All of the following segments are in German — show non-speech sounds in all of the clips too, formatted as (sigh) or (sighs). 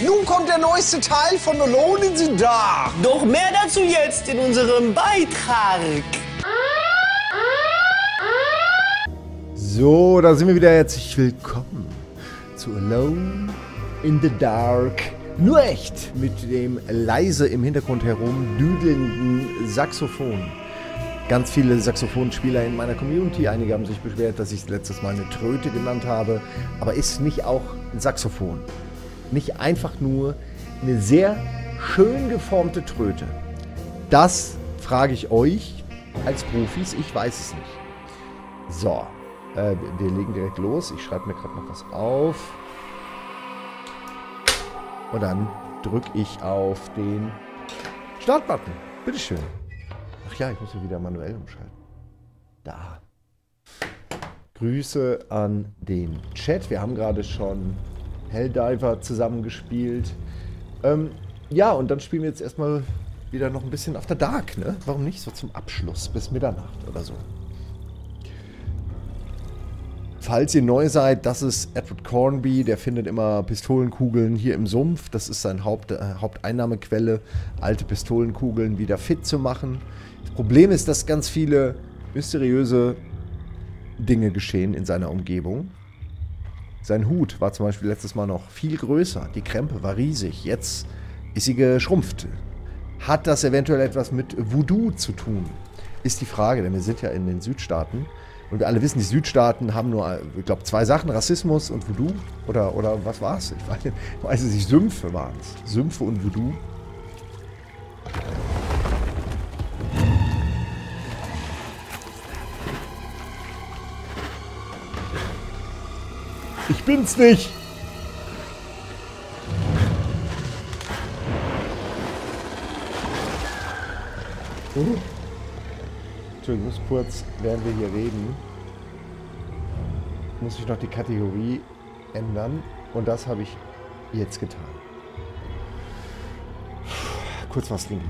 Nun kommt der neueste Teil von Alone in the Dark. Doch mehr dazu jetzt in unserem Beitrag. So, da sind wir wieder. Herzlich willkommen zu Alone in the Dark. Nur echt mit dem leise im Hintergrund herumdüdelnden Saxophon. Ganz viele Saxophonspieler in meiner Community. Einige haben sich beschwert, dass ich letztes Mal eine Tröte genannt habe. Aber ist nicht auch ein Saxophon? Nicht einfach nur eine sehr schön geformte Tröte. Das frage ich euch als Profis. Ich weiß es nicht. So, äh, wir legen direkt los. Ich schreibe mir gerade noch was auf. Und dann drücke ich auf den Startbutton. Bitteschön. Ach ja, ich muss hier wieder manuell umschalten. Da. Grüße an den Chat. Wir haben gerade schon Helldiver zusammengespielt. Ähm, ja, und dann spielen wir jetzt erstmal wieder noch ein bisschen After Dark, ne? Warum nicht? So zum Abschluss bis Mitternacht oder so. Falls ihr neu seid, das ist Edward Cornby, der findet immer Pistolenkugeln hier im Sumpf. Das ist seine Haupt, äh, Haupteinnahmequelle, alte Pistolenkugeln wieder fit zu machen. Das Problem ist, dass ganz viele mysteriöse Dinge geschehen in seiner Umgebung. Sein Hut war zum Beispiel letztes Mal noch viel größer, die Krempe war riesig, jetzt ist sie geschrumpft. Hat das eventuell etwas mit Voodoo zu tun? Ist die Frage, denn wir sind ja in den Südstaaten. Und wir alle wissen, die Südstaaten haben nur, ich glaube, zwei Sachen, Rassismus und Voodoo. Oder, oder was war es? Ich weiß, nicht, Sümpfe waren es. Sümpfe und Voodoo. Ich bin's nicht! Entschuldigung, muss kurz, während wir hier reden, muss ich noch die Kategorie ändern. Und das habe ich jetzt getan. Kurz was trinken.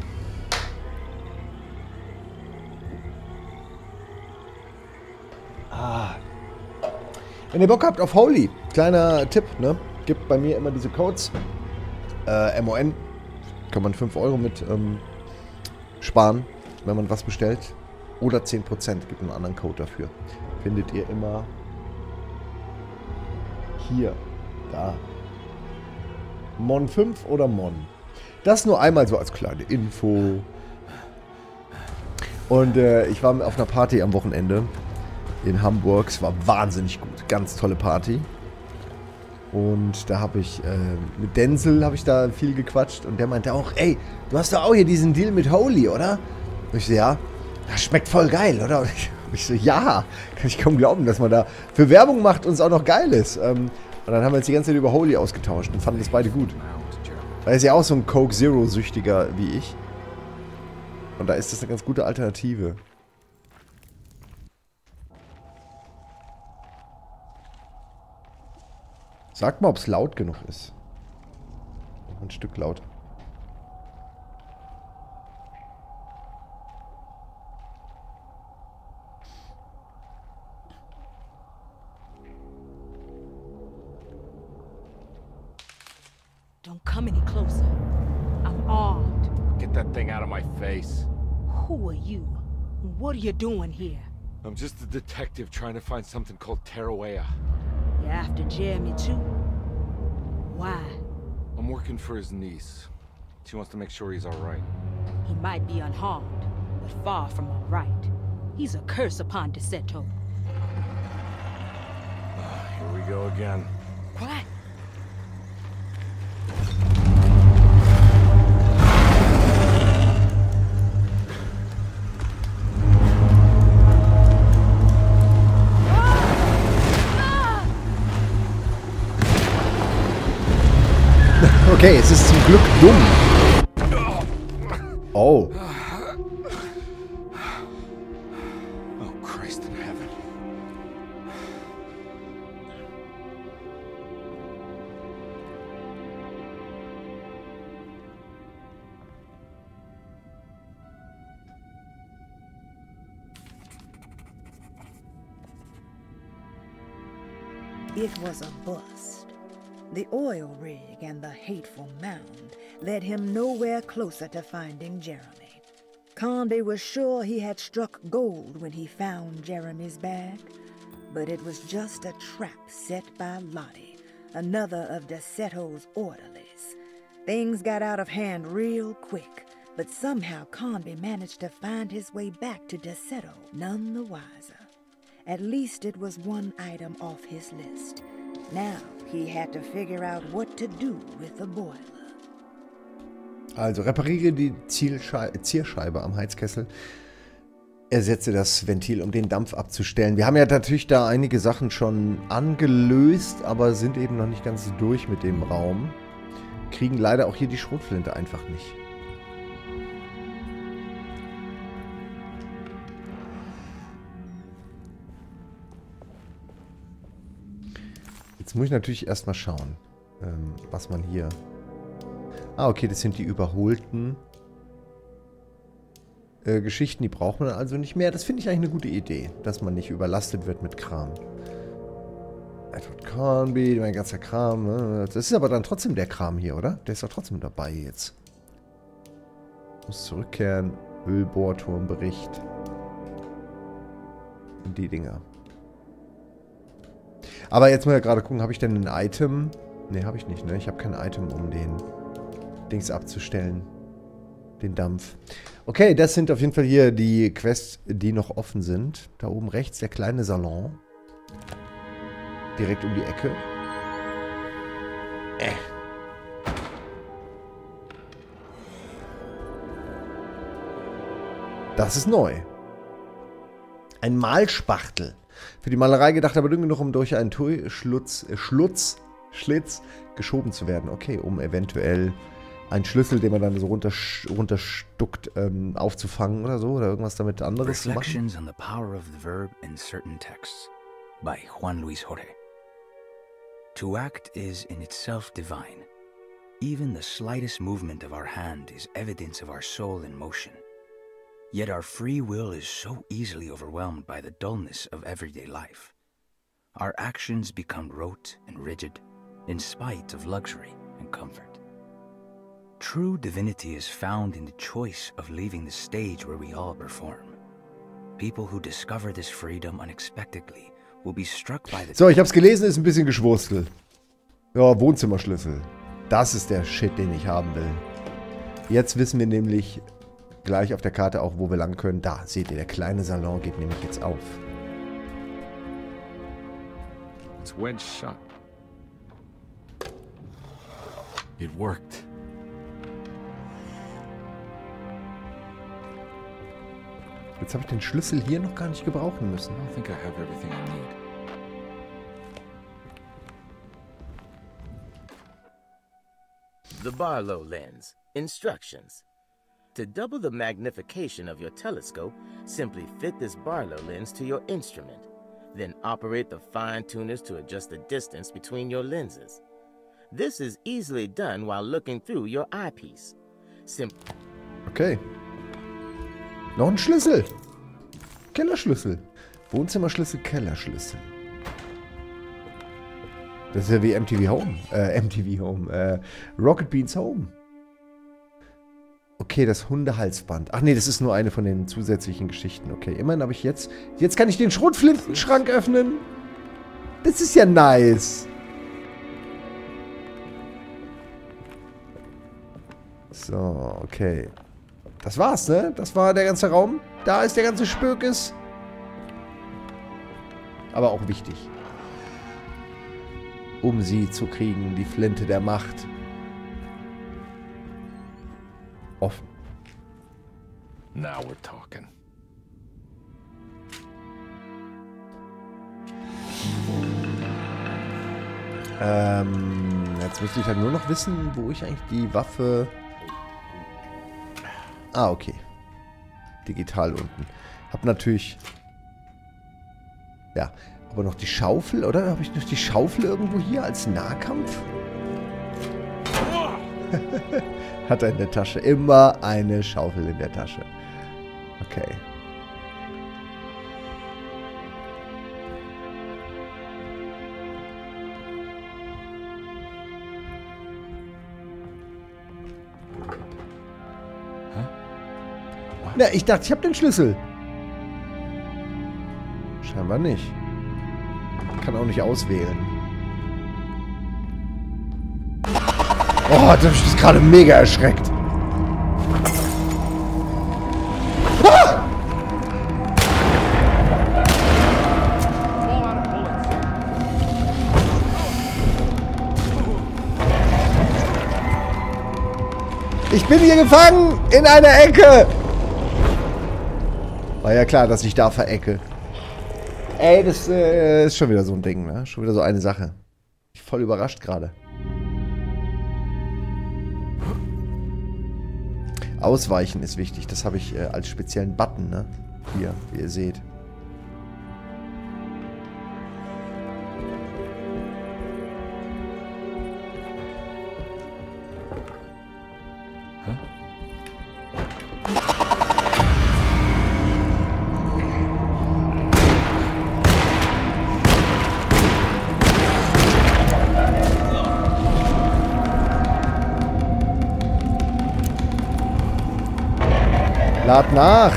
Ah. Wenn ihr Bock habt auf Holy, kleiner Tipp, ne? Gibt bei mir immer diese Codes. Äh, MON. Kann man 5 Euro mit ähm, sparen, wenn man was bestellt. Oder 10%. Gibt einen anderen Code dafür. Findet ihr immer hier. Da. Mon 5 oder Mon. Das nur einmal so als kleine Info. Und äh, ich war auf einer Party am Wochenende in Hamburg. Es war wahnsinnig gut. Ganz tolle Party. Und da habe ich, äh, mit Denzel habe ich da viel gequatscht und der meinte auch, ey, du hast doch auch hier diesen Deal mit Holy, oder? Und ich so, ja, das schmeckt voll geil, oder? Und ich, (laughs) und ich so, ja, kann ich kaum glauben, dass man da für Werbung macht und es auch noch geil ist. Ähm, und dann haben wir uns die ganze Zeit über Holy ausgetauscht und fanden das beide gut. Er ist ja auch so ein Coke Zero-Süchtiger wie ich. Und da ist das eine ganz gute Alternative. Sag mal, ob es laut genug ist. Ein Stück laut. Don't come any closer. I'm armed. Get that thing out of my face. Who are you? What are you doing here? I'm just a detective trying to find something called Terawea. You after Jeremy too? Why? I'm working for his niece. She wants to make sure he's alright. He might be unharmed, but far from all right. He's a curse upon Deseto. (sighs) Here we go again. What? Okay, es ist zum Glück dumm. Oh. Oh, Christ in heaven. It was a bust. The oil rig and the hateful mound led him nowhere closer to finding Jeremy. Conby was sure he had struck gold when he found Jeremy's bag, but it was just a trap set by Lottie, another of Desetto's orderlies. Things got out of hand real quick, but somehow Conby managed to find his way back to Desetto none the wiser. At least it was one item off his list. Now he had to figure out what to do with the boiler. Also repariere die Zielschei Zierscheibe am Heizkessel. Ersetze das Ventil, um den Dampf abzustellen. Wir haben ja natürlich da einige Sachen schon angelöst, aber sind eben noch nicht ganz durch mit dem Raum. Kriegen leider auch hier die Schrotflinte einfach nicht. Jetzt muss ich natürlich erstmal schauen, ähm, was man hier... Ah, okay, das sind die überholten äh, Geschichten. Die braucht man also nicht mehr. Das finde ich eigentlich eine gute Idee, dass man nicht überlastet wird mit Kram. Edward Cornby, mein ganzer Kram. Ne? Das ist aber dann trotzdem der Kram hier, oder? Der ist doch trotzdem dabei jetzt. Muss zurückkehren. Ölbohrturmbericht. Und die Dinger. Aber jetzt mal ja gerade gucken, habe ich denn ein Item? Ne, habe ich nicht, ne? Ich habe kein Item, um den Dings abzustellen. Den Dampf. Okay, das sind auf jeden Fall hier die Quests, die noch offen sind. Da oben rechts der kleine Salon. Direkt um die Ecke. Äh. Das ist neu. Ein Malspachtel. Für die Malerei gedacht, aber dünn genug, um durch einen Schlutz, äh, Schlutz, Schlitz geschoben zu werden. Okay, um eventuell einen Schlüssel, den man dann so runter, runterstuckt, ähm, aufzufangen oder so, oder irgendwas damit anderes zu machen. On the power of the verb in certain texts by Juan Luis Jorge. To act is in itself divine. Even the slightest movement of our hand is evidence of our soul in motion. Yet our free will is so easily overwhelmed by the dullness of everyday life. Our actions become rote and rigid, in spite of luxury and comfort. True divinity is found in the choice of leaving the stage where we all perform. People who discover this freedom unexpectedly will be struck by the... So, ich hab's gelesen, ist ein bisschen Geschwurstel. Ja, Wohnzimmerschlüssel. Das ist der Shit, den ich haben will. Jetzt wissen wir nämlich, gleich auf der Karte auch, wo wir lang können. Da, seht ihr, der kleine Salon geht nämlich jetzt auf. It's wedge shut. It worked. Jetzt habe ich den Schlüssel hier noch gar nicht gebrauchen müssen. I think I have everything I need. The Barlow lens. Instructions. To double the magnification of your telescope, simply fit this Barlow lens to your instrument. Then operate the fine tuners to adjust the distance between your lenses. This is easily done while looking through your eyepiece. Sim Okay. Noch ein Schlüssel. Kellerschlüssel. Wohnzimmerschlüssel, Kellerschlüssel. Das ist ja wie MTV Home. Äh, MTV Home. Äh, Rocket Beans Home. Okay, das Hundehalsband. Ach nee, das ist nur eine von den zusätzlichen Geschichten. Okay, immerhin habe ich jetzt... Jetzt kann ich den Schrotflintenschrank öffnen. Das ist ja nice. So, okay. Das war's, ne? Das war der ganze Raum. Da ist der ganze Spökes. Aber auch wichtig. Um sie zu kriegen, die Flinte der Macht. Offen. Now we're talking. Ähm, jetzt müsste ich halt nur noch wissen, wo ich eigentlich die Waffe... Ah, okay. Digital unten. Hab natürlich... Ja, aber noch die Schaufel, oder? Habe ich noch die Schaufel irgendwo hier als Nahkampf? (laughs) hat er in der Tasche. Immer eine Schaufel in der Tasche. Okay. Na, ich dachte, ich habe den Schlüssel. Scheinbar nicht. Kann auch nicht auswählen. Oh, das gerade mega erschreckt. Ah! Ich bin hier gefangen in einer Ecke. War ja klar, dass ich da verecke. Ey, das äh, ist schon wieder so ein Ding, ne? Schon wieder so eine Sache. Ich voll überrascht gerade. Ausweichen ist wichtig. Das habe ich äh, als speziellen Button, ne? Hier, wie ihr seht. Lad nach.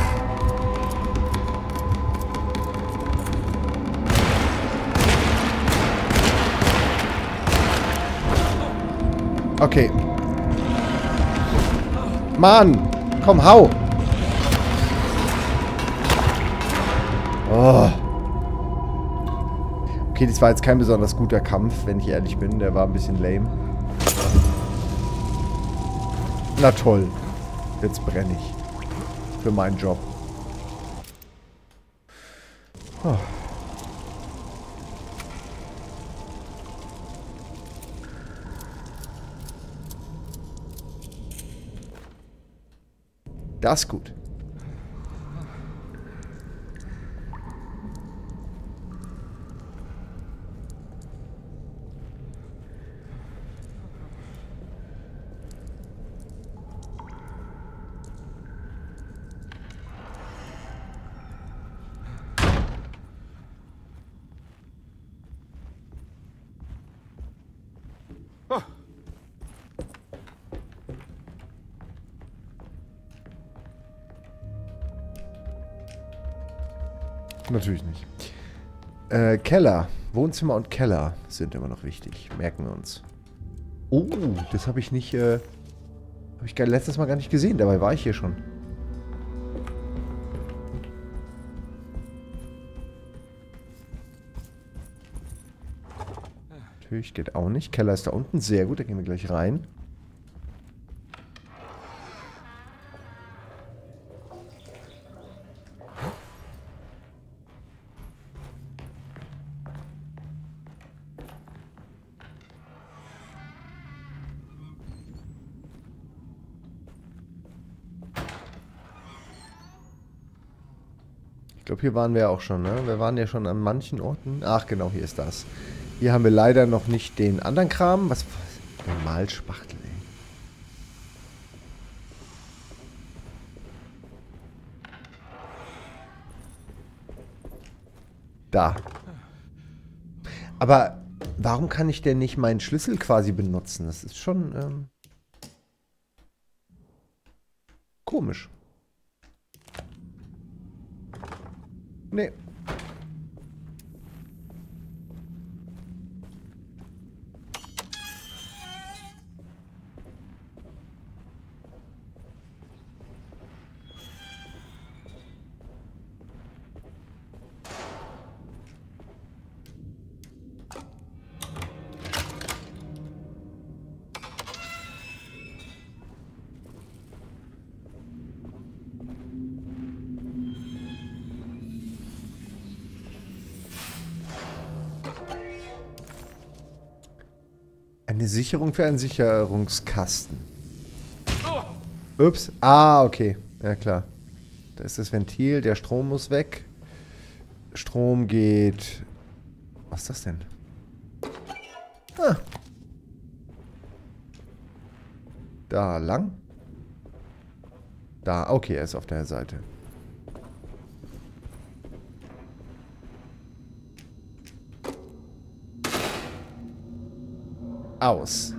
Okay. Mann, komm, hau. Oh. Okay, das war jetzt kein besonders guter Kampf, wenn ich ehrlich bin. Der war ein bisschen lame. Na toll. Jetzt brenne ich für meinen Job. Das ist gut. Natürlich nicht. Äh, Keller. Wohnzimmer und Keller sind immer noch wichtig. Merken wir uns. Oh, das habe ich nicht, äh, habe ich letztes Mal gar nicht gesehen. Dabei war ich hier schon. Natürlich geht auch nicht. Keller ist da unten. Sehr gut, da gehen wir gleich rein. Hier waren wir auch schon, ne? Wir waren ja schon an manchen Orten. Ach, genau, hier ist das. Hier haben wir leider noch nicht den anderen Kram. Was? Der Malspachtel, ey. Da. Aber warum kann ich denn nicht meinen Schlüssel quasi benutzen? Das ist schon ähm, komisch. Nee. Sicherung für einen Sicherungskasten. Ups. Ah, okay. Ja, klar. Da ist das Ventil. Der Strom muss weg. Strom geht... Was ist das denn? Ah. Da lang. Da, okay, er ist auf der Seite. aus.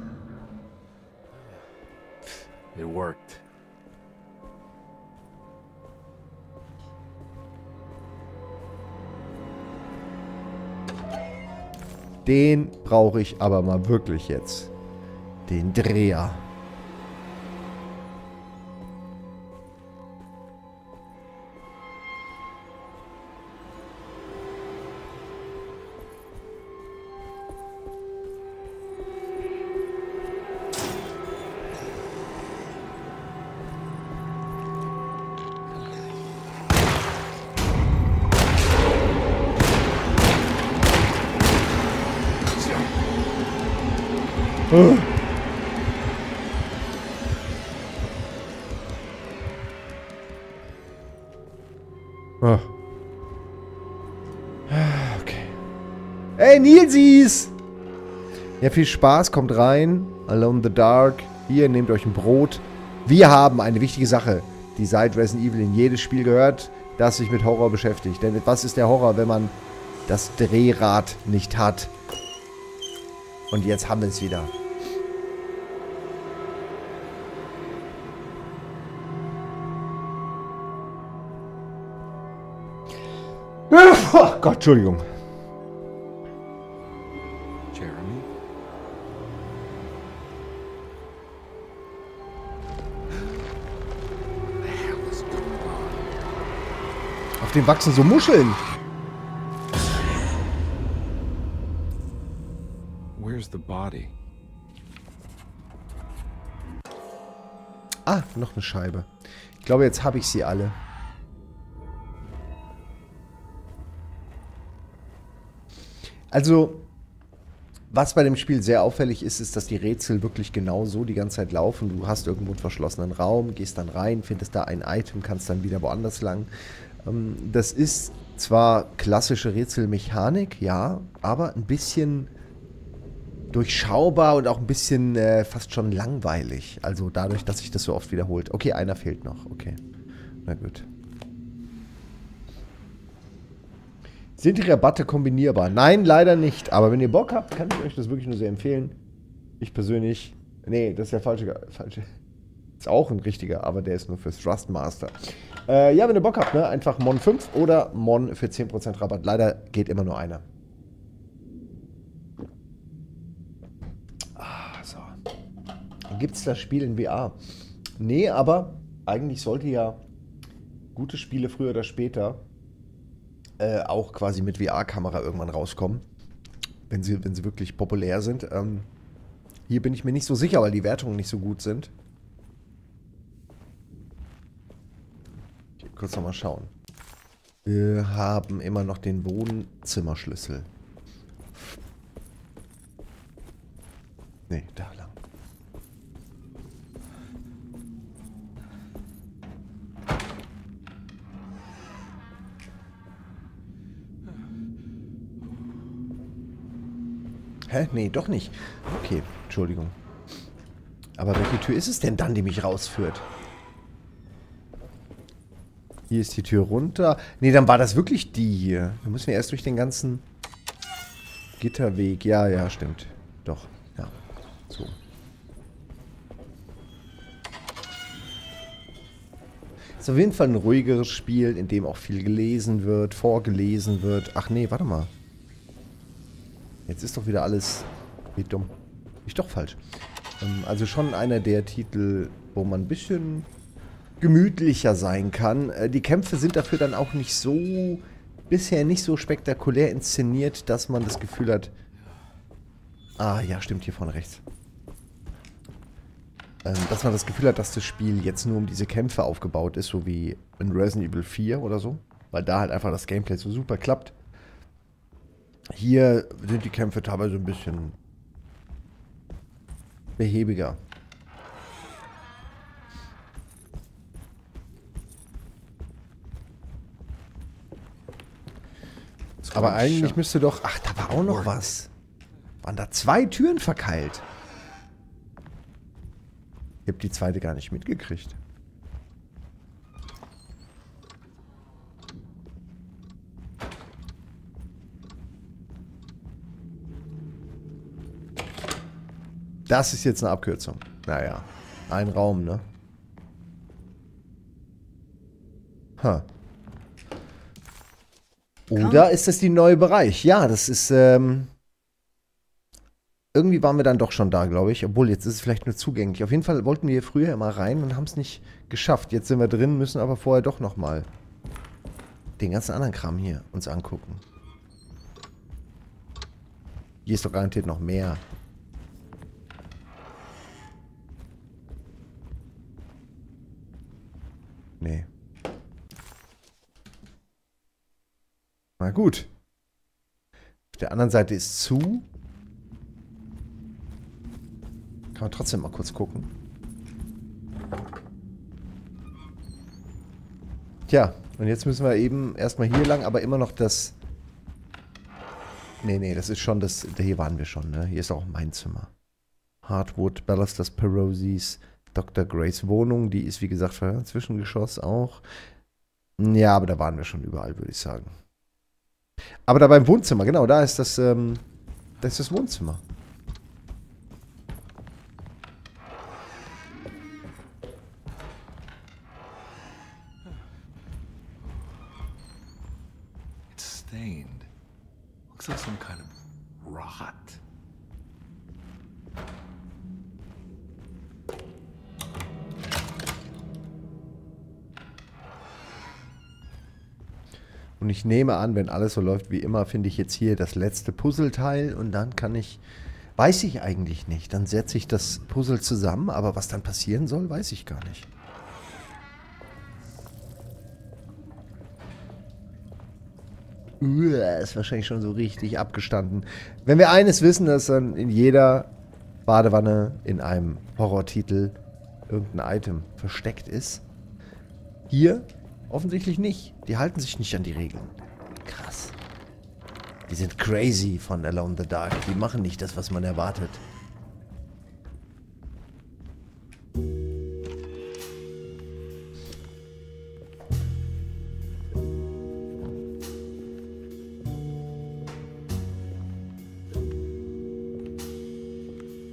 It worked. Den brauche ich aber mal wirklich jetzt. Den Dreher. Viel Spaß, kommt rein. Alone in the Dark. Hier, nehmt euch ein Brot. Wir haben eine wichtige Sache, die seit Resident Evil in jedes Spiel gehört, das sich mit Horror beschäftigt. Denn was ist der Horror, wenn man das Drehrad nicht hat? Und jetzt haben wir es wieder. (laughs) Oh Gott, Entschuldigung. Auf dem wachsen so Muscheln. Where's the body? Ah, noch eine Scheibe. Ich glaube, jetzt habe ich sie alle. Also, was bei dem Spiel sehr auffällig ist, ist, dass die Rätsel wirklich genau so die ganze Zeit laufen. Du hast irgendwo einen verschlossenen Raum, gehst dann rein, findest da ein Item, kannst dann wieder woanders lang. Ähm, das ist zwar klassische Rätselmechanik, ja, aber ein bisschen durchschaubar und auch ein bisschen äh, fast schon langweilig. Also dadurch, dass sich das so oft wiederholt. Okay, einer fehlt noch. Okay. Na gut. Sind die Rabatte kombinierbar? Nein, leider nicht. Aber wenn ihr Bock habt, kann ich euch das wirklich nur sehr empfehlen. Ich persönlich. Nee, das ist der falsche. falsche ist auch ein richtiger, aber der ist nur fürs Thrustmaster. Äh, ja, wenn ihr Bock habt, ne? Einfach Mon 5 oder Mon für 10% Rabatt. Leider geht immer nur einer. Ah, so. Gibt es das Spiel in VR? Nee, aber eigentlich sollte ja gute Spiele früher oder später äh, auch quasi mit VR-Kamera irgendwann rauskommen. Wenn sie, wenn sie wirklich populär sind. Ähm, hier bin ich mir nicht so sicher, weil die Wertungen nicht so gut sind. Kurz nochmal schauen. Wir haben immer noch den Wohnzimmerschlüssel. Nee, da Hä? Nee, doch nicht. Okay, Entschuldigung. Aber welche Tür ist es denn dann, die mich rausführt? Hier ist die Tür runter. Nee, dann war das wirklich die hier. Da müssen wir erst durch den ganzen Gitterweg. Ja, ja, stimmt. Doch, ja. So. Ist auf jeden Fall ein ruhigeres Spiel, in dem auch viel gelesen wird, vorgelesen wird. Ach nee, warte mal. Jetzt ist doch wieder alles wie dumm. Ich doch falsch. Ähm, also schon einer der Titel, wo man ein bisschen gemütlicher sein kann. Äh, die Kämpfe sind dafür dann auch nicht so, bisher nicht so spektakulär inszeniert, dass man das Gefühl hat, ah ja, stimmt, hier vorne rechts. Ähm, dass man das Gefühl hat, dass das Spiel jetzt nur um diese Kämpfe aufgebaut ist, so wie in Resident Evil 4 oder so. Weil da halt einfach das Gameplay so super klappt. Hier sind die Kämpfe teilweise ein bisschen behäbiger. Aber eigentlich müsste doch... Ach, da war auch noch was. Waren da zwei Türen verkeilt? Ich habe die zweite gar nicht mitgekriegt. Das ist jetzt eine Abkürzung. Naja, ein Raum, ne? Ha. Oder ist das die neue Bereich? Ja, das ist, ähm... irgendwie waren wir dann doch schon da, glaube ich. Obwohl, jetzt ist es vielleicht nur zugänglich. Auf jeden Fall wollten wir hier früher immer rein und haben es nicht geschafft. Jetzt sind wir drin, müssen aber vorher doch nochmal den ganzen anderen Kram hier uns angucken. Hier ist doch garantiert noch mehr. Nee. Na gut. Auf der anderen Seite ist zu. Kann man trotzdem mal kurz gucken. Tja, und jetzt müssen wir eben erstmal hier lang, aber immer noch das... Nee, nee, das ist schon das... Hier waren wir schon, ne? Hier ist auch mein Zimmer. Hardwood, Ballastas Perosis, Dr. Grace Wohnung, die ist wie gesagt Zwischengeschoss auch. Ja, aber da waren wir schon überall, würde ich sagen. Aber da beim Wohnzimmer, genau, da ist das, ähm, da ist das Wohnzimmer. It's stained. Looks like some kind of rot. Und ich nehme an, wenn alles so läuft wie immer, finde ich jetzt hier das letzte Puzzleteil und dann kann ich, weiß ich eigentlich nicht, dann setze ich das Puzzle zusammen, aber was dann passieren soll, weiß ich gar nicht. Uah, ist wahrscheinlich schon so richtig abgestanden. Wenn wir eines wissen, dass dann in jeder Badewanne in einem Horrortitel irgendein Item versteckt ist. Hier offensichtlich nicht. Die halten sich nicht an die Regeln. Krass. Die sind crazy von Alone in the Dark. Die machen nicht das, was man erwartet.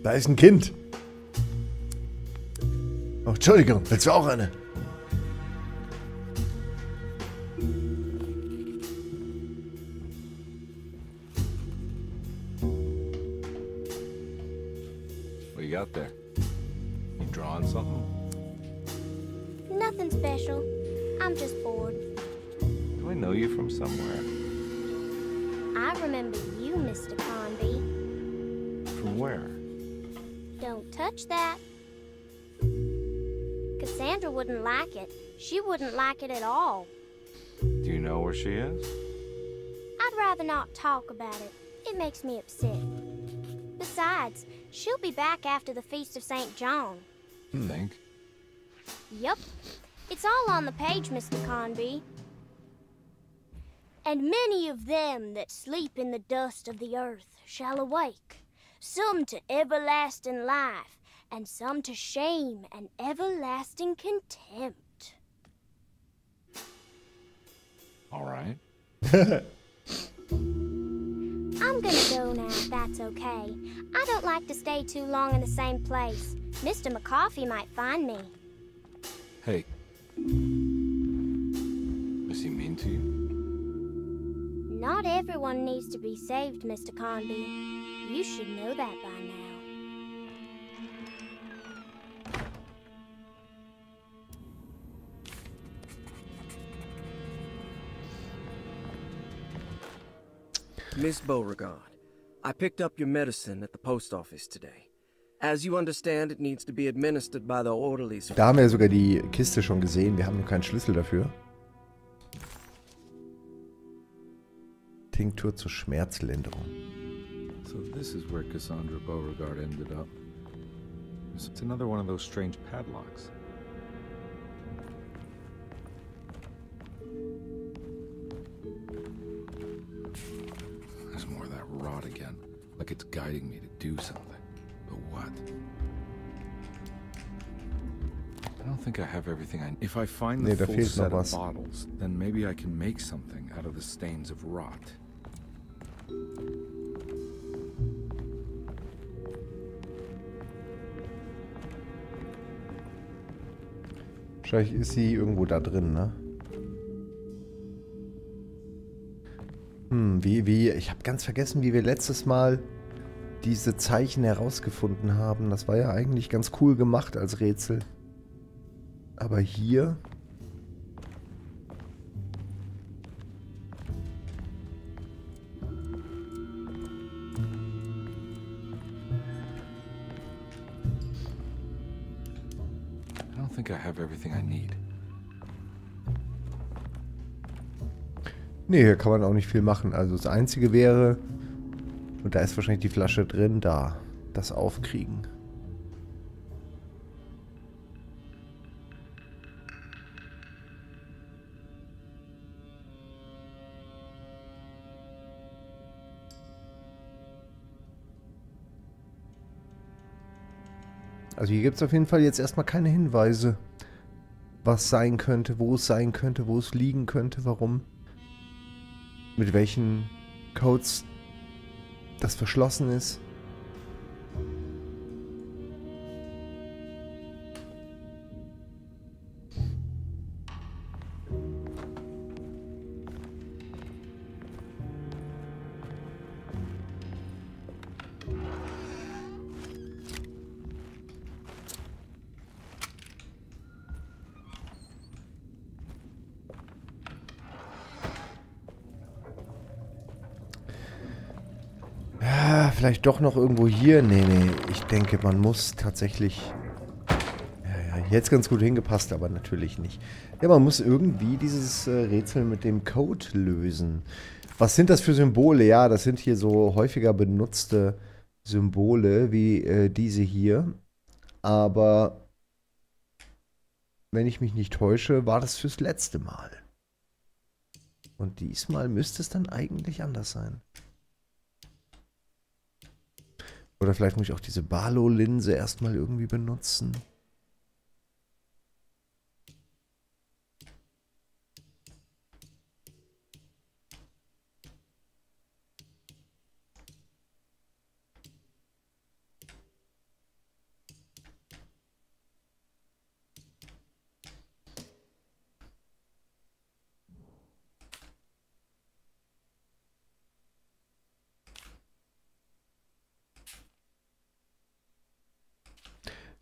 Da ist ein Kind. Oh, Entschuldigung, willst du auch eine? It at all. Do you know where she is? I'd rather not talk about it. It makes me upset. Besides, she'll be back after the Feast of St. John. You think? Yup. It's all on the page, Mr. Conby. And many of them that sleep in the dust of the earth shall awake, some to everlasting life, and some to shame and everlasting contempt. All right. (laughs) I'm gonna go now if that's okay. I don't like to stay too long in the same place. Mr. McCoffee might find me. Hey. Is he mean to you? Not everyone needs to be saved, Mr. Conby. You should know that by now. Miss Beauregard, I picked up your medicine at the post office today. As you understand, it needs to be administered by the orderlies. Da haben wir sogar die Kiste schon gesehen. Wir haben nur keinen Schlüssel dafür. Tinktur zur Schmerzlinderung. So this is where Cassandra Beauregard ended up. It's another one of those strange padlocks. More of that rot again. Like it's guiding me to do something. But what? I don't think I have everything I need. If I find the Nee, full set of bottles, then maybe I can make something out of the stains of rot. Wahrscheinlich ist sie irgendwo da drin, ne? Hm, wie, wie, ich habe ganz vergessen, wie wir letztes Mal diese Zeichen herausgefunden haben. Das war ja eigentlich ganz cool gemacht als Rätsel. Aber hier... I don't think I have everything I need. Nee, hier kann man auch nicht viel machen. Also das Einzige wäre, und da ist wahrscheinlich die Flasche drin, da, das aufkriegen. Also hier gibt es auf jeden Fall jetzt erstmal keine Hinweise, was sein könnte, wo es sein könnte, wo es liegen könnte, warum. Mit welchen Codes das verschlossen ist. Vielleicht doch noch irgendwo hier. Nee, nee, ich denke, man muss tatsächlich... Ja, ja, jetzt ganz gut hingepasst, aber natürlich nicht. Ja, man muss irgendwie dieses äh, Rätsel mit dem Code lösen. Was sind das für Symbole? Ja, das sind hier so häufiger benutzte Symbole wie äh, diese hier. Aber wenn ich mich nicht täusche, war das fürs letzte Mal. Und diesmal müsste es dann eigentlich anders sein. Oder vielleicht muss ich auch diese Barlow-Linse erstmal irgendwie benutzen.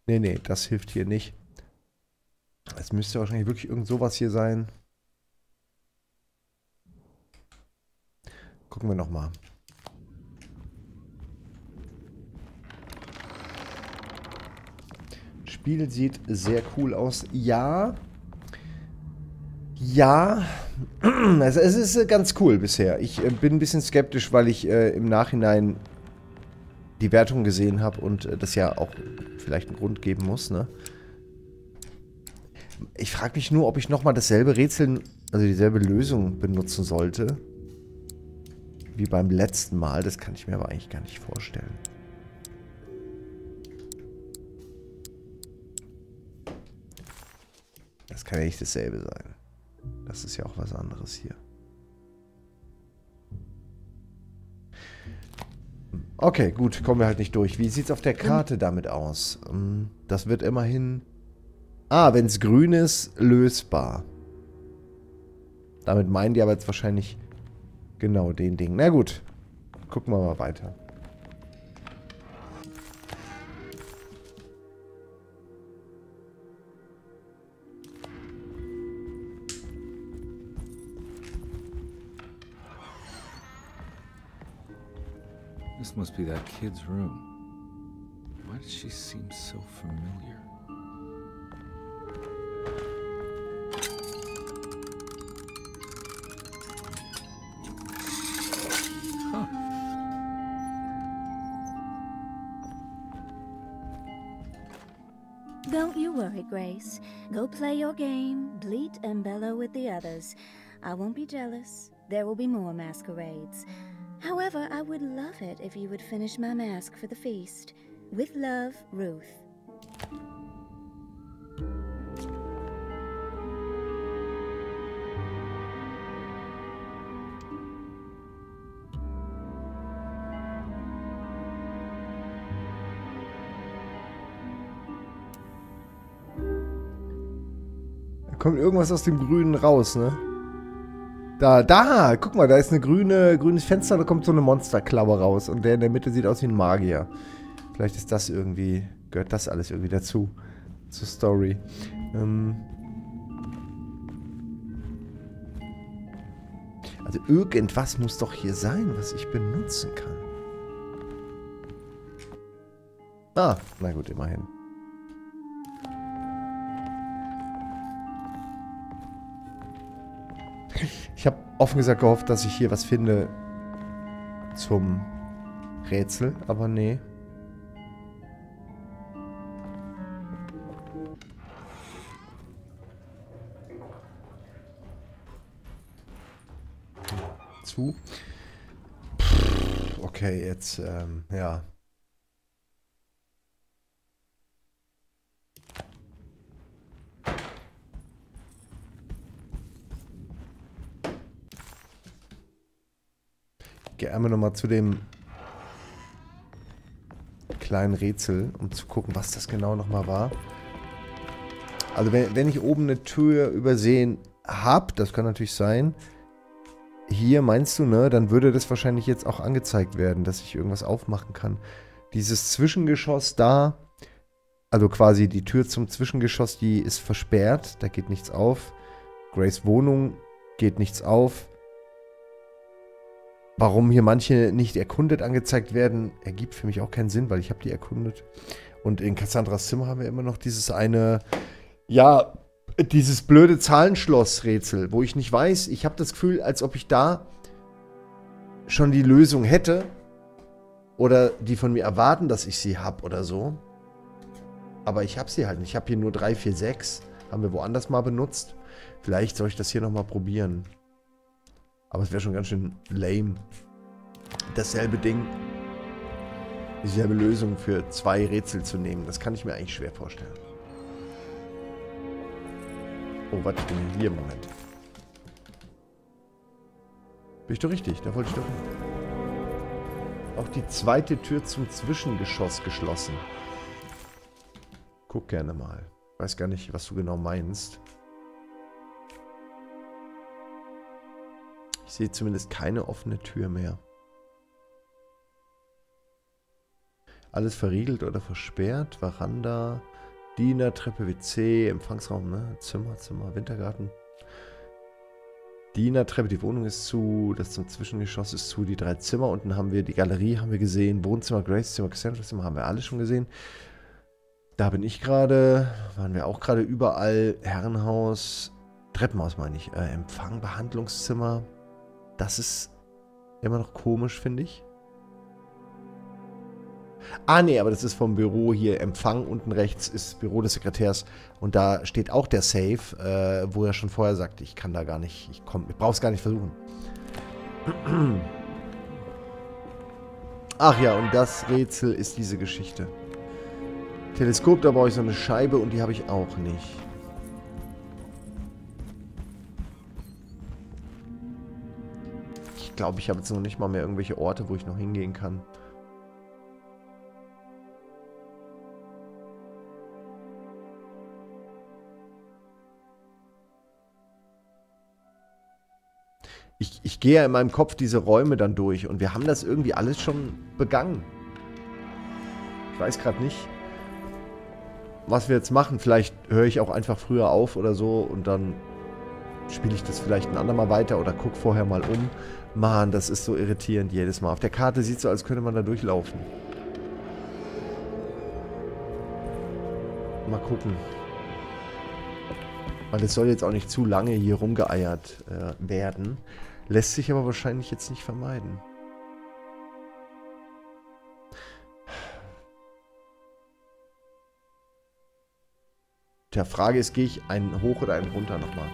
Nee, nee, das hilft hier nicht. Es müsste wahrscheinlich wirklich irgend sowas hier sein. Gucken wir nochmal. Spiel sieht sehr cool aus. Ja. Ja. (clears throat) Es, ist äh, ganz cool bisher. Ich äh, bin ein bisschen skeptisch, weil ich äh, im Nachhinein die Wertung gesehen habe und äh, das ja auch vielleicht einen Grund geben muss, ne? Ich frage mich nur, ob ich nochmal dasselbe Rätsel, also dieselbe Lösung benutzen sollte. Wie beim letzten Mal. Das kann ich mir aber eigentlich gar nicht vorstellen. Das kann ja nicht dasselbe sein. Das ist ja auch was anderes hier. Okay, gut, kommen wir halt nicht durch. Wie sieht es auf der Karte damit aus? Ähm, das wird immerhin... Ah, wenn es grün ist, lösbar. Damit meinen die aber jetzt wahrscheinlich genau den Ding. Na gut, gucken wir mal weiter. Must be that kid's room. Why does she seem so familiar? Don't you worry, Grace. Go play your game, bleat and bellow with the others. I won't be jealous. There will be more masquerades. However, I would love it if you would finish my mask for the feast. With love, Ruth. Da kommt irgendwas aus dem Grünen raus, ne? Da, da, guck mal, da ist ein grüne, grünes Fenster, da kommt so eine Monsterklaue raus. Und der in der Mitte sieht aus wie ein Magier. Vielleicht ist das irgendwie, gehört das alles irgendwie dazu. Zur Story. Ähm also irgendwas muss doch hier sein, was ich benutzen kann. Ah, na gut, immerhin. Ich habe offen gesagt gehofft, dass ich hier was finde zum Rätsel, aber nee. Zu. Okay, jetzt, ähm, ja. Gehe einmal nochmal zu dem kleinen Rätsel, um zu gucken, was das genau nochmal war. Also wenn, wenn ich oben eine Tür übersehen habe, das kann natürlich sein, hier meinst du, ne, dann würde das wahrscheinlich jetzt auch angezeigt werden, dass ich irgendwas aufmachen kann. Dieses Zwischengeschoss da, also quasi die Tür zum Zwischengeschoss, die ist versperrt, da geht nichts auf. Grace Wohnung geht nichts auf. Warum hier manche nicht erkundet angezeigt werden, ergibt für mich auch keinen Sinn, weil ich habe die erkundet. Und in Cassandras Zimmer haben wir immer noch dieses eine, ja, dieses blöde Zahlenschloss-Rätsel, wo ich nicht weiß, ich habe das Gefühl, als ob ich da schon die Lösung hätte oder die von mir erwarten, dass ich sie habe oder so. Aber ich habe sie halt nicht. Ich habe hier nur 3, 4, 6. Haben wir woanders mal benutzt. Vielleicht soll ich das hier nochmal probieren. Aber es wäre schon ganz schön lame. Dasselbe Ding, dieselbe Lösung für zwei Rätsel zu nehmen. Das kann ich mir eigentlich schwer vorstellen. Oh, warte, ich bin hier. Moment. Bin ich doch richtig? Da wollte ich doch hin. Auch die zweite Tür zum Zwischengeschoss geschlossen. Guck gerne mal. Weiß gar nicht, was du genau meinst. Ich sehe zumindest keine offene Tür mehr. Alles verriegelt oder versperrt. Veranda, Diener, Treppe, WC, Empfangsraum, ne? Zimmer, Zimmer, Wintergarten. Diener, Treppe, die Wohnung ist zu, das zum Zwischengeschoss ist zu, die drei Zimmer. Unten haben wir die Galerie, haben wir gesehen, Wohnzimmer, Grace Zimmer, Cassandra Zimmer haben wir alle schon gesehen. Da bin ich gerade, waren wir auch gerade überall. Herrenhaus, Treppenhaus meine ich, äh, Empfang, Behandlungszimmer, das ist immer noch komisch, finde ich. Ah, nee, aber das ist vom Büro hier. Empfang unten rechts ist Büro des Sekretärs. Und da steht auch der Safe, äh, wo er schon vorher sagte, ich kann da gar nicht, ich, komm, ich brauch's gar nicht versuchen. (clears throat) Ach ja, und das Rätsel ist diese Geschichte. Teleskop, da brauche ich so eine Scheibe und die habe ich auch nicht. Glaube, ich habe jetzt noch nicht mal mehr irgendwelche Orte, wo ich noch hingehen kann. Ich, ich gehe ja in meinem Kopf diese Räume dann durch und wir haben das irgendwie alles schon begangen. Ich weiß gerade nicht, was wir jetzt machen. Vielleicht höre ich auch einfach früher auf oder so und dann spiele ich das vielleicht ein andermal weiter oder gucke vorher mal um. Mann, das ist so irritierend jedes Mal. Auf der Karte sieht es so, als könnte man da durchlaufen. Mal gucken. Weil es soll jetzt auch nicht zu lange hier rumgeeiert äh, werden. Lässt sich aber wahrscheinlich jetzt nicht vermeiden. Tja, Frage ist, gehe ich einen hoch oder einen runter nochmal?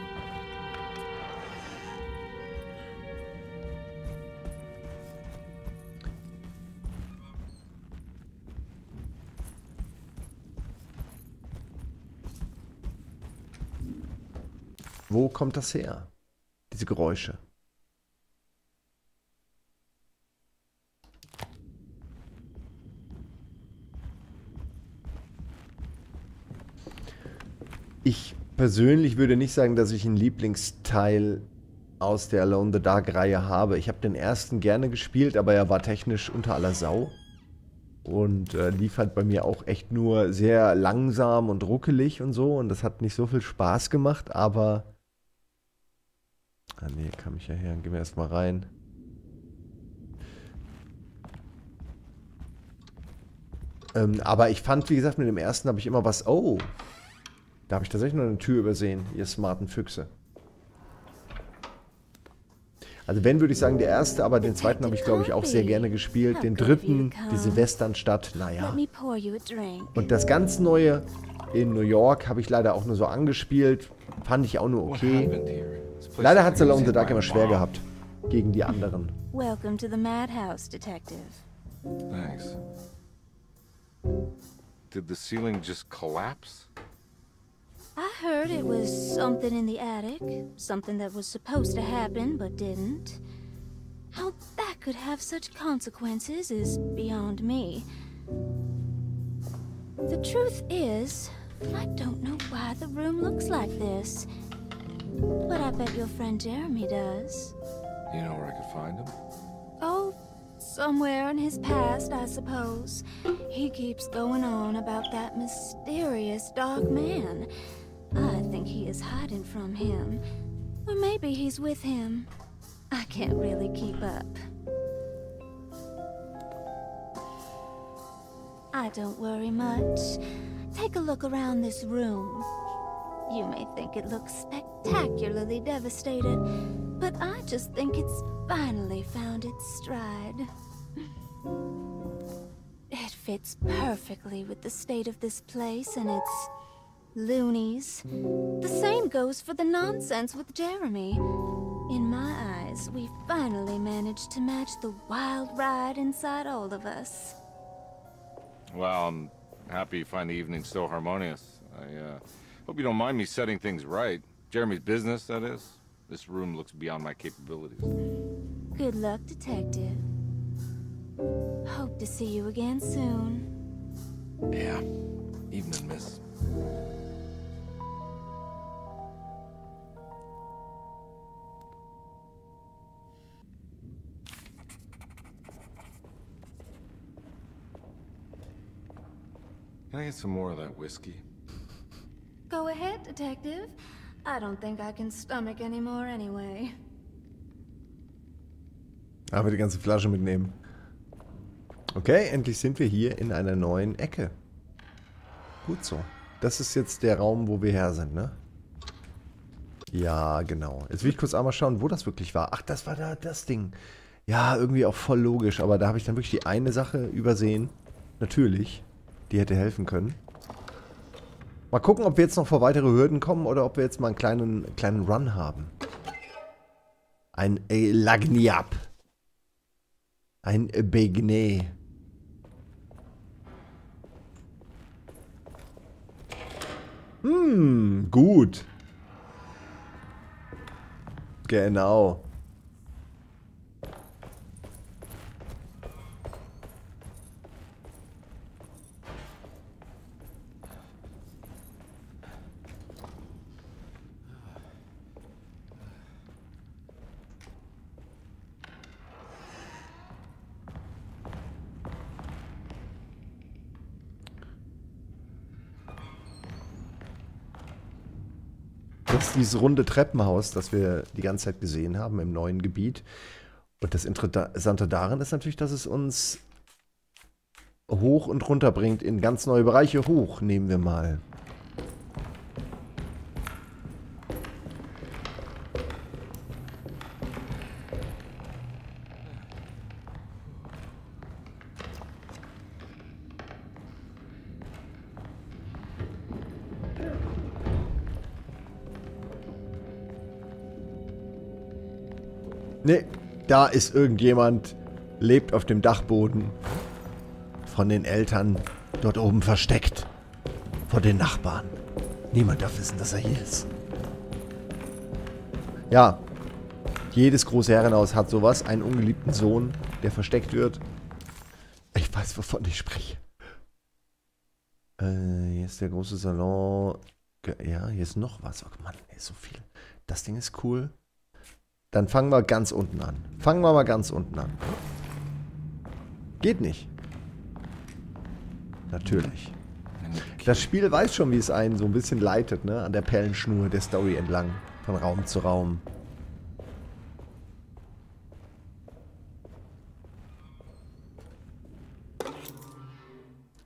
Wo kommt das her? Diese Geräusche. Ich persönlich würde nicht sagen, dass ich einen Lieblingsteil aus der Alone the Dark Reihe habe. Ich habe den ersten gerne gespielt, aber er war technisch unter aller Sau. Und äh, lief halt bei mir auch echt nur sehr langsam und ruckelig und so. Und das hat nicht so viel Spaß gemacht, aber... Ah nee, kam ich ja her. Gehen wir erstmal rein. Ähm, aber ich fand, wie gesagt, mit dem ersten habe ich immer was... Oh, da habe ich tatsächlich noch eine Tür übersehen, ihr smarten Füchse. Also wenn, würde ich sagen, der erste, aber den zweiten habe ich, glaube ich, auch sehr gerne gespielt. Den dritten, diese Westernstadt, naja. Und das ganz Neue in New York habe ich leider auch nur so angespielt. Fand ich auch nur okay. Leider hat Salon the Dark immer schwer gehabt. Gegen die anderen. Welcome to the madhouse, detective. Thanks. Did the ceiling just collapse? I heard it was something in the attic, something that was supposed to happen but didn't. How that could have such consequences is beyond me. The truth is, I don't know why the room looks like this. But I bet your friend Jeremy does. You know where I could find him? Oh, somewhere in his past, I suppose. He keeps going on about that mysterious dark man. I think he is hiding from him. Or maybe he's with him. I can't really keep up. I don't worry much. Take a look around this room. You may think it looks spectacularly devastated, but I just think it's finally found its stride. It fits perfectly with the state of this place and its loonies. The same goes for the nonsense with Jeremy. In my eyes, we finally managed to match the wild ride inside all of us. Well, I'm happy you find the evening so harmonious. I uh, hope you don't mind me setting things right. Jeremy's business, that is. This room looks beyond my capabilities. Good luck, Detective. Hope to see you again soon. Yeah. Evening, miss. Can I get some more of that whiskey? Go ahead, Detective. I don't think I can stomach any more anyway. Aber die ganze Flasche mitnehmen. Okay, endlich sind wir hier in einer neuen Ecke. Gut so. Das ist jetzt der Raum, wo wir her sind, ne? Ja, genau. Jetzt will ich kurz einmal schauen, wo das wirklich war. Ach, das war da das Ding. Ja, irgendwie auch voll logisch, aber da habe ich dann wirklich die eine Sache übersehen. Natürlich. Die hätte helfen können. Mal gucken, ob wir jetzt noch vor weitere Hürden kommen oder ob wir jetzt mal einen kleinen, kleinen Run haben. Ein Lagniap. Ein Begne. Hm, gut. Genau. Dieses runde Treppenhaus, das wir die ganze Zeit gesehen haben im neuen Gebiet. Und das Interessante darin ist natürlich, dass es uns hoch und runter bringt in ganz neue Bereiche. Hoch nehmen wir mal. Da ist irgendjemand, lebt auf dem Dachboden. Von den Eltern dort oben versteckt. Vor den Nachbarn. Niemand darf wissen, dass er hier ist. Ja, jedes große Herrenhaus hat sowas. Einen ungeliebten Sohn, der versteckt wird. Ich weiß, wovon ich spreche. Äh, hier ist der große Salon. Ja, hier ist noch was. Oh Mann, hier ist so viel. Das Ding ist cool. Dann fangen wir ganz unten an. Fangen wir mal ganz unten an. Geht nicht. Natürlich. Das Spiel weiß schon, wie es einen so ein bisschen leitet, ne? An der Perlenschnur der Story entlang. Von Raum zu Raum.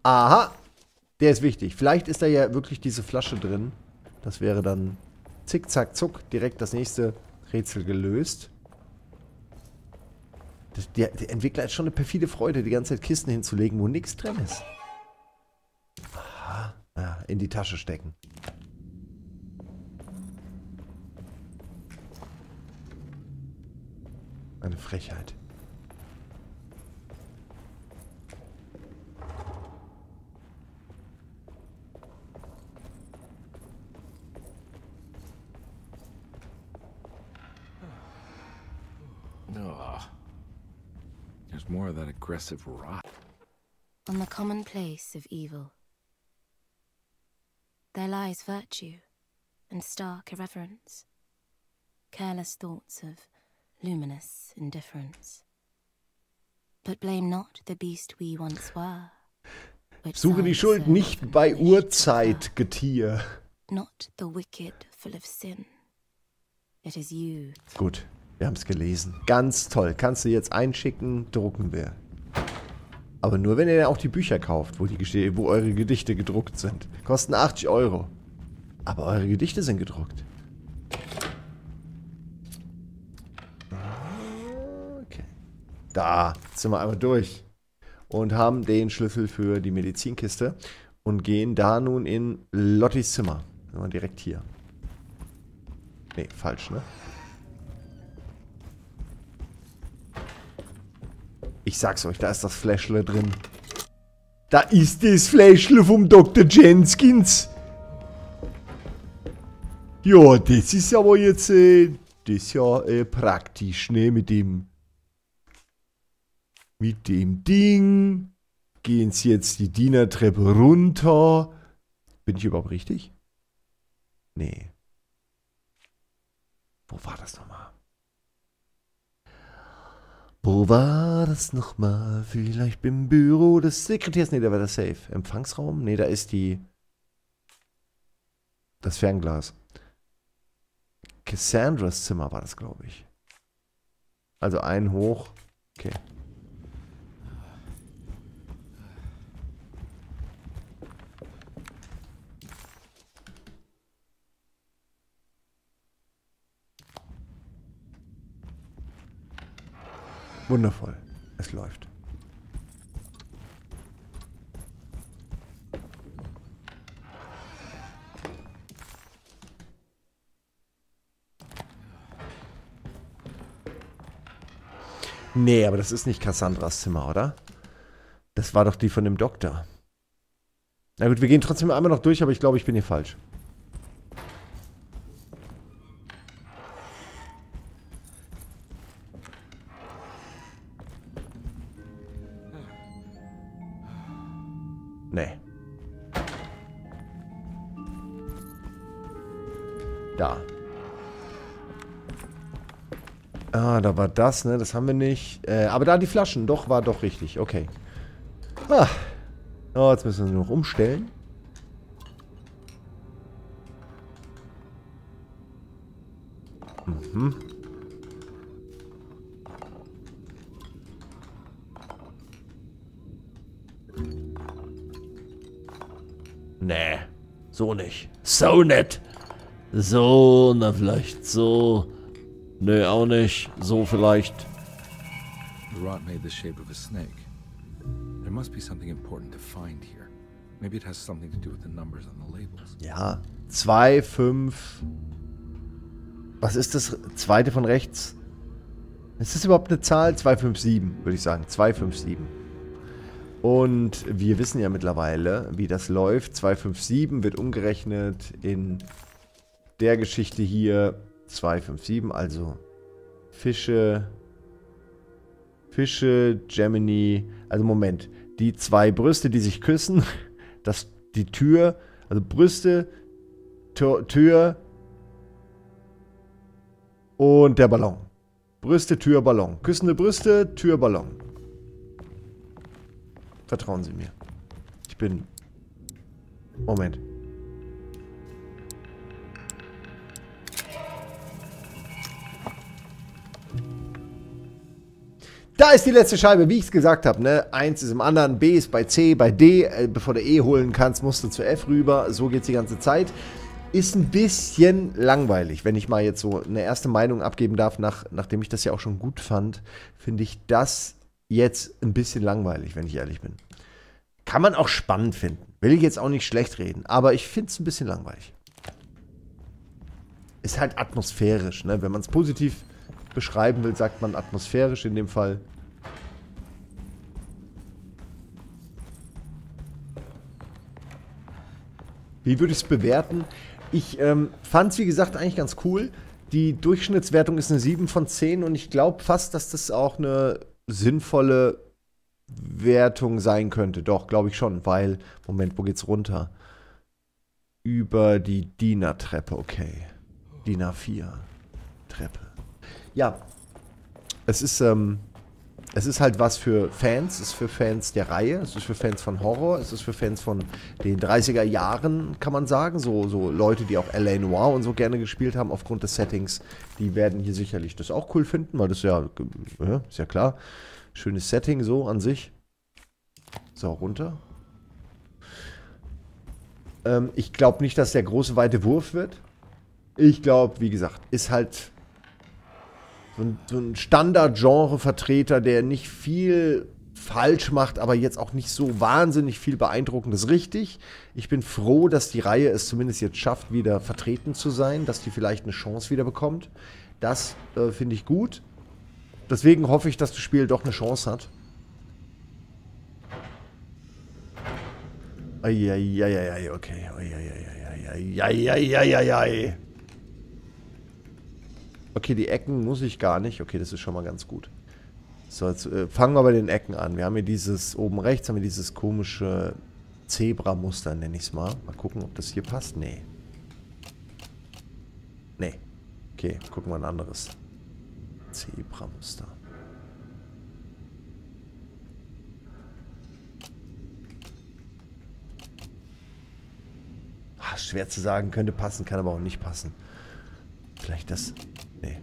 Aha. Der ist wichtig. Vielleicht ist da ja wirklich diese Flasche drin. Das wäre dann zick, zack, zuck. Direkt das nächste Rätsel gelöst. Der, der Entwickler hat schon eine perfide Freude, die ganze Zeit Kisten hinzulegen, wo nichts drin ist. Aha. Ja, in die Tasche stecken. Eine Frechheit. Ugh. There's more of that aggressive rot. On the commonplace of evil, there lies virtue and stark irreverence, careless thoughts of luminous indifference. But blame not the beast we once were. Suche die Schuld nicht bei Uhrzeit, Getier. Not the wicked full of sin. It is you Gut, wir haben es gelesen. Ganz toll. Kannst du jetzt einschicken, drucken wir. Aber nur, wenn ihr auch die Bücher kauft, wo, die, wo eure Gedichte gedruckt sind. Kosten 80 Euro. Aber eure Gedichte sind gedruckt. Okay. Da sind wir einmal durch. Und haben den Schlüssel für die Medizinkiste. Und gehen da nun in Lottis Zimmer. Sind wir direkt hier. Nee, falsch, ne? Ich sag's euch, da ist das Fläschle drin. Da ist das Fläschle vom Dr. Jenskins. Ja, das ist aber jetzt, äh, das ist ja äh, praktisch, ne, mit dem, mit dem Ding. Gehen Sie jetzt die Dienertreppe runter. Bin ich überhaupt richtig? Nee. Wo war das nochmal? Wo war das nochmal? Vielleicht im Büro des Sekretärs. Nee, da war der Safe. Empfangsraum? Nee, da ist die. Das Fernglas. Cassandras Zimmer war das, glaube ich. Also ein hoch. Okay. Wundervoll. Es läuft. Nee, aber das ist nicht Cassandras Zimmer, oder? Das war doch die von dem Doktor. Na gut, wir gehen trotzdem einmal noch durch, aber ich glaube, ich bin hier falsch. Das, ne? Das haben wir nicht. Äh, aber da die Flaschen. Doch, war doch richtig. Okay. Ah. Oh, jetzt müssen wir sie noch umstellen. Mhm. Nee, so nicht. So nett. So, na vielleicht so. Nee, auch nicht. So vielleicht. The rot made the shape of a snake. There must be something important to find here. Maybe it has something to do with the numbers on the labels. Ja, 2, 5. Was ist das zweite von rechts? Ist das überhaupt eine Zahl? 257, würde ich sagen. 257. Und wir wissen ja mittlerweile, wie das läuft. 257 wird umgerechnet in der Geschichte hier 257, also Fische, Fische, Gemini, also Moment, die zwei Brüste, die sich küssen, (laughs) das, die Tür, also Brüste, Tür, Tür und der Ballon. Brüste, Tür, Ballon. Küssende Brüste, Tür, Ballon. Vertrauen Sie mir. Ich bin... Moment. Da ist die letzte Scheibe, wie ich es gesagt habe. Ne? Eins ist im anderen, B ist bei C, bei D. Äh, bevor du E holen kannst, musst du zu F rüber. So geht es die ganze Zeit. Ist ein bisschen langweilig, wenn ich mal jetzt so eine erste Meinung abgeben darf, nach, nachdem ich das ja auch schon gut fand, finde ich das jetzt ein bisschen langweilig, wenn ich ehrlich bin. Kann man auch spannend finden. Will ich jetzt auch nicht schlecht reden, aber ich finde es ein bisschen langweilig. Ist halt atmosphärisch, ne? Wenn man es positiv beschreiben will, sagt man atmosphärisch in dem Fall. Wie würde ich es bewerten? Ich ähm, fand es, wie gesagt, eigentlich ganz cool. Die Durchschnittswertung ist eine 7 von 10 und ich glaube fast, dass das auch eine sinnvolle Wertung sein könnte. Doch, glaube ich schon, weil, Moment, wo geht's runter? Über die Diener-Treppe, okay. Diener 4 Treppe ja, es ist, ähm, es ist halt was für Fans, es ist für Fans der Reihe, es ist für Fans von Horror, es ist für Fans von den 30er Jahren, kann man sagen. So, so Leute, die auch L.A. Noir und so gerne gespielt haben aufgrund des Settings, die werden hier sicherlich das auch cool finden, weil das ja, ja ist ja klar. Schönes Setting so an sich. So, runter. Ähm, ich glaube nicht, dass der große weite Wurf wird. Ich glaube, wie gesagt, ist halt so ein, Standard-Genre-Vertreter, der nicht viel falsch macht, aber jetzt auch nicht so wahnsinnig viel Beeindruckendes richtig. Ich bin froh, dass die Reihe es zumindest jetzt schafft, wieder vertreten zu sein, dass die vielleicht eine Chance wieder bekommt. Das äh, finde ich gut. Deswegen hoffe ich, dass das Spiel doch eine Chance hat. Eieieiei, okay. Eieieiei. Okay, die Ecken muss ich gar nicht. Okay, das ist schon mal ganz gut. So, jetzt äh, fangen wir bei den Ecken an. Wir haben hier dieses, oben rechts haben wir dieses komische Zebra-Muster, nenne ich es mal. Mal gucken, ob das hier passt. Nee. Nee. Okay, gucken wir ein anderes. Zebra-Muster. Ah, schwer zu sagen, könnte passen, kann aber auch nicht passen. Vielleicht das Nee.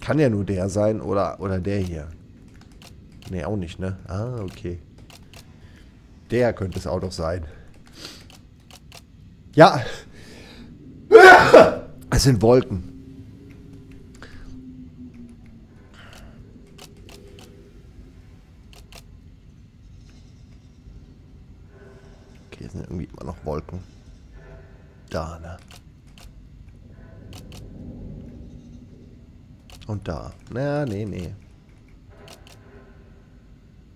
Kann ja nur der sein oder, oder der hier. Nee, auch nicht, ne? Ah, okay. Der könnte es auch doch sein. Ja. Es sind Wolken. Okay, es sind irgendwie immer noch Wolken. Da, ne? Und da. Na, nee, nee.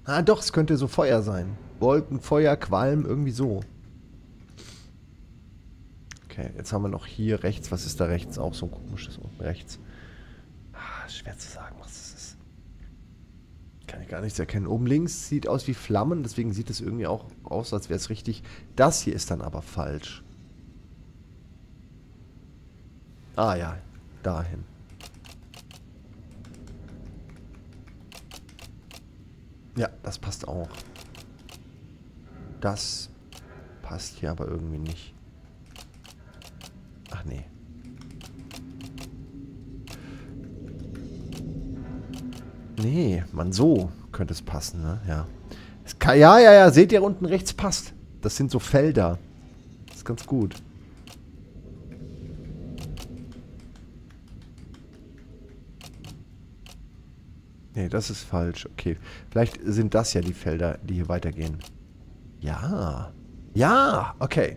Ah, doch, es könnte so Feuer sein. Wolken, Feuer, Qualm, irgendwie so. Okay, jetzt haben wir noch hier rechts. Was ist da rechts? Auch so ein komisches unten rechts. Ah, schwer zu sagen, was das ist. Kann ich gar nichts erkennen. Oben links sieht aus wie Flammen, deswegen sieht es irgendwie auch aus, als wäre es richtig. Das hier ist dann aber falsch. Ah ja, dahin. Ja, das passt auch. Das passt hier aber irgendwie nicht. Ach nee. Nee, man, so könnte es passen, ne? Ja. Kann, ja, ja, ja, seht ihr unten rechts passt. Das sind so Felder. Das ist ganz gut. Nee, das ist falsch. Okay. Vielleicht sind das ja die Felder, die hier weitergehen. Ja. Ja, okay.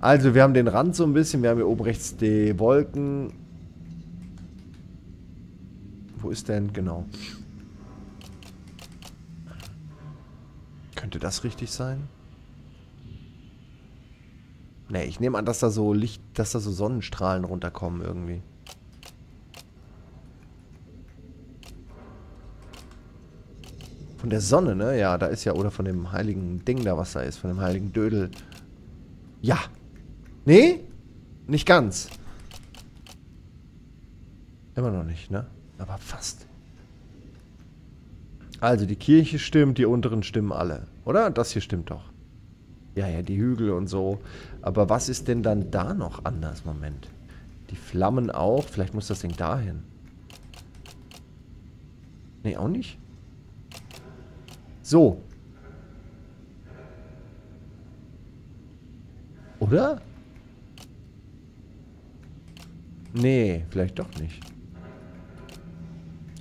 Also, wir haben den Rand so ein bisschen. Wir haben hier oben rechts die Wolken. Wo ist denn? Genau. Könnte das richtig sein? Nee, ich nehme an, dass da so Licht, dass da so Sonnenstrahlen runterkommen irgendwie. Von der Sonne, ne? Ja, da ist ja, oder von dem heiligen Ding da, was da ist, von dem heiligen Dödel. Ja. Nee? Nicht ganz. Immer noch nicht, ne? Aber fast. Also die Kirche stimmt, die unteren stimmen alle. Oder? Das hier stimmt doch. Ja, ja, die Hügel und so. Aber was ist denn dann da noch anders? Moment. Die Flammen auch. Vielleicht muss das Ding dahin. Nee, auch nicht. So. Oder? Nee, vielleicht doch nicht.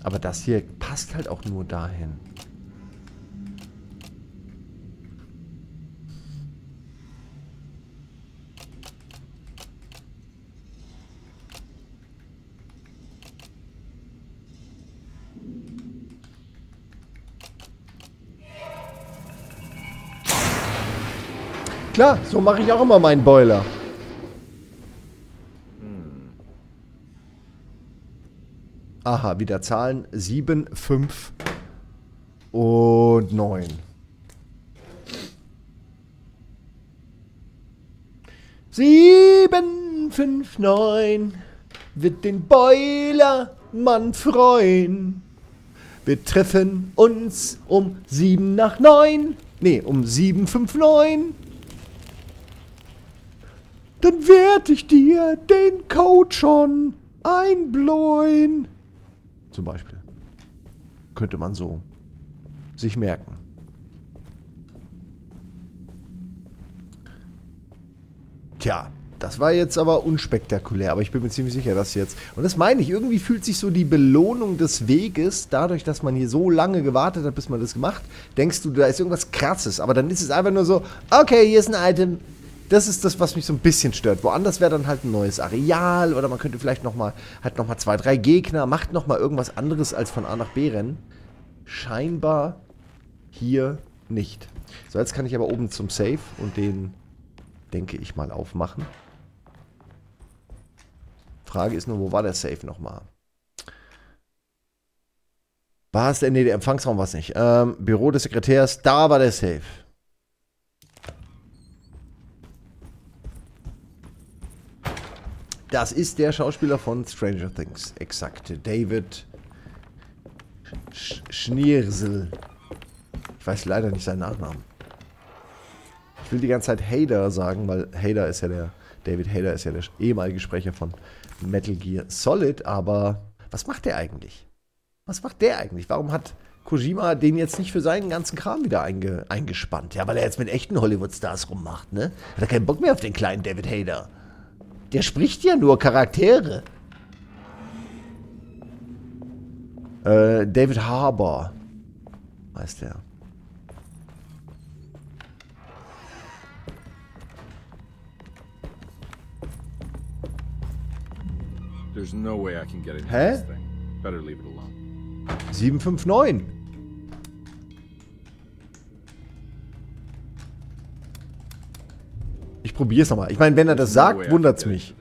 Aber das hier passt halt auch nur dahin. Klar, so mache ich auch immer meinen Boiler. Aha, wieder Zahlen. 7, 5 und 9. Sieben, fünf, neun wird den Boilermann freuen. Wir treffen uns um sieben nach neun. Nee, um sieben, fünf, neun. Dann werd ich dir den Code schon einbläuen. Zum Beispiel. Könnte man so sich merken. Tja, das war jetzt aber unspektakulär, aber ich bin mir ziemlich sicher, dass jetzt... Und das meine ich, irgendwie fühlt sich so die Belohnung des Weges, dadurch, dass man hier so lange gewartet hat, bis man das gemacht, denkst du, da ist irgendwas krasses, aber dann ist es einfach nur so, okay, hier ist ein Item, das ist das, was mich so ein bisschen stört. Woanders wäre dann halt ein neues Areal oder man könnte vielleicht nochmal, halt nochmal zwei, drei Gegner, macht nochmal irgendwas anderes als von A nach B rennen. Scheinbar hier nicht. So, jetzt kann ich aber oben zum Safe und den, denke ich mal, aufmachen. Frage ist nur, wo war der Safe nochmal? War es denn? Ne, der Empfangsraum war es nicht. Ähm, Büro des Sekretärs, da war der Safe. Das ist der Schauspieler von Stranger Things. Exakt. David Sch Schniersel. Ich weiß leider nicht seinen Nachnamen. Ich will die ganze Zeit Hader sagen, weil Hader ist ja der, David Hader ist ja der ehemalige Sprecher von Metal Gear Solid, aber was macht der eigentlich? Was macht der eigentlich? Warum hat Kojima den jetzt nicht für seinen ganzen Kram wieder einge eingespannt? Ja, weil er jetzt mit echten Hollywood-Stars rummacht, ne? Hat er keinen Bock mehr auf den kleinen David Hader. Der spricht ja nur Charaktere. Äh, David Harbour heißt der. There's no way I can get into Hä? this thing. Better leave it alone. 759. Ich probier's nochmal. Ich meine, wenn er das sagt, wundert's get mich.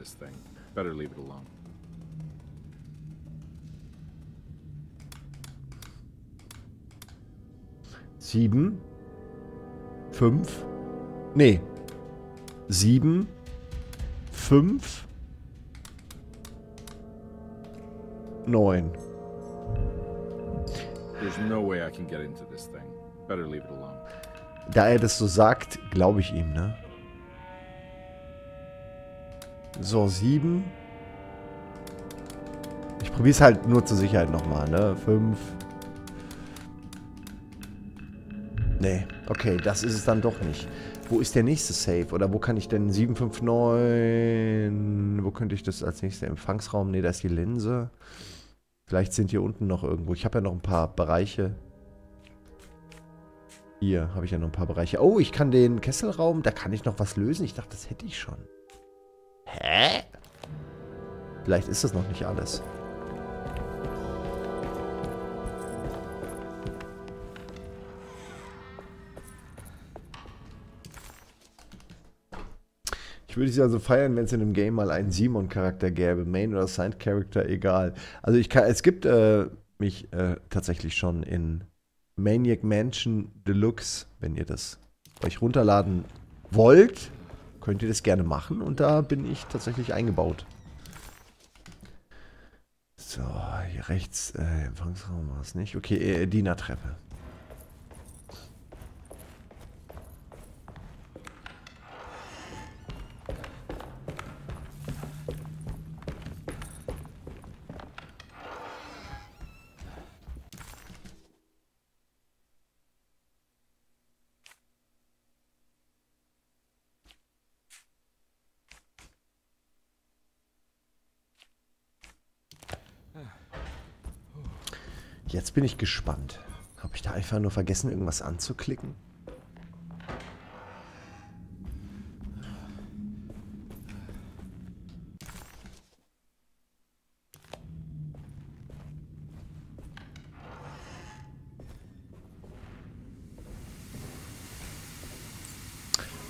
Sieben. Fünf. Nee. Sieben. Fünf. Neun. There's no way I can get into this thing. Better leave it alone. Da er das so sagt, glaube ich ihm, ne? So, sieben. Ich probiere es halt nur zur Sicherheit nochmal, ne? Fünf. Nee, okay, das ist es dann doch nicht. Wo ist der nächste Safe? Oder wo kann ich denn 759... Wo könnte ich das als nächster Empfangsraum? Ne, da ist die Linse. Vielleicht sind hier unten noch irgendwo. Ich habe ja noch ein paar Bereiche. Hier habe ich ja noch ein paar Bereiche. Oh, ich kann den Kesselraum, da kann ich noch was lösen. Ich dachte, das hätte ich schon. Hä? Vielleicht ist das noch nicht alles. Ich würde es also feiern, wenn es in einem Game mal einen Simon-Charakter gäbe. Main- oder Side-Character, egal. Also ich kann, es gibt äh, mich äh, tatsächlich schon in Maniac Mansion Deluxe, wenn ihr das euch runterladen wollt, könnt ihr das gerne machen und da bin ich tatsächlich eingebaut. So, hier rechts, äh, Empfangsraum war es nicht. Okay, äh, Dienertreppe. Bin ich gespannt. Habe ich da einfach nur vergessen, irgendwas anzuklicken?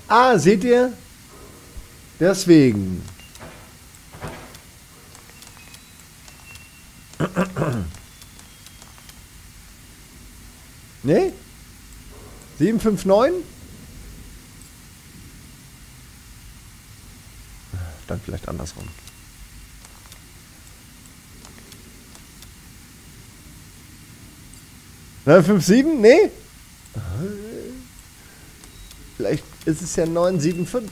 Ah, seht ihr? Deswegen. Ne? 759? Dann vielleicht andersrum. Nein, 5, 7? Nee? Vielleicht ist es ja 9, 7, 5.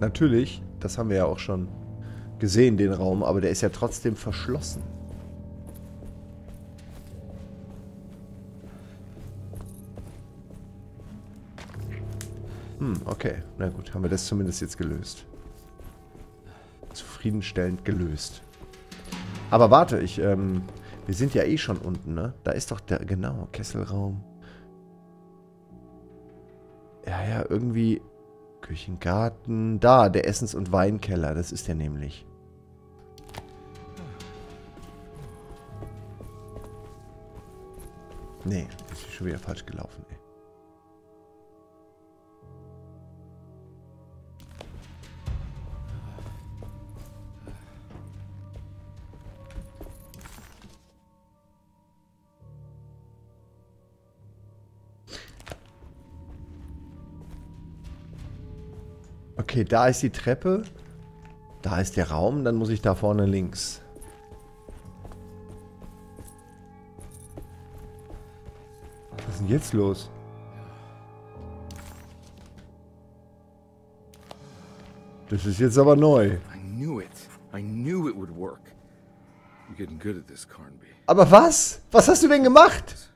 natürlich. Das haben wir ja auch schon gesehen, den Raum. Aber der ist ja trotzdem verschlossen. Hm, okay. Na gut, haben wir das zumindest jetzt gelöst. Zufriedenstellend gelöst. Aber warte, ich, ähm, wir sind ja eh schon unten, ne? Da ist doch der, genau, Kesselraum. Ja, ja, irgendwie Küchengarten. Da, der Essens- und Weinkeller, das ist der nämlich. Nee, das ist schon wieder falsch gelaufen, Okay, da ist die Treppe. Da ist der Raum. Dann muss ich da vorne links. Was ist denn jetzt los? Das ist jetzt aber neu. Aber was? Was hast du denn gemacht?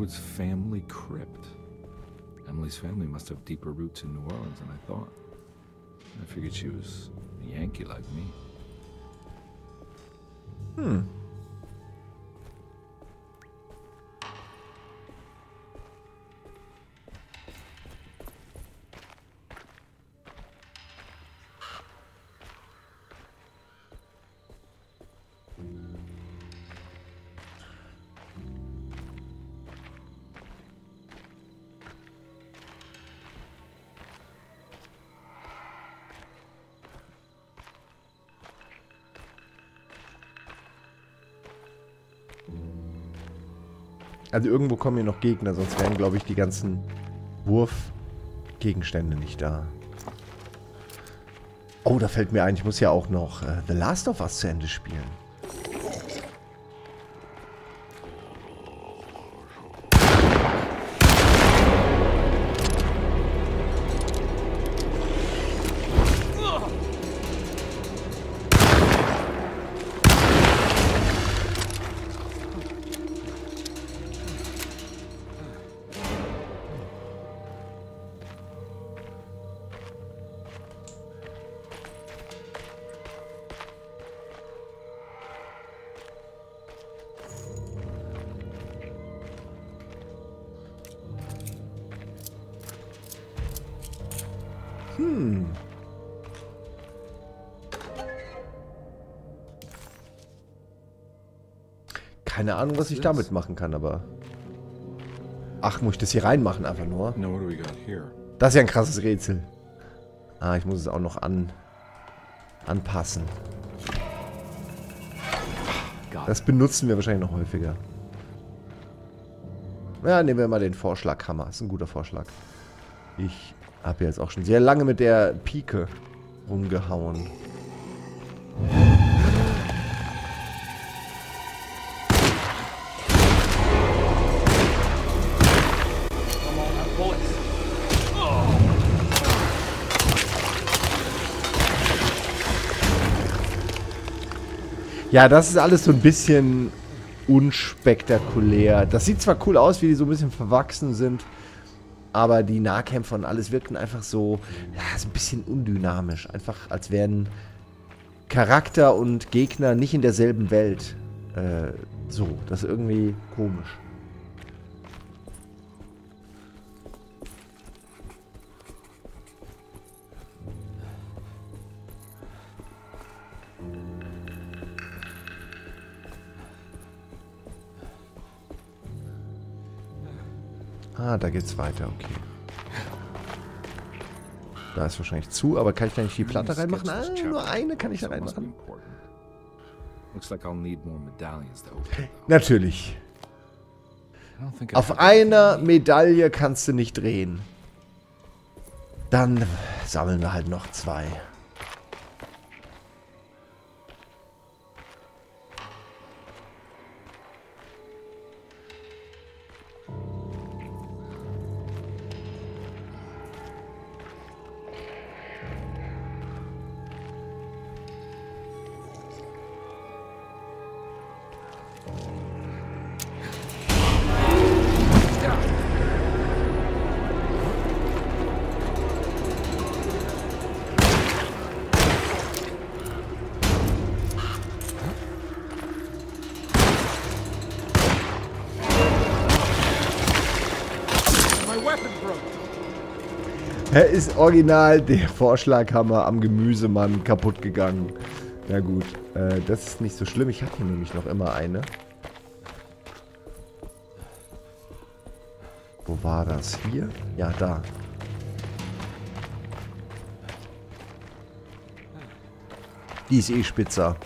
The Hartwood's family crypt. Emily's family must have deeper roots in New Orleans than I thought. I figured she was a Yankee like me. Hm. Also irgendwo kommen hier noch Gegner, sonst wären, glaube ich, die ganzen Wurfgegenstände nicht da. Oh, da fällt mir ein, ich muss ja auch noch äh, The Last of Us zu Ende spielen. Was ich damit machen kann, aber... Ach, muss ich das hier reinmachen einfach nur? Das ist ja ein krasses Rätsel. Ah, ich muss es auch noch an... anpassen. Das benutzen wir wahrscheinlich noch häufiger. Ja, nehmen wir mal den Vorschlaghammer. Ist ein guter Vorschlag. Ich habe jetzt auch schon sehr lange mit der Pike rumgehauen. Ja, das ist alles so ein bisschen unspektakulär. Das sieht zwar cool aus, wie die so ein bisschen verwachsen sind, aber die Nahkämpfer und alles wirkten einfach so, ja, so ein bisschen undynamisch. Einfach als wären Charakter und Gegner nicht in derselben Welt. Äh, so, das ist irgendwie komisch. Ah, da geht's weiter, okay. Da ist wahrscheinlich zu, aber kann ich da nicht die Platte reinmachen? Ah, nur eine kann ich da reinmachen. Natürlich. Auf einer Medaille kannst du nicht drehen. Dann sammeln wir halt noch zwei. Ist original der Vorschlaghammer am Gemüsemann kaputt gegangen. Na gut, äh, das ist nicht so schlimm. Ich habe hier nämlich noch immer eine. Wo war das? Hier? Ja, da. Die ist eh spitzer.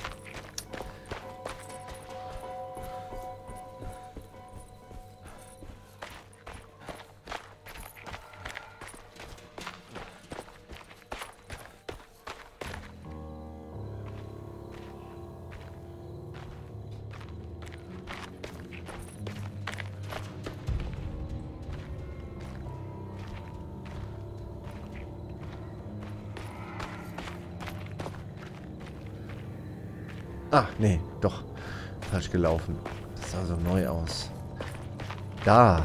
Ah, nee, doch. Falsch gelaufen. Das sah so neu aus. Da.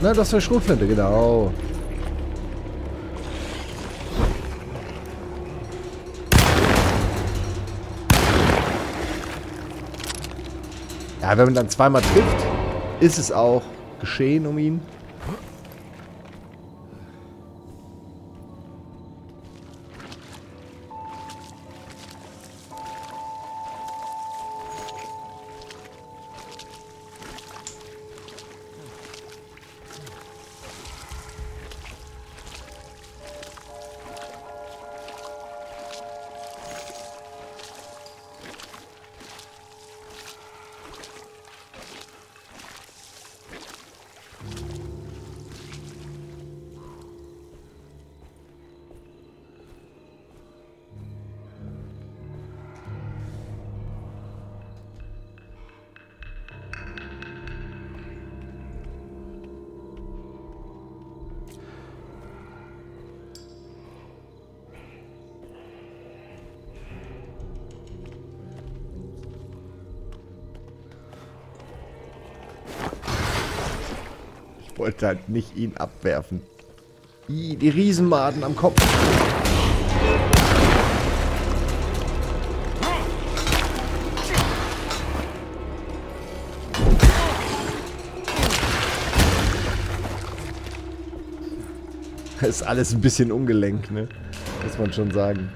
Na, das war Schrotflinte, genau. Ja, wenn man dann zweimal trifft, ist es auch geschehen um ihn. Wollte halt nicht ihn abwerfen. Ih, die Riesenmaden am Kopf. ist alles ein bisschen ungelenk, ne? Muss man schon sagen.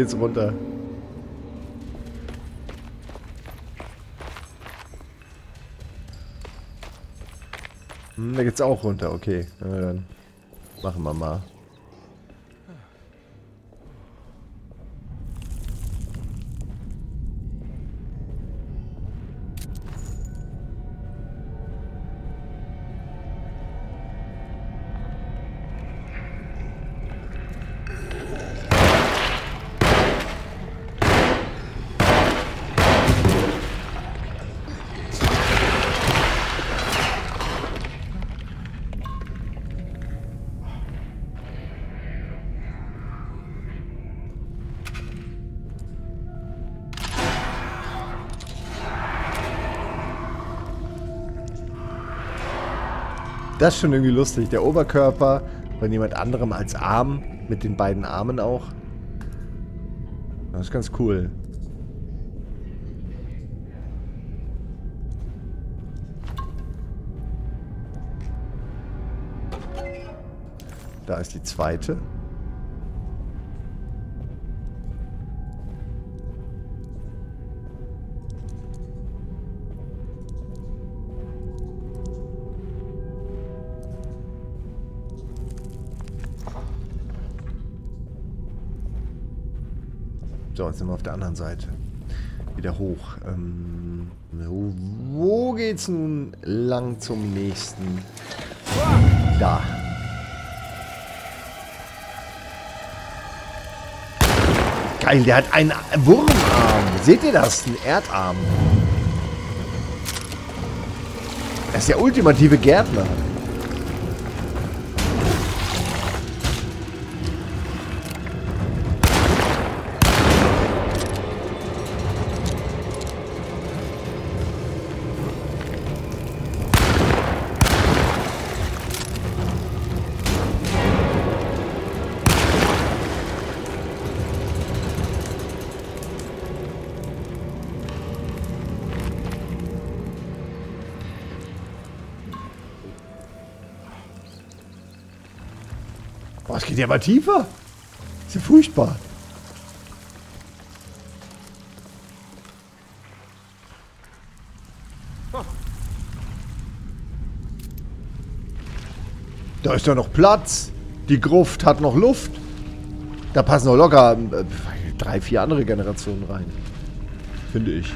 Geht's runter. Hm, da geht's auch runter, okay. Na dann machen wir mal. Das ist schon irgendwie lustig. Der Oberkörper von jemand anderem als Arm. Mit den beiden Armen auch. Das ist ganz cool. Da ist die zweite. Sind wir auf der anderen Seite. Wieder hoch. Ähm, wo, wo geht's nun lang zum nächsten? Da. Geil, der hat einen Wurmarm. Seht ihr das? Ein Erdarm. Er ist der ultimative Gärtner. Ja mal tiefer. Ist ja furchtbar. Da ist doch noch Platz. Die Gruft hat noch Luft. Da passen noch locker äh, drei, vier andere Generationen rein. Finde ich.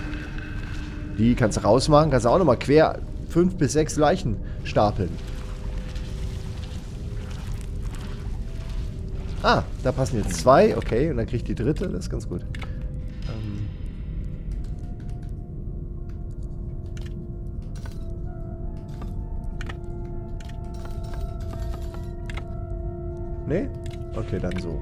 Die kannst du rausmachen. Kannst du auch nochmal quer fünf bis sechs Leichen stapeln. Ah, da passen jetzt zwei. Okay, und dann kriege ich die dritte. Das ist ganz gut. Ähm nee? Okay, dann so.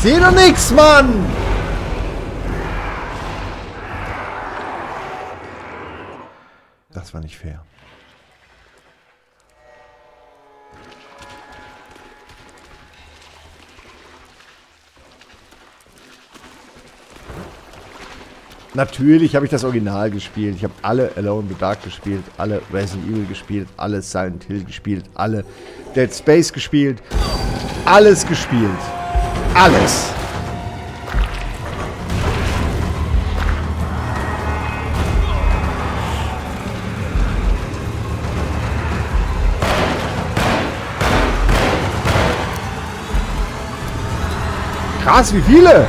Sehe doch nichts, Mann! Das war nicht fair. Natürlich habe ich das Original gespielt. Ich habe alle Alone in the Dark gespielt, alle Resident Evil gespielt, alle Silent Hill gespielt, alle Dead Space gespielt. Alles gespielt. Alles. Krass, wie viele?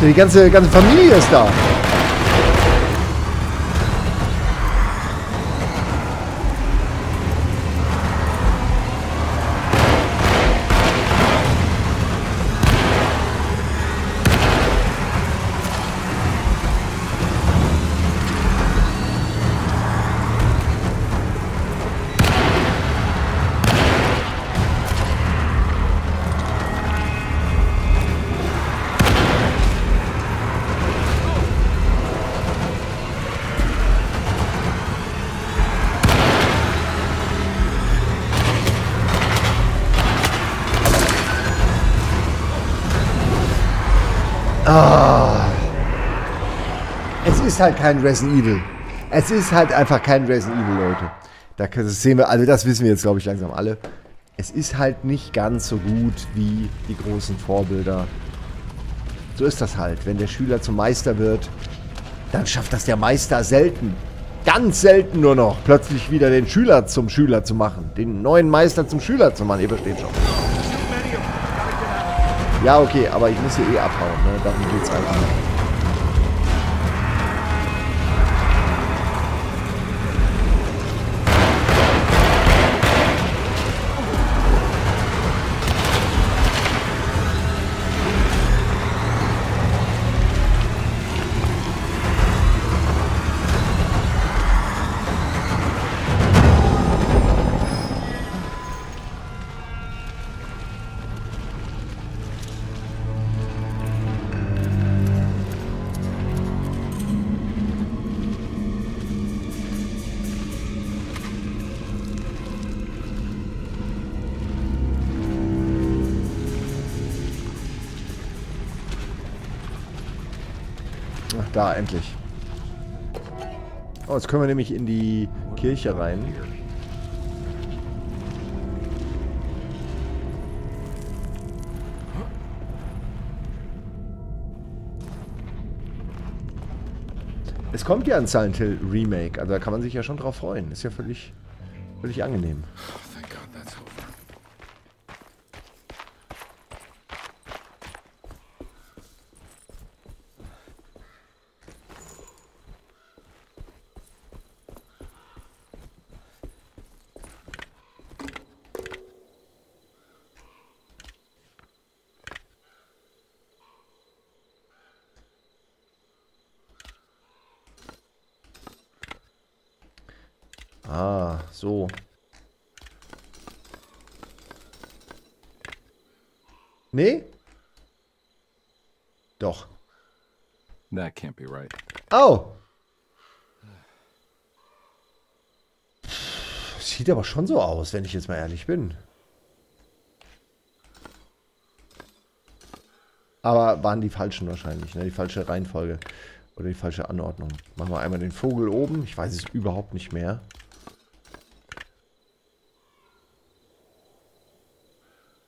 Die ganze, ganze Familie ist da. Es ist halt kein Resident Evil. Es ist halt einfach kein Resident Evil, Leute. Da das sehen wir, also das wissen wir jetzt, glaube ich, langsam alle. Es ist halt nicht ganz so gut wie die großen Vorbilder. So ist das halt. Wenn der Schüler zum Meister wird, dann schafft das der Meister selten. Ganz selten nur noch, plötzlich wieder den Schüler zum Schüler zu machen. Den neuen Meister zum Schüler zu machen. Ihr versteht schon. Ja, okay, aber ich muss hier eh abhauen, ne? Darum geht's einfach. Endlich. Oh, jetzt können wir nämlich in die Kirche rein. Es kommt ja ein Silent Hill Remake, also da kann man sich ja schon drauf freuen. Ist ja völlig, völlig angenehm. Ah, so. Nee? Doch. That can't be right. Oh. Sieht aber schon so aus, wenn ich jetzt mal ehrlich bin. Aber waren die falschen wahrscheinlich, ne? Die falsche Reihenfolge. Oder die falsche Anordnung. Machen wir einmal den Vogel oben. Ich weiß es überhaupt nicht mehr.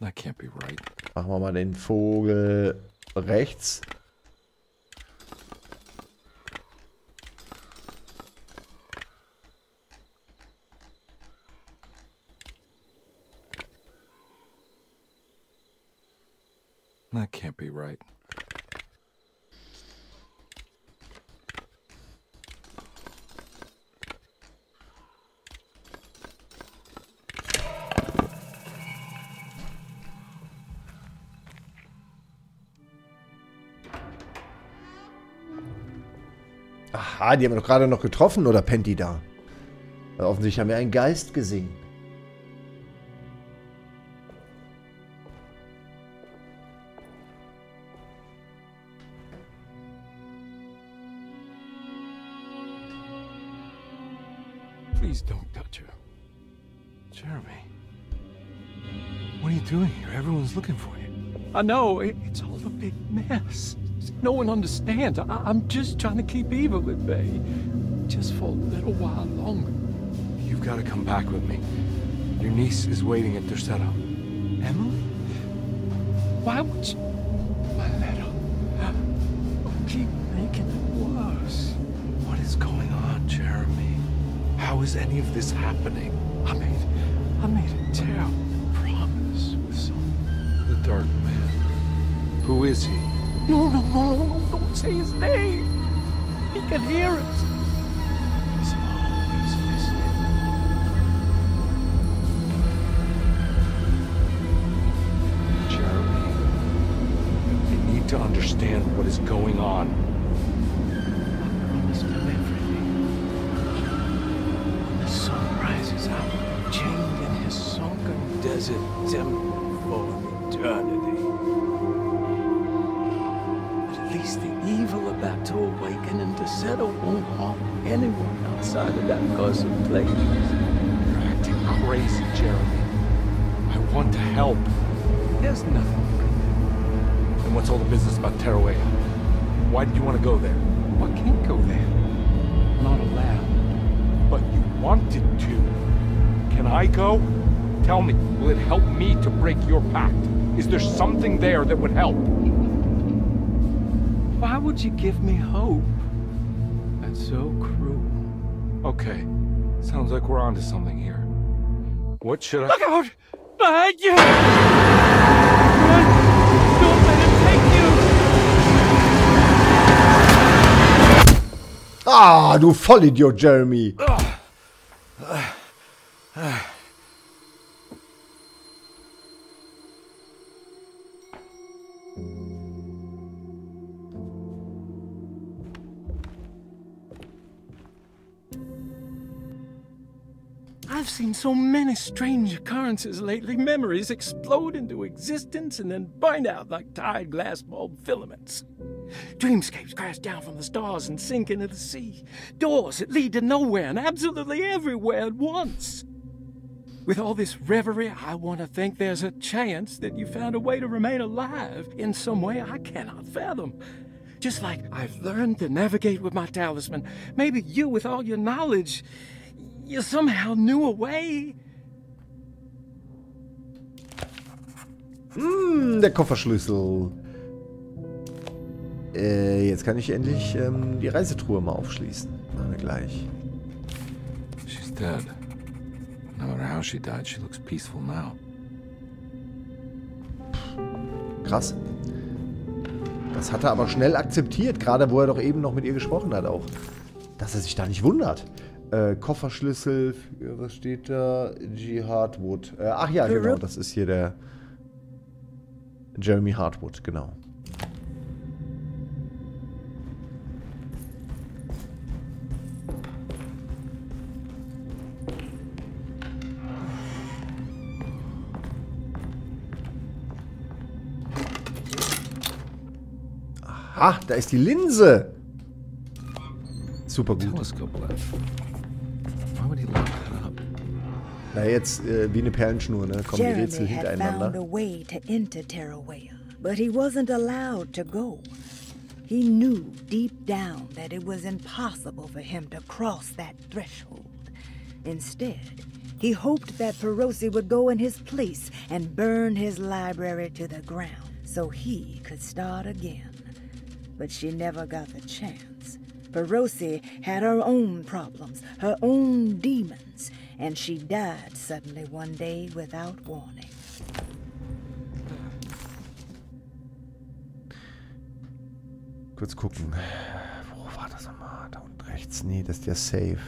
That can't be right. Machen wir mal den Vogel rechts. That can't be right. Aha, die haben wir doch gerade noch getroffen, oder pennt die da? Weil offensichtlich haben wir einen Geist gesehen. Please don't touch her. Jeremy. What are you doing here? Everyone's looking for you. I know, it, it's all a big mess. No one understands. I, I'm just trying to keep evil at bay. Just for a little while longer. You've got to come back with me. Your niece is waiting at their setup. Emily? Why would you... My letter. Keep making it worse. What is going on, Jeremy? How is any of this happening? I made... I made a terrible promise with some... The Dark Man. Who is he? No, no, no, no, no, don't say his name. He can hear us. Jeremy. You need to understand what is going on. Help. There's nothing. And what's all the business about Teruea? Why did you want to go there? I can't go there. Not allowed. But you wanted to. Can I go? Tell me, will it help me to break your pact? Is there something there that would help? Why would you give me hope? That's so cruel. Okay, sounds like we're onto something here. What should I... Look out! Behind you! Run! Don't let him take you! Ah, du Vollidiot, Jeremy. So many strange occurrences lately. Memories explode into existence and then burn out like tired glass bulb filaments. Dreamscapes crash down from the stars and sink into the sea. Doors that lead to nowhere and absolutely everywhere at once. With all this reverie, I want to think there's a chance that you found a way to remain alive in some way I cannot fathom. Just like I've learned to navigate with my talisman, maybe you, with all your knowledge, you somehow knew a way. Hm, der Kofferschlüssel. Äh, jetzt kann ich endlich ähm, die Reisetruhe mal aufschließen. Machen wir gleich. She's dead. No matter how she died, she looks peaceful now. Krass. Das hat er aber schnell akzeptiert, gerade wo er doch eben noch mit ihr gesprochen hat auch. Dass er sich da nicht wundert. Äh, Kofferschlüssel, was steht da? G. Hardwood. Äh, ach ja, genau, das ist hier der Jeremy Hardwood, genau. Aha, da ist die Linse. Super gut. Telescope left. Why would he lock that up? Na jetzt äh, wie eine Perlenschnur, ne? Kommen die Jeremy Rätsel had found a way to enter Terrawea, but he wasn't allowed to go. He knew deep down that it was impossible for him to cross that threshold. Instead, he hoped that Perosi would go in his place and burn his library to the ground so he could start again. But she never got the chance. Perosi had her own problems, her own demons, and she died suddenly one day without warning. Kurz gucken. Wo war das nochmal? Da unten rechts. Nee, das ist der Safe.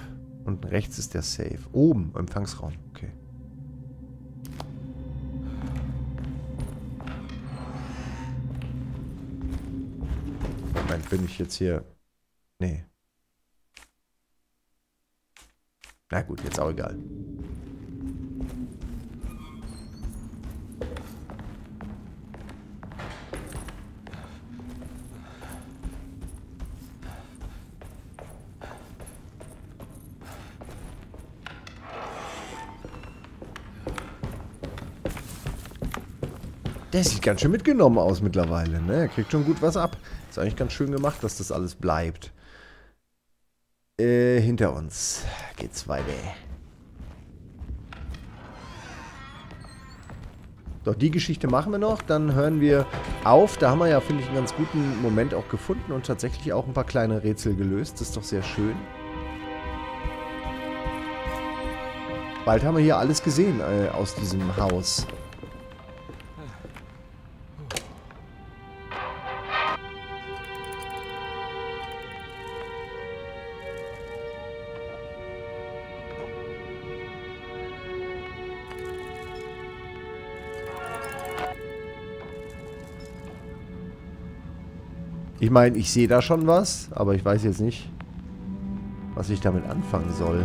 Unten rechts ist der Safe. Oben, Empfangsraum. Okay. Moment, bin ich jetzt hier... Nee. Na gut, jetzt auch egal. Der sieht ganz schön mitgenommen aus mittlerweile, ne? Er kriegt schon gut was ab. Ist eigentlich ganz schön gemacht, dass das alles bleibt. Äh, hinter uns geht's weiter. Doch, die Geschichte machen wir noch. Dann hören wir auf. Da haben wir ja, finde ich, einen ganz guten Moment auch gefunden und tatsächlich auch ein paar kleine Rätsel gelöst. Das ist doch sehr schön. Bald haben wir hier alles gesehen äh, aus diesem Haus. Ich meine, ich sehe da schon was, aber ich weiß jetzt nicht, was ich damit anfangen soll.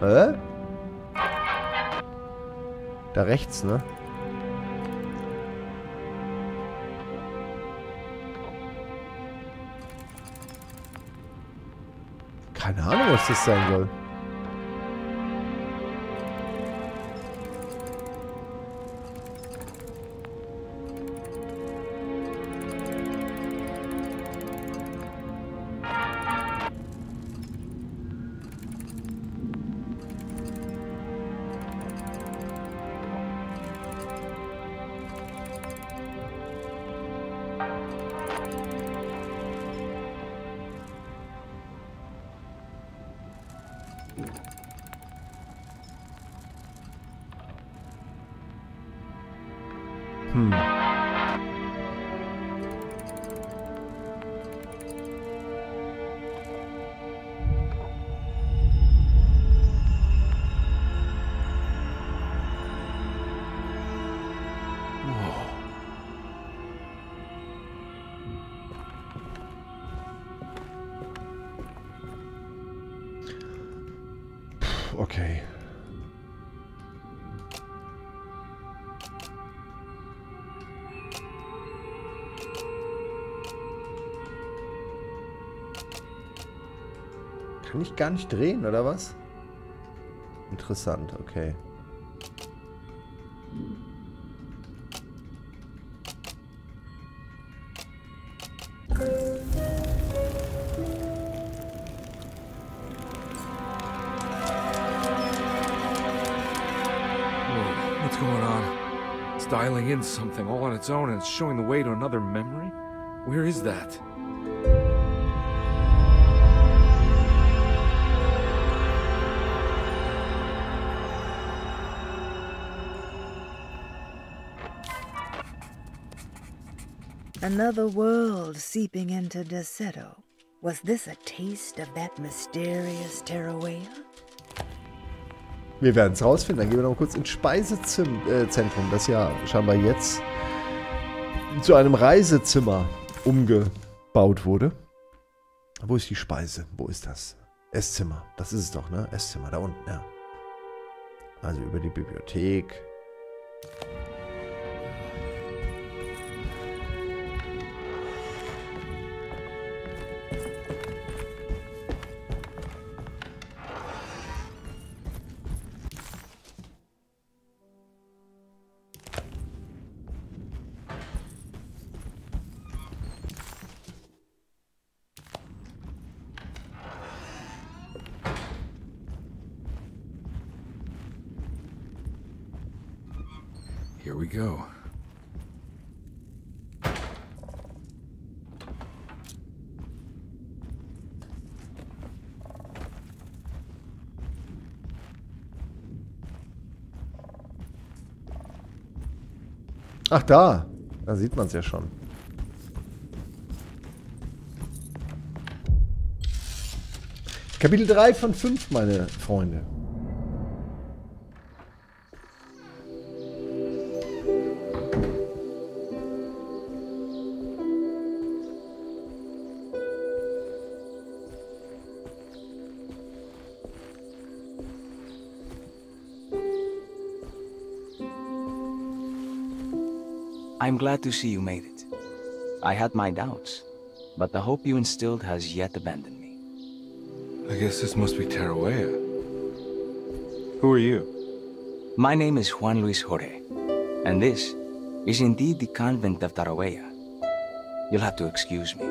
Hä? Da rechts, ne? Keine Ahnung, was das sein soll. Gar nicht drehen, oder was? Interessant, okay. What's going on? It's dialing in something all on its own and it's showing the way to another memory? Where is that? Another world seeping into Deseto. Was this a taste of that mysterious Terrawea? Wir werden es rausfinden. Dann gehen wir noch kurz ins Speisezentrum, das ja scheinbar jetzt zu einem Reisezimmer umgebaut wurde. Wo ist die Speise? Wo ist das? Esszimmer. Das ist es doch, ne? Esszimmer, da unten, ja. Also über die Bibliothek. Here we go. Ach, da. Da sieht man es ja schon. Kapitel 3 von 5, meine Freunde. Glad to see you made it. I had my doubts, but the hope you instilled has yet abandoned me. I guess this must be Tarawea. Who are you? My name is Juan Luis Jorge, and this is indeed the convent of Tarawea. You'll have to excuse me,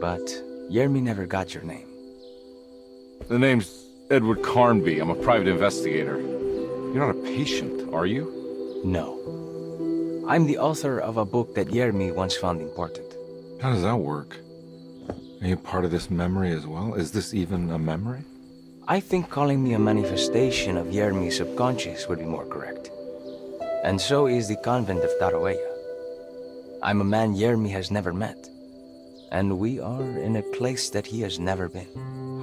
but Yermi never got your name. The name's Edward Carnby. I'm a private investigator. You're not a patient, are you? No. I'm the author of a book that Yermi once found important. How does that work? Are you part of this memory as well? Is this even a memory? I think calling me a manifestation of Yermi's subconscious would be more correct. And so is the convent of Tarawea. I'm a man Yermi has never met. And we are in a place that he has never been.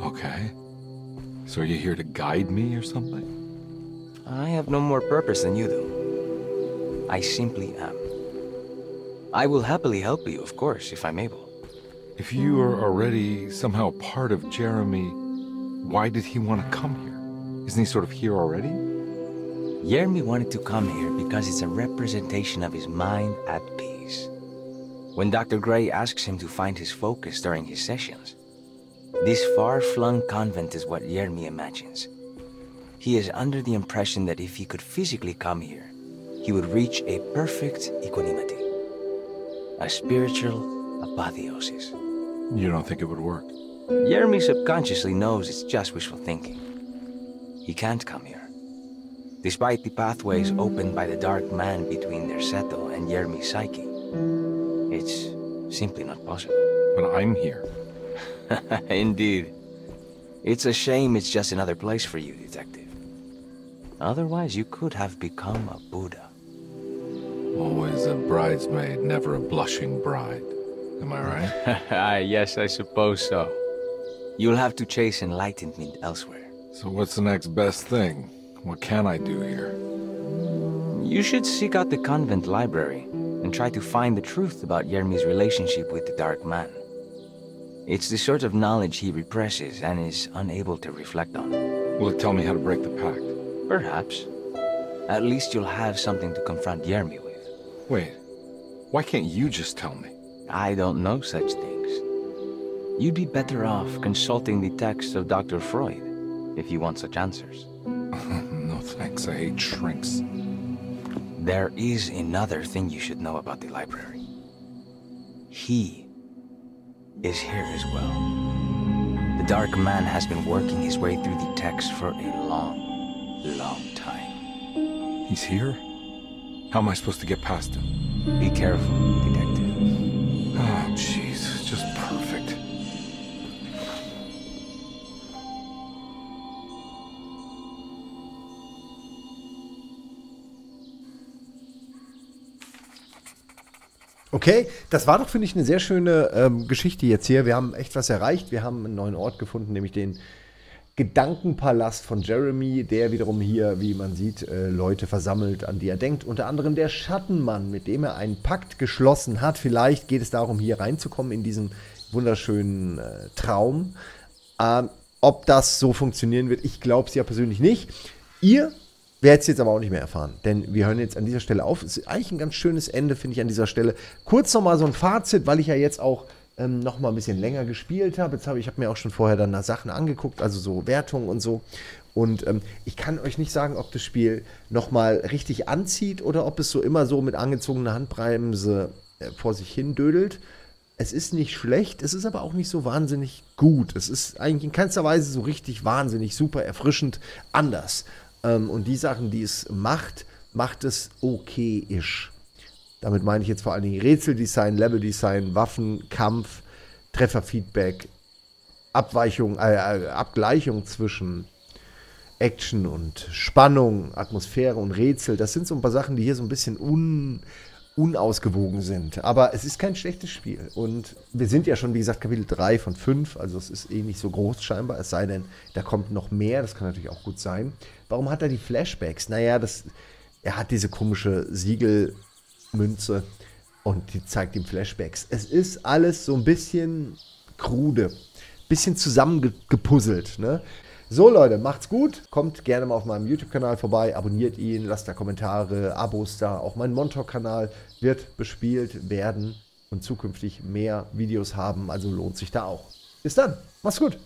Okay. So are you here to guide me or something? I have no more purpose than you do. I simply am. I will happily help you, of course, if I'm able. If you are already somehow part of Jeremy, why did he want to come here? Isn't he sort of here already? Jeremy wanted to come here because it's a representation of his mind at peace. When Dr. Gray asks him to find his focus during his sessions, this far-flung convent is what Jeremy imagines. He is under the impression that if he could physically come here, he would reach a perfect equanimity. A spiritual apotheosis. You don't think it would work? Jeremy subconsciously knows it's just wishful thinking. He can't come here. Despite the pathways opened by the dark man between their Seto and Jeremy's psyche, it's simply not possible. But I'm here. (laughs) Indeed. It's a shame it's just another place for you, Detective. Otherwise, you could have become a Buddha. Always a bridesmaid, never a blushing bride. Am I right? (laughs) Ah, yes, I suppose so. You'll have to chase enlightenment elsewhere. So what's the next best thing? What can I do here? You should seek out the convent library and try to find the truth about Yermi's relationship with the Dark Man. It's the sort of knowledge he represses and is unable to reflect on. Will it tell me how to break the pact? Perhaps. At least you'll have something to confront Yermi with. Wait, why can't you just tell me? I don't know such things. You'd be better off consulting the texts of Dr. Freud if you want such answers. (laughs) no thanks, I hate shrinks. There is another thing you should know about the library. He is here as well. The Dark Man has been working his way through the text for a long, long time. He's here? How am I supposed to get past him? Be careful, Detective. Oh, jeez, just perfect. Okay, das war doch, finde ich, eine sehr schöne ähm, Geschichte jetzt hier. Wir haben echt was erreicht. Wir haben einen neuen Ort gefunden, nämlich den Gedankenpalast von Jeremy, der wiederum hier, wie man sieht, äh, Leute versammelt, an die er denkt. Unter anderem der Schattenmann, mit dem er einen Pakt geschlossen hat. Vielleicht geht es darum, hier reinzukommen in diesen wunderschönen äh, Traum. Ähm, ob das so funktionieren wird, ich glaube es ja persönlich nicht. Ihr werdet es jetzt aber auch nicht mehr erfahren, denn wir hören jetzt an dieser Stelle auf. Ist eigentlich ein ganz schönes Ende, finde ich, an dieser Stelle. Kurz nochmal so ein Fazit, weil ich ja jetzt auch ähm, noch mal ein bisschen länger gespielt habe. Jetzt habe ich habe mir auch schon vorher dann Sachen angeguckt, also so Wertungen und so. Und ähm, ich kann euch nicht sagen, ob das Spiel noch mal richtig anzieht oder ob es so immer so mit angezogener Handbremse äh, vor sich hin dödelt. Es ist nicht schlecht, es ist aber auch nicht so wahnsinnig gut. Es ist eigentlich in keinster Weise so richtig wahnsinnig super erfrischend anders. Ähm, und die Sachen, die es macht, macht es okay-isch. Damit meine ich jetzt vor allen Dingen Rätseldesign, Leveldesign, Waffen, Kampf, Trefferfeedback, Abweichung, äh, äh, Abgleichung zwischen Action und Spannung, Atmosphäre und Rätsel. Das sind so ein paar Sachen, die hier so ein bisschen un, unausgewogen sind. Aber es ist kein schlechtes Spiel. Und wir sind ja schon, wie gesagt, Kapitel 3 von 5. Also es ist eh nicht so groß scheinbar. Es sei denn, da kommt noch mehr. Das kann natürlich auch gut sein. Warum hat er die Flashbacks? Naja, das, er hat diese komische Siegelmünze und die zeigt ihm Flashbacks. Es ist alles so ein bisschen krude. Bisschen zusammengepuzzelt. Ne? So Leute, macht's gut. Kommt gerne mal auf meinem YouTube-Kanal vorbei, abonniert ihn, lasst da Kommentare, Abos da. Auch mein Montauk-Kanal wird bespielt werden und zukünftig mehr Videos haben, also lohnt sich da auch. Bis dann, macht's gut.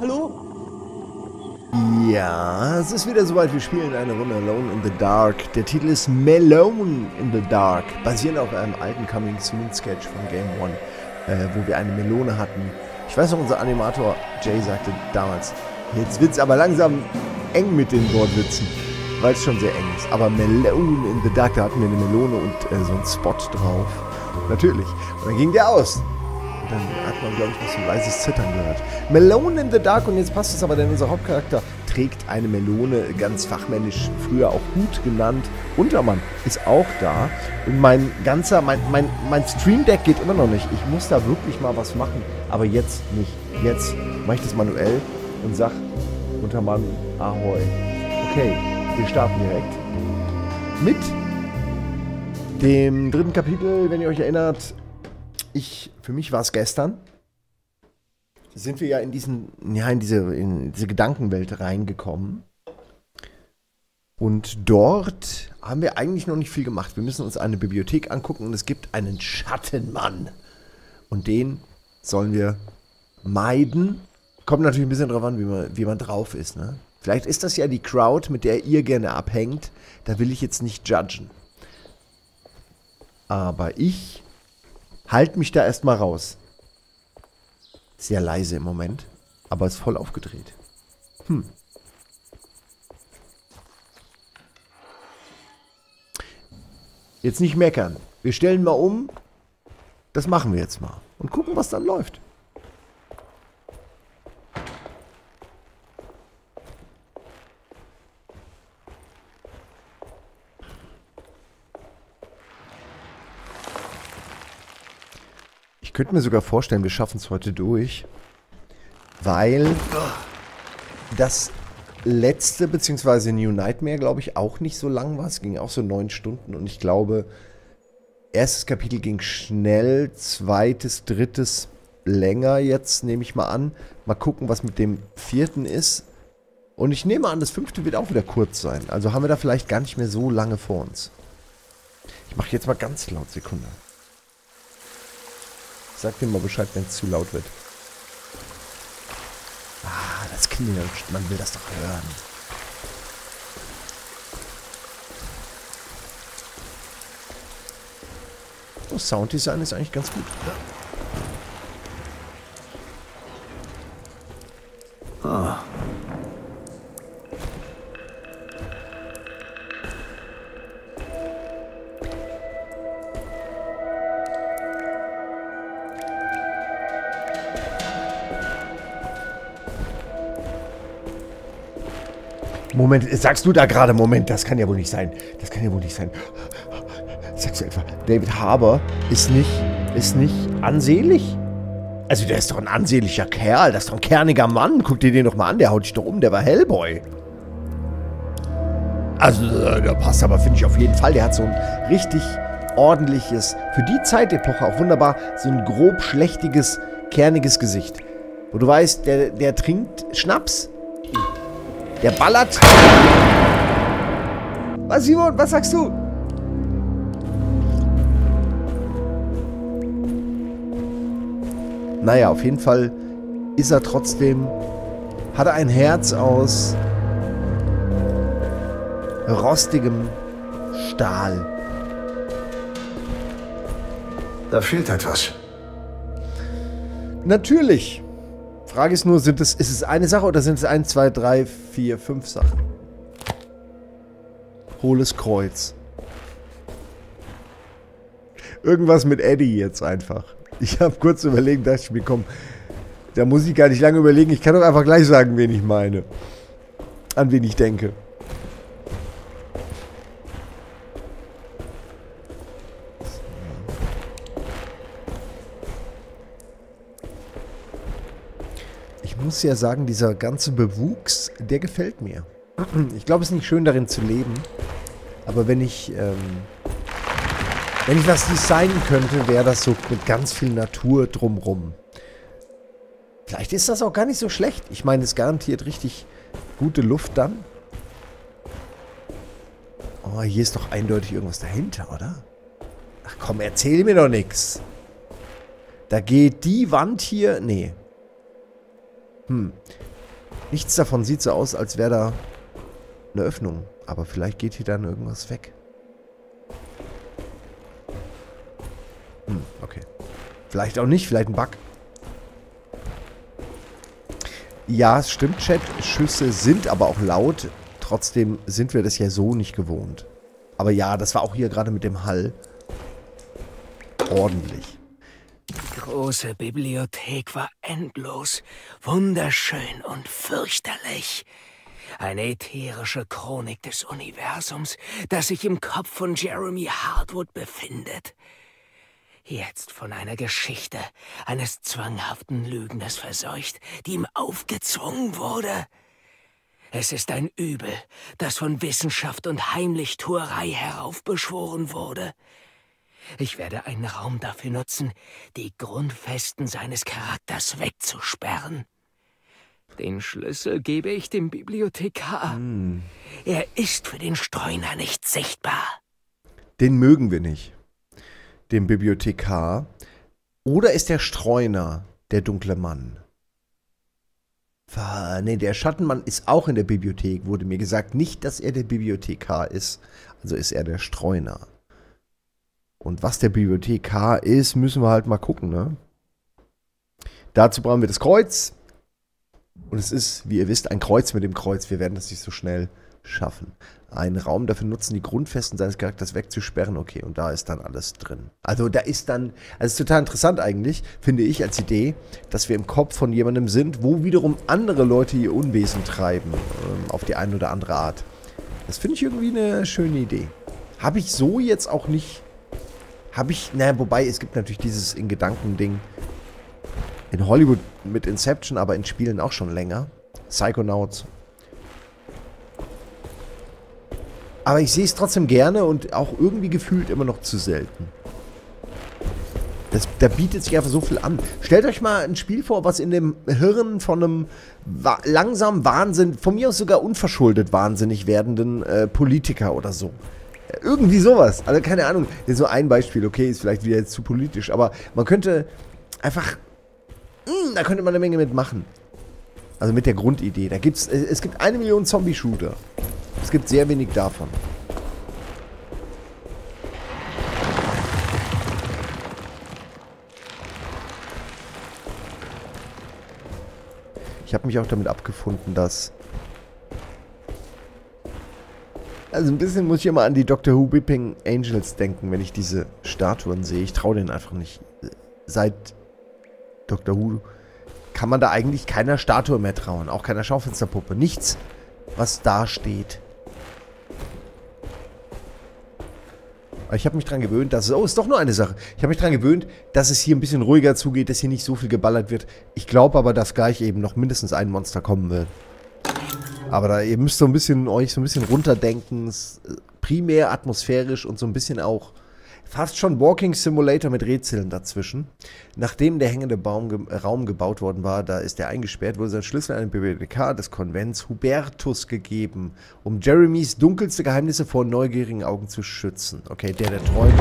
Hallo? Ja, es ist wieder soweit. Wir spielen eine Runde Alone in the Dark. Der Titel ist Melone in the Dark, basierend auf einem alten Coming Soon Sketch von Game One, äh, wo wir eine Melone hatten. Ich weiß noch, unser Animator Jay sagte damals, jetzt wird's aber langsam eng mit den Wortwitzen, weil es schon sehr eng ist. Aber Melone in the Dark, da hatten wir eine Melone und äh, so einen Spot drauf. Natürlich. Und dann ging der aus dann hat man, glaube ich, ein leises Zittern gehört. Melone in the Dark, und jetzt passt es aber, denn unser Hauptcharakter trägt eine Melone, ganz fachmännisch, früher auch Hut genannt. Untermann ist auch da. Und mein ganzer, mein, mein, mein Stream Deck geht immer noch nicht. Ich muss da wirklich mal was machen. Aber jetzt nicht. Jetzt mache ich das manuell und sag Untermann, Ahoi. Okay, wir starten direkt mit dem dritten Kapitel, wenn ihr euch erinnert, ich, für mich war es gestern, sind wir ja in diesen, ja, in diese, in diese Gedankenwelt reingekommen. Und dort haben wir eigentlich noch nicht viel gemacht. Wir müssen uns eine Bibliothek angucken und es gibt einen Schattenmann. Und den sollen wir meiden. Kommt natürlich ein bisschen drauf an, wie man, wie man drauf ist. Ne? Vielleicht ist das ja die Crowd, mit der ihr gerne abhängt. Da will ich jetzt nicht judgen. Aber ich Halt mich da erstmal raus. Sehr leise im Moment, aber ist voll aufgedreht. Hm. Jetzt nicht meckern. Wir stellen mal um. Das machen wir jetzt mal. Und gucken, was dann läuft. Könnte mir sogar vorstellen, wir schaffen es heute durch. Weil das letzte, beziehungsweise New Nightmare, glaube ich, auch nicht so lang war. Es ging auch so neun Stunden und ich glaube, erstes Kapitel ging schnell, zweites, drittes länger jetzt, nehme ich mal an. Mal gucken, was mit dem vierten ist. Und ich nehme an, das fünfte wird auch wieder kurz sein. Also haben wir da vielleicht gar nicht mehr so lange vor uns. Ich mache jetzt mal ganz laut Sekunde. Sag mir mal Bescheid, wenn es zu laut wird. Ah, das Klingeln, man will das doch hören. Das Sounddesign ist eigentlich ganz gut. Ah. Moment, sagst du da gerade, Moment, das kann ja wohl nicht sein. Das kann ja wohl nicht sein. Sagst du etwa, David Harbour ist nicht, ist nicht ansehlich? Also der ist doch ein ansehnlicher Kerl, das ist doch ein kerniger Mann. Guck dir den doch mal an, der haut dich doch um, der war Hellboy. Also, äh, der passt aber, finde ich auf jeden Fall. Der hat so ein richtig ordentliches, für die Zeitepoche auch wunderbar, so ein grob schlechtiges, kerniges Gesicht. Wo du weißt, der, der trinkt Schnaps. Der ballert. Was, Simon? Was sagst du? Naja, auf jeden Fall ist er trotzdem, hat er ein Herz aus rostigem Stahl. Da fehlt etwas. Natürlich. Frage ist nur, sind es, ist es eine Sache oder sind es 1, 2, 3, 4, 5 Sachen? Hohles Kreuz. Irgendwas mit Eddie jetzt einfach. Ich habe kurz überlegt, dachte ich mir, komm, da muss ich gar nicht lange überlegen. Ich kann doch einfach gleich sagen, wen ich meine. An wen ich denke. Muss ja sagen, dieser ganze Bewuchs, der gefällt mir. Ich glaube, es ist nicht schön, darin zu leben. Aber wenn ich, ähm, wenn ich was designen könnte, wäre das so mit ganz viel Natur drumrum. Vielleicht ist das auch gar nicht so schlecht. Ich meine, es garantiert richtig gute Luft dann. Oh, hier ist doch eindeutig irgendwas dahinter, oder? Ach komm, erzähl mir doch nichts. Da geht die Wand hier... Nee. Hm. Nichts davon sieht so aus, als wäre da eine Öffnung. Aber vielleicht geht hier dann irgendwas weg. Hm, okay. Vielleicht auch nicht, vielleicht ein Bug. Ja, es stimmt, Chat. Schüsse sind aber auch laut. Trotzdem sind wir das ja so nicht gewohnt. Aber ja, das war auch hier gerade mit dem Hall ordentlich. Die große Bibliothek war endlos, wunderschön und fürchterlich. Eine ätherische Chronik des Universums, das sich im Kopf von Jeremy Hartwood befindet. Jetzt von einer Geschichte eines zwanghaften Lügners verseucht, die ihm aufgezwungen wurde. Es ist ein Übel, das von Wissenschaft und Heimlichtuerei heraufbeschworen wurde. Ich werde einen Raum dafür nutzen, die Grundfesten seines Charakters wegzusperren. Den Schlüssel gebe ich dem Bibliothekar. Hm. Er ist für den Streuner nicht sichtbar. Den mögen wir nicht. Den Bibliothekar. Oder ist der Streuner der dunkle Mann? Ne, der Schattenmann ist auch in der Bibliothek, wurde mir gesagt. Nicht, dass er der Bibliothekar ist. Also ist er der Streuner. Und was der Bibliothekar ist, müssen wir halt mal gucken, ne? Dazu brauchen wir das Kreuz. Und es ist, wie ihr wisst, ein Kreuz mit dem Kreuz. Wir werden das nicht so schnell schaffen. Einen Raum dafür nutzen, die Grundfesten seines Charakters wegzusperren. Okay, und da ist dann alles drin. Also da ist dann, also es ist total interessant eigentlich, finde ich als Idee, dass wir im Kopf von jemandem sind, wo wiederum andere Leute ihr Unwesen treiben. Ähm, auf die eine oder andere Art. Das finde ich irgendwie eine schöne Idee. Habe ich so jetzt auch nicht habe ich, naja, wobei, es gibt natürlich dieses in Gedanken-Ding in Hollywood mit Inception, aber in Spielen auch schon länger. Psychonauts. Aber ich sehe es trotzdem gerne und auch irgendwie gefühlt immer noch zu selten. Das, da bietet sich einfach so viel an. Stellt euch mal ein Spiel vor, was in dem Hirn von einem wa langsam Wahnsinn, von mir aus sogar unverschuldet wahnsinnig werdenden äh, Politiker oder so irgendwie sowas. Also keine Ahnung. Ist so ein Beispiel. Okay, ist vielleicht wieder jetzt zu politisch. Aber man könnte einfach... Mh, hm, da könnte man eine Menge mitmachen. Also mit der Grundidee. Da gibt's, es gibt eine Million Zombie-Shooter. Es gibt sehr wenig davon. Ich habe mich auch damit abgefunden, dass Also ein bisschen muss ich immer an die Doctor Who Whipping Angels denken, wenn ich diese Statuen sehe. Ich traue denen einfach nicht. Seit Doctor Who kann man da eigentlich keiner Statue mehr trauen. Auch keiner Schaufensterpuppe. Nichts, was da steht. Aber ich habe mich daran gewöhnt, dass es... Oh, ist doch nur eine Sache. Ich habe mich daran gewöhnt, dass es hier ein bisschen ruhiger zugeht, dass hier nicht so viel geballert wird. Ich glaube aber, dass gleich eben noch mindestens ein Monster kommen wird. Aber da, ihr müsst so ein bisschen euch so ein bisschen runterdenken. Äh, primär atmosphärisch und so ein bisschen auch fast schon Walking Simulator mit Rätseln dazwischen. Nachdem der hängende Baum ge Raum gebaut worden war, da ist er eingesperrt, wurde sein Schlüssel an den Bibliothekar des Konvents Hubertus gegeben, um Jeremys dunkelste Geheimnisse vor neugierigen Augen zu schützen. Okay, der, der träumt.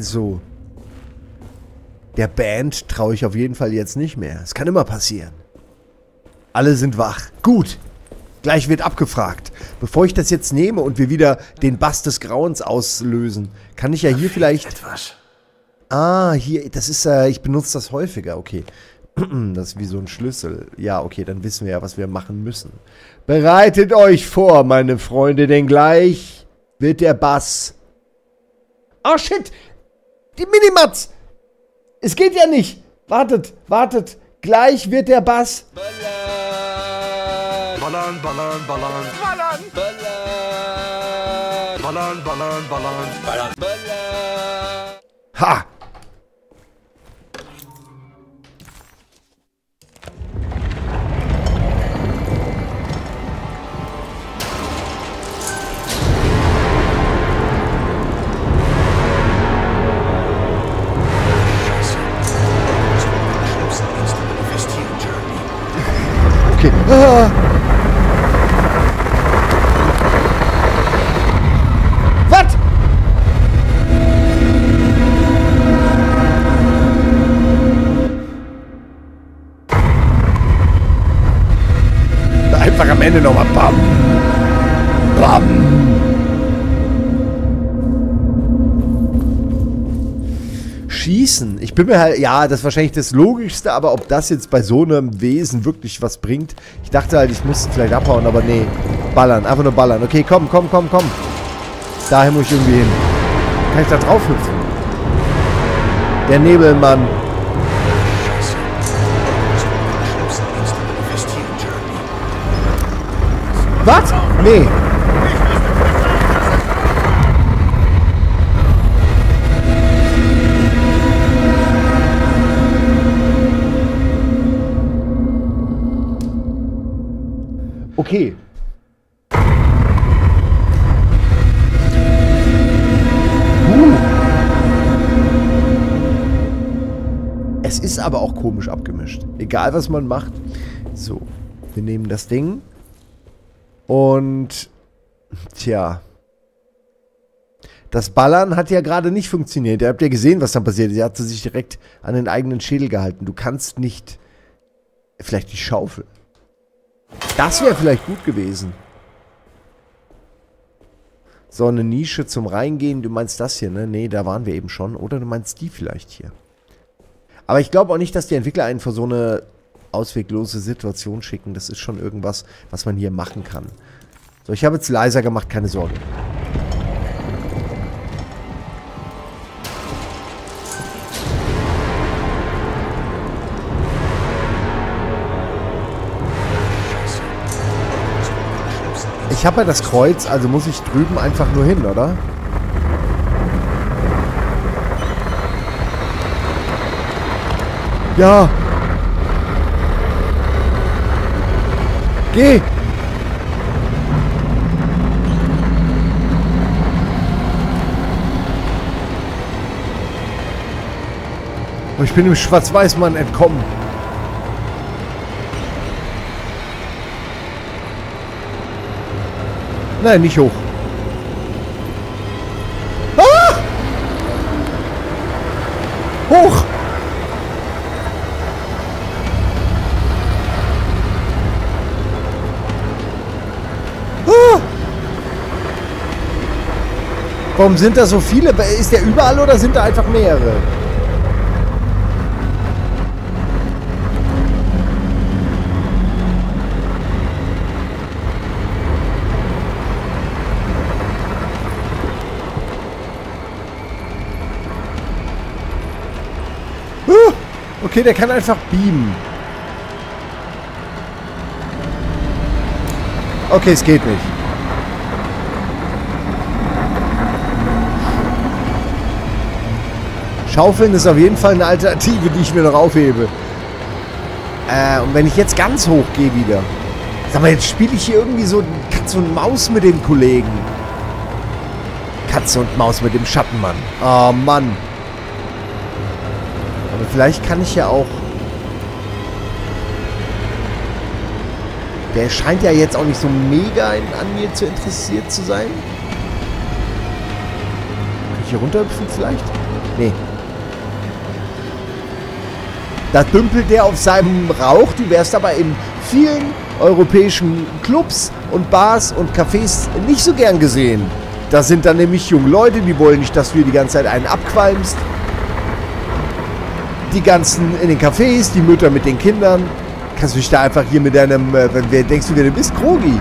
Also, der Band traue ich auf jeden Fall jetzt nicht mehr. Es kann immer passieren. Alle sind wach. Gut. Gleich wird abgefragt. Bevor ich das jetzt nehme und wir wieder den Bass des Grauens auslösen, kann ich ja hier vielleicht... Etwas. Ah, hier, das ist, äh, ich benutze das häufiger, okay. (clears throat) Das ist wie so ein Schlüssel. Ja, okay, dann wissen wir ja, was wir machen müssen. Bereitet euch vor, meine Freunde, denn gleich wird der Bass... Oh, shit! Die Minimats! Es geht ja nicht! Wartet, wartet! Gleich wird der Bass... Ballern, ballern, ballern. Ballern! Ballern, ballern, ballern. Ballern. Ha! Okay. Ah. Was? Einfach am Ende nochmal Bam. Bam. Ich bin mir halt, ja, das ist wahrscheinlich das Logischste, aber ob das jetzt bei so einem Wesen wirklich was bringt. Ich dachte halt, ich muss vielleicht abhauen, aber nee. Ballern, einfach nur ballern. Okay, komm, komm, komm, komm. Dahin muss ich irgendwie hin. Kann ich da drauf hüpfen? Der Nebelmann. Was? Nee. Okay. Es ist aber auch komisch abgemischt. Egal, was man macht. So, wir nehmen das Ding. Und, tja. Das Ballern hat ja gerade nicht funktioniert. Ihr habt ja gesehen, was dann passiert ist. Er hat sich direkt an den eigenen Schädel gehalten. Du kannst nicht... Vielleicht die Schaufel. Das wäre vielleicht gut gewesen. So, eine Nische zum Reingehen. Du meinst das hier, ne? Nee, da waren wir eben schon. Oder du meinst die vielleicht hier. Aber ich glaube auch nicht, dass die Entwickler einen vor so eine ausweglose Situation schicken. Das ist schon irgendwas, was man hier machen kann. So, ich habe jetzt leiser gemacht, keine Sorge. Ich habe ja das Kreuz, also muss ich drüben einfach nur hin, oder? Ja. Geh. Ich bin dem Schwarz-Weiß-Mann entkommen. Nein, nicht hoch. Ah! Hoch! Ah! Warum sind da so viele? Ist der überall oder sind da einfach mehrere? Ah! Okay, der kann einfach beamen. Okay, es geht nicht. Schaufeln ist auf jeden Fall eine Alternative, die ich mir noch aufhebe. Äh, und wenn ich jetzt ganz hoch gehe wieder. Sag mal, jetzt spiele ich hier irgendwie so Katze und Maus mit dem Kollegen. Katze und Maus mit dem Schattenmann. Oh, Mann. Vielleicht kann ich ja auch... Der scheint ja jetzt auch nicht so mega an mir zu interessiert zu sein. hier runterhüpfen vielleicht? Nee. Da dümpelt der auf seinem Rauch. Du wärst aber in vielen europäischen Clubs und Bars und Cafés nicht so gern gesehen. Da sind dann nämlich junge Leute, die wollen nicht, dass du die ganze Zeit einen abqualmst. Die ganzen in den Cafés, die Mütter mit den Kindern. Kannst du dich da einfach hier mit deinem, äh, wer denkst du, wer du bist? Krogi.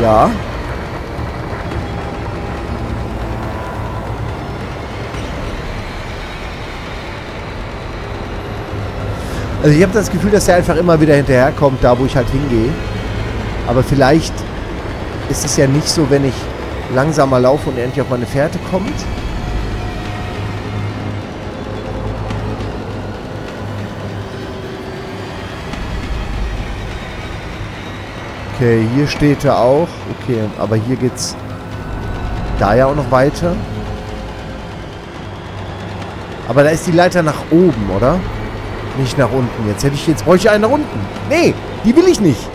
Ja. Also ich habe das Gefühl, dass er einfach immer wieder hinterherkommt, da wo ich halt hingehe. Aber vielleicht ist es ja nicht so, wenn ich langsamer laufe und endlich auf meine Fährte kommt. Okay, hier steht er auch. Okay, aber hier geht's da ja auch noch weiter. Aber da ist die Leiter nach oben, oder? Nicht nach unten. Jetzt hätte ich jetzt bräuchte ich einen nach unten. Nee, die will ich nicht.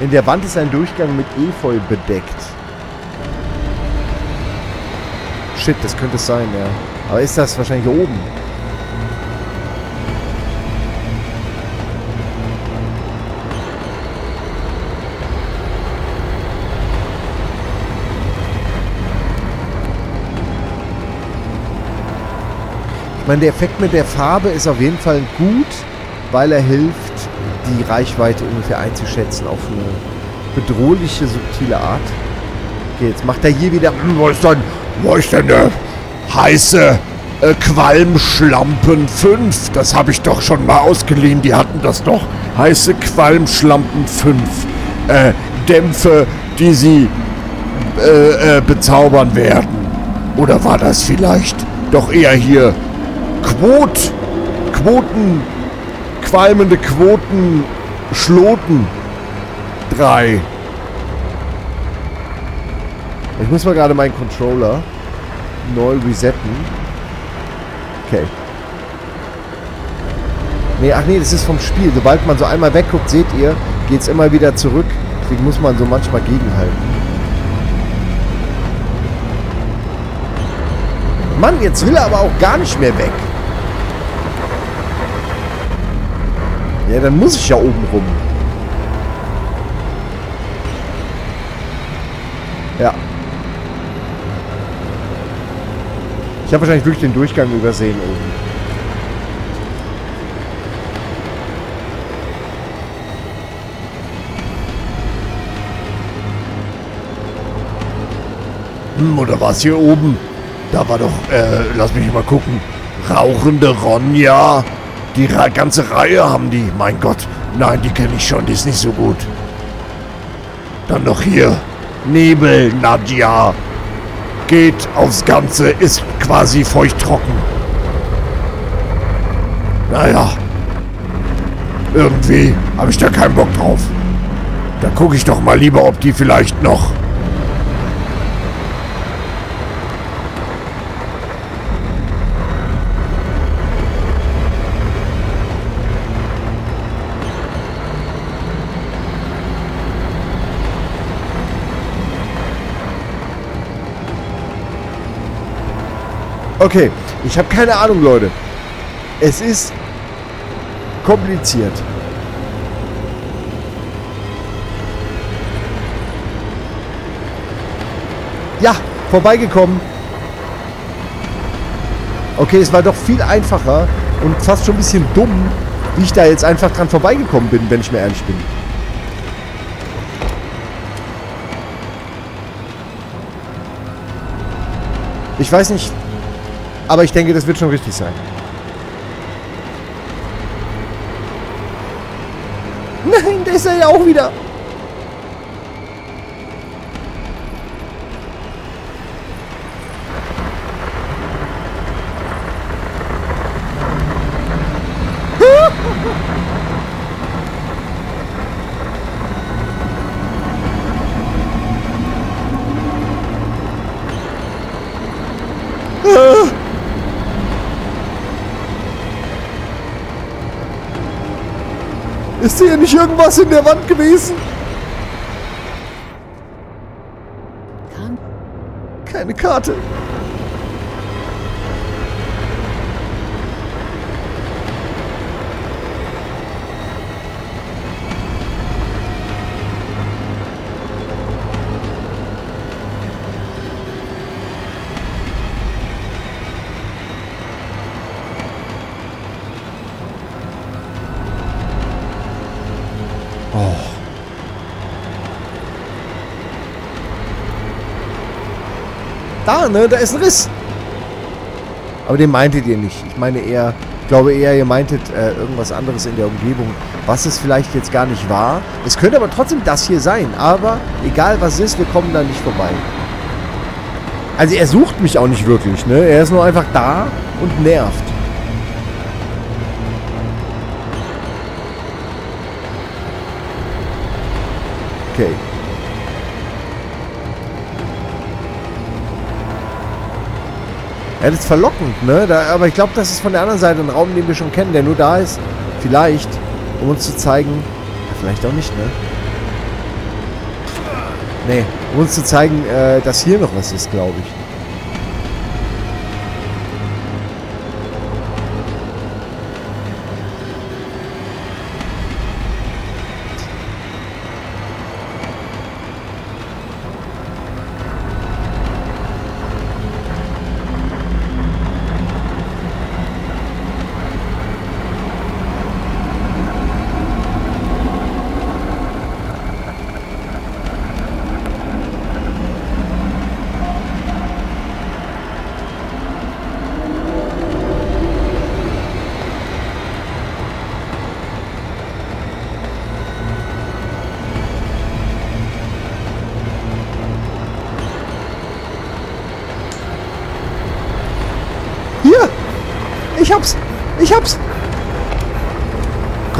In der Wand ist ein Durchgang mit Efeu bedeckt. Shit, das könnte es sein, ja. Aber ist das wahrscheinlich hier oben? Meine, der Effekt mit der Farbe ist auf jeden Fall gut, weil er hilft, die Reichweite ungefähr einzuschätzen auf eine bedrohliche, subtile Art. Okay, jetzt macht er hier wieder... Hm, Wo ist denn, wo ist denn der heiße äh, Qualmschlampen 5? Das habe ich doch schon mal ausgeliehen. Die hatten das doch. Heiße Qualmschlampen 5. Äh, Dämpfe, die sie äh, äh, bezaubern werden. Oder war das vielleicht doch eher hier Quot, Quoten, qualmende Quoten, Schloten. Drei. Ich muss mal gerade meinen Controller neu resetten. Okay. Nee, ach nee, das ist vom Spiel. Sobald man so einmal wegguckt, seht ihr, geht es immer wieder zurück. Deswegen muss man so manchmal gegenhalten. Mann, jetzt will er aber auch gar nicht mehr weg. Ja, dann muss ich ja oben rum. Ja. Ich habe wahrscheinlich wirklich den Durchgang übersehen oben. Hm, oder war es hier oben? Da war doch, äh, lass mich mal gucken. Rauchende Ronja. Die ganze Reihe haben die. Mein Gott. Nein, die kenne ich schon. Die ist nicht so gut. Dann noch hier. Nebel, Nadja. Geht aufs Ganze. Ist quasi feuchttrocken. Naja. Irgendwie habe ich da keinen Bock drauf. Da gucke ich doch mal lieber, ob die vielleicht noch Okay, ich habe keine Ahnung, Leute. Es ist kompliziert. Ja, vorbeigekommen. Okay, es war doch viel einfacher und fast schon ein bisschen dumm, wie ich da jetzt einfach dran vorbeigekommen bin, wenn ich mir ehrlich bin. Ich weiß nicht, aber ich denke, das wird schon richtig sein. Nein, da ist er ja auch wieder. Ah. Ist hier nicht irgendwas in der Wand gewesen? Keine Karte. Da, ne? Da ist ein Riss. Aber den meintet ihr nicht. Ich meine eher, ich glaube eher, ihr meintet äh, irgendwas anderes in der Umgebung, was es vielleicht jetzt gar nicht war. Es könnte aber trotzdem das hier sein. Aber egal was es ist, wir kommen da nicht vorbei. Also er sucht mich auch nicht wirklich, ne? Er ist nur einfach da und nervt. Okay. Ja, das ist verlockend, ne? Da, aber ich glaube, das ist von der anderen Seite ein Raum, den wir schon kennen, der nur da ist, vielleicht, um uns zu zeigen, ja, vielleicht auch nicht, ne? Nee, um uns zu zeigen, äh, dass hier noch was ist, glaube ich.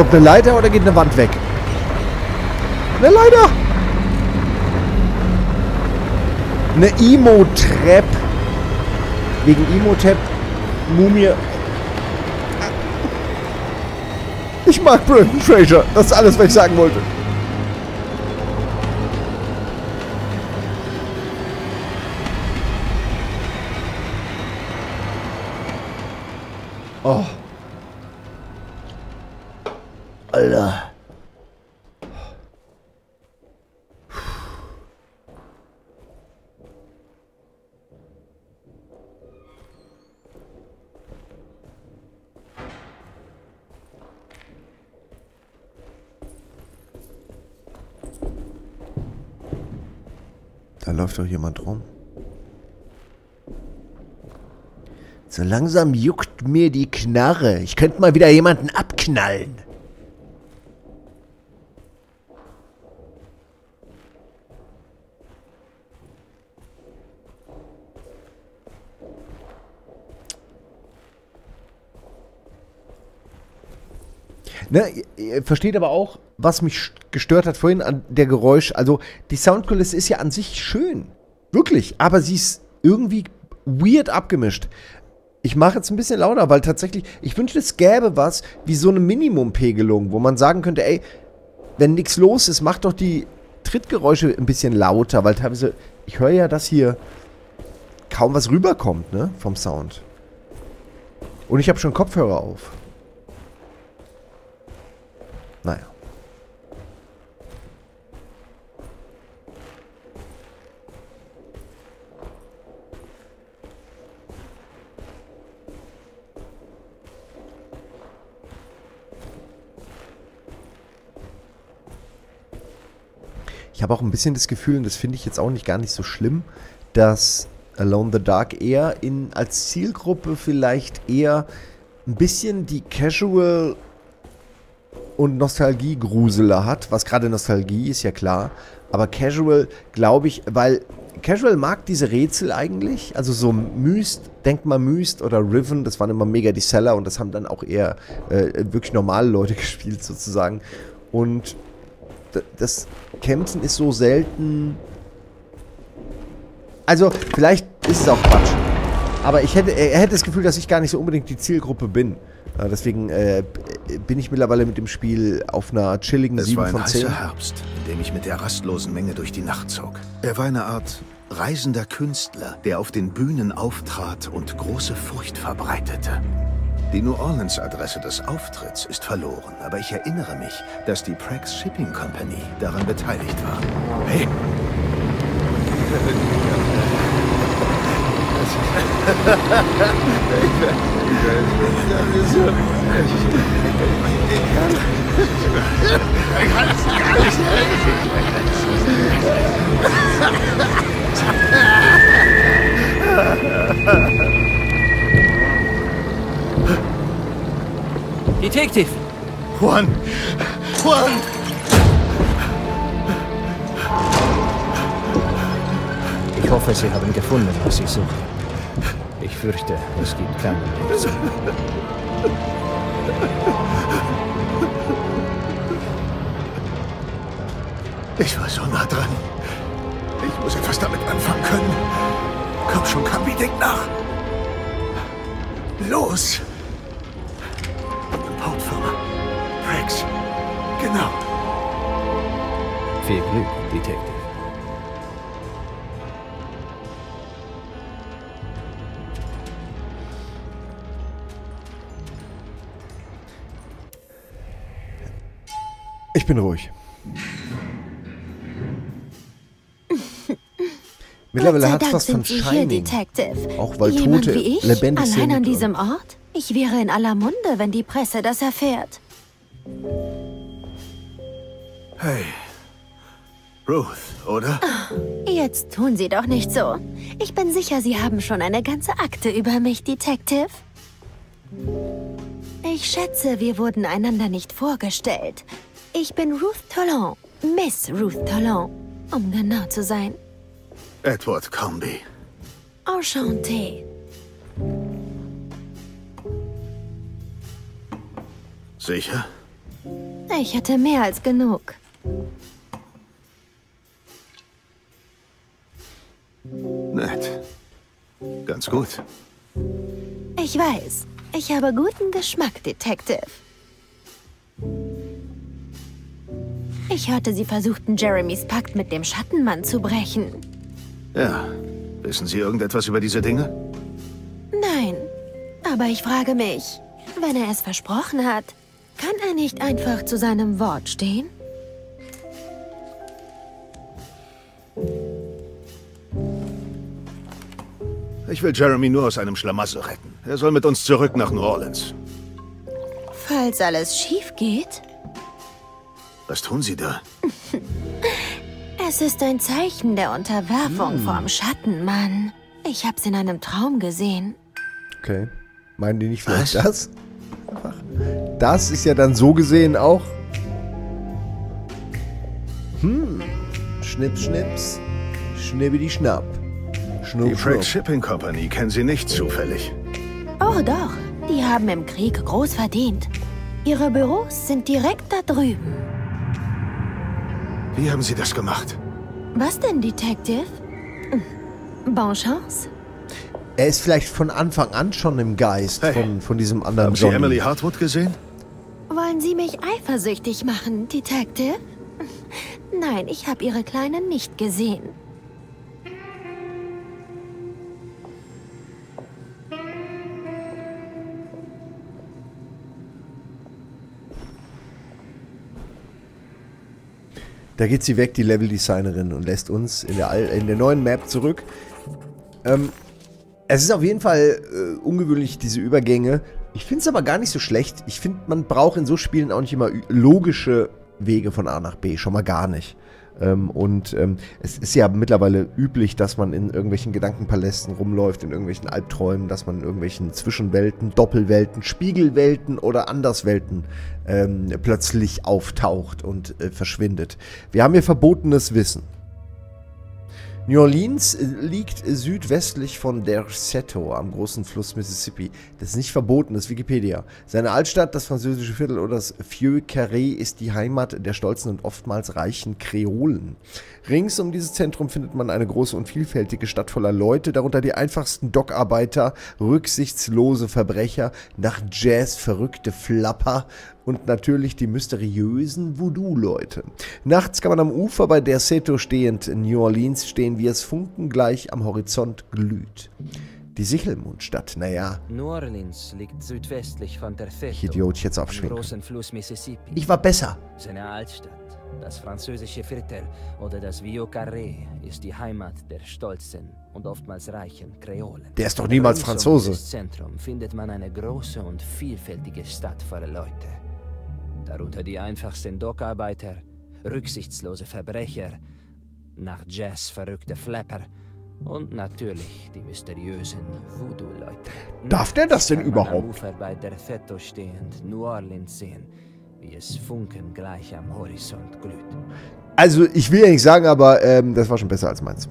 Kommt eine Leiter oder geht eine Wand weg? Eine Leiter! Eine Emo-Trap. Wegen Emo-Trap. Mumie. Ich mag Brendan Fraser. Das ist alles, was ich sagen wollte. So langsam juckt mir die Knarre. Ich könnte mal wieder jemanden abknallen. Ne, ihr- versteht aber auch, was mich st- gestört hat vorhin an der Geräusch. Also, die Soundkulisse ist ja an sich schön. Wirklich. Aber sie ist irgendwie weird abgemischt. Ich mache jetzt ein bisschen lauter, weil tatsächlich, ich wünschte, es gäbe was wie so eine Minimumpegelung, wo man sagen könnte, ey, wenn nichts los ist, mach doch die Trittgeräusche ein bisschen lauter, weil teilweise, ich höre ja, dass hier kaum was rüberkommt, ne, vom Sound. Und ich habe schon Kopfhörer auf. Ich habe auch ein bisschen das Gefühl, und das finde ich jetzt auch nicht gar nicht so schlimm, dass Alone the Dark eher in, als Zielgruppe vielleicht eher ein bisschen die Casual und Nostalgie-Gruseler hat, was gerade Nostalgie ist, ja klar. Aber Casual, glaube ich, weil Casual mag diese Rätsel eigentlich. Also so Myst, denkt mal Myst oder Riven, das waren immer mega die Seller und das haben dann auch eher äh, wirklich normale Leute (laughs) gespielt sozusagen. Und das Kämpfen ist so selten. Also, vielleicht ist es auch Quatsch. Aber ich hätte, er hätte das Gefühl, dass ich gar nicht so unbedingt die Zielgruppe bin. Äh, deswegen äh, bin ich mittlerweile mit dem Spiel auf einer chilligen es 7 war ein von 10. heißer Herbst, in dem ich mit der rastlosen Menge durch die Nacht zog. Er war eine Art reisender Künstler, der auf den Bühnen auftrat und große Furcht verbreitete. Die New Orleans-Adresse des Auftritts ist verloren, aber ich erinnere mich, dass die Prax Shipping Company daran beteiligt war. Hey! Ich kann es Detective! Juan! Juan! Ich hoffe, Sie haben gefunden, was Sie suchen. Ich fürchte, es gibt keinen. Ich war so nah dran. Ich muss etwas damit anfangen können. Komm schon, Kambi, denk nach. Los! Hauptfirma. Prax. Genau. Viel Glück, Detective. Ich bin ruhig. Mittlerweile hat es was von Shining. Detective. Auch weil Jemand Tote wie ich? lebendig Allein sind. an und- diesem Ort? Ich wäre in aller Munde, wenn die Presse das erfährt. Hey. Ruth, oder? Jetzt tun Sie doch nicht so. Ich bin sicher, Sie haben schon eine ganze Akte über mich, Detective. Ich schätze, wir wurden einander nicht vorgestellt. Ich bin Ruth Tollon, Miss Ruth Tollon, um genau zu sein. Edward Comby. Enchanté. Sicher? Ich hätte mehr als genug. Nett. Ganz gut. Ich weiß, ich habe guten Geschmack, Detective. Ich hörte, Sie versuchten, Jeremys Pakt mit dem Schattenmann zu brechen. Ja. Wissen Sie irgendetwas über diese Dinge? Nein, aber ich frage mich, wenn er es versprochen hat, kann er nicht einfach zu seinem Wort stehen? Ich will Jeremy nur aus einem Schlamassel retten. Er soll mit uns zurück nach New Orleans. Falls alles schief geht? Was tun Sie da? (laughs) Es ist ein Zeichen der Unterwerfung Hm. vorm Schattenmann. Ich hab's in einem Traum gesehen. Okay. Meinen die nicht vielleicht das? Einfach. Das ist ja dann so gesehen auch. Hm. Schnips, schnips. Schnibbidi schnapp. Schnupp, Die schnupp. Shipping Company kennen Sie nicht zufällig. Oh doch, die haben im Krieg groß verdient. Ihre Büros sind direkt da drüben. Wie haben Sie das gemacht? Was denn, Detective? Hm, Bon chance. Er ist vielleicht von Anfang an schon im Geist von, von diesem anderen Haben Sie Johnny. Emily Hartwood gesehen? Wollen Sie mich eifersüchtig machen, Detective? Nein, ich habe Ihre Kleine nicht gesehen. Da geht sie weg, die Leveldesignerin, und lässt uns in der, in der neuen Map zurück. Ähm, es ist auf jeden Fall äh, ungewöhnlich, diese Übergänge. Ich finde es aber gar nicht so schlecht. Ich finde, man braucht in so Spielen auch nicht immer logische Wege von A nach B. Schon mal gar nicht. Ähm, und ähm, es ist ja mittlerweile üblich, dass man in irgendwelchen Gedankenpalästen rumläuft, in irgendwelchen Albträumen, dass man in irgendwelchen Zwischenwelten, Doppelwelten, Spiegelwelten oder Anderswelten ähm, plötzlich auftaucht und äh, verschwindet. Wir haben hier verbotenes Wissen. New Orleans äh, liegt südwestlich von Derceto am großen Fluss Mississippi. Das ist nicht verboten, das ist Wikipedia. Seine Altstadt, das französische Viertel oder das Vieux Carré ist die Heimat der stolzen und oftmals reichen Kreolen. Rings um dieses Zentrum findet man eine große und vielfältige Stadt voller Leute, darunter die einfachsten Dockarbeiter, rücksichtslose Verbrecher, nach Jazz verrückte Flapper und natürlich die mysteriösen Voodoo-Leute. Nachts kann man am Ufer bei der Seto stehend in New Orleans stehen, wie es funkengleich am Horizont glüht. Die Sichelmondstadt, naja. New Orleans liegt südwestlich von der Ich Idiot, ich jetzt abschwingen. Ich war besser. Seine Altstadt, das französische Viertel oder das Vieux Carré ist die Heimat der stolzen und oftmals reichen Kreolen. Der ist doch niemals Franzose. dieses Zentrum findet man eine große und vielfältige Stadt voller Leute. Darunter die einfachsten Dockarbeiter, rücksichtslose Verbrecher, nach Jazz verrückte Flapper und natürlich die mysteriösen Voodoo-Leute. Darf der das denn überhaupt? Am Ufer bei der Fetto stehend New Orleans sehen, wie es Funken gleich am Horizont glüht. Also, ich will ja nicht sagen, aber ähm, das war schon besser als meins.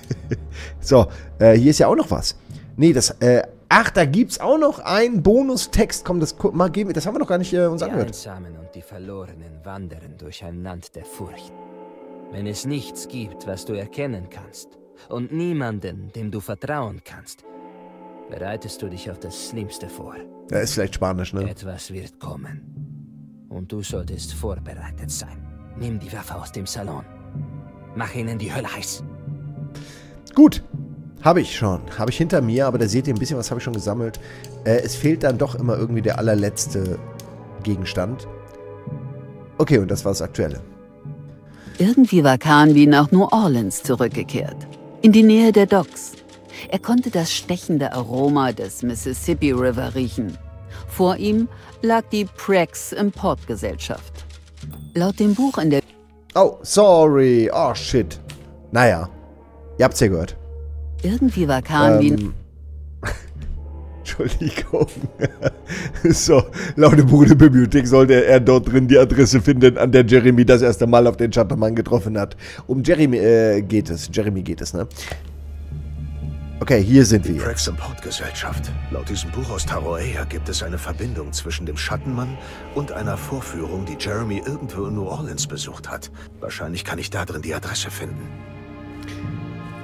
(laughs) so, äh, hier ist ja auch noch was. Nee, das, äh, ach, da gibt's auch noch einen Bonustext. Komm, das, mal geben, das haben wir noch gar nicht äh, uns Die angehört. Einsamen und die Verlorenen wandern durch ein Land der Furcht. Wenn es nichts gibt, was du erkennen kannst, und niemanden, dem du vertrauen kannst, bereitest du dich auf das Schlimmste vor. Ja, ist vielleicht Spanisch, ne? Etwas wird kommen. Und du solltest vorbereitet sein. Nimm die Waffe aus dem Salon. Mach ihnen die Hölle heiß. Gut. Habe ich schon. Habe ich hinter mir, aber da seht ihr ein bisschen was habe ich schon gesammelt. Äh, es fehlt dann doch immer irgendwie der allerletzte Gegenstand. Okay, und das war das Aktuelle. Irgendwie war Carnby nach New Orleans zurückgekehrt. In die Nähe der Docks. Er konnte das stechende Aroma des Mississippi River riechen. Vor ihm lag die Prex Importgesellschaft. Laut dem Buch in der Oh, sorry. Oh, shit. Naja. Ihr habt's ja gehört. Irgendwie war Carnby Ähm, (laughs) Entschuldigung. (laughs) so, laut dem Buch der Bibliothek sollte er dort drin die Adresse finden, an der Jeremy das erste Mal auf den Schattermann getroffen hat. Um Jeremy äh, geht es. Jeremy geht es, ne? Okay, hier sind wir. Prex Importgesellschaft. Laut diesem Buch aus Taroea gibt es eine Verbindung zwischen dem Schattenmann und einer Vorführung, die Jeremy irgendwo in New Orleans besucht hat. Wahrscheinlich kann ich da drin die Adresse finden.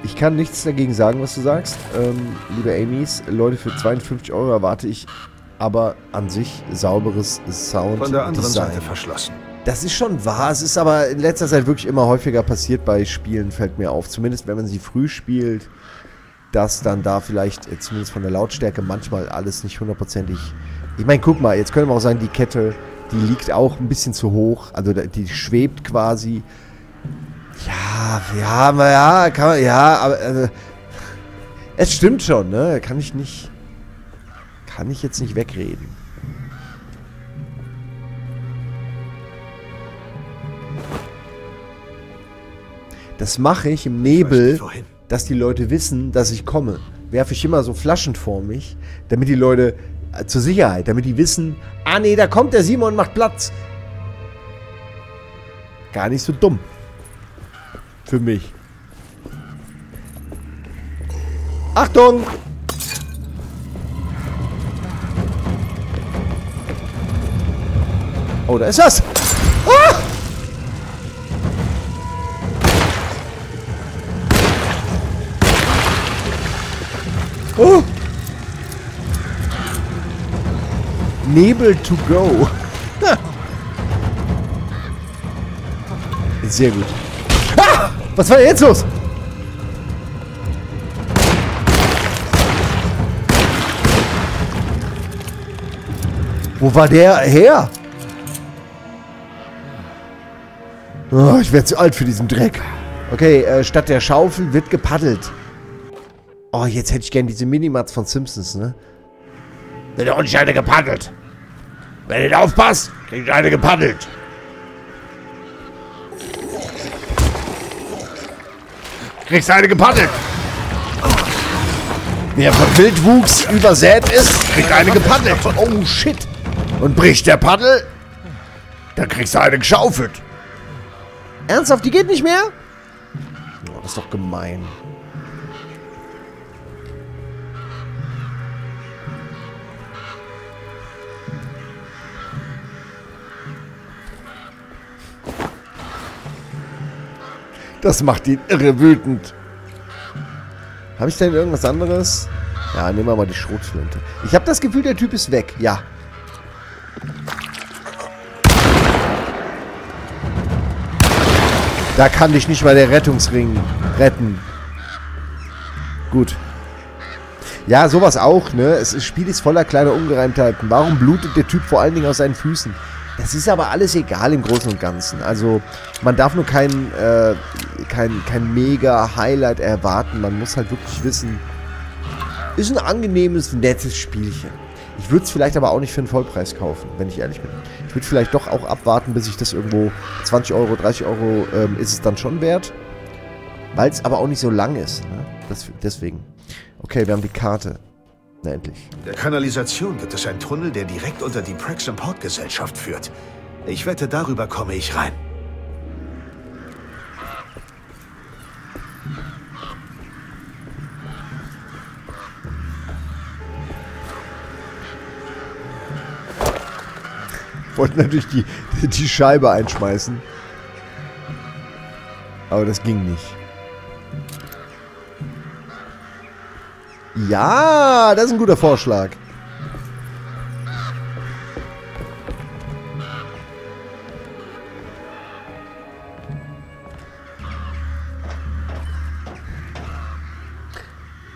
Ich kann nichts dagegen sagen, was du sagst. Ähm, liebe Amy's, Leute, für 52 Euro erwarte ich aber an sich sauberes Sound. Von der anderen Design. Seite verschlossen. Das ist schon wahr. Es ist aber in letzter Zeit wirklich immer häufiger passiert bei Spielen, fällt mir auf. Zumindest wenn man sie früh spielt, dass dann da vielleicht, äh, zumindest von der Lautstärke, manchmal alles nicht hundertprozentig. Ich meine, guck mal, jetzt können wir auch sagen, die Kette, die liegt auch ein bisschen zu hoch. Also die schwebt quasi. Ja, ja, ja, kann man, ja, aber also, es stimmt schon, ne? Kann ich nicht, kann ich jetzt nicht wegreden. Das mache ich im Nebel, dass die Leute wissen, dass ich komme. Werfe ich immer so Flaschen vor mich, damit die Leute äh, zur Sicherheit, damit die wissen, ah nee, da kommt der Simon macht Platz. Gar nicht so dumm. Für mich. Achtung! Oh, da ist was! Oh! Nebel to go. (laughs) Ha. Sehr gut. Ah! Was war jetzt los? Wo war der her? Oh, ich werde zu alt für diesen Dreck. Okay, äh, statt der Schaufel wird gepaddelt. Oh, jetzt hätte ich gern diese Minimats von Simpsons, ne? Wird auch nicht eine gepaddelt. Wenn ihr aufpasst, kriegt eine gepaddelt. Kriegst eine gepaddelt. Wer von Wildwuchs übersät ist, kriegt eine gepaddelt. Oh, shit. Und bricht der Paddel, dann kriegst du eine geschaufelt. Ernsthaft, die geht nicht mehr? Oh, Das ist doch gemein. Das macht ihn irre wütend. Habe ich denn irgendwas anderes? Ja, nehmen wir mal die Schrotflinte. Ich habe das Gefühl, der Typ ist weg. Ja. Da kann dich nicht mal der Rettungsring retten. Gut. Ja, sowas auch, ne? Das Spiel ist voller kleiner Ungereimtheiten. Warum blutet der Typ vor allen Dingen aus seinen Füßen? Das ist aber alles egal im Großen und Ganzen. Also, man darf nur kein, äh, kein, kein mega Highlight erwarten. Man muss halt wirklich wissen, ist ein angenehmes, nettes Spielchen. Ich würde es vielleicht aber auch nicht für einen Vollpreis kaufen, wenn ich ehrlich bin. Ich würde vielleicht doch auch abwarten, bis ich das irgendwo 20 Euro, 30 Euro ähm, ist es dann schon wert. Weil es aber auch nicht so lang ist. Ne? Das, deswegen. Okay, wir haben die Karte. Na endlich. Der Kanalisation gibt es einen Tunnel, der direkt unter die Prax Import Gesellschaft führt. Ich wette, darüber komme ich rein. Wollte natürlich die, die Scheibe einschmeißen. Aber das ging nicht. Ja, das ist ein guter Vorschlag.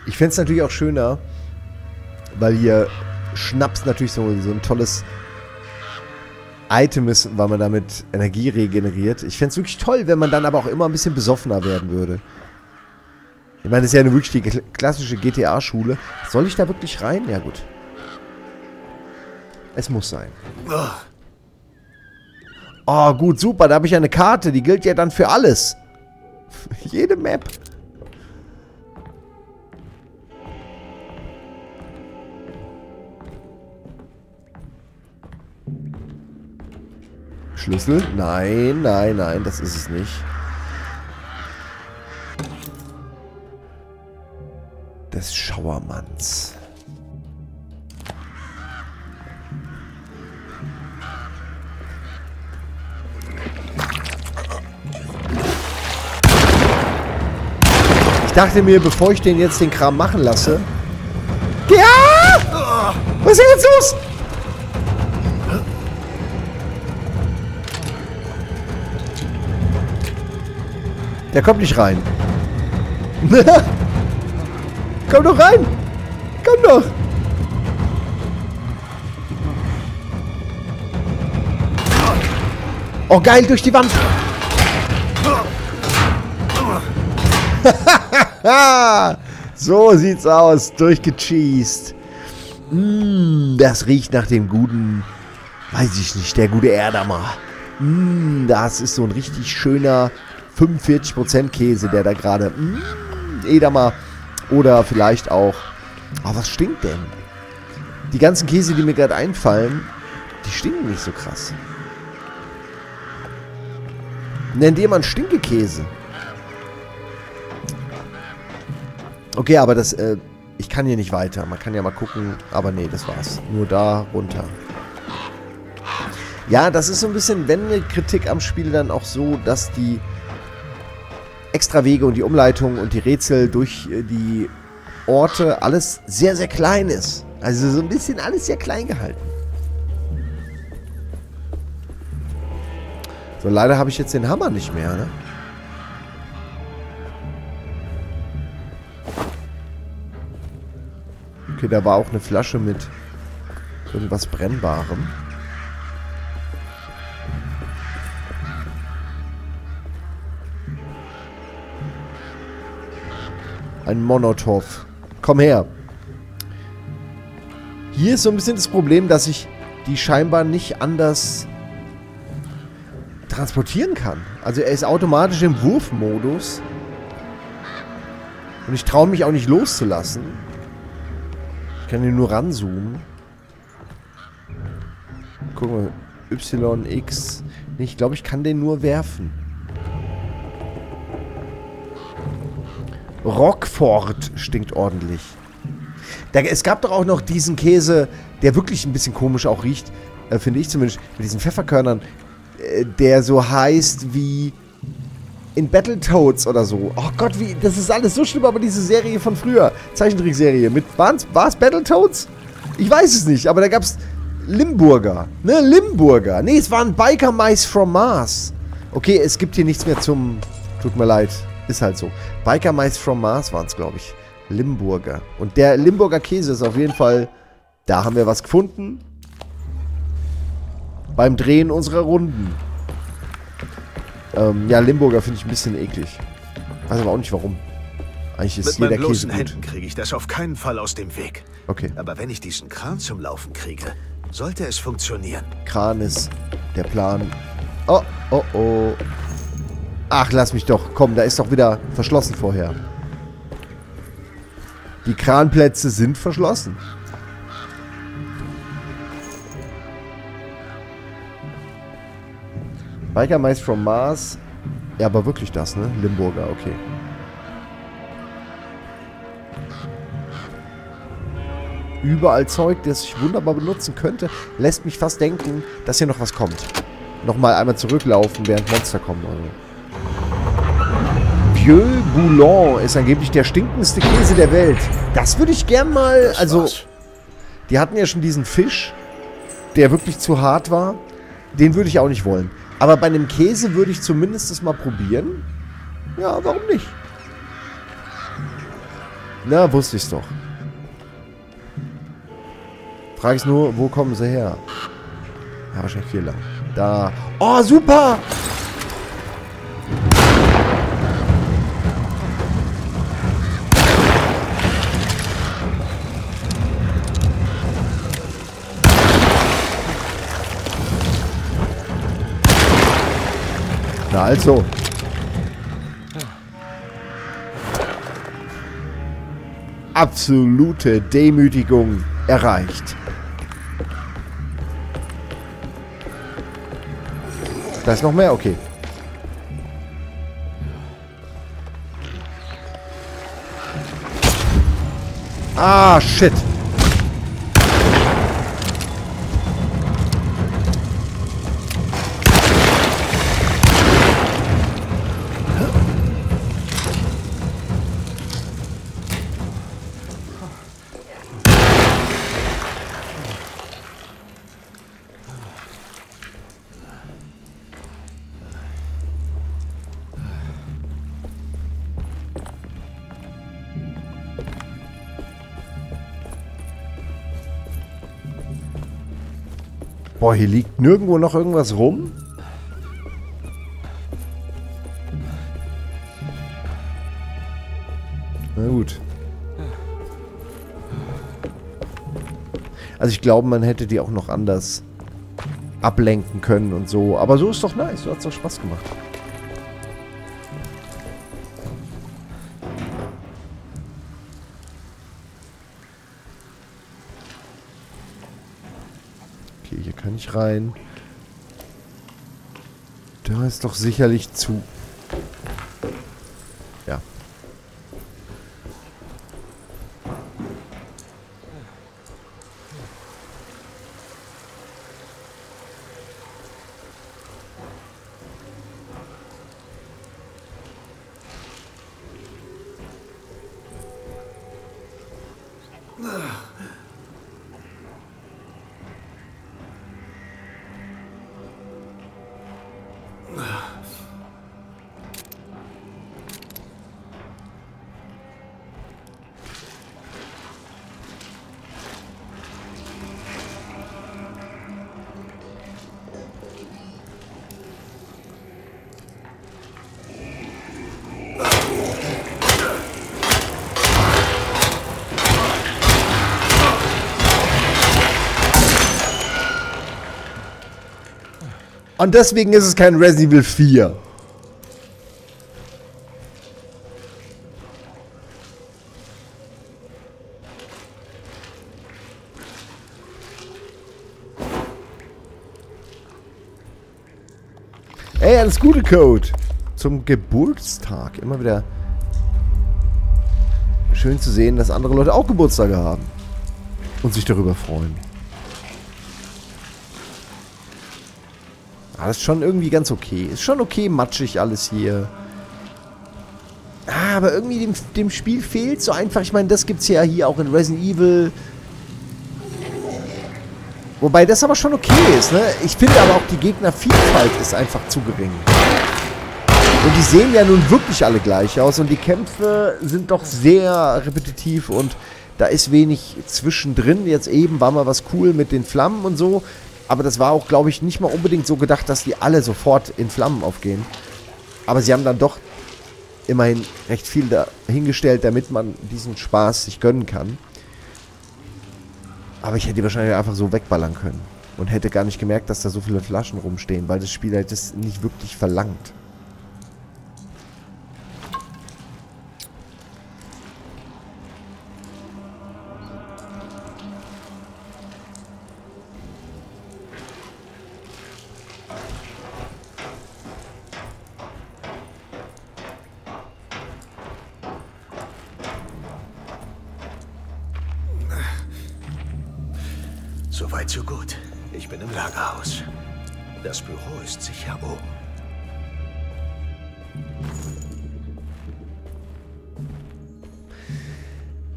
Ich fände es natürlich auch schöner, weil hier Schnaps natürlich so, so ein tolles Item ist, weil man damit Energie regeneriert. Ich fände es wirklich toll, wenn man dann aber auch immer ein bisschen besoffener werden würde. Ich meine, das ist ja eine wirklich die klassische GTA-Schule. Soll ich da wirklich rein? Ja, gut. Es muss sein. Oh, gut, super. Da habe ich eine Karte. Die gilt ja dann für alles. (laughs) Jede Map. Schlüssel? Nein, nein, nein, das ist es nicht. Des Schauermanns. Ich dachte mir, bevor ich den jetzt den Kram machen lasse... Ja! Was ist jetzt los? Der kommt nicht rein. (laughs) Komm doch rein! Komm doch! Oh, geil, durch die Wand! (laughs) so sieht's aus. Durchgecheased. Mm, das riecht nach dem guten, weiß ich nicht, der gute Erdamer. Mm, das ist so ein richtig schöner 45% Käse, der da gerade... Mm, Edamer. Oder vielleicht auch... Oh, was stinkt denn? Die ganzen Käse, die mir gerade einfallen, die stinken nicht so krass. Nennt jemand Stinkekäse. Okay, aber das, äh, ich kann hier nicht weiter. Man kann ja mal gucken, aber nee, das war's. Nur da runter. Ja, das ist so ein bisschen, wenn eine Kritik am Spiel dann auch so, dass die Extrawege und die Umleitung und die Rätsel durch äh, die Orte alles sehr, sehr klein ist. Also so ein bisschen alles sehr klein gehalten. So, leider habe ich jetzt den Hammer nicht mehr, ne? Okay, da war auch eine Flasche mit irgendwas Brennbarem. Ein Monotov. Komm her. Hier ist so ein bisschen das Problem, dass ich die scheinbar nicht anders transportieren kann. Also er ist automatisch im Wurfmodus. Und ich traue mich auch nicht loszulassen. Ich kann ihn nur ranzoomen. Guck mal. Y, X. Ich glaube, ich kann den nur werfen. Rockford stinkt ordentlich. Da, es gab doch auch noch diesen Käse, der wirklich ein bisschen komisch auch riecht, äh, finde ich zumindest, mit diesen Pfefferkörnern, äh, der so heißt wie in Battletoads oder so. Oh Gott, wie, das ist alles so schlimm, aber diese Serie von früher, Zeichentrickserie, mit, war es Battletoads? Ich weiß es nicht, aber da gab es Limburger, ne, Limburger. Nee, es waren Biker Mice from Mars. Okay, es gibt hier nichts mehr zum, tut mir leid, ist halt so. Biker Mice from Mars waren es, glaube ich. Limburger. Und der Limburger Käse ist auf jeden Fall, da haben wir was gefunden. Beim Drehen unserer Runden. Ähm, ja, Limburger finde ich ein bisschen eklig. Weiß aber auch nicht warum. Eigentlich ist Mit jeder meinen Käse bloßen gut. Händen kriege ich das auf keinen Fall aus dem Weg. Okay. Aber wenn ich diesen Kran zum Laufen kriege, sollte es funktionieren. Kran ist der Plan. Oh, oh, oh. Ach, lass mich doch. Komm, da ist doch wieder verschlossen vorher. Die Kranplätze sind verschlossen. Biker Mice from Mars. Ja, aber wirklich das, ne? Limburger, okay. Überall Zeug, das ich wunderbar benutzen könnte, lässt mich fast denken, dass hier noch was kommt. Nochmal einmal zurücklaufen, während Monster kommen. Also. Vieux Bouillon ist angeblich der stinkendste Käse der Welt. Das würde ich gern mal, also... Die hatten ja schon diesen Fisch, der wirklich zu hart war. Den würde ich auch nicht wollen. Aber bei einem Käse würde ich zumindest das mal probieren. Ja, warum nicht? Na, wusste ich's doch. Frage ich nur, wo kommen sie her? Ja, wahrscheinlich hier lang. Da. Oh, super! Na also. Absolute Demütigung erreicht. Da ist noch mehr? Okay. Ah, shit. Boah, hier liegt nirgendwo noch irgendwas rum. Na gut. Also ich glaube, man hätte die auch noch anders ablenken können und so. Aber so ist doch nice. So hat es doch Spaß gemacht. Ich rein. Da ist doch sicherlich zu. Deswegen ist es kein Resident Evil 4. Ey, alles Gute, Code. Zum Geburtstag. Immer wieder schön zu sehen, dass andere Leute auch Geburtstage haben. Und sich darüber freuen. Ah, das ist schon irgendwie ganz okay. Ist schon okay matschig alles hier. Ah, aber irgendwie dem, dem Spiel fehlt so einfach. Ich meine, das gibt es ja hier auch in Resident Evil. Wobei das aber schon okay ist, ne? Ich finde aber auch die Gegnervielfalt ist einfach zu gering. Und die sehen ja nun wirklich alle gleich aus und die Kämpfe sind doch sehr repetitiv und da ist wenig zwischendrin. Jetzt eben war mal was cool mit den Flammen und so. Aber das war auch, glaube ich, nicht mal unbedingt so gedacht, dass die alle sofort in Flammen aufgehen. Aber sie haben dann doch immerhin recht viel dahingestellt, damit man diesen Spaß sich gönnen kann. Aber ich hätte die wahrscheinlich einfach so wegballern können. Und hätte gar nicht gemerkt, dass da so viele Flaschen rumstehen, weil das Spiel halt das nicht wirklich verlangt.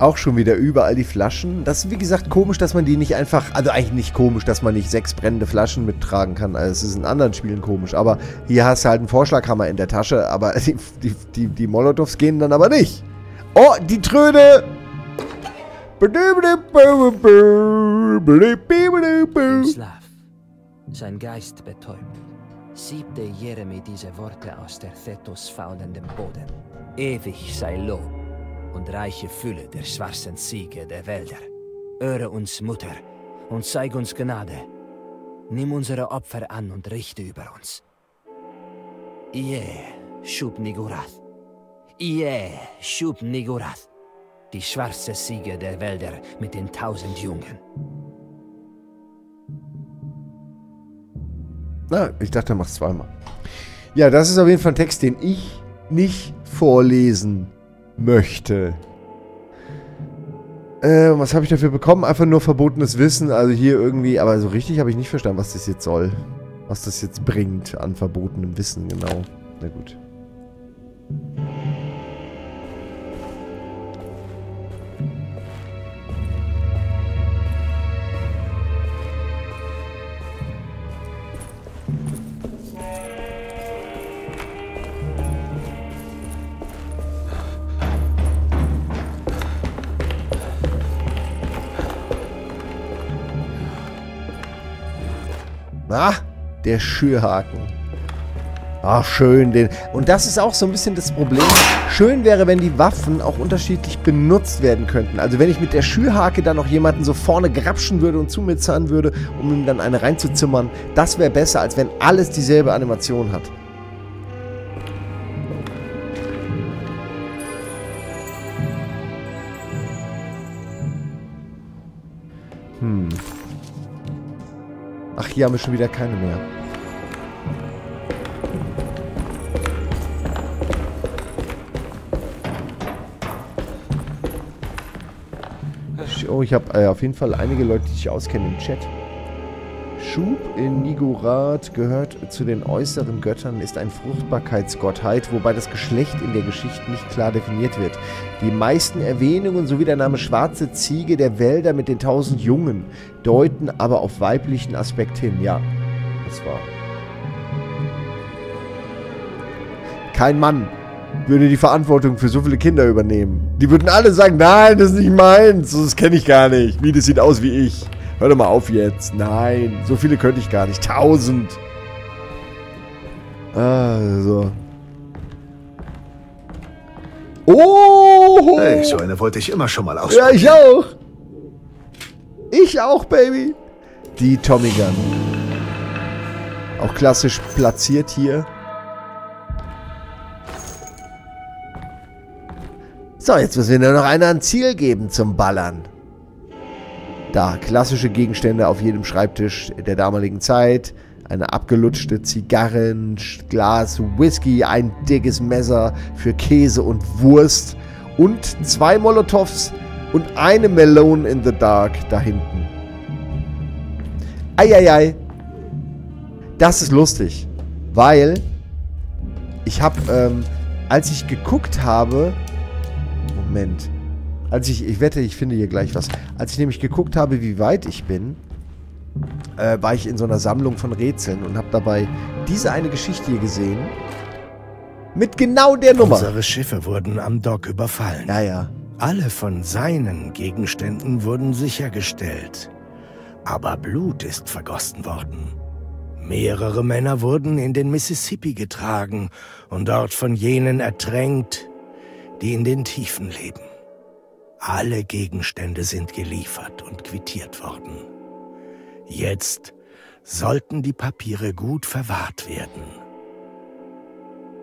Auch schon wieder überall die Flaschen. Das ist wie gesagt komisch, dass man die nicht einfach, also eigentlich nicht komisch, dass man nicht sechs brennende Flaschen mittragen kann. Also es ist in anderen Spielen komisch. Aber hier hast du halt einen Vorschlaghammer in der Tasche, aber (laughs) die, die, die, die Molotovs gehen dann aber nicht. Oh, die Tröne! Schlaf. Sein Geist betäubt. Siebte Jeremy diese Worte aus der Thetos faulendem Boden. Ewig sei Lob und reiche Fülle der schwarzen Ziege der Wälder. Höre uns, Mutter, und zeig uns Gnade. Nimm unsere Opfer an und richte über uns. Ie, Shub Nigurath. Ie, Shub Nigurath. Die schwarze Ziege der Wälder mit den tausend Jungen. Na, ich dachte, er macht zweimal. Ja, das ist auf jeden Fall ein Text, den ich nicht vorlesen möchte. Äh, was habe ich dafür bekommen? Einfach nur verbotenes Wissen. Also hier irgendwie, aber so richtig habe ich nicht verstanden, was das jetzt soll. Was das jetzt bringt an verbotenem Wissen, genau. Na gut. Ah, der Schürhaken. Ach, schön. Den. Und das ist auch so ein bisschen das Problem. Schön wäre, wenn die Waffen auch unterschiedlich benutzt werden könnten. Also wenn ich mit der Schürhake dann noch jemanden so vorne grapschen würde und zu mir zahlen würde, um ihm dann eine reinzuzimmern. Das wäre besser, als wenn alles dieselbe Animation hat. Hier haben wir schon wieder keine mehr. Oh, ich habe äh, auf jeden Fall einige Leute, die sich auskennen im Chat. Schub in Nigurat gehört zu den äußeren Göttern, ist ein Fruchtbarkeitsgottheit, wobei das Geschlecht in der Geschichte nicht klar definiert wird. Die meisten Erwähnungen sowie der Name Schwarze Ziege der Wälder mit den tausend Jungen deuten aber auf weiblichen Aspekt hin. Ja, das war. Kein Mann würde die Verantwortung für so viele Kinder übernehmen. Die würden alle sagen, nein, das ist nicht meins, das kenne ich gar nicht. Wie, das sieht aus wie ich. Hör doch mal auf jetzt. Nein, so viele könnte ich gar nicht. Tausend. Also. Oh! Hey, so eine wollte ich immer schon mal ausprobieren. Ja, ich auch. Ich auch, Baby. Die Tommy Gun. Auch klassisch platziert hier. So, jetzt müssen wir nur noch einer ein Ziel geben zum Ballern. Da, klassische Gegenstände auf jedem Schreibtisch der damaligen Zeit. Eine abgelutschte Zigarre, ein Glas Whisky, ein dickes Messer für Käse und Wurst Und zwei Molotovs und eine Melone in the Dark da hinten. Eieiei. Das ist lustig. Weil ich habe, ähm, als ich geguckt habe... Moment. Als ich, ich wette, ich finde hier gleich was. Als ich nämlich geguckt habe, wie weit ich bin, äh, war ich in so einer Sammlung von Rätseln und habe dabei diese eine Geschichte hier gesehen. Mit genau der Nummer. Unsere Schiffe wurden am Dock überfallen. Ja, ja. Alle von seinen Gegenständen wurden sichergestellt. Aber Blut ist vergossen worden. Mehrere Männer wurden in den Mississippi getragen und dort von jenen ertränkt, die in den Tiefen leben. Alle Gegenstände sind geliefert und quittiert worden. Jetzt sollten die Papiere gut verwahrt werden.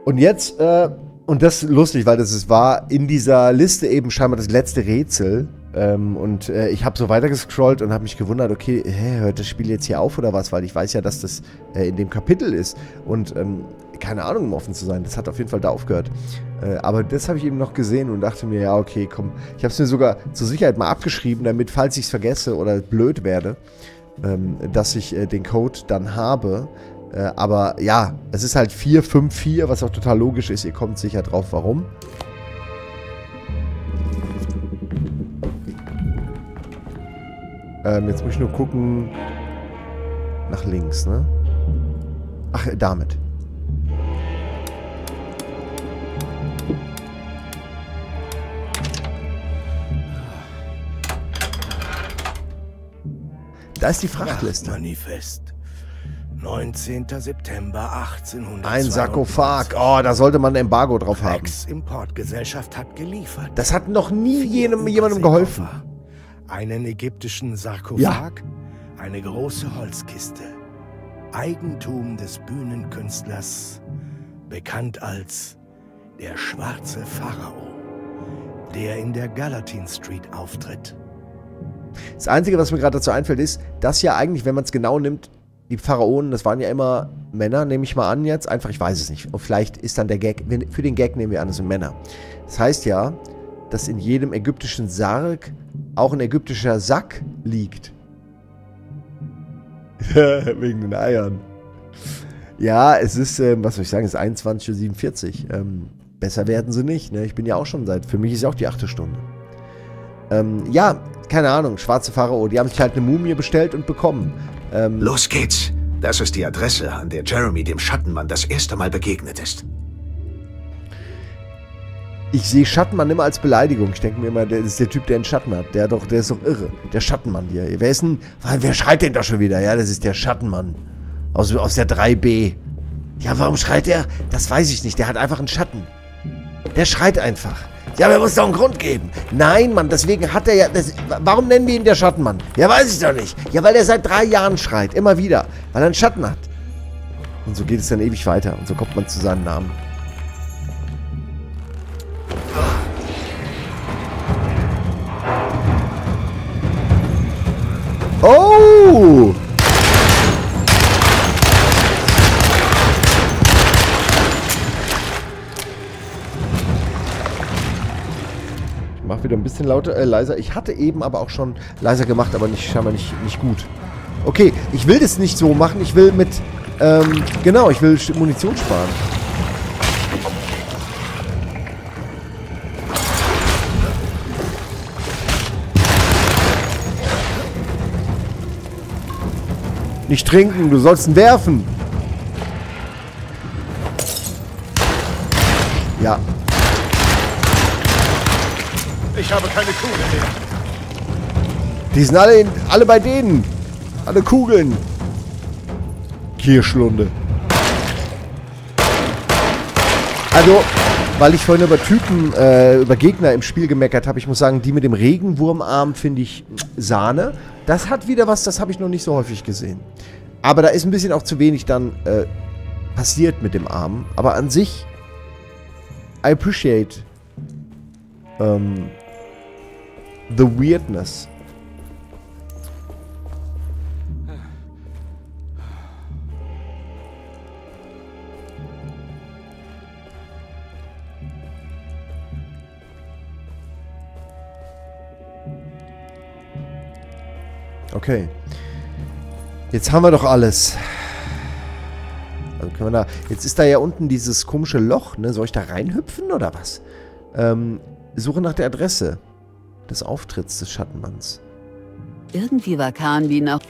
Und jetzt, äh, und das ist lustig, weil das ist, war in dieser Liste eben scheinbar das letzte Rätsel. Ähm, und äh, ich habe so weitergescrollt und habe mich gewundert, okay, hä, hört das Spiel jetzt hier auf oder was? Weil ich weiß ja, dass das äh, in dem Kapitel ist. Und ähm, keine Ahnung, um offen zu sein, das hat auf jeden Fall da aufgehört. Äh, aber das habe ich eben noch gesehen und dachte mir, ja, okay, komm. Ich habe es mir sogar zur Sicherheit mal abgeschrieben, damit, falls ich es vergesse oder blöd werde, ähm, dass ich äh, den Code dann habe. Äh, aber ja, es ist halt 454, was auch total logisch ist. Ihr kommt sicher drauf, warum. Ähm, jetzt muss ich nur gucken. Nach links, ne? Ach, damit. Da ist die Frachtliste. Manifest. 19. September 1800. Ein Sarkophag. Oh, da sollte man ein Embargo drauf haben. Rex Importgesellschaft hat geliefert. Das hat noch nie jenem, jemandem geholfen. Einen ägyptischen Sarkophag, ja. eine große Holzkiste. Eigentum des Bühnenkünstlers, bekannt als der schwarze Pharao, der in der Gallatin Street auftritt. Das Einzige, was mir gerade dazu einfällt, ist, dass ja eigentlich, wenn man es genau nimmt, die Pharaonen, das waren ja immer Männer, nehme ich mal an jetzt. Einfach, ich weiß es nicht. Und vielleicht ist dann der Gag, für den Gag nehmen wir an, das sind Männer. Das heißt ja, dass in jedem ägyptischen Sarg auch ein ägyptischer Sack liegt. (laughs) Wegen den Eiern. Ja, es ist, ähm, was soll ich sagen, es ist 21.47 Uhr. Ähm, besser werden sie nicht, ne? Ich bin ja auch schon seit, für mich ist ja auch die achte Stunde. Ähm, ja, keine Ahnung, schwarze Pharao, die haben sich halt eine Mumie bestellt und bekommen. Ähm, Los geht's. Das ist die Adresse, an der Jeremy dem Schattenmann das erste Mal begegnet ist. Ich sehe Schattenmann immer als Beleidigung. Ich denke mir immer, der ist der Typ, der einen Schatten hat. Der, doch, der ist doch irre. Der Schattenmann hier. Wer ist denn... Wer schreit denn da schon wieder? Ja, das ist der Schattenmann. Aus, aus der 3B. Ja, warum schreit der? Das weiß ich nicht. Der hat einfach einen Schatten. Der schreit einfach. Ja, aber er muss doch einen Grund geben. Nein, Mann, deswegen hat er ja... Das, warum nennen wir ihn der Schattenmann? Ja, weiß ich doch nicht. Ja, weil er seit drei Jahren schreit. Immer wieder. Weil er einen Schatten hat. Und so geht es dann ewig weiter. Und so kommt man zu seinem Namen. Oh! Wieder ein bisschen lauter, äh, leiser. Ich hatte eben aber auch schon leiser gemacht, aber nicht, scheinbar nicht, nicht gut. Okay, ich will das nicht so machen. Ich will mit, ähm, genau, ich will Munition sparen. Nicht trinken, du sollst ihn werfen. Ja. Ich habe keine Kugel mehr. Die sind alle, in, alle bei denen. Alle Kugeln. Kirschlunde. Also, weil ich vorhin über Typen, äh, über Gegner im Spiel gemeckert habe, ich muss sagen, die mit dem Regenwurmarm finde ich Sahne. Das hat wieder was, das habe ich noch nicht so häufig gesehen. Aber da ist ein bisschen auch zu wenig dann äh, passiert mit dem Arm. Aber an sich, I appreciate um, The Weirdness. Okay. Jetzt haben wir doch alles. Also können wir da... Jetzt ist da ja unten dieses komische Loch, ne? Soll ich da reinhüpfen oder was? Ähm, suche nach der Adresse des Auftritts des Schattenmanns. Irgendwie war Kanbi noch...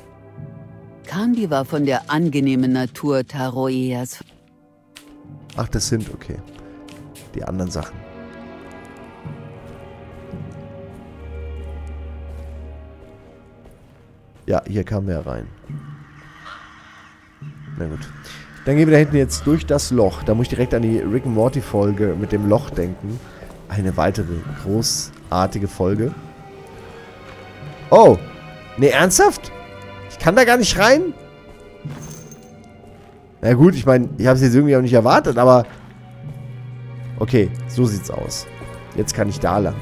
Kanbi war von der angenehmen Natur Taroeas. Ach, das sind, okay. Die anderen Sachen. Ja, hier kamen wir rein. Na gut. Dann gehen wir da hinten jetzt durch das Loch. Da muss ich direkt an die Rick and Morty Folge mit dem Loch denken. Eine weitere großartige Folge. Oh! Ne, ernsthaft? Ich kann da gar nicht rein? Na gut, ich meine, ich habe es jetzt irgendwie auch nicht erwartet, aber... Okay, so sieht's aus. Jetzt kann ich da lang.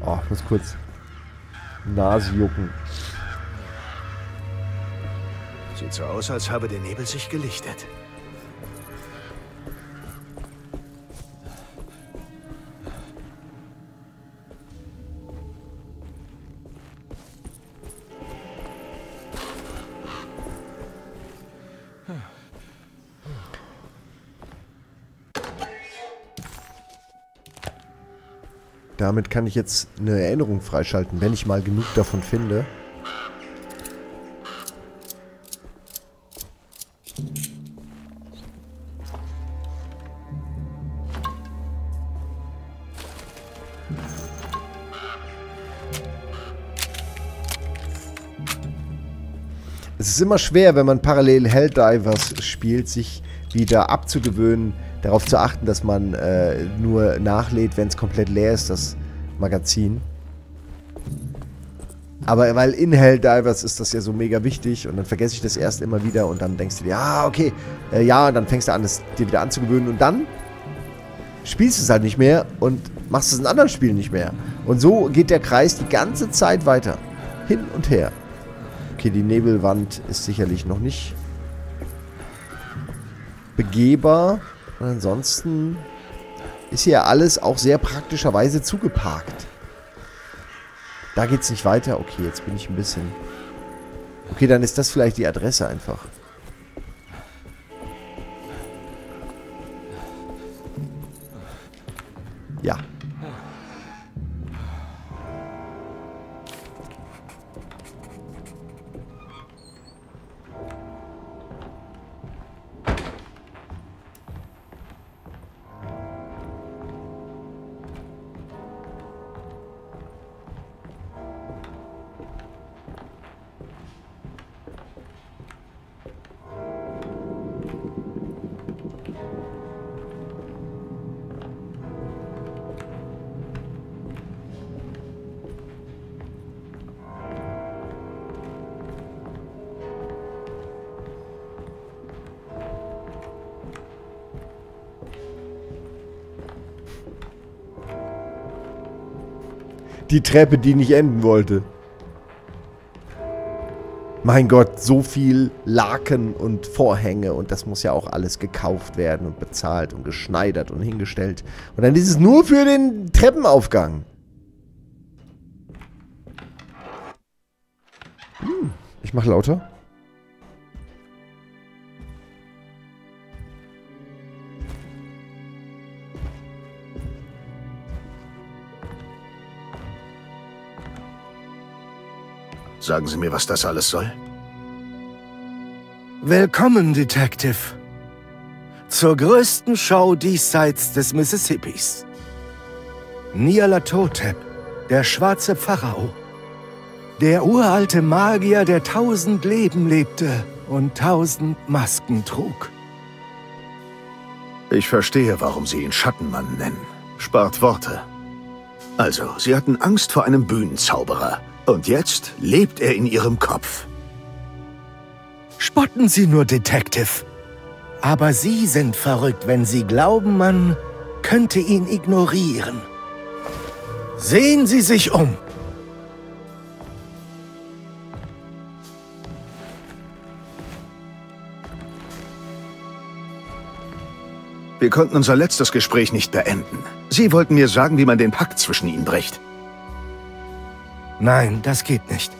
Oh, ich muss kurz Nase jucken. Sieht so aus, als habe der Nebel sich gelichtet. Damit kann ich jetzt eine Erinnerung freischalten, wenn ich mal genug davon finde. Es ist immer schwer, wenn man parallel Helldivers spielt, sich wieder abzugewöhnen, darauf zu achten, dass man äh, nur nachlädt, wenn es komplett leer ist, das Magazin. Aber weil in Helldivers ist das ja so mega wichtig und dann vergesse ich das erst immer wieder und dann denkst du dir, ja, okay, äh, ja, und dann fängst du an, es dir wieder anzugewöhnen und dann spielst du es halt nicht mehr und machst es in anderen Spielen nicht mehr. Und so geht der Kreis die ganze Zeit weiter. Hin und her. Okay, die Nebelwand ist sicherlich noch nicht begehbar. Und ansonsten ist hier alles auch sehr praktischerweise zugeparkt. Da geht's nicht weiter. Okay, jetzt bin ich ein bisschen... Okay, dann ist das vielleicht die Adresse einfach. Ja. Die Treppe, die nicht enden wollte. Mein Gott, so viel Laken und Vorhänge und das muss ja auch alles gekauft werden und bezahlt und geschneidert und hingestellt. Und dann ist es nur für den Treppenaufgang. Hm, ich mach lauter. Sagen Sie mir, was das alles soll? Willkommen, Detective. Zur größten Show diesseits des Mississippis. Nyarlathotep, der schwarze Pharao. Der uralte Magier, der tausend Leben lebte und tausend Masken trug. Ich verstehe, warum Sie ihn Schattenmann nennen. Spart Worte. Also, Sie hatten Angst vor einem Bühnenzauberer. Und jetzt lebt er in Ihrem Kopf. Spotten Sie nur, Detective. Aber Sie sind verrückt, wenn Sie glauben, man könnte ihn ignorieren. Sehen Sie sich um. Wir konnten unser letztes Gespräch nicht beenden. Sie wollten mir sagen, wie man den Pakt zwischen ihnen bricht. Nein, das geht nicht.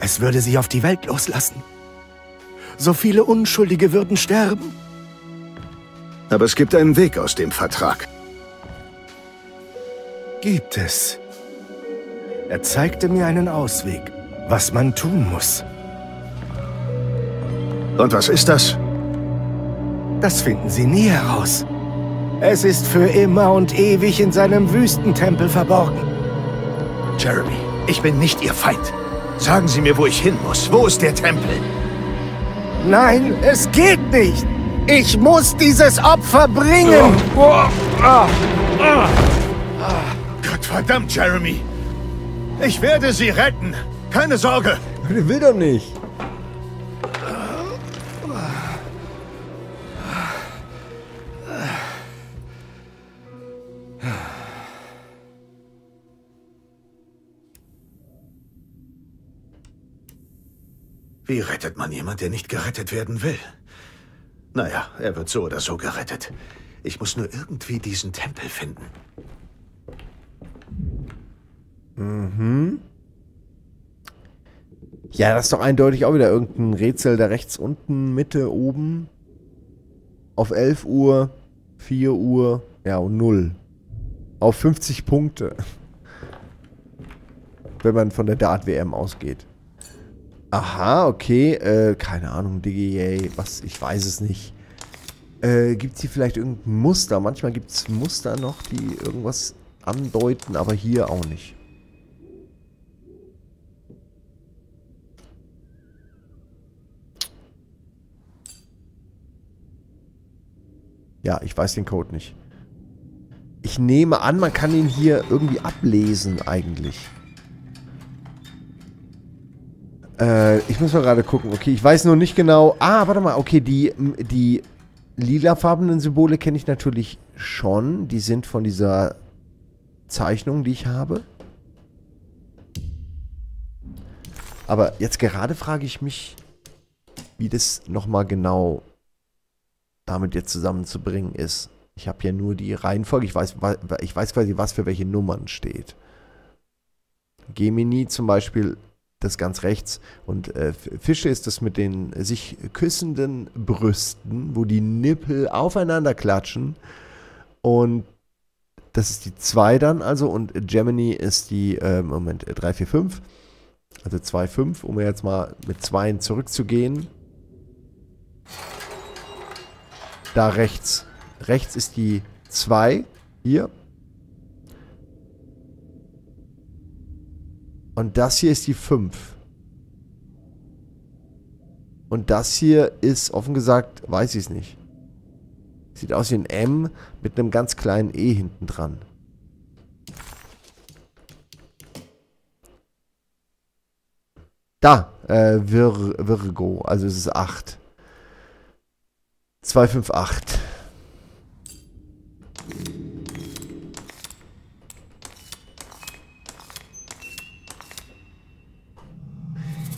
Es würde sie auf die Welt loslassen. So viele Unschuldige würden sterben. Aber es gibt einen Weg aus dem Vertrag. Gibt es. Er zeigte mir einen Ausweg, was man tun muss. Und was ist das? Das finden Sie nie heraus. Es ist für immer und ewig in seinem Wüstentempel verborgen. Jeremy, ich bin nicht Ihr Feind. Sagen Sie mir, wo ich hin muss. Wo ist der Tempel? Nein, es geht nicht. Ich muss dieses Opfer bringen. Oh, oh, oh, Gott verdammt, Jeremy. Ich werde Sie retten. Keine Sorge. Der will doch nicht. Wie rettet man jemand, der nicht gerettet werden will? Naja, er wird so oder so gerettet. Ich muss nur irgendwie diesen Tempel finden. Mhm. Ja, das ist doch eindeutig auch wieder irgendein Rätsel da rechts unten, Mitte, oben. Auf 11 Uhr, 4 Uhr, ja, und 0. Auf 50 Punkte. Wenn man von der Dart-WM ausgeht. Aha, okay. Äh, keine Ahnung, DGA, was, ich weiß es nicht. Äh, gibt es hier vielleicht irgendein Muster? Manchmal gibt es Muster noch, die irgendwas andeuten, aber hier auch nicht. Ja, ich weiß den Code nicht. Ich nehme an, man kann ihn hier irgendwie ablesen eigentlich. Äh, ich muss mal gerade gucken. Okay, ich weiß nur nicht genau. Ah, warte mal. Okay, die, die lilafarbenen Symbole kenne ich natürlich schon. Die sind von dieser Zeichnung, die ich habe. Aber jetzt gerade frage ich mich, wie das nochmal genau damit jetzt zusammenzubringen ist. Ich habe ja nur die Reihenfolge. Ich weiß, ich weiß quasi, was für welche Nummern steht. Gemini zum Beispiel, das ganz rechts. Und äh, Fische ist das mit den sich küssenden Brüsten, wo die Nippel aufeinander klatschen. Und das ist die 2 dann also. Und Gemini ist die, äh, Moment, 3, 4, 5. Also 2, 5, um jetzt mal mit 2 zurückzugehen. Da rechts. Rechts ist die 2. Hier. Und das hier ist die 5. Und das hier ist, offen gesagt, weiß ich es nicht. Sieht aus wie ein M mit einem ganz kleinen E hinten dran. Da, äh, Vir Virgo, also es ist 8. 258.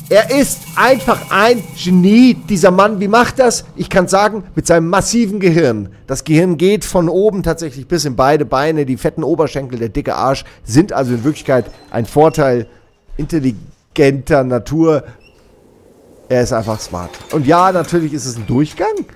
Er ist einfach ein Genie, dieser Mann. Wie macht das? Ich kann sagen, mit seinem massiven Gehirn. Das Gehirn geht von oben tatsächlich bis in beide Beine. Die fetten Oberschenkel, der dicke Arsch sind also in Wirklichkeit ein Vorteil intelligenter Natur. Er ist einfach smart. Und ja, natürlich ist es ein Durchgang.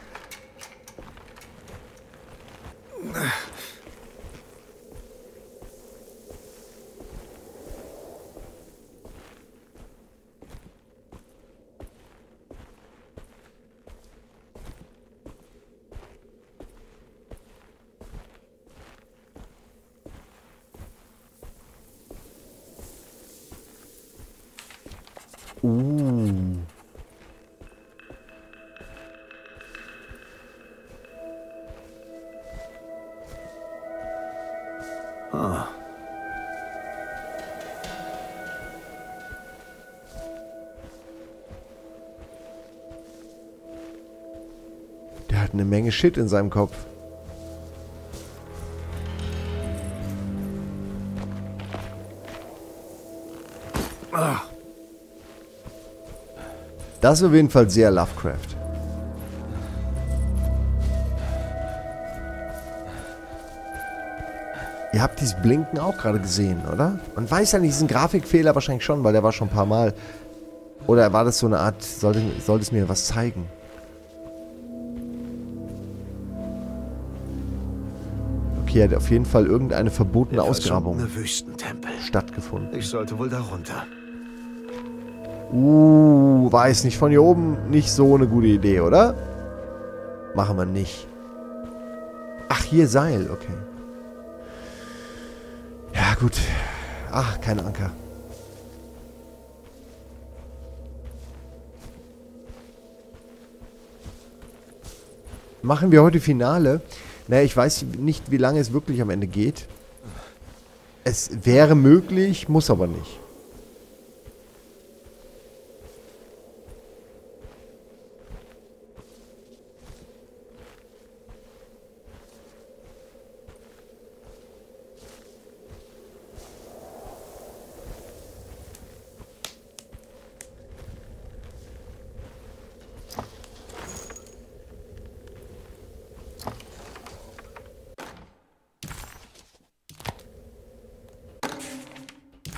Uh. Ah. Der hat eine Menge Shit in seinem Kopf. Ah. Das ist auf jeden Fall sehr Lovecraft. Ihr habt dieses Blinken auch gerade gesehen, oder? Man weiß ja nicht, diesen Grafikfehler wahrscheinlich schon, weil der war schon ein paar Mal. Oder war das so eine Art, sollte, sollte es mir was zeigen? Okay, er hat auf jeden Fall irgendeine verbotene Ausgrabung stattgefunden. Ich sollte wohl darunter. Uh, weiß nicht, von hier oben nicht so eine gute Idee, oder? Machen wir nicht. Ach, hier Seil, okay. Ja, gut. Ach, kein Anker. Machen wir heute Finale? Naja, ich weiß nicht, wie lange es wirklich am Ende geht. Es wäre möglich, muss aber nicht.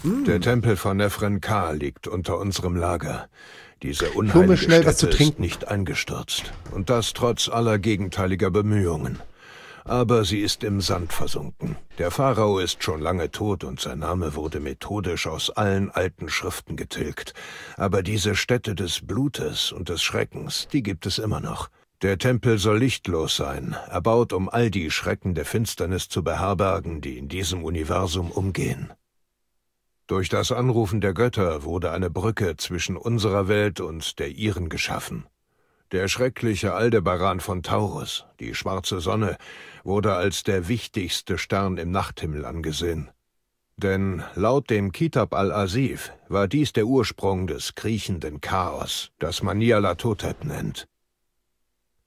Der Tempel von Nefren Ka liegt unter unserem Lager. Diese unheilige schnell Stätte ist nicht eingestürzt. Und das trotz aller gegenteiliger Bemühungen. Aber sie ist im Sand versunken. Der Pharao ist schon lange tot und sein Name wurde methodisch aus allen alten Schriften getilgt. Aber diese Stätte des Blutes und des Schreckens, die gibt es immer noch. Der Tempel soll lichtlos sein, erbaut, um all die Schrecken der Finsternis zu beherbergen, die in diesem Universum umgehen. Durch das Anrufen der Götter wurde eine Brücke zwischen unserer Welt und der ihren geschaffen. Der schreckliche Aldebaran von Taurus, die schwarze Sonne, wurde als der wichtigste Stern im Nachthimmel angesehen. Denn laut dem Kitab al-Asif war dies der Ursprung des kriechenden Chaos, das man Nialatotep nennt.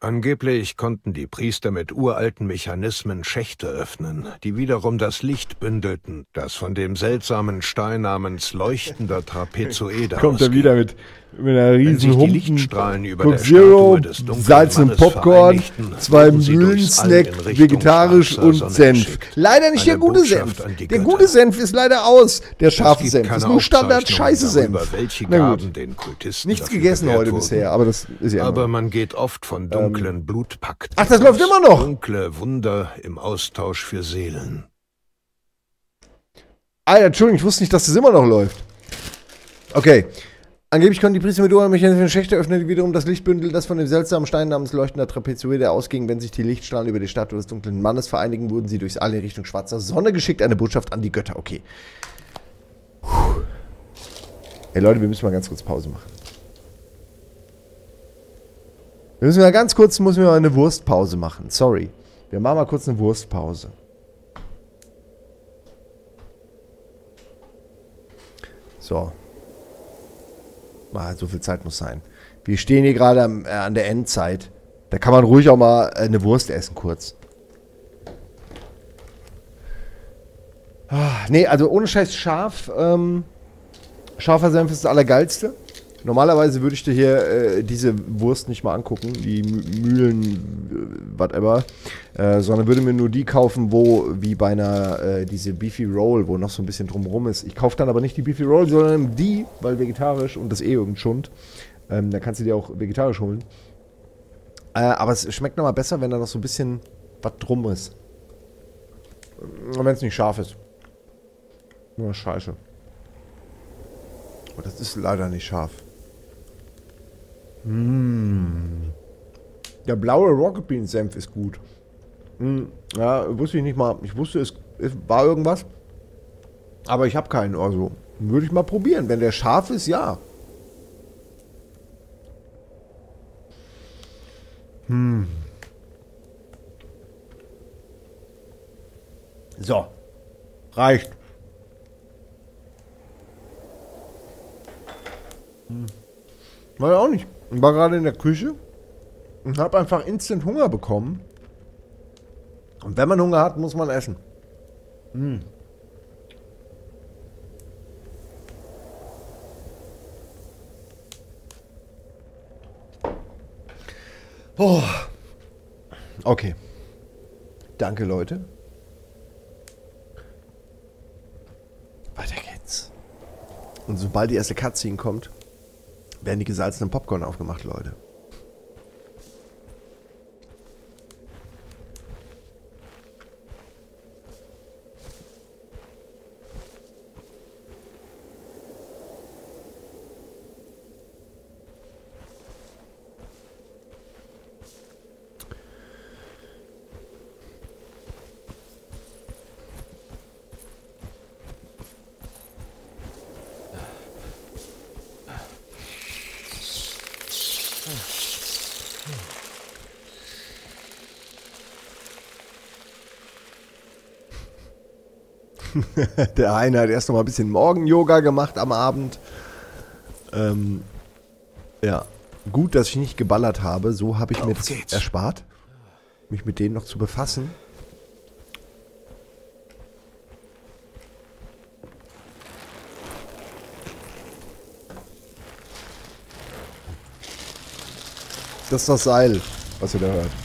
Angeblich konnten die Priester mit uralten Mechanismen Schächte öffnen, die wiederum das Licht bündelten, das von dem seltsamen Stein namens leuchtender Trapezoeder Kommt er wieder mit, mit einer riesen Humpen, Coke Zero, Salz und Popcorn, zwei Mühlensnack, vegetarisch und Senf. Leider nicht der gute Senf. Der gute Senf ist leider aus. Der scharfe Senf. Das ist nur Standard Aufzeichnungen scheiße Senf. darüber, welche Na gut. Nichts gegessen heute bisher, aber das ist ja Aber man geht oft von dunklen Blutpakten. Ach, das läuft immer noch. Dunkle Wunder im Austausch für Seelen. Ah ja, Entschuldigung, ich wusste nicht, dass das immer noch läuft. Okay. Angeblich konnten die Priester mit Mechanismen Schächte öffnen, die wiederum das Lichtbündel, das von dem seltsamen Stein namens leuchtender Trapezoide ausging. Wenn sich die Lichtstrahlen über die Statue des dunklen Mannes vereinigen, wurden sie durchs All in Richtung schwarzer Sonne geschickt. Eine Botschaft an die Götter. Okay. Puh. Ey Leute, wir müssen mal ganz kurz Pause machen. Wir müssen mal ganz kurz, müssen wir mal eine Wurstpause machen. Sorry. Wir machen mal kurz eine Wurstpause. So. Mal, so viel Zeit muss sein. Wir stehen hier gerade äh, an der Endzeit. Da kann man ruhig auch mal äh, eine Wurst essen kurz. Ah, nee, also ohne Scheiß scharf. Ähm, scharfer Senf ist das Allergeilste. Normalerweise würde ich dir hier äh, diese Wurst nicht mal angucken, die Mü- Mühlen, äh, whatever, äh, sondern würde mir nur die kaufen, wo, wie bei einer, äh, diese Beefy Roll, wo noch so ein bisschen drumrum ist. Ich kaufe dann aber nicht die Beefy Roll, sondern die, weil vegetarisch und das eh irgendein Schund. Ähm, dann kannst du dir auch vegetarisch holen. Äh, aber es schmeckt nochmal besser, wenn da noch so ein bisschen was drum ist. Wenn es nicht scharf ist. Nur scheiße. Oh, das ist leider nicht scharf. Mm. Der blaue Rocket Bean Senf ist gut. Mm, ja, wusste ich nicht mal. Ich wusste, es, es war irgendwas. Aber ich habe keinen. Also würde ich mal probieren. Wenn der scharf ist, ja. Hm. So. Reicht. Hm. War ja auch nicht war gerade in der Küche und habe einfach instant Hunger bekommen. Und wenn man Hunger hat, muss man essen. Mm. Oh. Okay. Danke, Leute. Weiter geht's. Und sobald die erste Cutscene kommt, werden die gesalzenen Popcorn aufgemacht, Leute. (laughs) Der eine hat erst noch mal ein bisschen Morgen-Yoga gemacht am Abend. Ähm, ja, gut, dass ich nicht geballert habe. So habe ich mir das erspart, mich mit denen noch zu befassen. Das ist das Seil, was ihr da hört.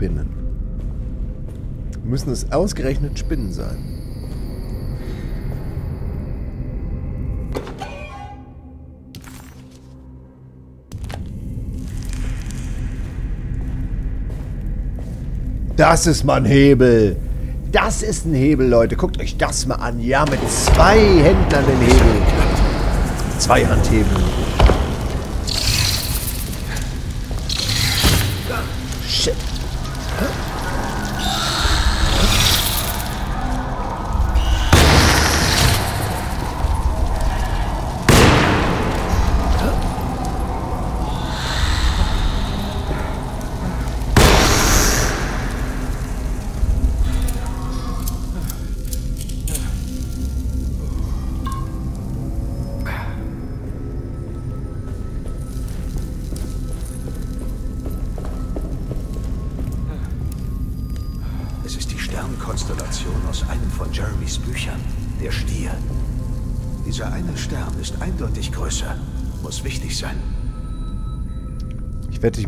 Spinnen. Müssen es ausgerechnet Spinnen sein? Das ist mal ein Hebel. Das ist ein Hebel, Leute. Guckt euch das mal an. Ja, mit zwei Händen an den Hebel. Zwei Handhebel.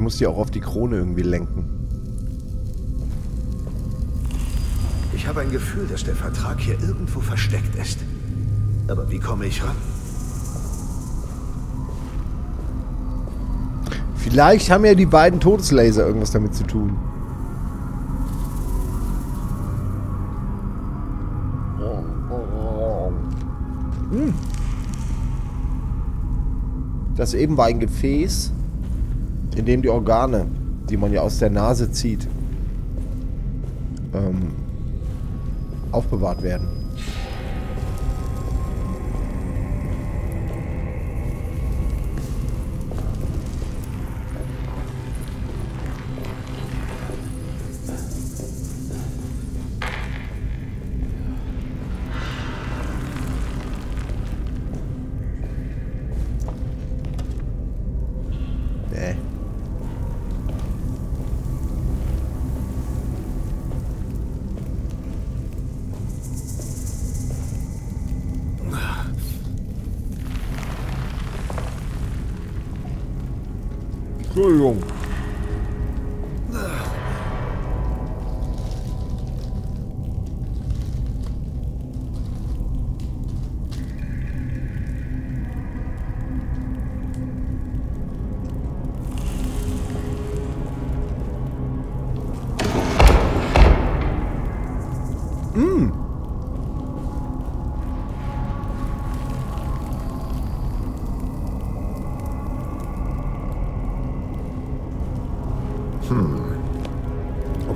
Muss die auch auf die Krone irgendwie lenken. Ich habe ein Gefühl, dass der Vertrag hier irgendwo versteckt ist. Aber wie komme ich ran? Vielleicht haben ja die beiden Todeslaser irgendwas damit zu tun. Hm. Das eben war ein Gefäß, in dem die Organe, die man ja aus der Nase zieht, ähm, aufbewahrt werden.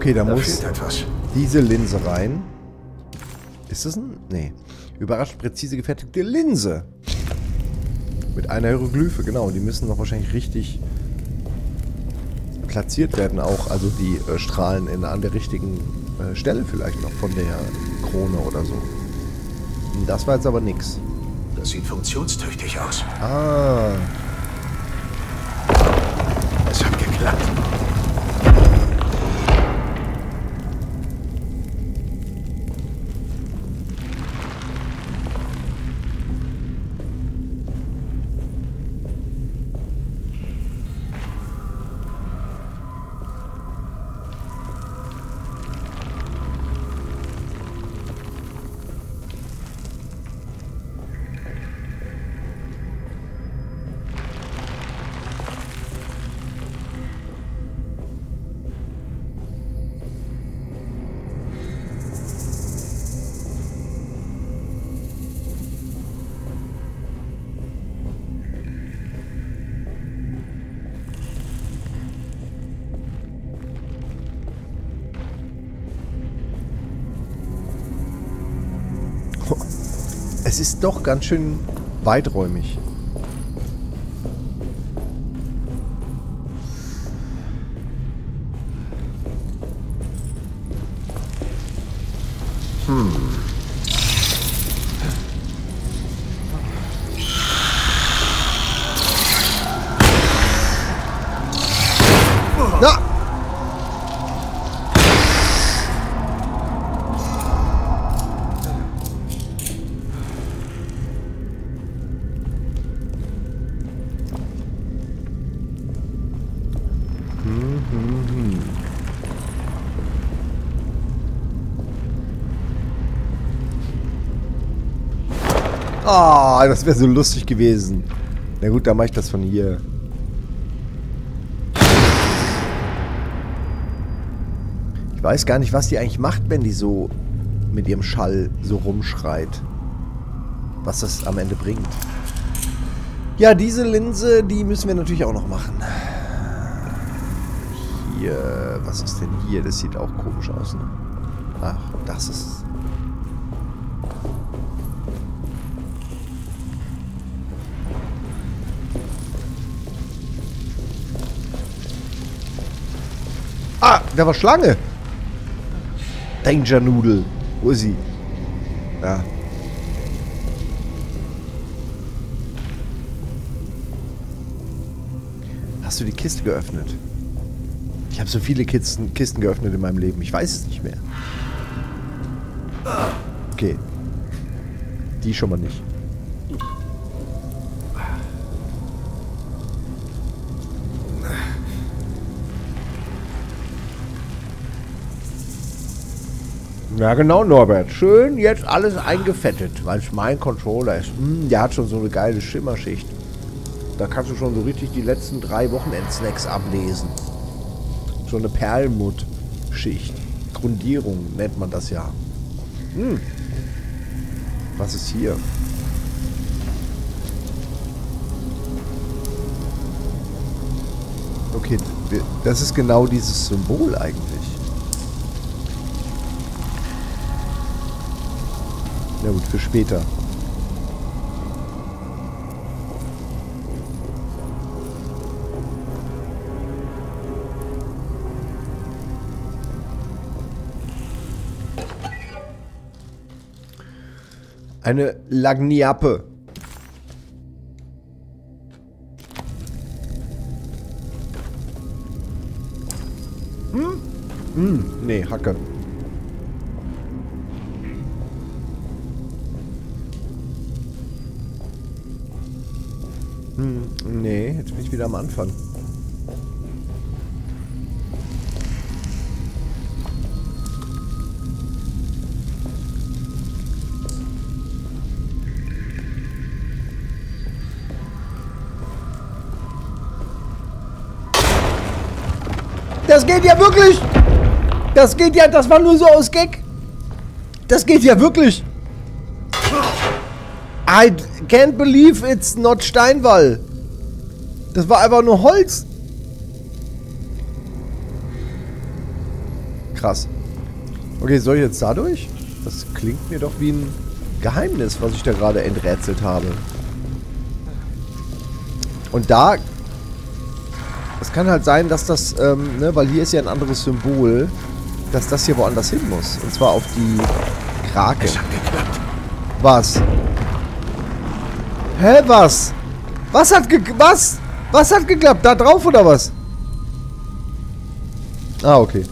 Okay, da, Da muss diese Linse rein. Ist das ein... Nee. Überraschend präzise gefertigte Linse. Mit einer Hieroglyphe, genau. Die müssen noch wahrscheinlich richtig platziert werden auch. Also die äh, Strahlen in, an der richtigen äh, Stelle vielleicht noch von der Krone oder so. Das war jetzt aber nix. Das sieht funktionstüchtig aus. Ah. Es hat geklappt. Es ist doch ganz schön weiträumig. Das wäre so lustig gewesen. Na gut, dann mache ich das von hier. Ich weiß gar nicht, was die eigentlich macht, wenn die so mit ihrem Schall so rumschreit. Was das am Ende bringt. Ja, diese Linse, die müssen wir natürlich auch noch machen. Hier, was ist denn hier? Das sieht auch komisch aus, ne? Ach, das ist... da war Schlange. Danger Noodle. Wo ist sie? Ja. Hast du die Kiste geöffnet? Ich habe so viele Kisten, Kisten geöffnet in meinem Leben. Ich weiß es nicht mehr. Okay. Die schon mal nicht. Ja, genau, Norbert. Schön jetzt alles eingefettet, weil es mein Controller ist. Hm, der hat schon so eine geile Schimmerschicht. Da kannst du schon so richtig die letzten drei Wochenendsnacks ablesen. So eine Perlmutt-Schicht. Grundierung nennt man das ja. Hm. Was ist hier? Okay, das ist genau dieses Symbol eigentlich. Na gut, für später. Eine Lagniappe. Hm? Hm, nee, Hacke. Hm, nee, jetzt bin ich wieder am Anfang. Das geht ja wirklich! Das geht ja, das war nur so aus Gag. Das geht ja wirklich. I can't believe it's not Steinwall. Das war einfach nur Holz. Krass. Okay, soll ich jetzt dadurch? Das klingt mir doch wie ein Geheimnis, was ich da gerade enträtselt habe. Und da... Es kann halt sein, dass das, ähm, ne, weil hier ist ja ein anderes Symbol, dass das hier woanders hin muss. Und zwar auf die Krake. Was? Hä, was? Was hat ge... Was? Was hat geklappt? Da drauf oder was? Ah, okay.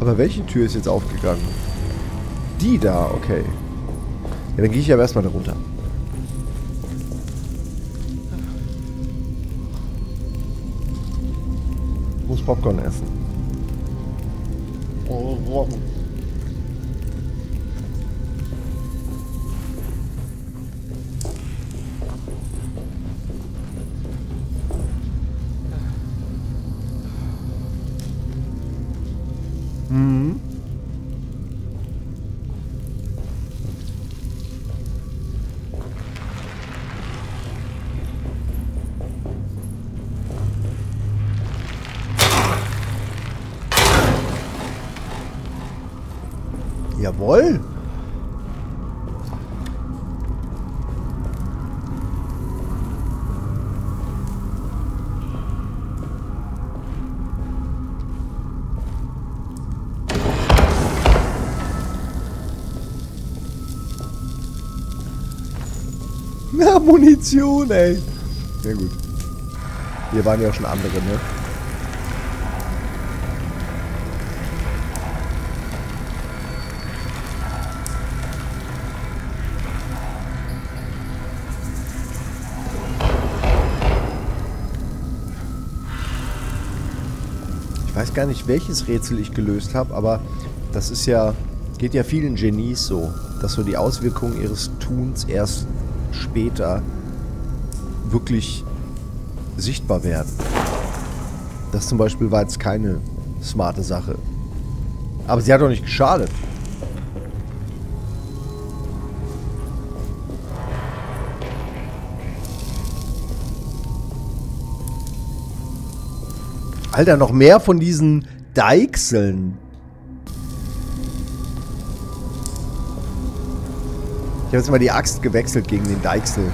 Aber welche Tür ist jetzt aufgegangen? Die da, okay. Ja, dann gehe ich aber erstmal da runter. Ich muss Popcorn essen. Jawohl. Na, Munition, ey. Ja gut. Hier waren ja schon andere, ne? Gar nicht, welches Rätsel ich gelöst habe, aber das ist ja, geht ja vielen Genies so, dass so die Auswirkungen ihres Tuns erst später wirklich sichtbar werden. Das zum Beispiel war jetzt keine smarte Sache. Aber sie hat doch nicht geschadet. Alter, noch mehr von diesen Deichseln. Ich habe jetzt mal die Axt gewechselt gegen den Deichsel.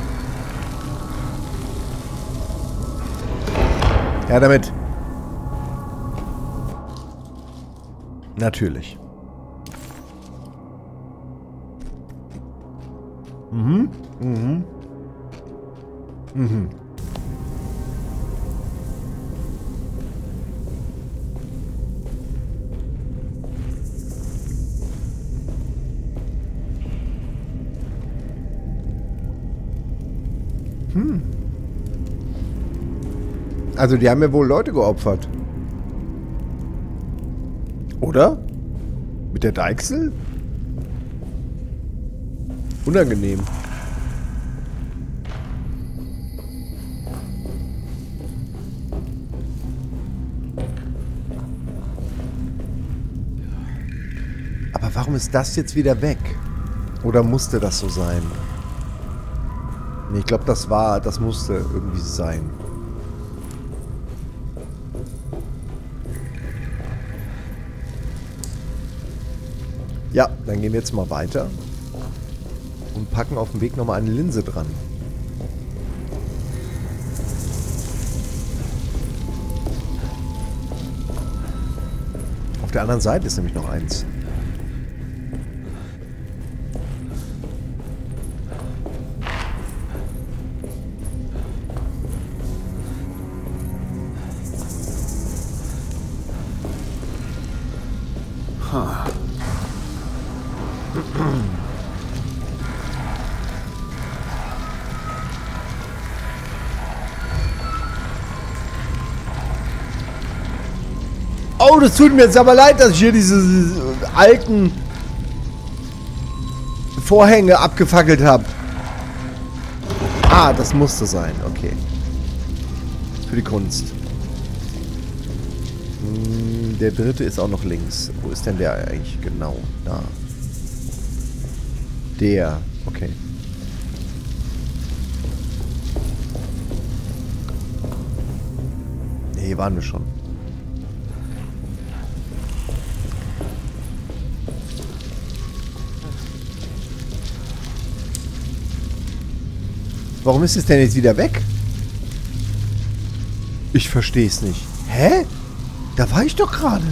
Ja, damit. Natürlich. Mhm. Also die haben ja wohl Leute geopfert. Oder? Mit der Deichsel? Unangenehm. Aber warum ist das jetzt wieder weg? Oder musste das so sein? Nee, ich glaube, das war, das musste irgendwie sein. Ja, dann gehen wir jetzt mal weiter. Und packen auf dem Weg nochmal eine Linse dran. Auf der anderen Seite ist nämlich noch eins. Oh, das tut mir jetzt aber leid, dass ich hier diese alten Vorhänge abgefackelt habe. Ah, das musste sein. Okay. Für die Kunst. Hm, Der dritte ist auch noch links. Wo ist denn der eigentlich genau? Da. Der. Okay. Nee, waren wir schon. Warum ist es denn jetzt wieder weg? Ich verstehe es nicht. Hä? Da war ich doch gerade.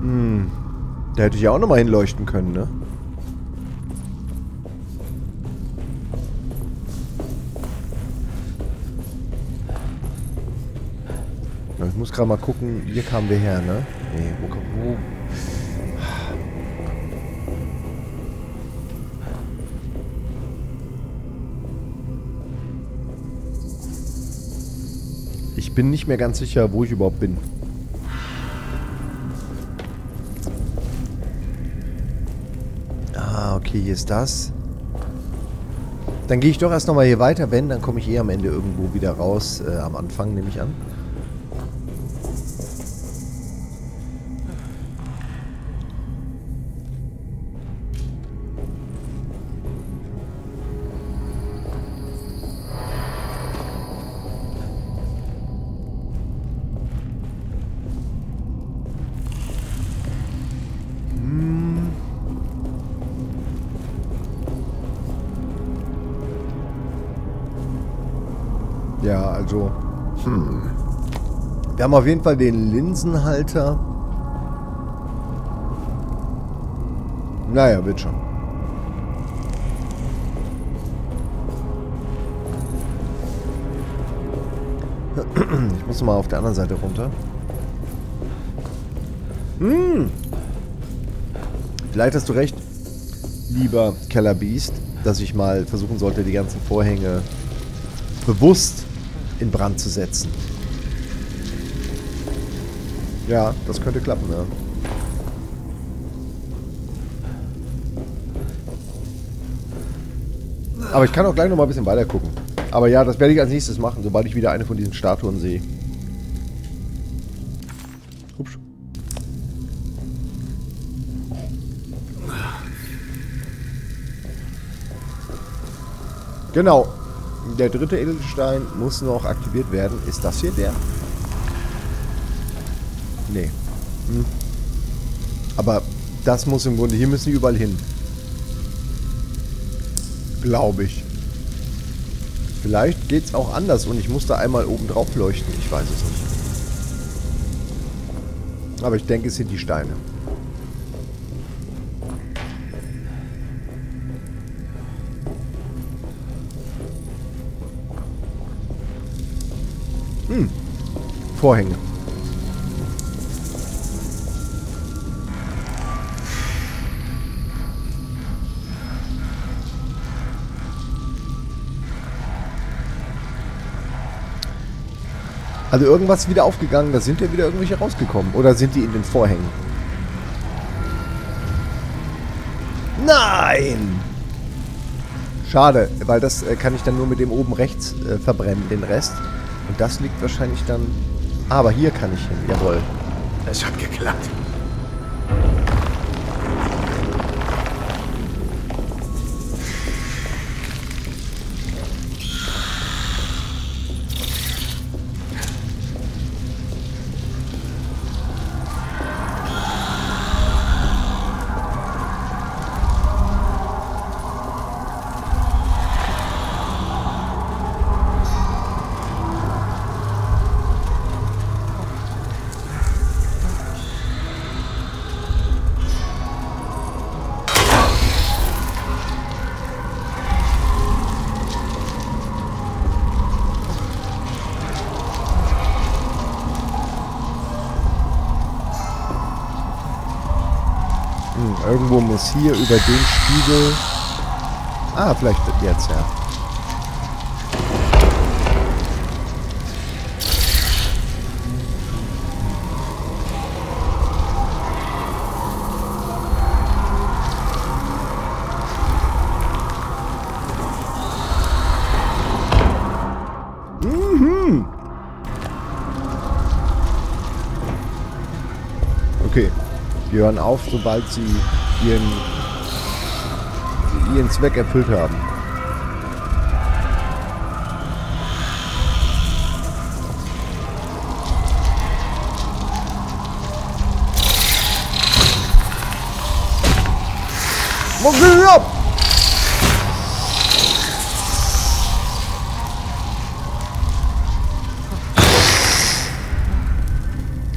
Hm. Da hätte ich ja auch nochmal hinleuchten können, ne? Gerade mal gucken. Hier kamen wir her, ne? Nee, wo, wo... Ich bin nicht mehr ganz sicher, wo ich überhaupt bin. Ah, okay, hier ist das. Dann gehe ich doch erst nochmal hier weiter. Wenn, dann komme ich eh am Ende irgendwo wieder raus. Äh, am Anfang nehme ich an. Haben auf jeden Fall den Linsenhalter. Naja, wird schon. Ich muss mal auf der anderen Seite runter. Hm. Vielleicht hast du recht, lieber Kellerbeast, dass ich mal versuchen sollte, die ganzen Vorhänge bewusst in Brand zu setzen. Ja, das könnte klappen, ja. Aber ich kann auch gleich noch mal ein bisschen weiter gucken. Aber ja, das werde ich als nächstes machen, sobald ich wieder eine von diesen Statuen sehe. Ups. Genau. Der dritte Edelstein muss noch aktiviert werden. Ist das hier der? Nee. Hm. Aber das muss im Grunde... Hier müssen die überall hin. Glaube ich. Vielleicht geht es auch anders und ich muss da einmal oben drauf leuchten. Ich weiß es nicht. Aber ich denke, es sind die Steine. Hm. Vorhänge. Also irgendwas wieder aufgegangen, da sind ja wieder irgendwelche rausgekommen. Oder sind die in den Vorhängen? Nein! Schade, weil das äh, kann ich dann nur mit dem oben rechts äh, verbrennen, den Rest. Und das liegt wahrscheinlich dann... Aber hier kann ich hin, jawohl. Es hat geklappt. Muss hier über den Spiegel... Ah, vielleicht jetzt, ja. Mhm. Okay. Die hören auf, sobald sie ihren, ihren Zweck erfüllt haben.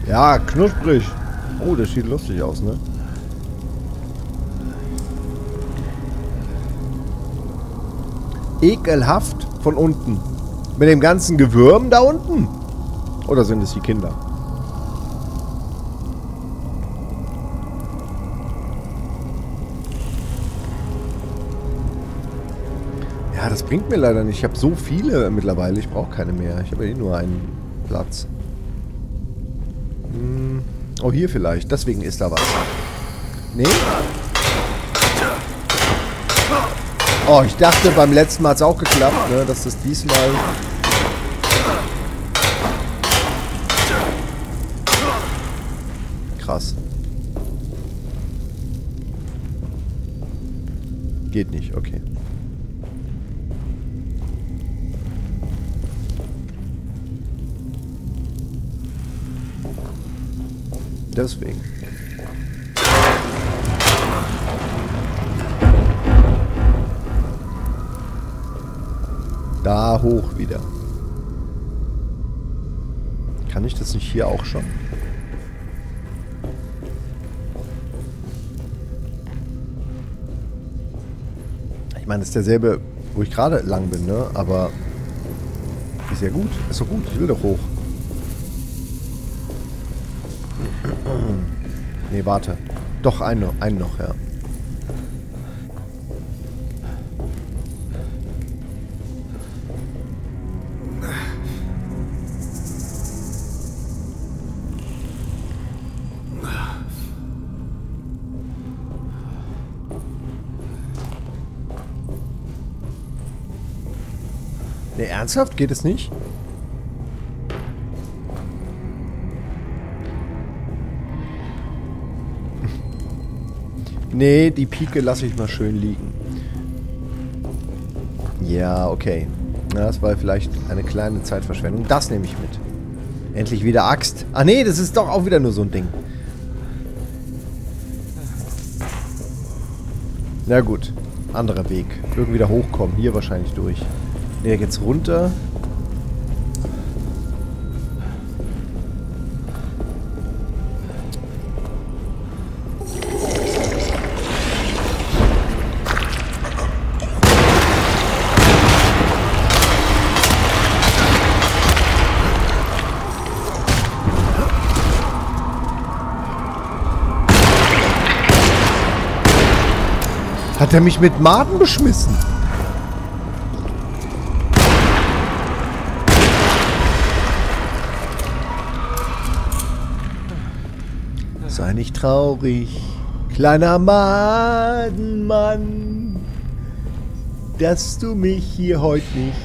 Ja, knusprig. Oh, das sieht lustig aus, ne? Ekelhaft von unten. Mit dem ganzen Gewürm da unten? Oder sind es die Kinder? Ja, das bringt mir leider nicht. Ich habe so viele mittlerweile. Ich brauche keine mehr. Ich habe ja eh nur einen Platz. Hm. Oh, hier vielleicht. Deswegen ist da was. Nee? Oh, ich dachte, beim letzten Mal hat es auch geklappt, ne, dass das diesmal... Krass. Geht nicht, okay. Deswegen. Hoch wieder. Kann ich das nicht hier auch schon? Ich meine, das ist derselbe, wo ich gerade lang bin, ne? Aber ist ja gut. Ist doch gut. Ich will doch hoch. Nee, warte. Doch, einen noch, einen noch, ja. Ernsthaft? Geht es nicht? Nee, die Pike lasse ich mal schön liegen. Ja, okay. Das war vielleicht eine kleine Zeitverschwendung. Das nehme ich mit. Endlich wieder Axt. Ah nee, das ist doch auch wieder nur so ein Ding. Na gut. Anderer Weg. Irgendwie da hochkommen. Hier wahrscheinlich durch. Ne, geht's runter. Hat er mich mit Maden beschmissen? Sei nicht traurig, kleiner Madenmann, dass du mich hier heute nicht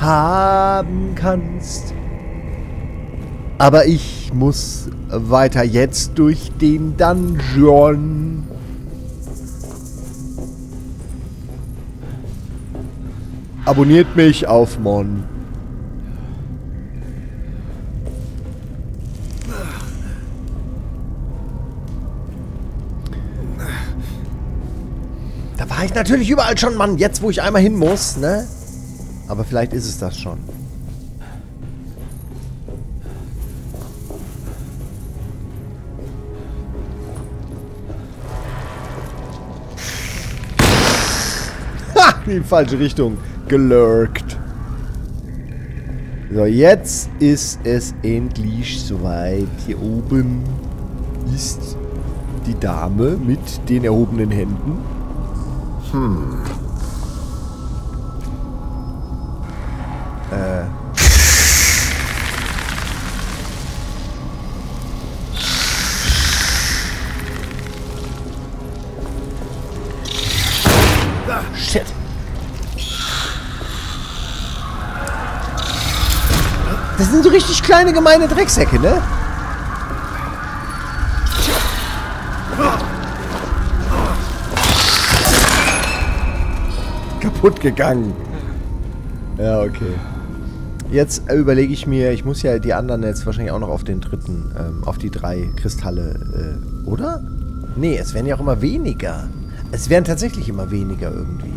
haben kannst. Aber ich muss weiter jetzt durch den Dungeon. Abonniert mich auf Mon. War ich natürlich überall schon, Mann. Jetzt, wo ich einmal hin muss, ne? Aber vielleicht ist es das schon. Ha! In die falsche Richtung gelurkt. So, jetzt ist es endlich soweit. Hier oben ist die Dame mit den erhobenen Händen. Hm. Äh. Shit. Das sind so richtig kleine, gemeine Drecksäcke, ne? Kaputt gegangen. Ja, okay. Jetzt überlege ich mir, ich muss ja die anderen jetzt wahrscheinlich auch noch auf den dritten, ähm, auf die drei Kristalle, äh, oder? Nee, es werden ja auch immer weniger. Es werden tatsächlich immer weniger irgendwie.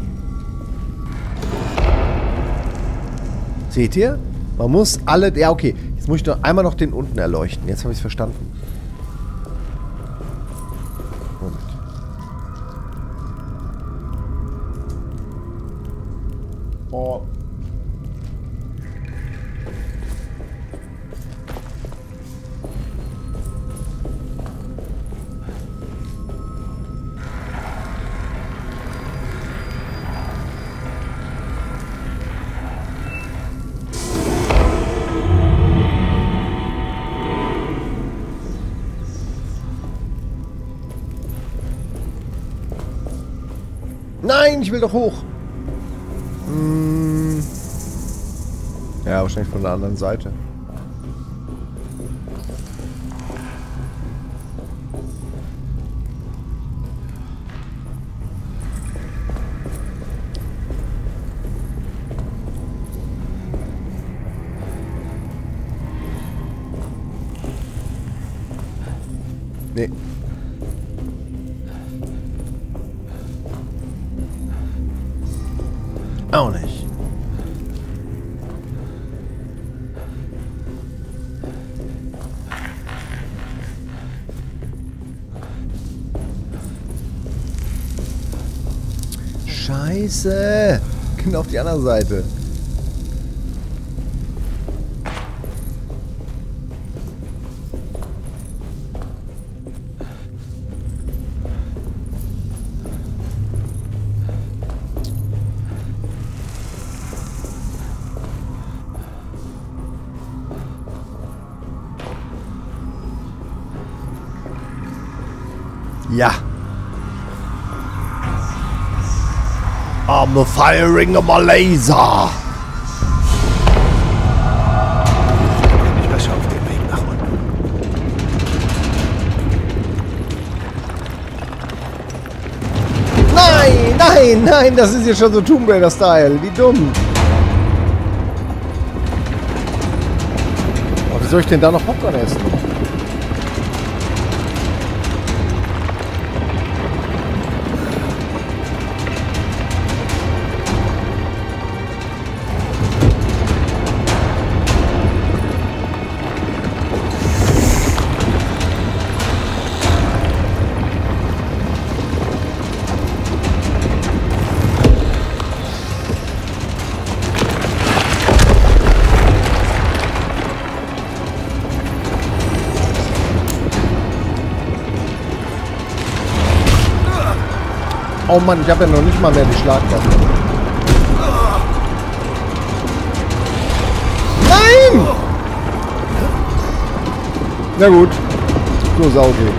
Seht ihr? Man muss alle... Ja, okay. Jetzt muss ich noch einmal noch den unten erleuchten. Jetzt habe ich es verstanden. Will doch hoch. Hm. Ja, wahrscheinlich von der anderen Seite. Scheiße. Genau auf die andere Seite. I'm firing my laser. Nein, nein, nein, das ist jetzt schon so Tomb Raider-Style. Wie dumm. Oh, wie soll ich denn da noch Popcorn essen? Oh Mann, ich habe ja noch nicht mal mehr die Schlagwaffe. Nein! Na gut. So Sau geht.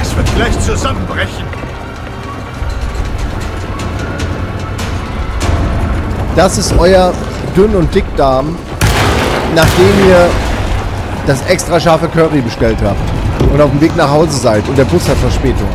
Es wird gleich zusammenbrechen. Das ist euer Dünn- und Dickdarm, nachdem ihr das extra scharfe Curry bestellt habt und auf dem Weg nach Hause seid und der Bus hat Verspätung.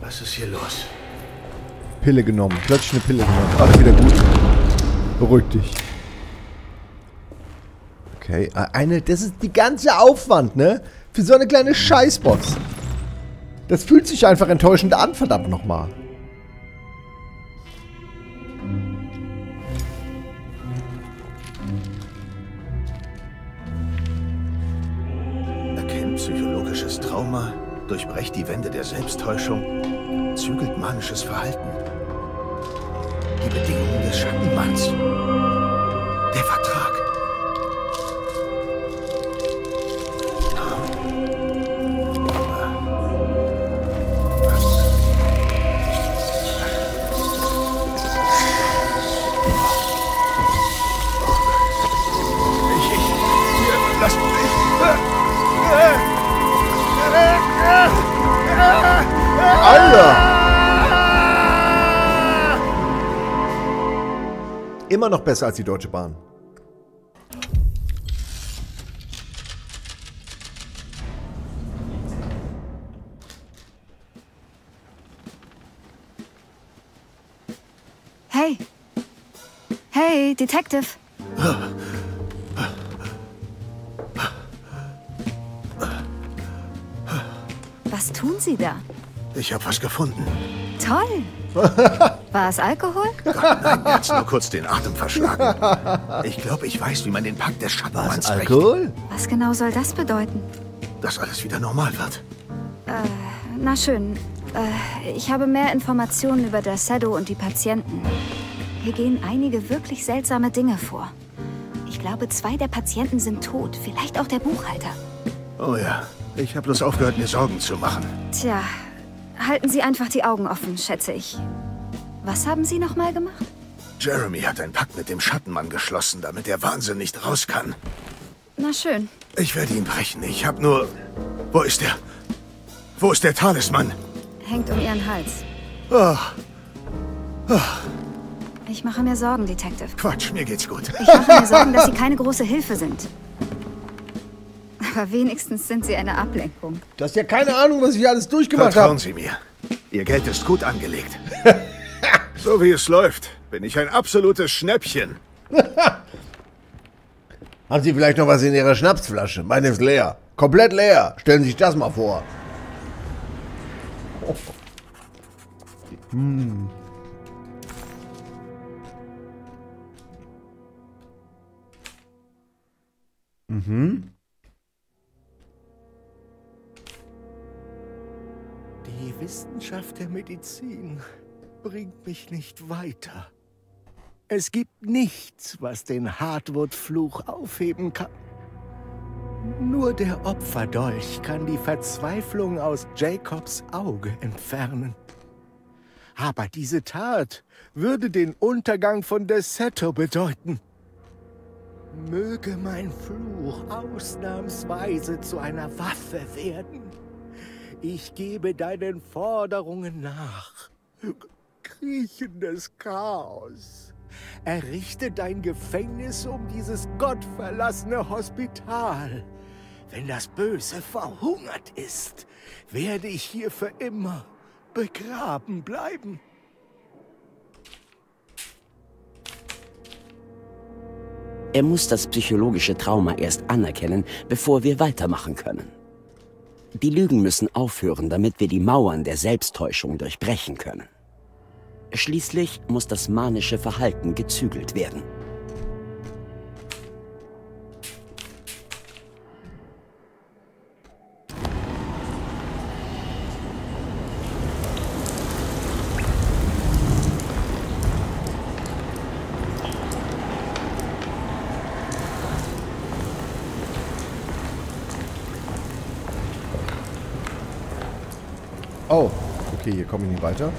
Was ist hier los? Pille genommen. Plötzlich eine Pille genommen. Alles wieder gut. Beruhig dich. Okay, äh, eine, das ist die ganze Aufwand, ne? Für so eine kleine Scheißbox. Das fühlt sich einfach enttäuschend an, verdammt nochmal. Besser als die Deutsche Bahn. Hey. Hey, Detective. Was tun Sie da? Ich habe was gefunden. Toll. (laughs) War es Alkohol? Nein, mir hat's nur kurz den Atem verschlagen. Ich glaube, ich weiß, wie man den Pakt des Schattenmanns bricht. Was genau soll das bedeuten? Dass alles wieder normal wird. Äh, na schön. Äh, ich habe mehr Informationen über der Shadow und die Patienten. Hier gehen einige wirklich seltsame Dinge vor. Ich glaube, zwei der Patienten sind tot. Vielleicht auch der Buchhalter. Oh ja, ich habe bloß aufgehört, mir Sorgen zu machen. Tja, halten Sie einfach die Augen offen, schätze ich. Was haben Sie nochmal gemacht? Jeremy hat einen Pakt mit dem Schattenmann geschlossen, damit der Wahnsinn nicht raus kann. Na schön. Ich werde ihn brechen. Ich habe nur... Wo ist der? Wo ist der Talisman? Hängt um Ihren Hals. Oh. Oh, Ich mache mir Sorgen, Detective. Quatsch, mir geht's gut. Ich mache mir Sorgen, dass Sie keine große Hilfe sind. Aber wenigstens sind Sie eine Ablenkung. Du hast ja keine Ahnung, was ich alles durchgemacht Vertrauen habe. Sie mir. Ihr Geld ist gut angelegt. (laughs) so wie es läuft, bin ich ein absolutes Schnäppchen. (laughs) Haben Sie vielleicht noch was in Ihrer Schnapsflasche? Meine ist leer. Komplett leer. Stellen Sie sich das mal vor. Hm. Mhm. Die Wissenschaft der Medizin bringt mich nicht weiter. Es gibt nichts, was den Hardwood-Fluch aufheben kann. Nur der Opferdolch kann die Verzweiflung aus Jacobs Auge entfernen. Aber diese Tat würde den Untergang von Deseto bedeuten. Möge mein Fluch ausnahmsweise zu einer Waffe werden. Ich gebe deinen Forderungen nach. Kriechendes Chaos. Errichte dein Gefängnis um dieses gottverlassene Hospital. Wenn das Böse verhungert ist, werde ich hier für immer begraben bleiben. Er muss das psychologische Trauma erst anerkennen, bevor wir weitermachen können. Die Lügen müssen aufhören, damit wir die Mauern der Selbsttäuschung durchbrechen können. Schließlich muss das manische Verhalten gezügelt werden. Oh, okay, hier komme ich nicht weiter.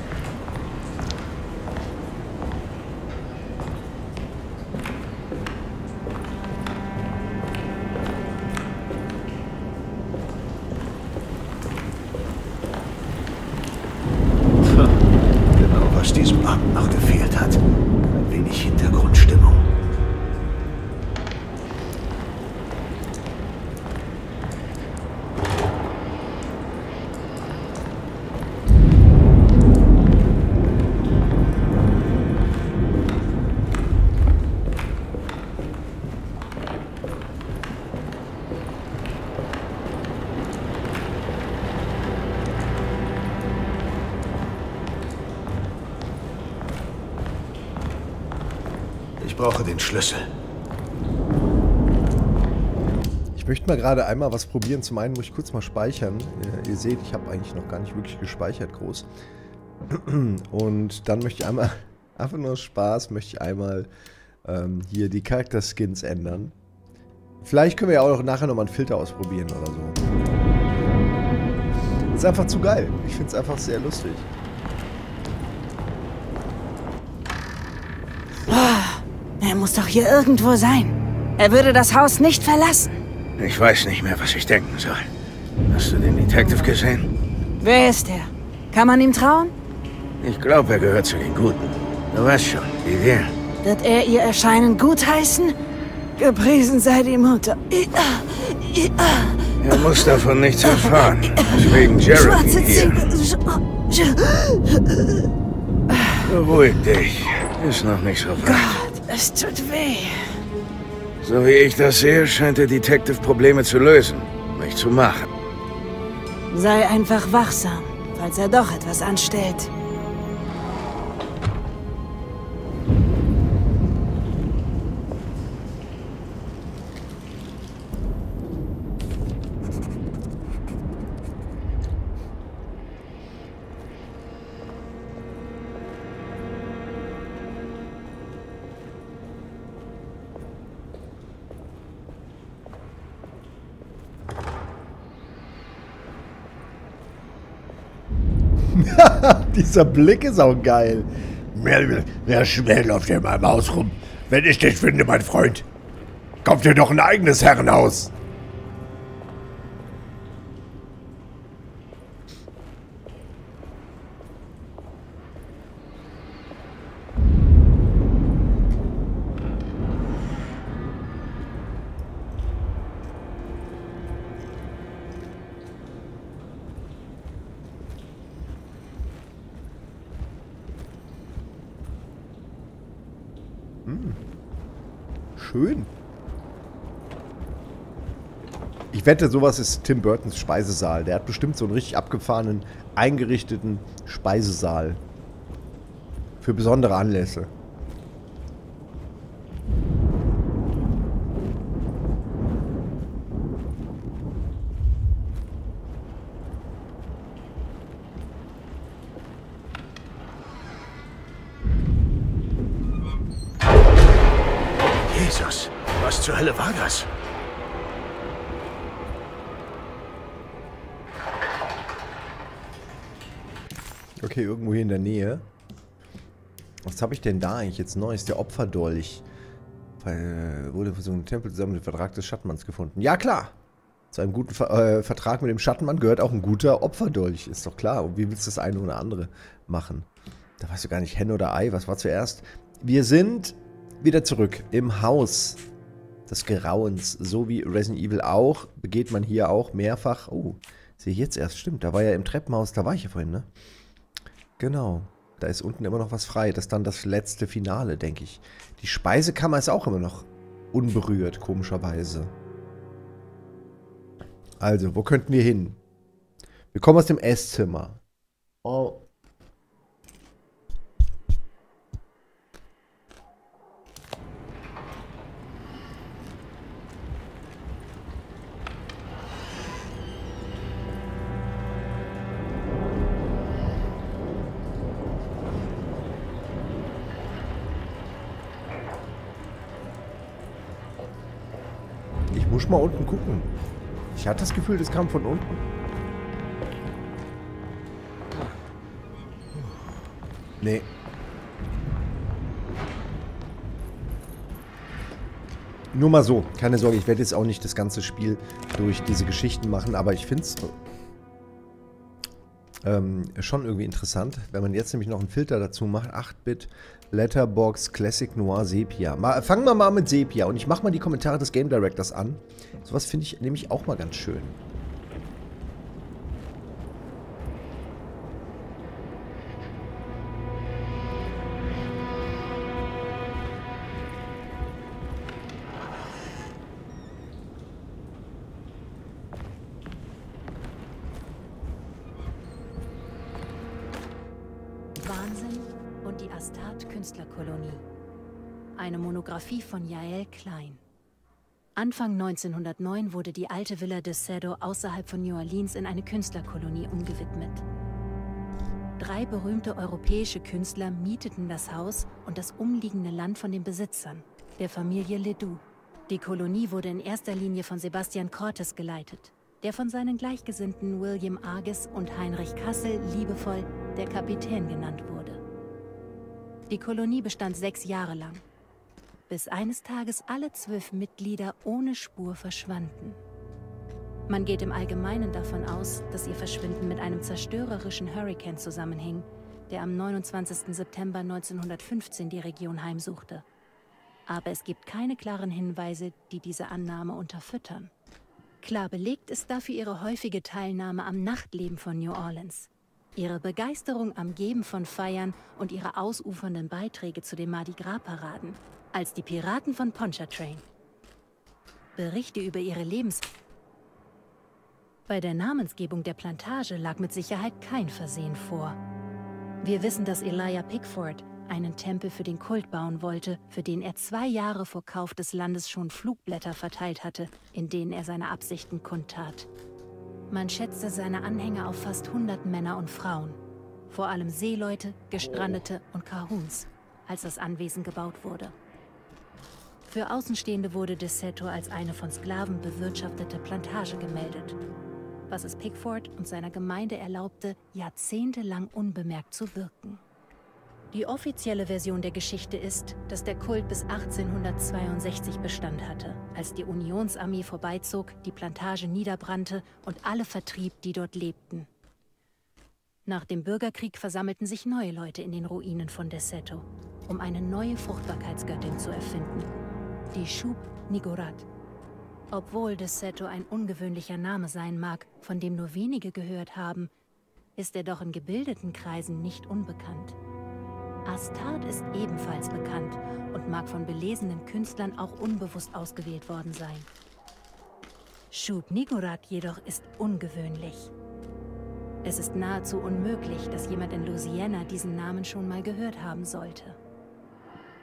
Brauche den Schlüssel. Ich möchte mal gerade einmal was probieren. Zum einen muss ich kurz mal speichern. Ihr, ihr seht, ich habe eigentlich noch gar nicht wirklich gespeichert groß. (clears throat) Und dann möchte ich einmal, (laughs) einfach nur aus Spaß, möchte ich einmal ähm, hier die Charakterskins ändern. Vielleicht können wir ja auch nachher nochmal einen Filter ausprobieren oder so. Ist einfach zu geil. Ich finde es einfach sehr lustig. Er muss doch hier irgendwo sein. Er würde das Haus nicht verlassen. Ich weiß nicht mehr, was ich denken soll. Hast du den Detective gesehen? Wer ist er? Kann man ihm trauen? Ich glaube, er gehört zu den Guten. Du weißt schon, wie wir. Wird er ihr Erscheinen gutheißen? Gepriesen sei die Mutter. Er muss davon nichts erfahren. Deswegen Jeremy Schwarze hier. Beruhig dich. Ist noch nicht so weit. Gott, es tut weh. So wie ich das sehe, scheint der Detective Probleme zu lösen, nicht zu machen. Sei einfach wachsam, falls er doch etwas anstellt. (laughs) Dieser Blick ist auch geil. Wer, wer schnell läuft hier in meinem Haus rum? Wenn ich dich finde, mein Freund, kauf dir doch ein eigenes Herrenhaus. Ich wette, sowas ist Tim Burtons Speisesaal. Der hat bestimmt so einen richtig abgefahrenen, eingerichteten Speisesaal. Für besondere Anlässe. Habe ich denn da eigentlich jetzt Neues? Der Opferdolch. Äh, wurde für so Tempel zusammen mit dem Vertrag des Schattenmanns gefunden. Ja, klar. Zu einem guten Ver äh, Vertrag mit dem Schattenmann gehört auch ein guter Opferdolch. Ist doch klar. Und wie willst du das eine oder andere machen? Da weißt du gar nicht, Henne oder Ei. Was war zuerst? Wir sind wieder zurück im Haus des Grauens. So wie Resident Evil auch, begeht man hier auch mehrfach. Oh, sehe ich jetzt erst. Stimmt, da war ja im Treppenhaus, da war ich ja vorhin, ne? Genau. Da ist unten immer noch was frei. Das ist dann das letzte Finale, denke ich. Die Speisekammer ist auch immer noch unberührt, komischerweise. Also, wo könnten wir hin? Wir kommen aus dem Esszimmer. Oh. Mal unten gucken. Ich hatte das Gefühl, das kam von unten. Nee. Nur mal so. Keine Sorge, ich werde jetzt auch nicht das ganze Spiel durch diese Geschichten machen, aber ich finde es ähm, schon irgendwie interessant, wenn man jetzt nämlich noch einen Filter dazu macht. 8-Bit Letterbox Classic Noir Sepia. Mal, fangen wir mal mit Sepia und ich mache mal die Kommentare des Game Directors an. Sowas finde ich nämlich auch mal ganz schön. Monographie von Jael Klein. Anfang 1909 wurde die alte Villa de Cedo außerhalb von New Orleans in eine Künstlerkolonie umgewidmet. Drei berühmte europäische Künstler mieteten das Haus und das umliegende Land von den Besitzern, der Familie Ledoux. Die Kolonie wurde in erster Linie von Sebastian Cortes geleitet, der von seinen Gleichgesinnten William Arges und Heinrich Kassel liebevoll der Kapitän genannt wurde. Die Kolonie bestand sechs Jahre lang, bis eines Tages alle zwölf Mitglieder ohne Spur verschwanden. Man geht im Allgemeinen davon aus, dass ihr Verschwinden mit einem zerstörerischen Hurrikan zusammenhing, der am 29. September 1915 die Region heimsuchte. Aber es gibt keine klaren Hinweise, die diese Annahme unterfüttern. Klar belegt ist dafür ihre häufige Teilnahme am Nachtleben von New Orleans. Ihre Begeisterung am Geben von Feiern und ihre ausufernden Beiträge zu den Mardi Gras-Paraden, als die Piraten von Pontchartrain. Berichte über ihre Lebens... Bei der Namensgebung der Plantage lag mit Sicherheit kein Versehen vor. Wir wissen, dass Elijah Pickford einen Tempel für den Kult bauen wollte, für den er zwei Jahre vor Kauf des Landes schon Flugblätter verteilt hatte, in denen er seine Absichten kundtat. Man schätzte seine Anhänger auf fast 100 Männer und Frauen, vor allem Seeleute, Gestrandete und Kahuns, als das Anwesen gebaut wurde. Für Außenstehende wurde Deseto als eine von Sklaven bewirtschaftete Plantage gemeldet, was es Pickford und seiner Gemeinde erlaubte, jahrzehntelang unbemerkt zu wirken. Die offizielle Version der Geschichte ist, dass der Kult bis 1862 Bestand hatte, als die Unionsarmee vorbeizog, die Plantage niederbrannte und alle vertrieb, die dort lebten. Nach dem Bürgerkrieg versammelten sich neue Leute in den Ruinen von Deseto, um eine neue Fruchtbarkeitsgöttin zu erfinden, die Shub Nigorat. Obwohl Deseto ein ungewöhnlicher Name sein mag, von dem nur wenige gehört haben, ist er doch in gebildeten Kreisen nicht unbekannt. Astart ist ebenfalls bekannt und mag von belesenen Künstlern auch unbewusst ausgewählt worden sein. Shub Nigurat jedoch ist ungewöhnlich. Es ist nahezu unmöglich, dass jemand in Louisiana diesen Namen schon mal gehört haben sollte.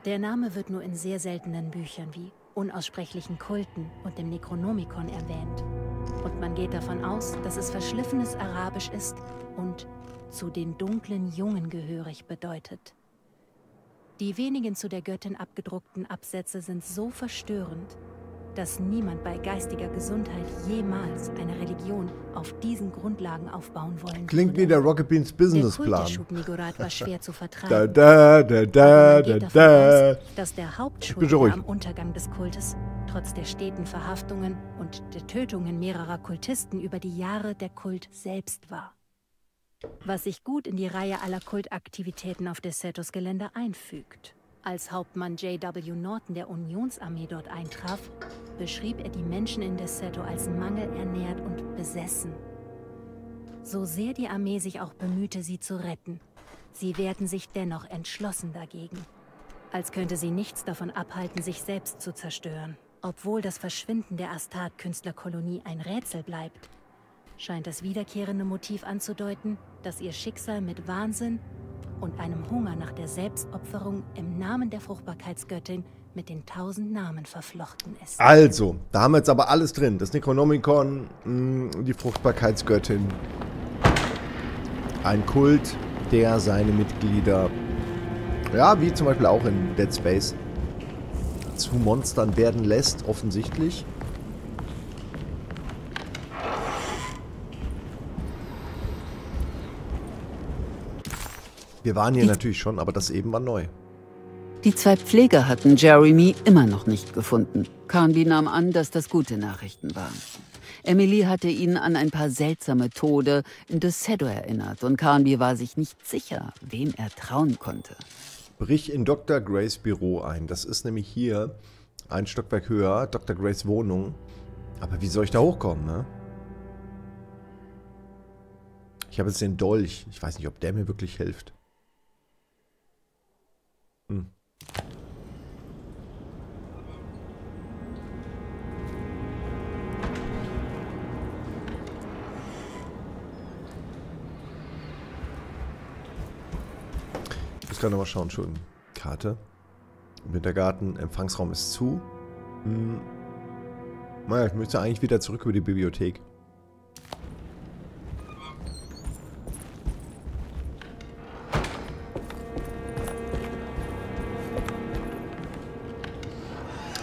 Der Name wird nur in sehr seltenen Büchern wie unaussprechlichen Kulten und dem Necronomicon erwähnt. Und man geht davon aus, dass es verschliffenes Arabisch ist und zu den dunklen Jungen gehörig bedeutet. Die wenigen zu der Göttin abgedruckten Absätze sind so verstörend, dass niemand bei geistiger Gesundheit jemals eine Religion auf diesen Grundlagen aufbauen wollen Klingt wie der Rocket Beans Businessplan. Der Kult der Schubnigurat war schwer zu vertragen. Da, da, da, da, da, da. Aus, dass der Hauptschuldige ruhig. am Untergang des Kultes trotz der steten Verhaftungen und der Tötungen mehrerer Kultisten über die Jahre der Kult selbst war. Was sich gut in die Reihe aller Kultaktivitäten auf Desetos Gelände einfügt. Als Hauptmann J.W. Norton der Unionsarmee dort eintraf, beschrieb er die Menschen in Deseto als mangelernährt und besessen. So sehr die Armee sich auch bemühte, sie zu retten, sie wehrten sich dennoch entschlossen dagegen. Als könnte sie nichts davon abhalten, sich selbst zu zerstören. Obwohl das Verschwinden der Astat-Künstlerkolonie ein Rätsel bleibt, scheint das wiederkehrende Motiv anzudeuten, dass ihr Schicksal mit Wahnsinn und einem Hunger nach der Selbstopferung im Namen der Fruchtbarkeitsgöttin mit den tausend Namen verflochten ist. Also, da haben wir jetzt aber alles drin. Das Necronomicon, mh, die Fruchtbarkeitsgöttin. Ein Kult, der seine Mitglieder, ja, wie zum Beispiel auch in Dead Space, zu Monstern werden lässt, offensichtlich. Wir waren hier natürlich schon, aber das eben war neu. Die zwei Pfleger hatten Jeremy immer noch nicht gefunden. Carnby nahm an, dass das gute Nachrichten waren. Emily hatte ihn an ein paar seltsame Tode in Desedo erinnert und Carnby war sich nicht sicher, wem er trauen konnte. Brich in Dr. Grays Büro ein. Das ist nämlich hier ein Stockwerk höher, Dr. Grays Wohnung. Aber wie soll ich da hochkommen, ne? Ich habe jetzt den Dolch. Ich weiß nicht, ob der mir wirklich hilft. Hm. Ich muss gerade noch mal schauen, schon. Karte. Wintergarten, Empfangsraum ist zu. Hm. Naja, ich möchte eigentlich wieder zurück über die Bibliothek.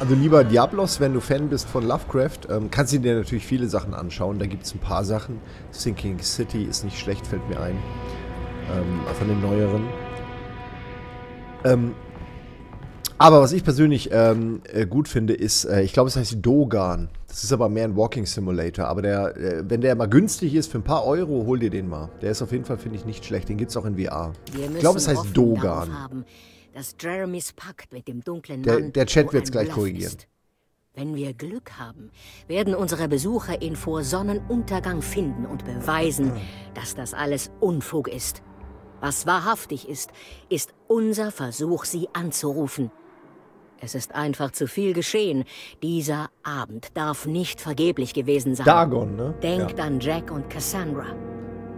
Also lieber Diablos, wenn du Fan bist von Lovecraft, ähm, kannst du dir natürlich viele Sachen anschauen. Da gibt es ein paar Sachen. Sinking City ist nicht schlecht, fällt mir ein. Ähm, von den neueren. Ähm, aber was ich persönlich ähm, äh, gut finde, ist, äh, ich glaube, es heißt Dogan. Das ist aber mehr ein Walking Simulator. Aber der, äh, wenn der mal günstig ist für ein paar Euro, hol dir den mal. Der ist auf jeden Fall, finde ich, nicht schlecht. Den gibt es auch in VR. Ich glaube, es heißt Dogan. Haben, dass Jeremys Pakt mit dem dunklen Der, Mann der Chat wird es gleich Bluff korrigieren. Ist. Wenn wir Glück haben, werden unsere Besucher ihn vor Sonnenuntergang finden und beweisen, dass das alles Unfug ist. Was wahrhaftig ist, ist unser Versuch, sie anzurufen. Es ist einfach zu viel geschehen. Dieser Abend darf nicht vergeblich gewesen sein. Dagon, ne? Denkt Ja. an Jack und Cassandra.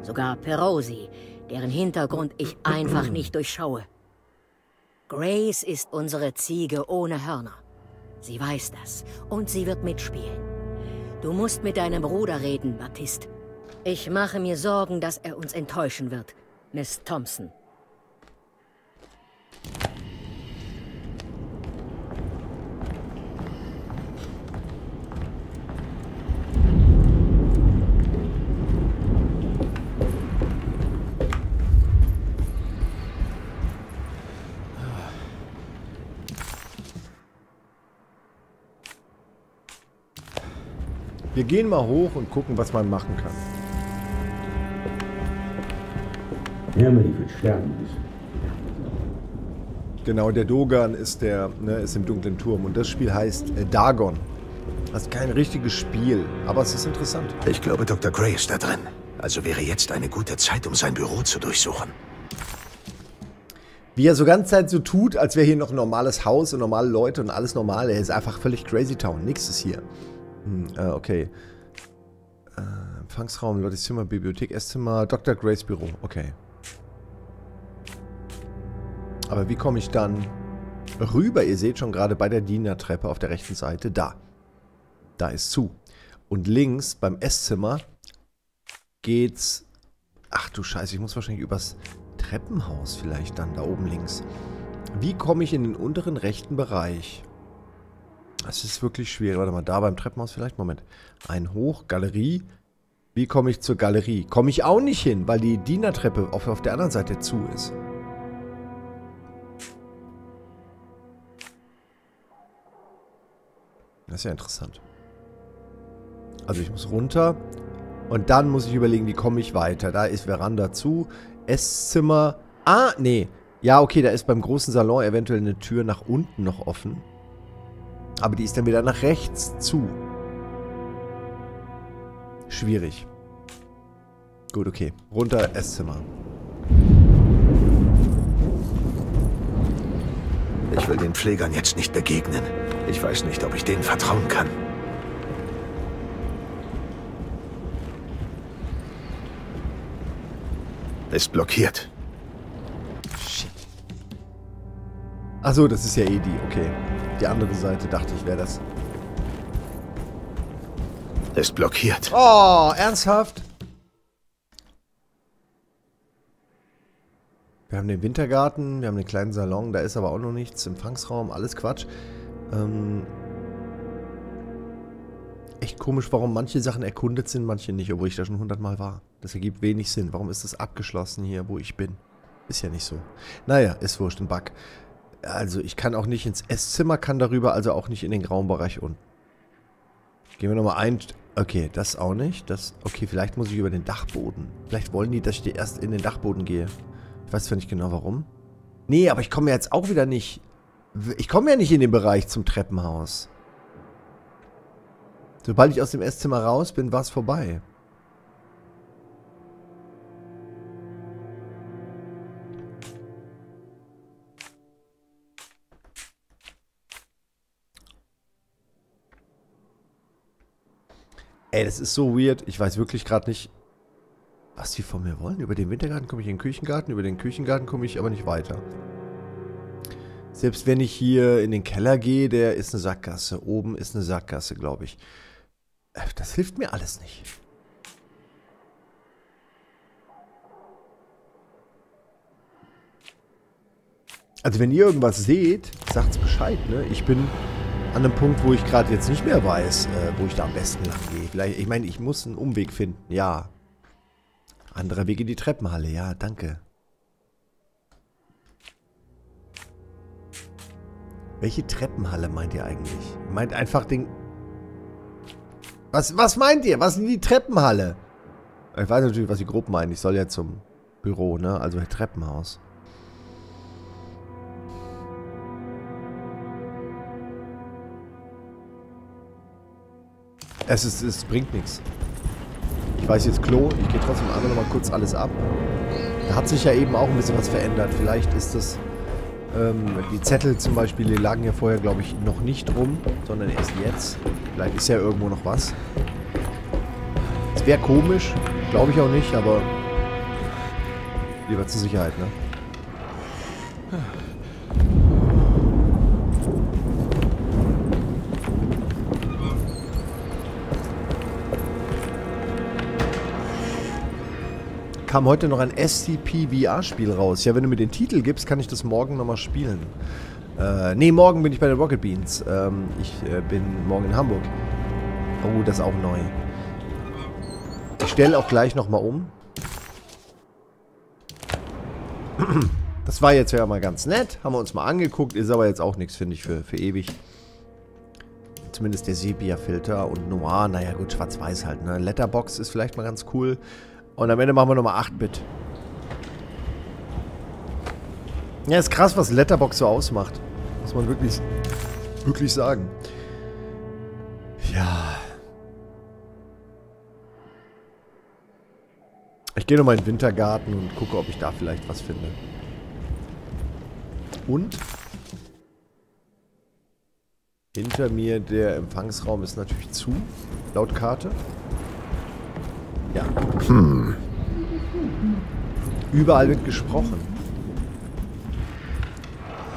Sogar Perosi, deren Hintergrund ich einfach (clears throat) nicht durchschaue. Grace ist unsere Ziege ohne Hörner. Sie weiß das und sie wird mitspielen. Du musst mit deinem Bruder reden, Baptiste. Ich mache mir Sorgen, dass er uns enttäuschen wird, Miss Thompson. Wir gehen mal hoch und gucken, was man machen kann. Emily wird sterben müssen. Genau, der Dogan ist der, ne, ist im dunklen Turm und das Spiel heißt äh, Dagon. Das ist kein richtiges Spiel, aber es ist interessant. Ich glaube, Dr. Gray ist da drin. Also wäre jetzt eine gute Zeit, um sein Büro zu durchsuchen. Wie er so ganze Zeit so tut, als wäre hier noch ein normales Haus und normale Leute und alles normal. Er ist einfach völlig Crazy Town. Nix ist hier. Hm, äh, okay. Äh, Empfangsraum, Lottis Zimmer, Bibliothek, Esszimmer, Dr. Grace Büro. Okay. Aber wie komme ich dann rüber? Ihr seht schon gerade bei der Dienertreppe auf der rechten Seite. Da. Da ist zu. Und links beim Esszimmer geht's... Ach du Scheiße, ich muss wahrscheinlich übers Treppenhaus vielleicht dann, da oben links. Wie komme ich in den unteren rechten Bereich? Das ist wirklich schwierig. Warte mal, da beim Treppenhaus vielleicht? Moment. Ein Hoch, Galerie. Wie komme ich zur Galerie? Komme ich auch nicht hin, weil die Dienertreppe auf, auf der anderen Seite zu ist. Das ist ja interessant. Also ich muss runter und dann muss ich überlegen, wie komme ich weiter. Da ist Veranda zu, Esszimmer. Ah, nee. Ja, okay, da ist beim großen Salon eventuell eine Tür nach unten noch offen. Aber die ist dann wieder nach rechts zu. Schwierig. Gut, okay. Runter, Esszimmer. Ich will den Pflegern jetzt nicht begegnen. Ich weiß nicht, ob ich denen vertrauen kann. Ist blockiert. Shit. Achso, das ist ja eh die. Okay. Die andere Seite dachte ich, wäre das. Ist blockiert. Oh, ernsthaft? Wir haben den Wintergarten, wir haben den kleinen Salon, da ist aber auch noch nichts. Empfangsraum, alles Quatsch. Ähm, echt komisch, warum manche Sachen erkundet sind, manche nicht, obwohl ich da schon hundertmal war. Das ergibt wenig Sinn. Warum ist das abgeschlossen hier, wo ich bin? Ist ja nicht so. Naja, ist wurscht, ein Bug. Also ich kann auch nicht ins Esszimmer, kann darüber also auch nicht in den grauen Bereich unten. Gehen wir nochmal ein. Okay, das auch nicht. Das, okay, vielleicht muss ich über den Dachboden. Vielleicht wollen die, dass ich erst in den Dachboden gehe. Ich weiß zwar nicht genau warum. Nee, aber ich komme jetzt auch wieder nicht... Ich komme ja nicht in den Bereich zum Treppenhaus. Sobald ich aus dem Esszimmer raus bin, war es vorbei. Ey, das ist so weird. Ich weiß wirklich gerade nicht, was die von mir wollen. Über den Wintergarten komme ich in den Küchengarten, über den Küchengarten komme ich aber nicht weiter. Selbst wenn ich hier in den Keller gehe, der ist eine Sackgasse. Oben ist eine Sackgasse, glaube ich. Äh, das hilft mir alles nicht. Also wenn ihr irgendwas seht, sagt's Bescheid, ne? Ich bin an einem Punkt, wo ich gerade jetzt nicht mehr weiß, äh, wo ich da am besten lang gehe. Vielleicht, ich meine, ich muss einen Umweg finden, ja. Anderer Weg in die Treppenhalle, ja, danke. Welche Treppenhalle meint ihr eigentlich? Meint einfach den... Was, was meint ihr? Was ist die Treppenhalle? Ich weiß natürlich, was die grob meinen. Ich soll ja zum Büro, ne? Also Treppenhaus. Es, ist, es bringt nichts. Ich weiß jetzt Klo, ich gehe trotzdem einmal nochmal kurz alles ab. Da hat sich ja eben auch ein bisschen was verändert. Vielleicht ist das... Ähm, die Zettel zum Beispiel, die lagen ja vorher, glaube ich, noch nicht rum, sondern erst jetzt. Vielleicht ist ja irgendwo noch was. Es wäre komisch, glaube ich auch nicht, aber lieber zur Sicherheit, ne? Kam heute noch ein SCP-VR-Spiel raus. Ja, wenn du mir den Titel gibst, kann ich das morgen nochmal spielen. Äh, nee, morgen bin ich bei den Rocket Beans. Ähm, ich äh, bin morgen in Hamburg. Oh, das ist auch neu. Ich stelle auch gleich nochmal um. Das war jetzt ja mal ganz nett. Haben wir uns mal angeguckt. Ist aber jetzt auch nichts, finde ich, für, für ewig. Zumindest der Sepia-Filter und Noir. Naja, gut, schwarz-weiß halt. Ne? Letterbox ist vielleicht mal ganz cool. Und am Ende machen wir nochmal 8-Bit. Ja, ist krass, was Letterbox so ausmacht. Muss man wirklich, wirklich sagen. Ja. Ich gehe nochmal in den Wintergarten und gucke, ob ich da vielleicht was finde. Und hinter mir der Empfangsraum ist natürlich zu, laut Karte. Ja. Hm. Überall wird gesprochen.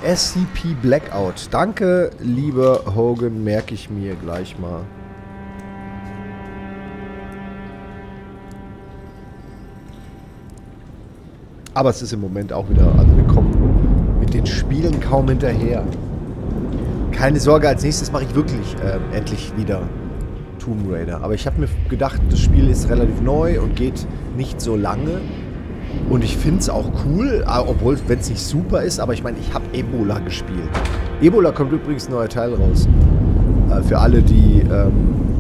SCP Blackout. Danke, lieber Hogan, merke ich mir gleich mal. Aber es ist im Moment auch wieder, also wir kommen mit den Spielen kaum hinterher. Keine Sorge, als nächstes mache ich wirklich äh, endlich wieder Tomb Raider. Aber ich habe mir gedacht, das Spiel ist relativ neu und geht nicht so lange. Und ich finde es auch cool, äh, obwohl, wenn es nicht super ist, aber ich meine, ich habe Ebola gespielt. Ebola kommt übrigens ein neuer Teil raus. Äh, für alle, die ähm,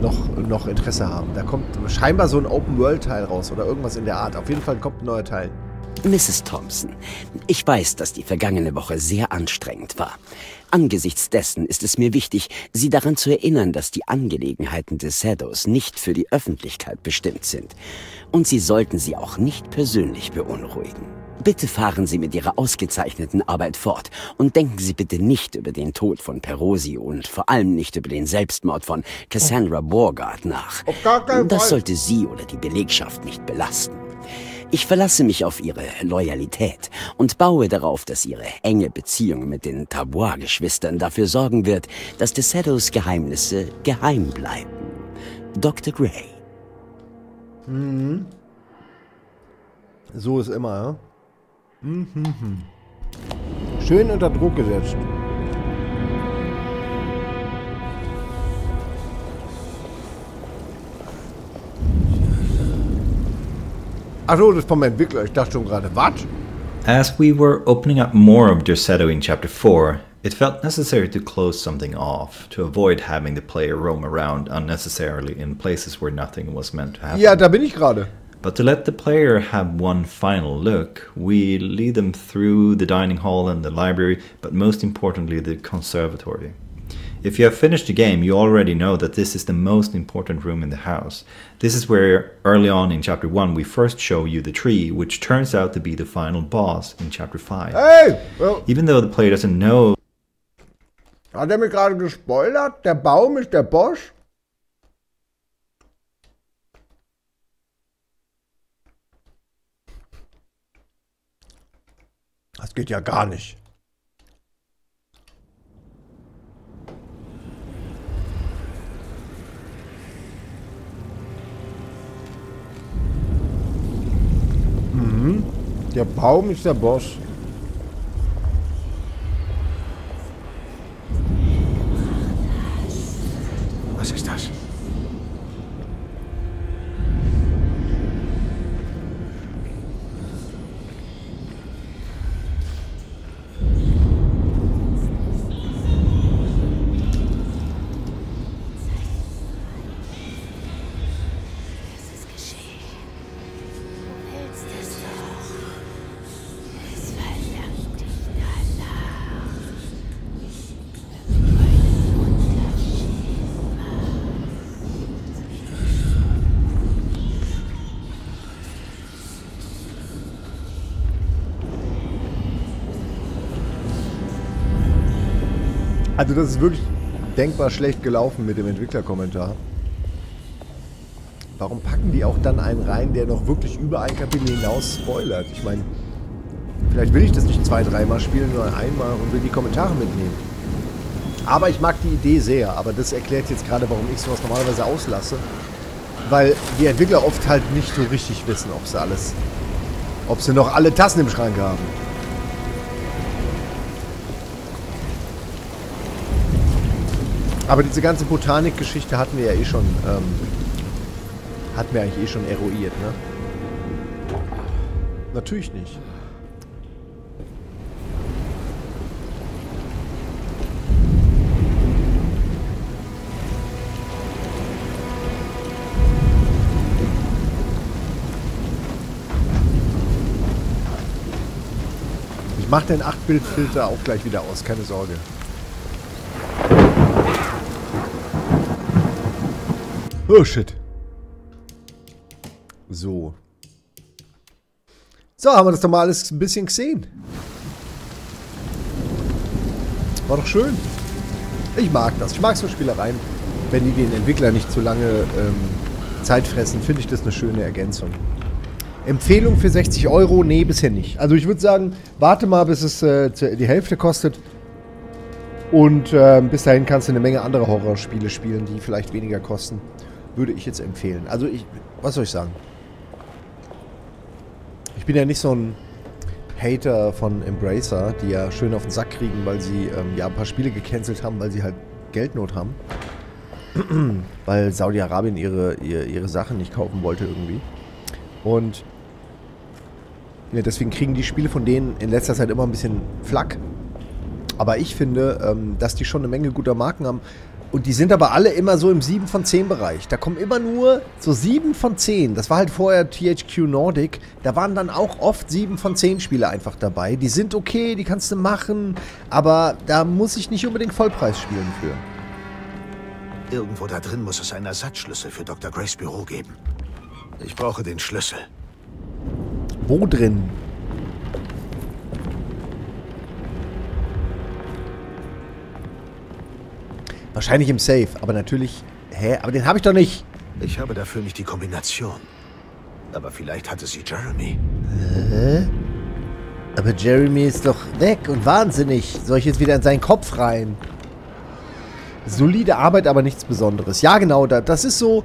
noch, noch Interesse haben. Da kommt scheinbar so ein Open-World-Teil raus oder irgendwas in der Art. Auf jeden Fall kommt ein neuer Teil. Mrs. Thompson, ich weiß, dass die vergangene Woche sehr anstrengend war. Angesichts dessen ist es mir wichtig, Sie daran zu erinnern, dass die Angelegenheiten des Shadows nicht für die Öffentlichkeit bestimmt sind. Und Sie sollten sie auch nicht persönlich beunruhigen. Bitte fahren Sie mit Ihrer ausgezeichneten Arbeit fort und denken Sie bitte nicht über den Tod von Perosi und vor allem nicht über den Selbstmord von Cassandra Borgard nach. Das sollte Sie oder die Belegschaft nicht belasten. Ich verlasse mich auf Ihre Loyalität und baue darauf, dass Ihre enge Beziehung mit den Tabois-Geschwistern dafür sorgen wird, dass The Shadows Geheimnisse geheim bleiben. Dr. Gray. Mhm. So ist immer, ja? Mhm. Schön unter Druck gesetzt. Achso, das vom Entwickler. Ich dachte schon gerade, was? As we were opening up more of Derceto in Chapter 4, it felt necessary to close something off, to avoid having the player roam around unnecessarily in places where nothing was meant to happen. Ja, da bin ich gerade. But to let the player have one final look, we lead them through the dining hall and the library, but most importantly, the conservatory. If you have finished the game, you already know that this is the most important room in the house. This is where, early on in Chapter 1, we first show you the tree, which turns out to be the final boss in Chapter 5. Hey! Well, Even though the player doesn't know hat er gerade gespoilert? Der Baum ist der Boss? Das geht ja gar nicht. Mhm. Der Baum ist der Boss. Was ist das? Also das ist wirklich denkbar schlecht gelaufen mit dem Entwicklerkommentar. Warum packen die auch dann einen rein, der noch wirklich über ein Kapitel hinaus spoilert? Ich meine, vielleicht will ich das nicht zwei, dreimal spielen, sondern einmal und will die Kommentare mitnehmen. Aber ich mag die Idee sehr, aber das erklärt jetzt gerade, warum ich sowas normalerweise auslasse. Weil die Entwickler oft halt nicht so richtig wissen, ob sie alles, ob sie noch alle Tassen im Schrank haben. Aber diese ganze Botanik-Geschichte hatten wir ja eh schon, ähm, hatten wir eigentlich eh schon eruiert, ne? Natürlich nicht. Ich mach den 8-Bild-Filter auch gleich wieder aus, keine Sorge. Oh shit. So. So, haben wir das doch mal alles ein bisschen gesehen. War doch schön. Ich mag das. Ich mag so Spielereien, wenn die den Entwickler nicht zu lange ähm, Zeitfressen finde ich das eine schöne Ergänzung. Empfehlung für 60 Euro? Nee, bisher nicht. Also ich würde sagen, warte mal, bis es äh, die Hälfte kostet. Und äh, bis dahin kannst du eine Menge andere Horrorspiele spielen, die vielleicht weniger kosten. Würde ich jetzt empfehlen. Also ich, was soll ich sagen? Ich bin ja nicht so ein Hater von Embracer, die ja schön auf den Sack kriegen, weil sie ähm, ja ein paar Spiele gecancelt haben, weil sie halt Geldnot haben. (clears throat) weil Saudi-Arabien ihre, ihre, ihre Sachen nicht kaufen wollte irgendwie. Und ja, deswegen kriegen die Spiele von denen in letzter Zeit immer ein bisschen Flack. Aber ich finde, ähm, dass die schon eine Menge guter Marken haben. Und die sind aber alle immer so im 7 von 10 Bereich. Da kommen immer nur so 7 von 10. Das war halt vorher THQ Nordic. Da waren dann auch oft 7 von 10 Spiele einfach dabei. Die sind okay, die kannst du machen. Aber da muss ich nicht unbedingt Vollpreis spielen für. Irgendwo da drin muss es einen Ersatzschlüssel für Dr. Grace Büro geben. Ich brauche den Schlüssel. Wo drin? Wahrscheinlich im Safe, aber natürlich... Hä? Aber den habe ich doch nicht. Ich habe dafür nicht die Kombination. Aber vielleicht hatte sie Jeremy. Hä? Aber Jeremy ist doch weg und wahnsinnig. Soll ich jetzt wieder in seinen Kopf rein? Solide Arbeit, aber nichts Besonderes. Ja, genau. Das ist so...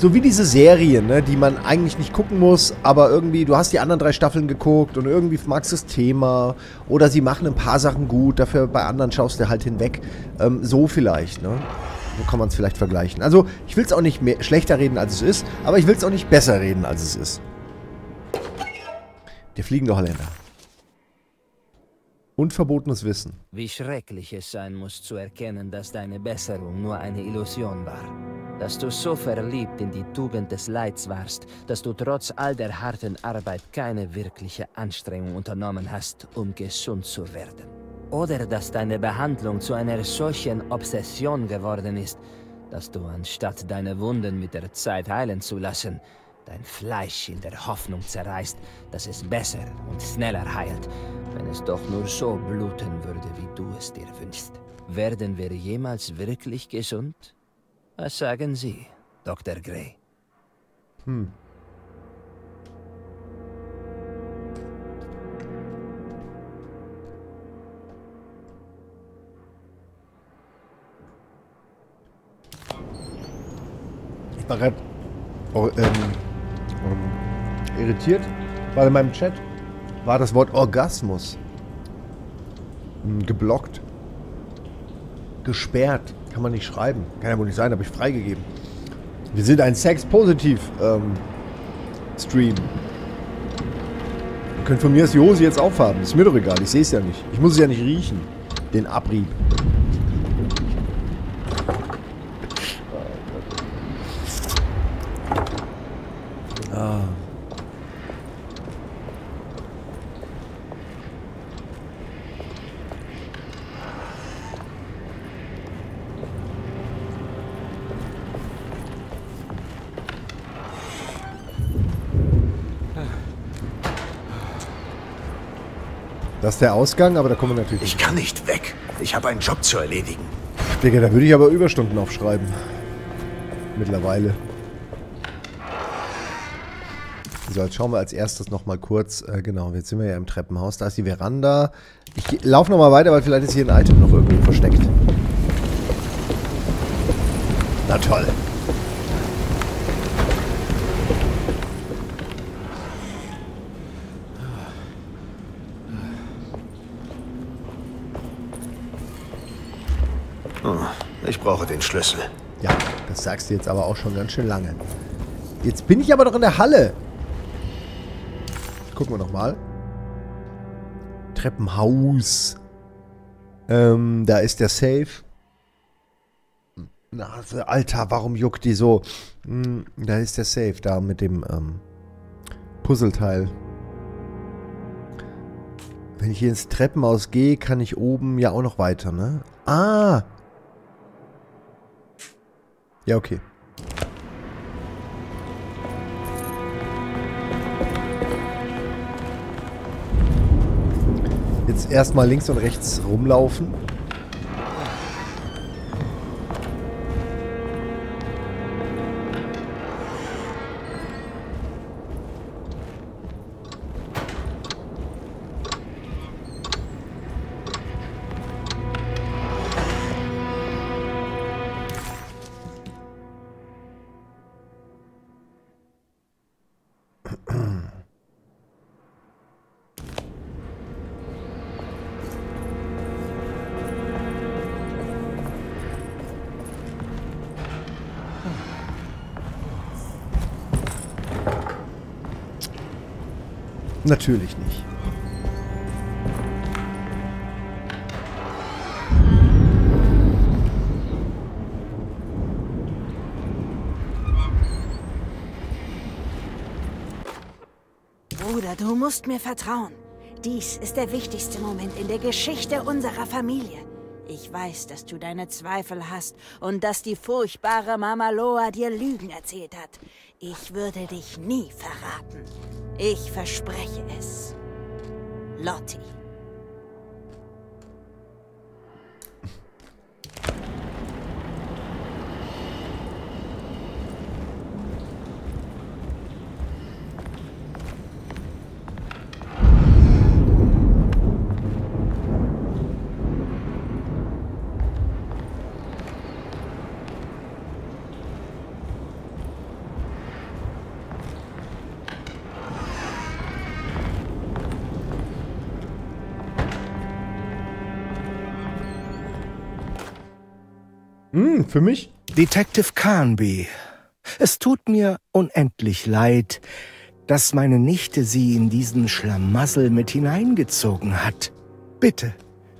So wie diese Serien, ne, die man eigentlich nicht gucken muss, aber irgendwie, du hast die anderen drei Staffeln geguckt und irgendwie magst das Thema oder sie machen ein paar Sachen gut, dafür bei anderen schaust du halt hinweg. Ähm, so vielleicht, ne? So kann man es vielleicht vergleichen. Also, ich will es auch nicht mehr, schlechter reden, als es ist, aber ich will es auch nicht besser reden, als es ist. Der fliegende Holländer. Unverbotenes Wissen. Wie schrecklich es sein muss zu erkennen, dass deine Besserung nur eine Illusion war. Dass du so verliebt in die Tugend des Leids warst, dass du trotz all der harten Arbeit keine wirkliche Anstrengung unternommen hast, um gesund zu werden. Oder dass deine Behandlung zu einer solchen Obsession geworden ist, dass du anstatt deine Wunden mit der Zeit heilen zu lassen, dein Fleisch in der Hoffnung zerreißt, dass es besser und schneller heilt, wenn es doch nur so bluten würde, wie du es dir wünschst. Werden wir jemals wirklich gesund? Was sagen Sie, Dr. Gray? Hm. Ich war gerade oh, ähm, ähm, irritiert, weil in meinem Chat war das Wort Orgasmus hm, geblockt. Gesperrt. Kann man nicht schreiben. Kann ja wohl nicht sein, habe ich freigegeben. Wir sind ein Sex-Positiv-Stream. Ähm, Ihr könnt von mir das Josi jetzt aufhaben. Ist mir doch egal, ich sehe es ja nicht. Ich muss es ja nicht riechen. Den Abrieb. Das ist der Ausgang, aber da kommen wir natürlich Ich kann nicht weg. Ich habe einen Job zu erledigen. Digga, da würde ich aber Überstunden aufschreiben. Mittlerweile. So, jetzt schauen wir als erstes nochmal kurz. Äh, genau, jetzt sind wir ja im Treppenhaus. Da ist die Veranda. Ich laufe nochmal weiter, weil vielleicht ist hier ein Item noch irgendwo versteckt. Na toll. Ich brauche den Schlüssel. Ja, das sagst du jetzt aber auch schon ganz schön lange. Jetzt bin ich aber doch in der Halle. Gucken wir nochmal. Treppenhaus. Ähm, da ist der Safe. Na, Alter, warum juckt die so? Hm, da ist der Safe, da mit dem ähm, Puzzleteil. Wenn ich hier ins Treppenhaus gehe, kann ich oben ja auch noch weiter, ne? Ah! Ja, okay. Jetzt erstmal links und rechts rumlaufen. Natürlich nicht. Bruder, du musst mir vertrauen. Dies ist der wichtigste Moment in der Geschichte unserer Familie. Ich weiß, dass du deine Zweifel hast und dass die furchtbare Mama Loa dir Lügen erzählt hat. Ich würde dich nie verraten. Ich verspreche es. Lottie. Für mich? Detective Carnby. Es tut mir unendlich leid, dass meine Nichte Sie in diesen Schlamassel mit hineingezogen hat. Bitte,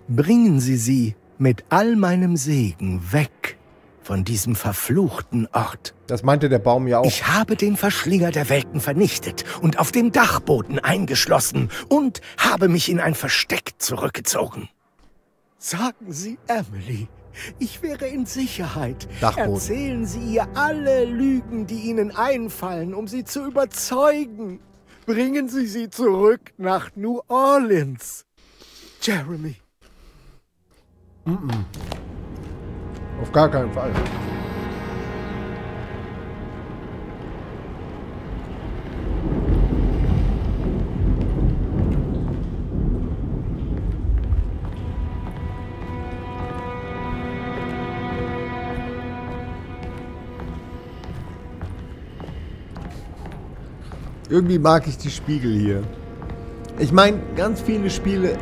bringen Sie sie mit all meinem Segen weg von diesem verfluchten Ort. Das meinte der Baum ja auch. Ich habe den Verschlinger der Welten vernichtet und auf dem Dachboden eingeschlossen und habe mich in ein Versteck zurückgezogen. Sagen Sie, Emily, ich wäre in Sicherheit. Dachboden. Erzählen Sie ihr alle Lügen, die Ihnen einfallen, um sie zu überzeugen. Bringen Sie sie zurück nach New Orleans. Jeremy. Mm -mm. Auf gar keinen Fall. Irgendwie mag ich die Spiegel hier. Ich meine, ganz viele Spiele,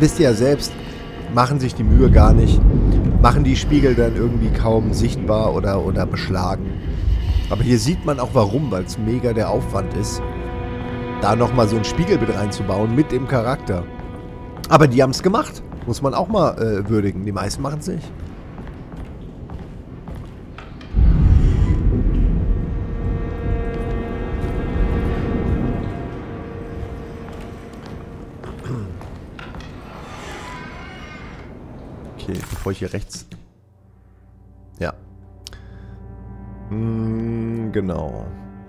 wisst ihr ja selbst, machen sich die Mühe gar nicht, machen die Spiegel dann irgendwie kaum sichtbar oder, oder beschlagen. Aber hier sieht man auch warum, weil es mega der Aufwand ist, da nochmal so ein Spiegelbild reinzubauen mit dem Charakter. Aber die haben es gemacht. Muss man auch mal äh, würdigen. Die meisten machen es nicht. Okay, bevor ich hier rechts... Ja. Hm, genau.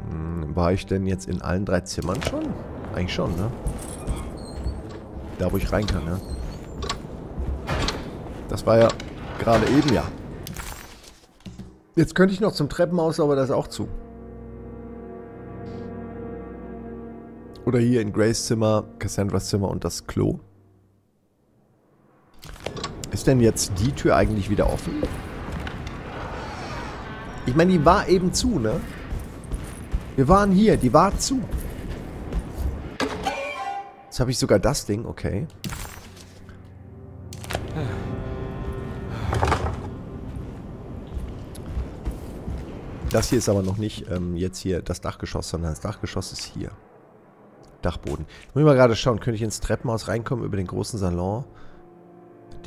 Hm, war ich denn jetzt in allen drei Zimmern schon? Eigentlich schon, ne? Da, wo ich rein kann, ne? Das war ja gerade eben, ja. Jetzt könnte ich noch zum Treppenhaus, aber das ist auch zu. Oder hier in Grace Zimmer, Cassandras Zimmer und das Klo. Ist denn jetzt die Tür eigentlich wieder offen? Ich meine, die war eben zu, ne? Wir waren hier, die war zu. Jetzt habe ich sogar das Ding, okay. Das hier ist aber noch nicht ähm, jetzt hier das Dachgeschoss, sondern das Dachgeschoss ist hier. Dachboden. Ich muss mal gerade schauen, könnte ich ins Treppenhaus reinkommen über den großen Salon?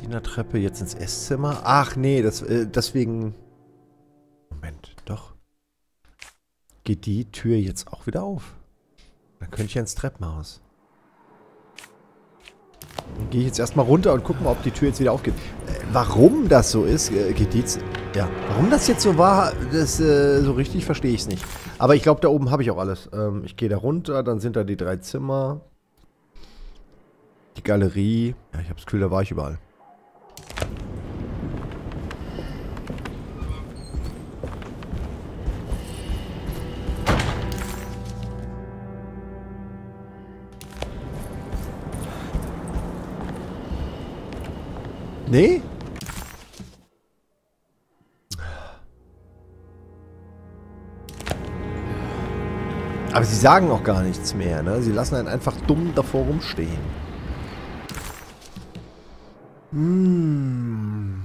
Dienertreppe jetzt ins Esszimmer? Ach nee, das, äh, deswegen... Moment, doch. Geht die Tür jetzt auch wieder auf? Dann könnte ich ja ins Treppenhaus. Dann gehe ich jetzt erstmal runter und gucke mal, ob die Tür jetzt wieder aufgeht. Äh, warum das so ist, äh, geht die jetzt... Ja, warum das jetzt so war, das äh, so richtig verstehe ich es nicht. Aber ich glaube, da oben habe ich auch alles. Ähm, ich gehe da runter, dann sind da die drei Zimmer. Die Galerie. Ja, ich habe das Gefühl, da war ich überall. Nee? Aber sie sagen auch gar nichts mehr, ne? Sie lassen einen einfach dumm davor rumstehen. Hm.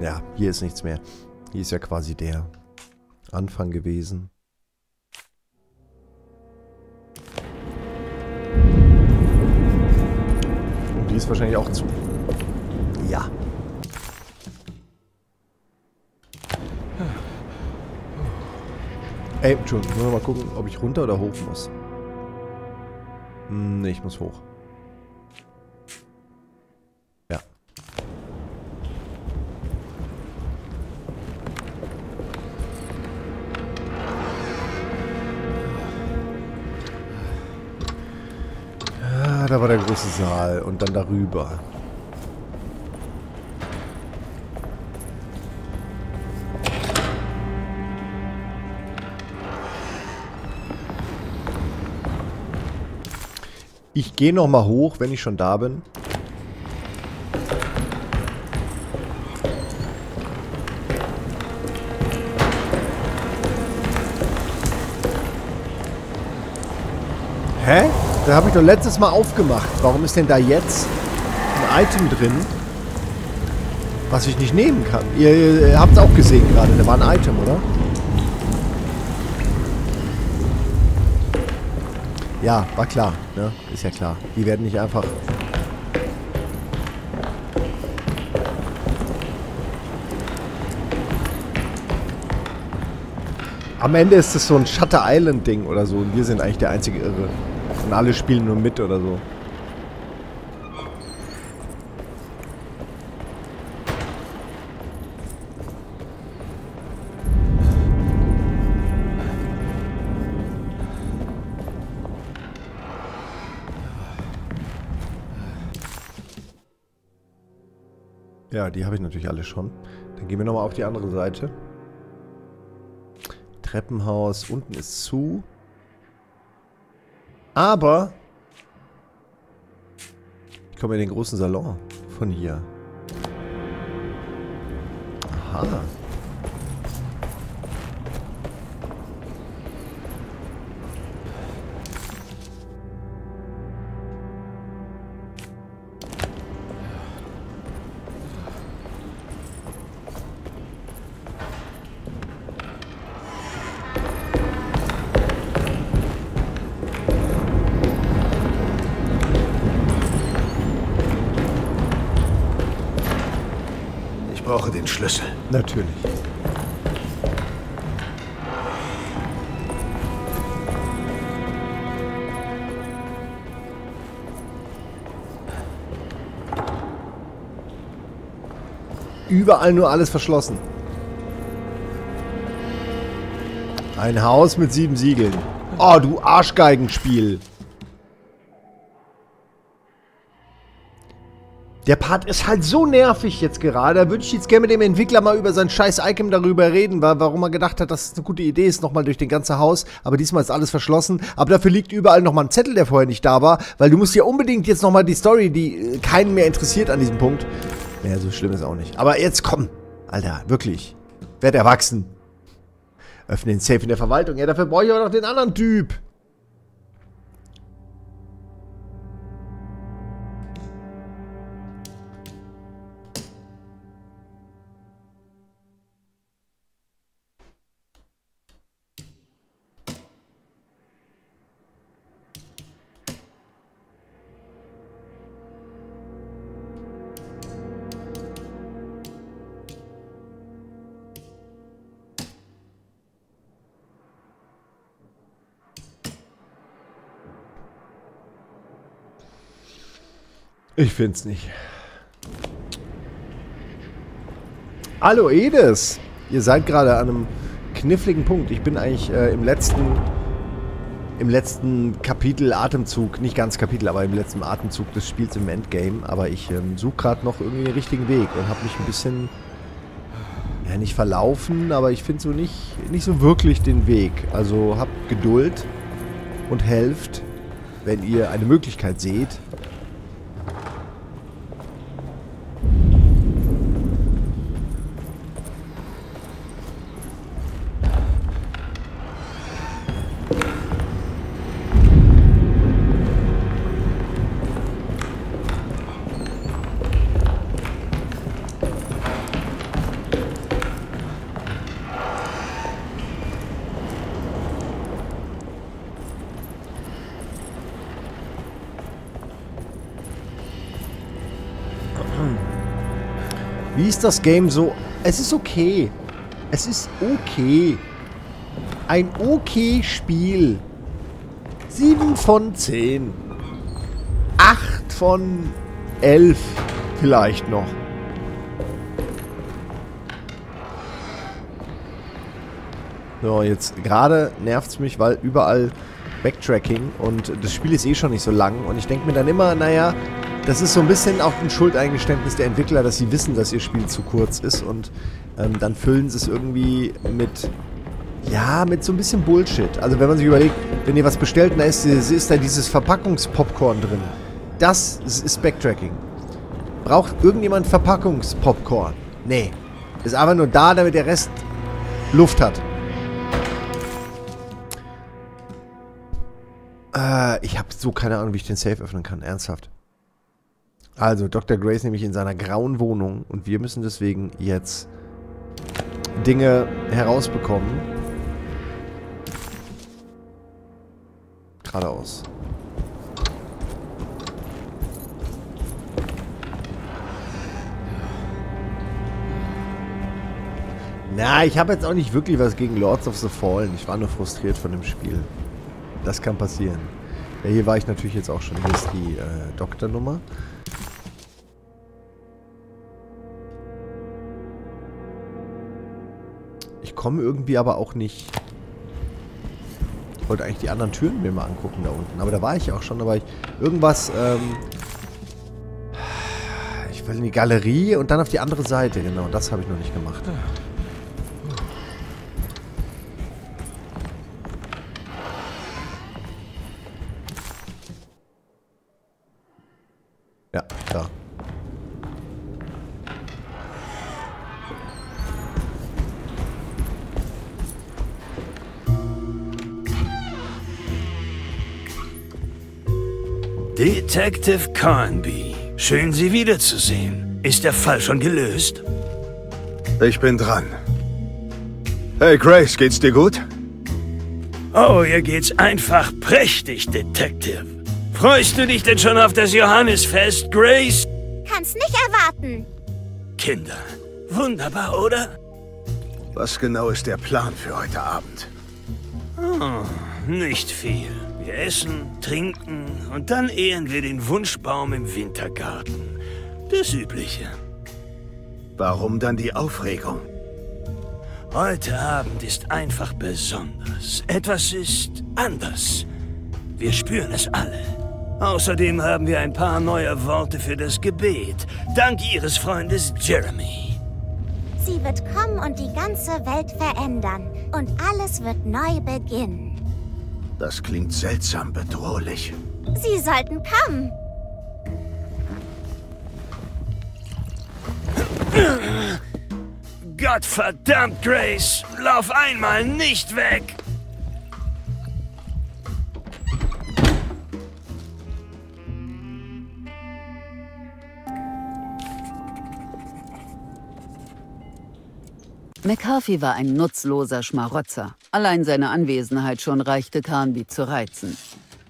Ja, hier ist nichts mehr. Hier ist ja quasi der Anfang gewesen. Und die ist wahrscheinlich auch zu. Ja. Ey, Entschuldigung, nur noch mal gucken, ob ich runter oder hoch muss. Nee, ich muss hoch. Ja. Ah, da war der große Saal und dann darüber. Ich gehe noch mal hoch, wenn ich schon da bin. Hä? Da habe ich doch letztes Mal aufgemacht. Warum ist denn da jetzt ein Item drin, was ich nicht nehmen kann? Ihr, ihr habt es auch gesehen gerade. Da war ein Item, oder? Ja, war klar. Ne? Ist ja klar. Die werden nicht einfach... Am Ende ist es so ein Shutter Island Ding oder so und wir sind eigentlich der einzige Irre. Und alle spielen nur mit oder so. Die habe ich natürlich alle schon. Dann gehen wir nochmal auf die andere Seite. Treppenhaus unten ist zu. Aber ich komme in den großen Salon von hier. Aha. Überall nur alles verschlossen. Ein Haus mit sieben Siegeln. Oh, du Arschgeigenspiel. Der Part ist halt so nervig jetzt gerade. Da würde ich jetzt gerne mit dem Entwickler mal über sein scheiß Icon darüber reden, wa- warum er gedacht hat, dass es eine gute Idee ist, nochmal durch den ganze Haus. Aber diesmal ist alles verschlossen. Aber dafür liegt überall nochmal ein Zettel, der vorher nicht da war. Weil du musst ja unbedingt jetzt nochmal die Story, die äh, keinen mehr interessiert an diesem Punkt. Naja, so schlimm ist auch nicht. Aber jetzt komm. Alter, wirklich. Werd erwachsen. Öffne den Safe in der Verwaltung. Ja, dafür brauche ich aber noch den anderen Typ. Ich find's nicht. Hallo Edes! Ihr seid gerade an einem kniffligen Punkt. Ich bin eigentlich äh, im letzten im letzten Kapitel Atemzug, nicht ganz Kapitel, aber im letzten Atemzug des Spiels im Endgame. Aber ich ähm, suche gerade noch irgendwie den richtigen Weg und habe mich ein bisschen ja nicht verlaufen, aber ich finde so nicht nicht so wirklich den Weg. Also habt Geduld und helft, wenn ihr eine Möglichkeit seht. Wie ist das Game so? Es ist okay. Es ist okay. Ein okay Spiel. 7 von 10. 8 von 11 vielleicht noch. So, jetzt gerade nervt es mich, weil überall Backtracking und das Spiel ist eh schon nicht so lang und ich denke mir dann immer, naja, das ist so ein bisschen auch ein Schuldeingeständnis der Entwickler, dass sie wissen, dass ihr Spiel zu kurz ist und ähm, dann füllen sie es irgendwie mit, ja, mit so ein bisschen Bullshit. Also wenn man sich überlegt, wenn ihr was bestellt, da ist, ist da dieses Verpackungspopcorn drin. Das ist Backtracking. Braucht irgendjemand Verpackungspopcorn? Nee. Ist einfach nur da, damit der Rest Luft hat. Äh, ich habe so keine Ahnung, wie ich den Safe öffnen kann. Ernsthaft. Also, Dr. Grace nämlich in seiner grauen Wohnung und wir müssen deswegen jetzt Dinge herausbekommen. Geradeaus. Na, ich habe jetzt auch nicht wirklich was gegen Lords of the Fallen. Ich war nur frustriert von dem Spiel. Das kann passieren. Ja, hier war ich natürlich jetzt auch schon. Hier ist die äh, Dokternummer. Ich komme irgendwie aber auch nicht... Ich wollte eigentlich die anderen Türen mir mal angucken da unten. Aber da war ich auch schon. Aber ich... Irgendwas... Ähm, ich will in die Galerie und dann auf die andere Seite. Genau, das habe ich noch nicht gemacht. Ja, da. Detective Carnby, schön Sie wiederzusehen. Ist der Fall schon gelöst? Ich bin dran. Hey Grace, geht's dir gut? Oh, ihr geht's einfach prächtig, Detective. Freust du dich denn schon auf das Johannisfest, Grace? Kann's nicht erwarten. Kinder, wunderbar, oder? Was genau ist der Plan für heute Abend? Oh, nicht viel. Wir essen, trinken und dann ehren wir den Wunschbaum im Wintergarten. Das Übliche. Warum dann die Aufregung? Heute Abend ist einfach besonders. Etwas ist anders. Wir spüren es alle. Außerdem haben wir ein paar neue Worte für das Gebet, dank Ihres Freundes Jeremy. Sie wird kommen und die ganze Welt verändern. Und alles wird neu beginnen. Das klingt seltsam bedrohlich. Sie sollten kommen. Gottverdammt, Grace! Lauf einmal nicht weg! McCarthy war ein nutzloser Schmarotzer. Allein seine Anwesenheit schon reichte Carnby zu reizen.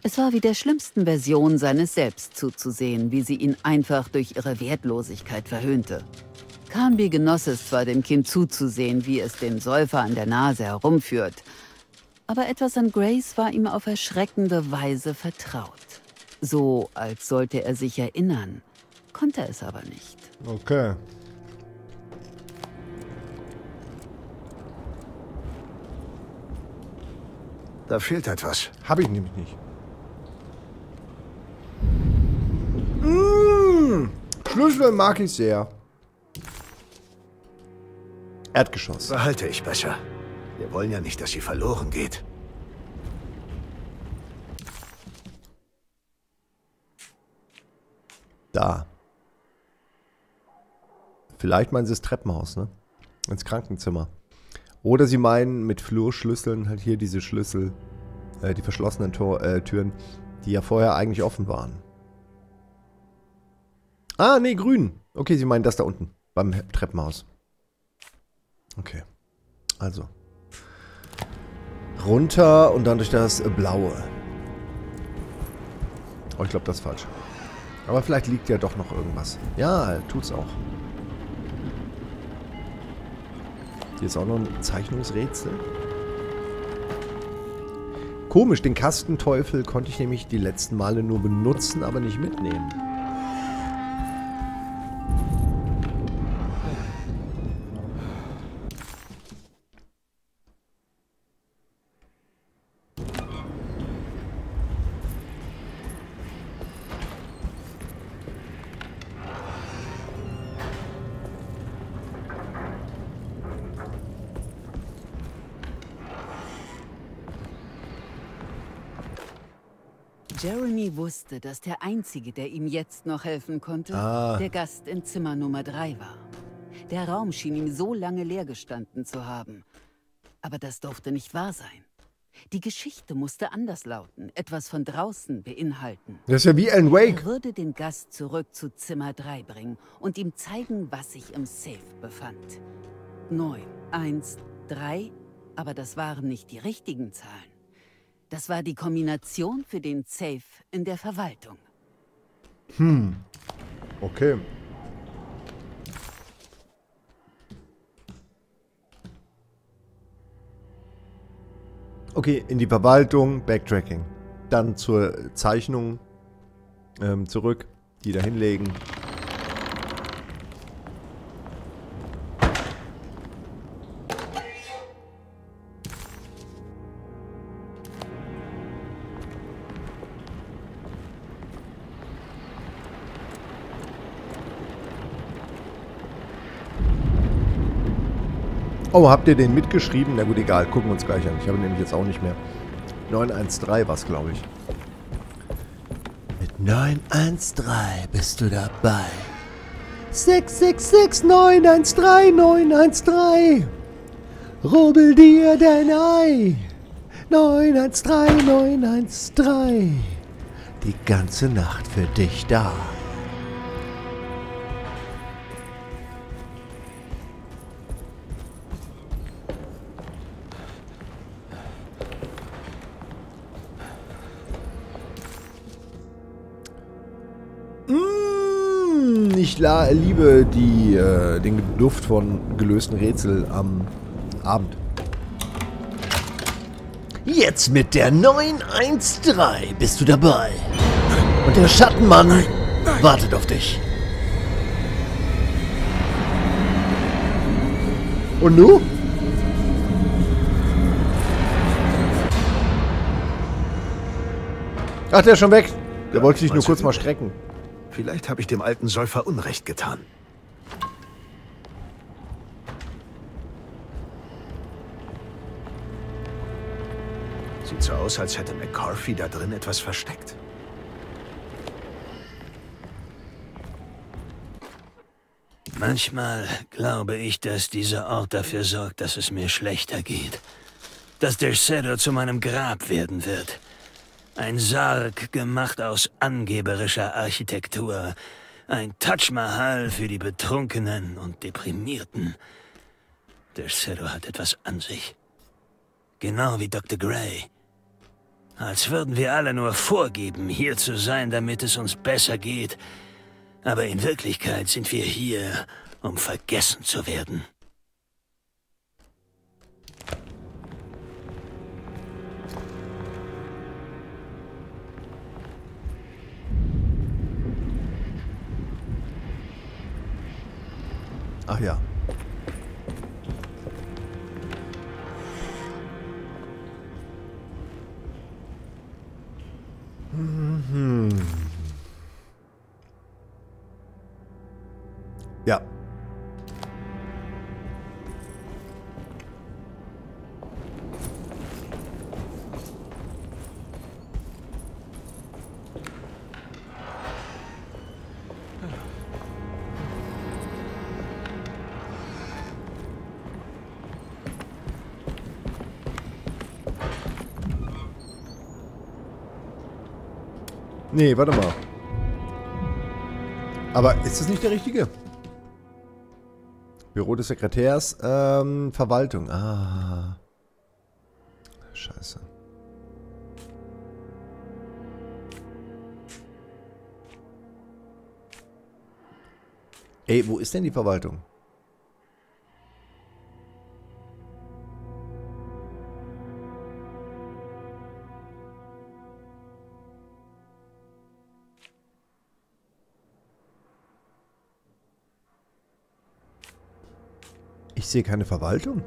Es war wie der schlimmsten Version seines Selbst zuzusehen, wie sie ihn einfach durch ihre Wertlosigkeit verhöhnte. Carnby genoss es zwar, dem Kind zuzusehen, wie es dem Säufer an der Nase herumführt, aber etwas an Grace war ihm auf erschreckende Weise vertraut. So, als sollte er sich erinnern, konnte es aber nicht. Okay. Da fehlt etwas. Habe ich nämlich nicht. Mmh, Schlüssel mag ich sehr. Erdgeschoss. Behalte ich besser. Wir wollen ja nicht, dass sie verloren geht. Da. Vielleicht meinen sie das Treppenhaus, ne? Ins Krankenzimmer. Oder sie meinen mit Flurschlüsseln halt hier diese Schlüssel, äh, die verschlossenen Tor, äh, Türen, die ja vorher eigentlich offen waren. Ah, nee, grün. Okay, sie meinen das da unten, beim Treppenhaus. Okay. Also. Runter und dann durch das Blaue. Oh, ich glaube, das ist falsch. Aber vielleicht liegt ja doch noch irgendwas. Ja, tut's auch. Hier ist auch noch ein Zeichnungsrätsel. Komisch, den Kastenteufel konnte ich nämlich die letzten Male nur benutzen, aber nicht mitnehmen. Wusste, dass der Einzige, der ihm jetzt noch helfen konnte, Ah. der Gast in Zimmer Nummer 3 war. Der Raum schien ihm so lange leer gestanden zu haben. Aber das durfte nicht wahr sein. Die Geschichte musste anders lauten, etwas von draußen beinhalten. Das ist ja wie Alan Wake. Er würde den Gast zurück zu Zimmer 3 bringen und ihm zeigen, was sich im Safe befand. 9, 1, 3, aber das waren nicht die richtigen Zahlen. Das war die Kombination für den Safe in der Verwaltung. Hm. Okay. Okay, in die Verwaltung, Backtracking. Dann zur Zeichnung ähm, zurück, die da hinlegen. Oh, habt ihr den mitgeschrieben? Na gut, egal. Gucken wir uns gleich an. Ich habe nämlich jetzt auch nicht mehr. 913 war es, glaube ich. Mit 913 bist du dabei. 666 913 913 Rubbel dir dein Ei 913 913 Die ganze Nacht für dich da. Ich la liebe die, äh, den Duft von gelösten Rätsel am Abend. Jetzt mit der 913 bist du dabei. Und der Schattenmann wartet auf dich. Und du? Ach, der ist schon weg. Der wollte sich nur kurz mal strecken. Vielleicht habe ich dem alten Säufer Unrecht getan. Sieht so aus, als hätte McCarthy da drin etwas versteckt. Manchmal glaube ich, dass dieser Ort dafür sorgt, dass es mir schlechter geht. Dass der Cedar zu meinem Grab werden wird. Ein Sarg gemacht aus angeberischer Architektur. Ein Taj Mahal für die Betrunkenen und Deprimierten. Der Cedar hat etwas an sich. Genau wie Dr. Gray. Als würden wir alle nur vorgeben, hier zu sein, damit es uns besser geht. Aber in Wirklichkeit sind wir hier, um vergessen zu werden. Ach ja. Mhm. Ja. Nee, warte mal. Aber ist das nicht der richtige? Büro des Sekretärs, ähm, Verwaltung. Ah. Scheiße. Ey, wo ist denn die Verwaltung? Ich sehe keine Verwaltung.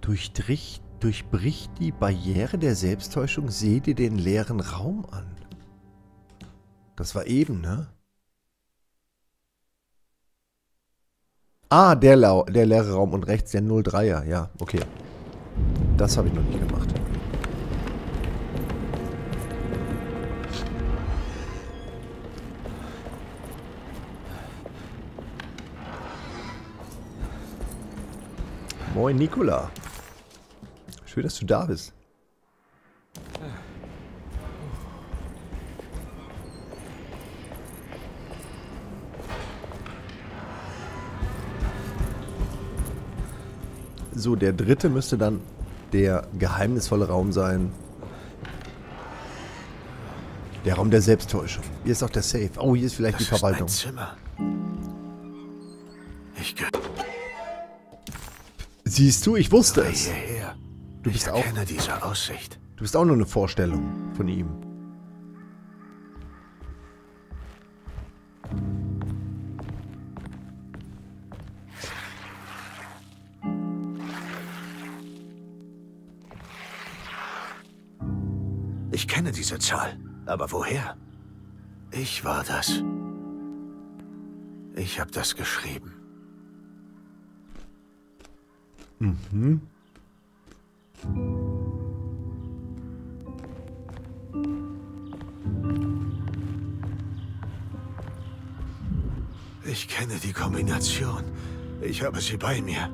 Durchbricht, durchbricht die Barriere der Selbsttäuschung, seht ihr den leeren Raum an. Das war eben, ne? Ah, der, Lau der leere Raum und rechts der 03er. Ja, okay. Das habe ich noch nicht gemacht. Moin, Nikola. Schön, dass du da bist. So, der dritte müsste dann der geheimnisvolle Raum sein. Der Raum der Selbsttäuschung. Hier ist auch der Safe. Oh, hier ist vielleicht das die Verwaltung. Ist mein Zimmer. Siehst du, ich wusste es. hierher. Du bist ich auch. diese Aussicht. Du bist auch nur eine Vorstellung von ihm. Ich kenne diese Zahl. Aber woher? Ich war das. Ich habe das geschrieben. Mhm. Ich kenne die Kombination. Ich habe sie bei mir.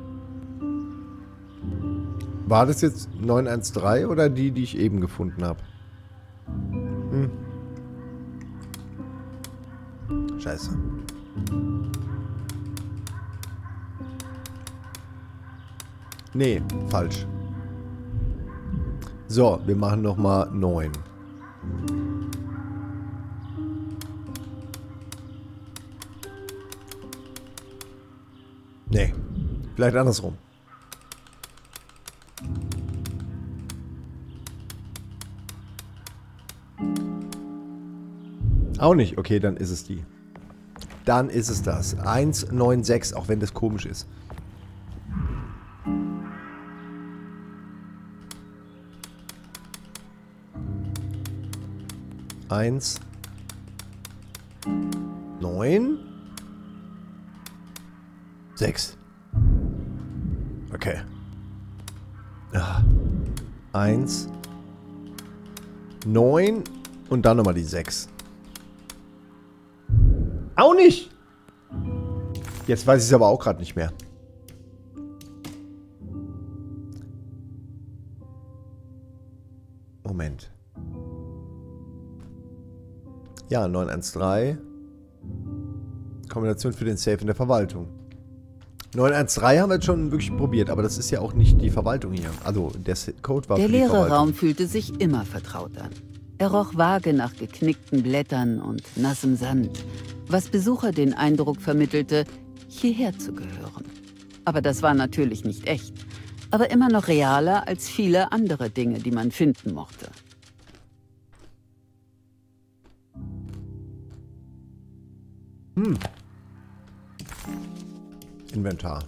War das jetzt 913 oder die, die ich eben gefunden habe? Hm. Scheiße. Nee, falsch. So, wir machen nochmal 9. Nee, vielleicht andersrum. Auch nicht. Okay, dann ist es die. Dann ist es das. 196, auch wenn das komisch ist. Eins. Neun. Sechs. Okay. Ah. Eins. Neun. Und dann nochmal die sechs. Auch nicht. Jetzt weiß ich es aber auch gerade nicht mehr. Ja, 913. Kombination für den Safe in der Verwaltung. 913 haben wir jetzt schon wirklich probiert, aber das ist ja auch nicht die Verwaltung hier. Also der Code war Der leere. Raum fühlte sich immer vertraut an. Er roch vage nach geknickten Blättern und nassem Sand, was Besucher den Eindruck vermittelte, hierher zu gehören. Aber das war natürlich nicht echt, aber immer noch realer als viele andere Dinge, die man finden mochte. Hm. Inventar.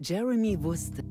Jeremy wusste,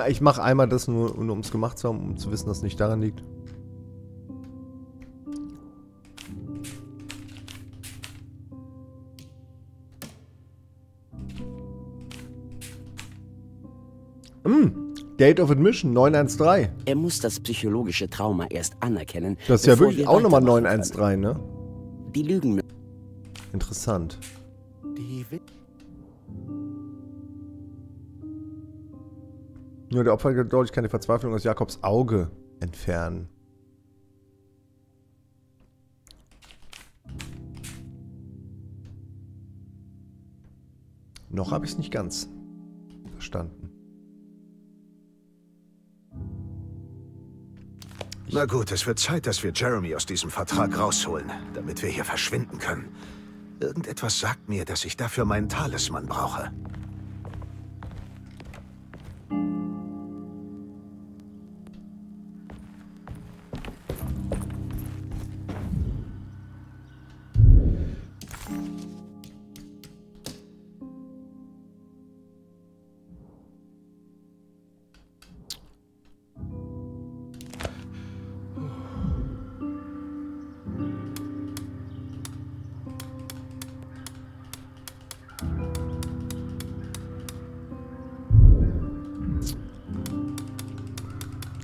ich, ma- ich mache einmal das nur, nur um es gemacht zu haben, um zu wissen, dass es nicht daran liegt. Hm, Date of Admission 913. Er muss das psychologische Trauma erst anerkennen. Das ist ja wirklich wir auch nochmal weitermachen 913, ne? Die Lügen. Interessant. Die Nur der Opfer deutlich keine Verzweiflung aus Jakobs Auge entfernen. Noch habe ich es nicht ganz verstanden. Na gut, es wird Zeit, dass wir Jeremy aus diesem Vertrag rausholen, damit wir hier verschwinden können. Irgendetwas sagt mir, dass ich dafür meinen Talisman brauche.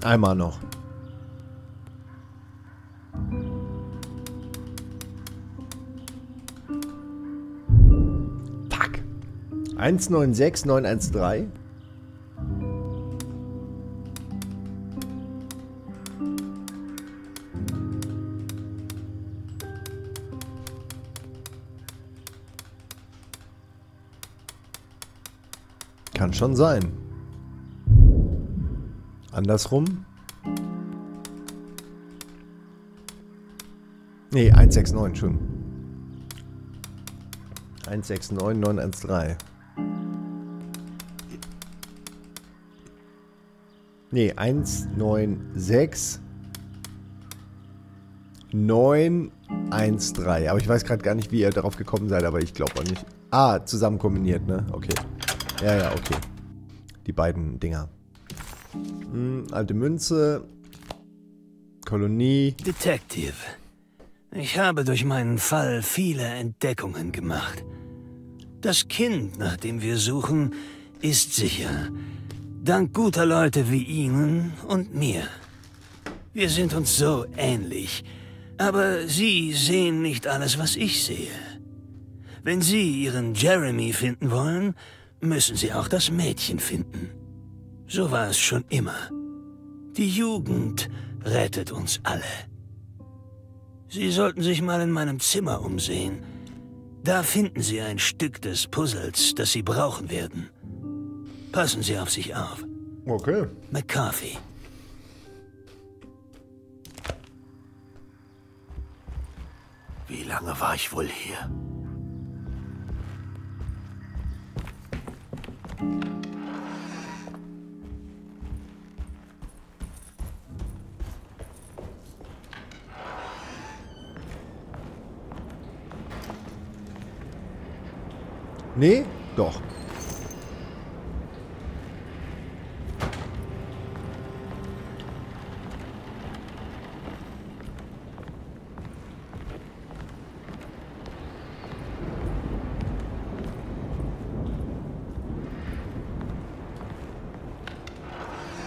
Einmal noch. Fuck. 196913. Kann schon sein. Andersrum. Nee, 169, schon. 169, 913. Nee, 196 913. Aber ich weiß gerade gar nicht, wie ihr darauf gekommen seid, aber ich glaube auch nicht. Ah, zusammen kombiniert, ne? Okay. Ja, ja, okay. Die beiden Dinger. Hm, alte Münze. Kolonie. Detective. Ich habe durch meinen Fall viele Entdeckungen gemacht. Das Kind, nach dem wir suchen, ist sicher. Dank guter Leute wie Ihnen und mir. Wir sind uns so ähnlich. Aber Sie sehen nicht alles, was ich sehe. Wenn Sie Ihren Jeremy finden wollen, müssen Sie auch das Mädchen finden. So war es schon immer. Die Jugend rettet uns alle. Sie sollten sich mal in meinem Zimmer umsehen. Da finden Sie ein Stück des Puzzles, das Sie brauchen werden. Passen Sie auf sich auf. Okay. McCarthy. Wie lange war ich wohl hier? Nee? Doch.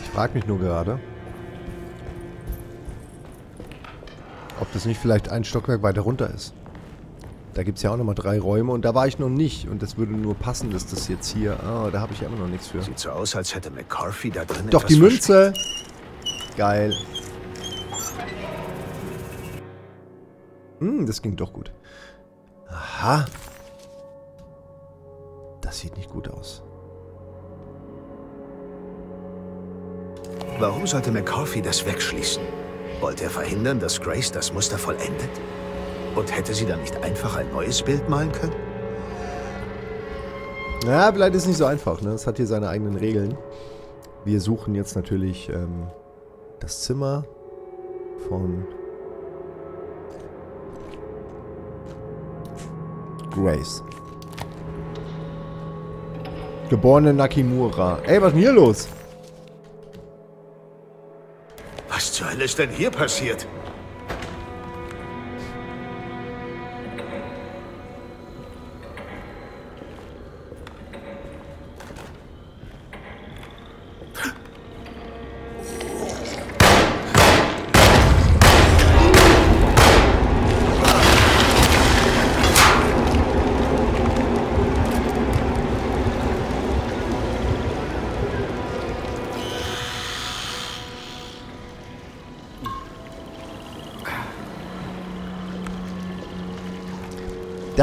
Ich frage mich nur gerade, ob das nicht vielleicht ein Stockwerk weiter runter ist. Da gibt es ja auch nochmal drei Räume und da war ich noch nicht. Und das würde nur passen, dass das jetzt hier... Ah, da habe ich immer noch nichts für. Sieht so aus, als hätte McCarthy da drin Doch, die Münze! Geil. Hm, das ging doch gut. Aha. Das sieht nicht gut aus. Warum sollte McCarthy das wegschließen? Wollte er verhindern, dass Grace das Muster vollendet? Und hätte sie dann nicht einfach ein neues Bild malen können? Ja, vielleicht ist es nicht so einfach. Ne? Es hat hier seine eigenen Regeln. Wir suchen jetzt natürlich ähm, das Zimmer von Grace. Geborene Nakimura. Ey, was ist denn hier los? Was zur Hölle ist denn hier passiert?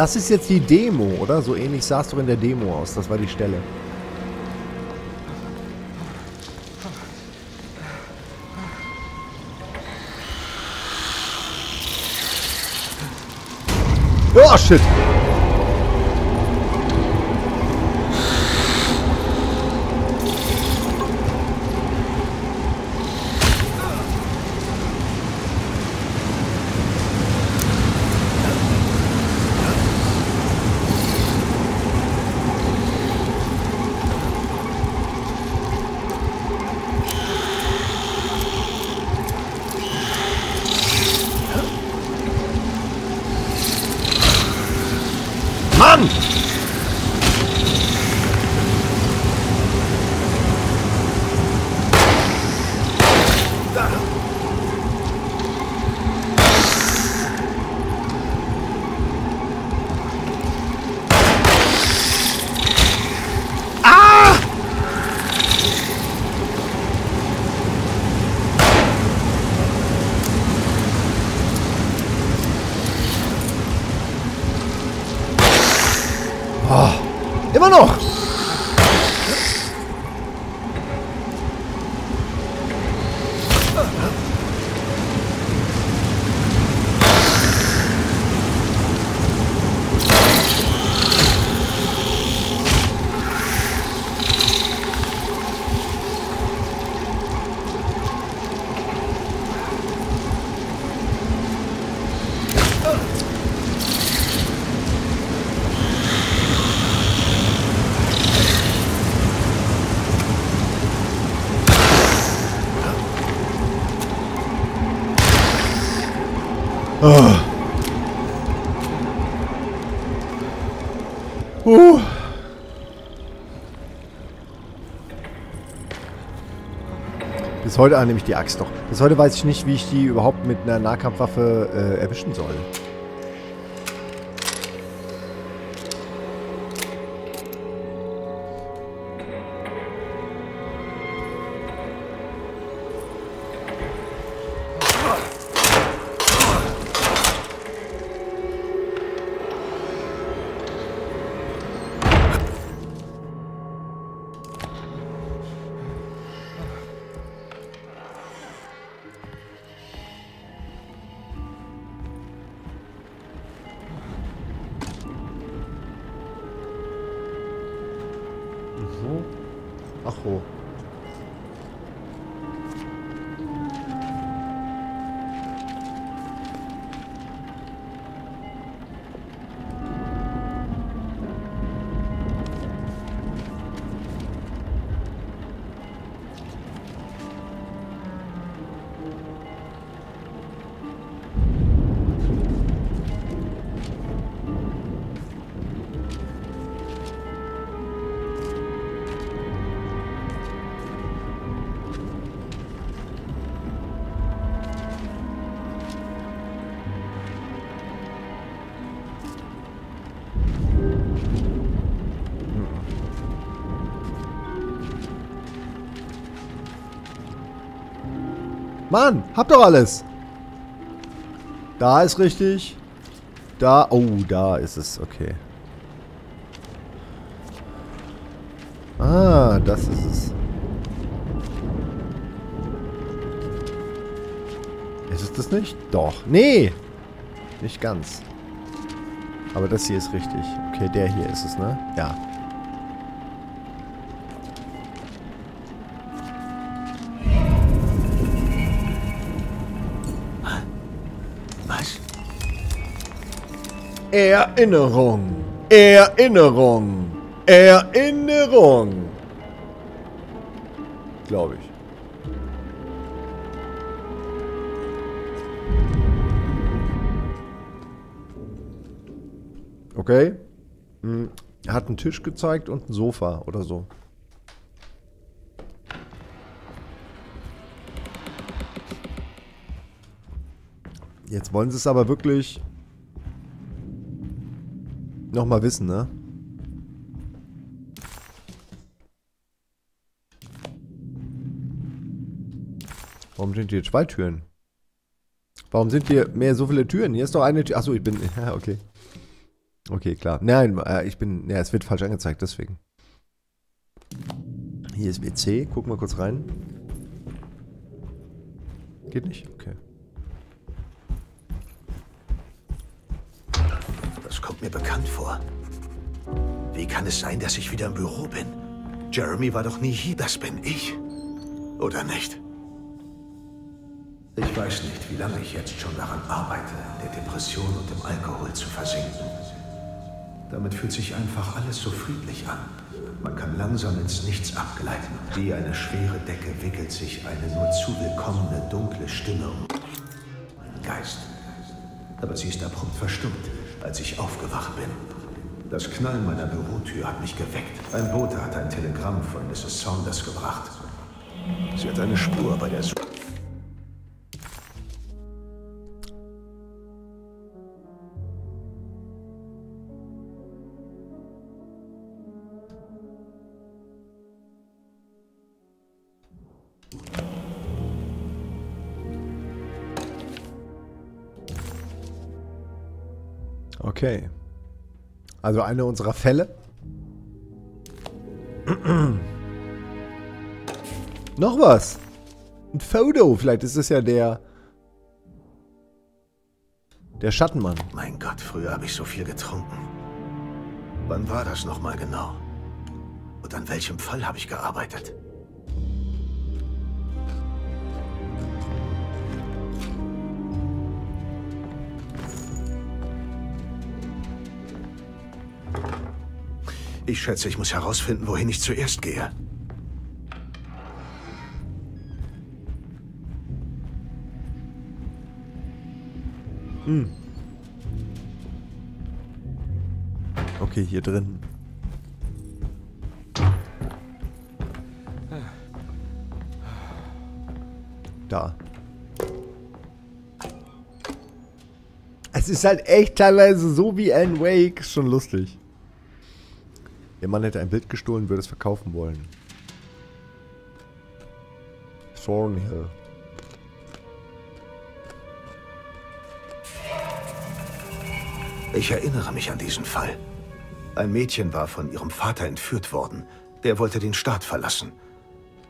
Das ist jetzt die Demo, oder? So ähnlich sah es doch in der Demo aus. Das war die Stelle. Oh, shit. Bis heute, ah, nehme ich die Axt noch. Bis heute weiß ich nicht, wie ich die überhaupt mit einer Nahkampfwaffe äh, erwischen soll. Mann, hab doch alles. Da ist richtig. Da, oh, da ist es, okay. Ah, das ist es. Ist es das nicht? Doch. Nee! Nicht ganz. Aber das hier ist richtig. Okay, der hier ist es, ne? Ja. Erinnerung. Erinnerung. Erinnerung. Glaube ich. Okay. Hm. Hat einen Tisch gezeigt und ein Sofa oder so. Jetzt wollen sie es aber wirklich nochmal wissen, ne? Warum sind hier zwei Türen? Warum sind hier mehr so viele Türen? Hier ist doch eine Tür. Achso, ich bin. (laughs) Ja, okay. Okay, klar. Nein, äh, ich bin. Ja, es wird falsch angezeigt, deswegen. Hier ist WC. Gucken wir kurz rein. Geht nicht? Okay. Das kommt mir bekannt vor. Wie kann es sein, dass ich wieder im Büro bin? Jeremy war doch nie hier. Das bin ich. Oder nicht? Ich weiß nicht, wie lange ich jetzt schon daran arbeite, der Depression und dem Alkohol zu versinken. Damit fühlt sich einfach alles so friedlich an. Man kann langsam ins Nichts abgleiten. Wie eine schwere Decke wickelt sich eine nur zu willkommene dunkle Stimme um meinen Geist. Aber sie ist abrupt verstummt, als ich aufgewacht bin. Das Knallen meiner Bürotür hat mich geweckt. Ein Bote hat ein Telegramm von Mrs. Saunders gebracht. Sie hat eine Spur bei der Suche. Okay. Also eine unserer Fälle. (clears throat) Noch was. Ein Foto. Vielleicht ist es ja der... Der Schattenmann. Mein Gott, früher habe ich so viel getrunken. Wann war das nochmal genau? Und an welchem Fall habe ich gearbeitet? Ich schätze, ich muss herausfinden, wohin ich zuerst gehe. Hm. Okay, hier drin. Da. Es ist halt echt teilweise so wie Alan Wake. Schon lustig. Ihr Mann hätte ein Bild gestohlen, würde es verkaufen wollen. Thornhill. Ich erinnere mich an diesen Fall. Ein Mädchen war von ihrem Vater entführt worden. Der wollte den Staat verlassen.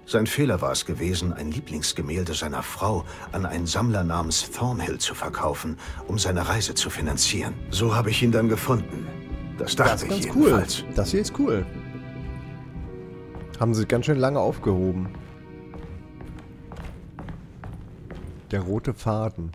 Sein Fehler war es gewesen, ein Lieblingsgemälde seiner Frau an einen Sammler namens Thornhill zu verkaufen, um seine Reise zu finanzieren. So habe ich ihn dann gefunden. Das dachte Das ist ich ganz jedenfalls. cool. Das hier ist cool. Haben sie ganz schön lange aufgehoben. Der rote Faden.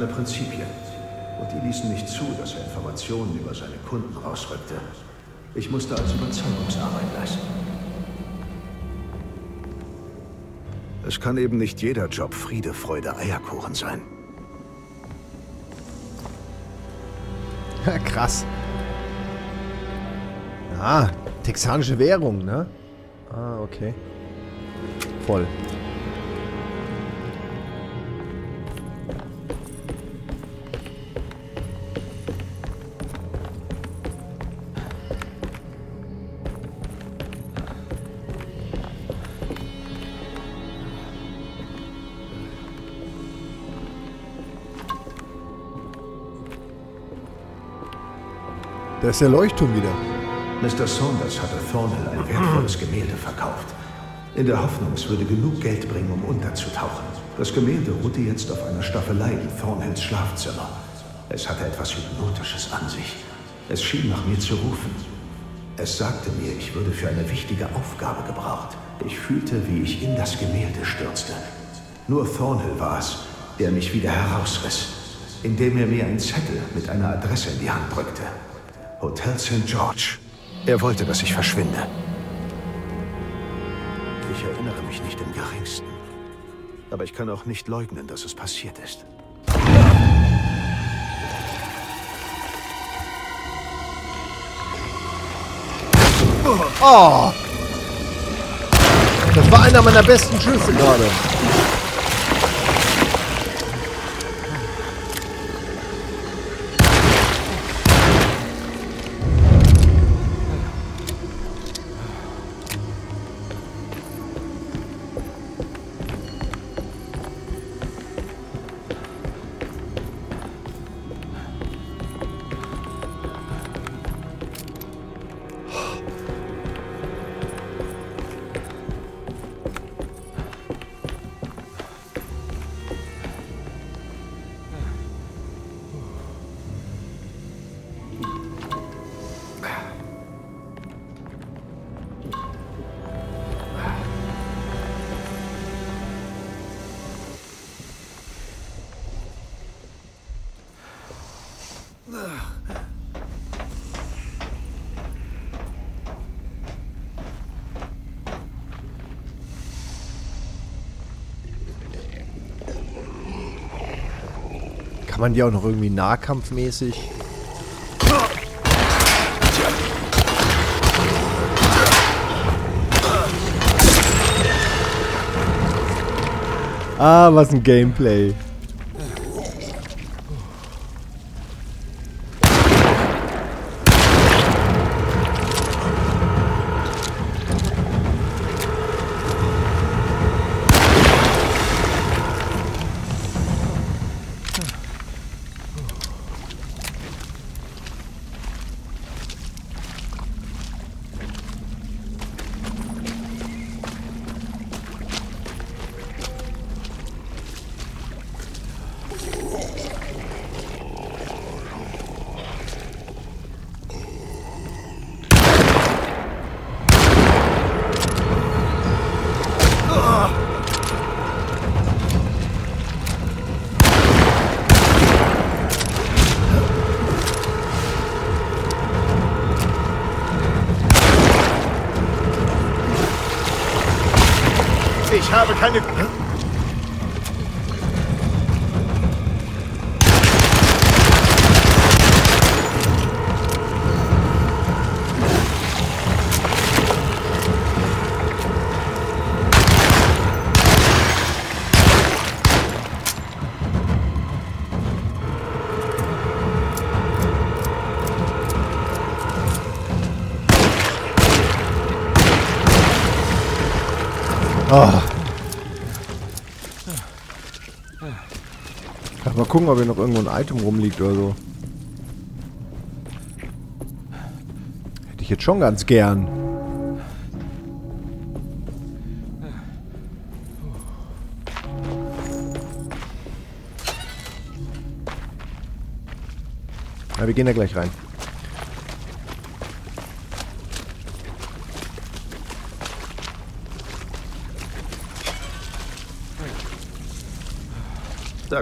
Seine Prinzipien. Und die ließen nicht zu, dass er Informationen über seine Kunden rausrückte. Ich musste also Überzeugungsarbeit leisten. Es kann eben nicht jeder Job Friede, Freude, Eierkuchen sein. (laughs) Krass. Ah, texanische Währung, ne? Ah, okay. Voll. Da ist der Leuchtturm wieder. Mr. Saunders hatte Thornhill ein wertvolles Gemälde verkauft. In der Hoffnung, es würde genug Geld bringen, um unterzutauchen. Das Gemälde ruhte jetzt auf einer Staffelei in Thornhills Schlafzimmer. Es hatte etwas Hypnotisches an sich. Es schien nach mir zu rufen. Es sagte mir, ich würde für eine wichtige Aufgabe gebraucht. Ich fühlte, wie ich in das Gemälde stürzte. Nur Thornhill war es, der mich wieder herausriss, indem er mir einen Zettel mit einer Adresse in die Hand drückte. Hotel St. George. Er wollte, dass ich verschwinde. Ich erinnere mich nicht im geringsten. Aber ich kann auch nicht leugnen, dass es passiert ist. Oh! Das war einer meiner besten Schüsse gerade. Kann man die auch noch irgendwie nahkampfmäßig? Ah, was ein Gameplay. Oh. Kann mal gucken, ob hier noch irgendwo ein Item rumliegt oder so. Hätte ich jetzt schon ganz gern. Na, wir gehen da gleich rein.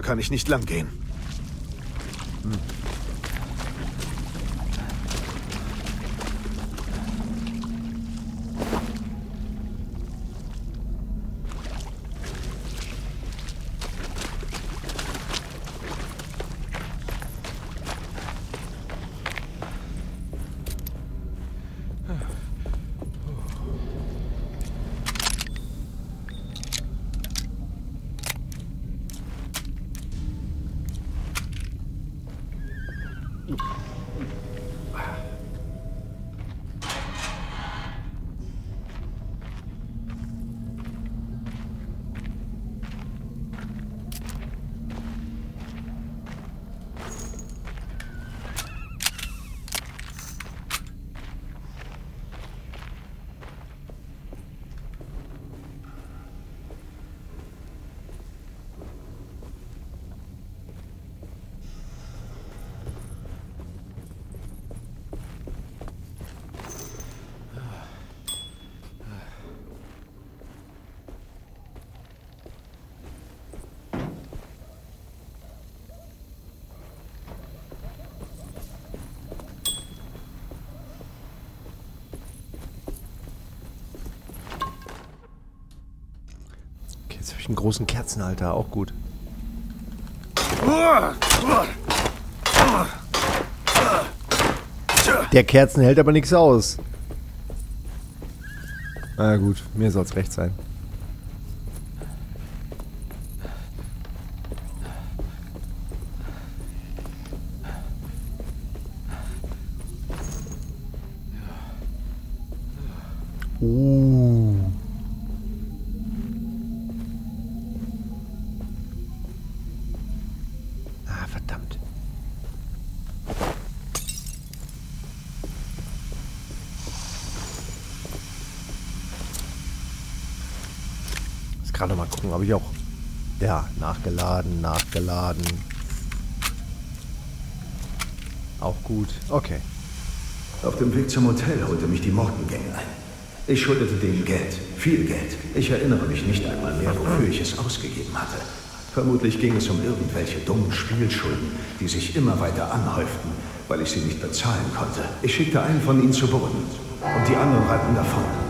Kann ich nicht lang großen Kerzenhalter, auch gut. Der Kerzen hält aber nichts aus. Na gut, mir soll es recht sein. Nachgeladen. Auch gut. Okay. Auf dem Weg zum Hotel holte mich die Morgengang ein. Ich schuldete denen Geld, viel Geld. Ich erinnere mich nicht einmal mehr, wofür ich es ausgegeben hatte. Vermutlich ging es um irgendwelche dummen Spielschulden, die sich immer weiter anhäuften, weil ich sie nicht bezahlen konnte. Ich schickte einen von ihnen zu Boden und die anderen rannten davon.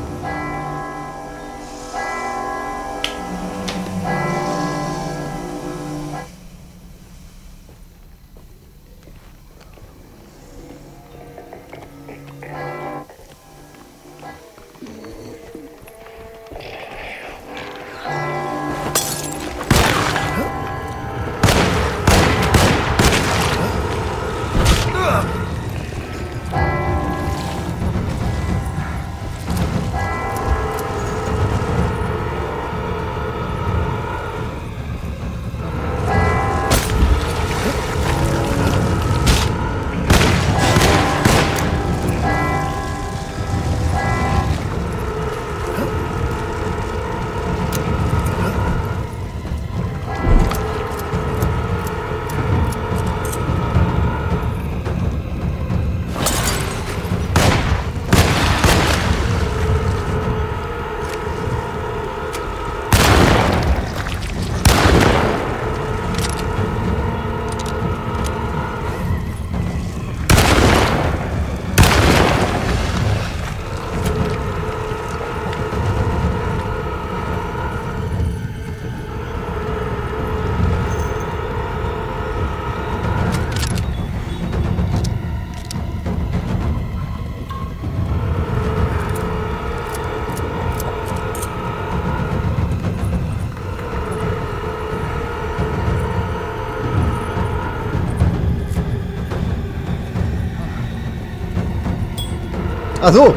Ach so.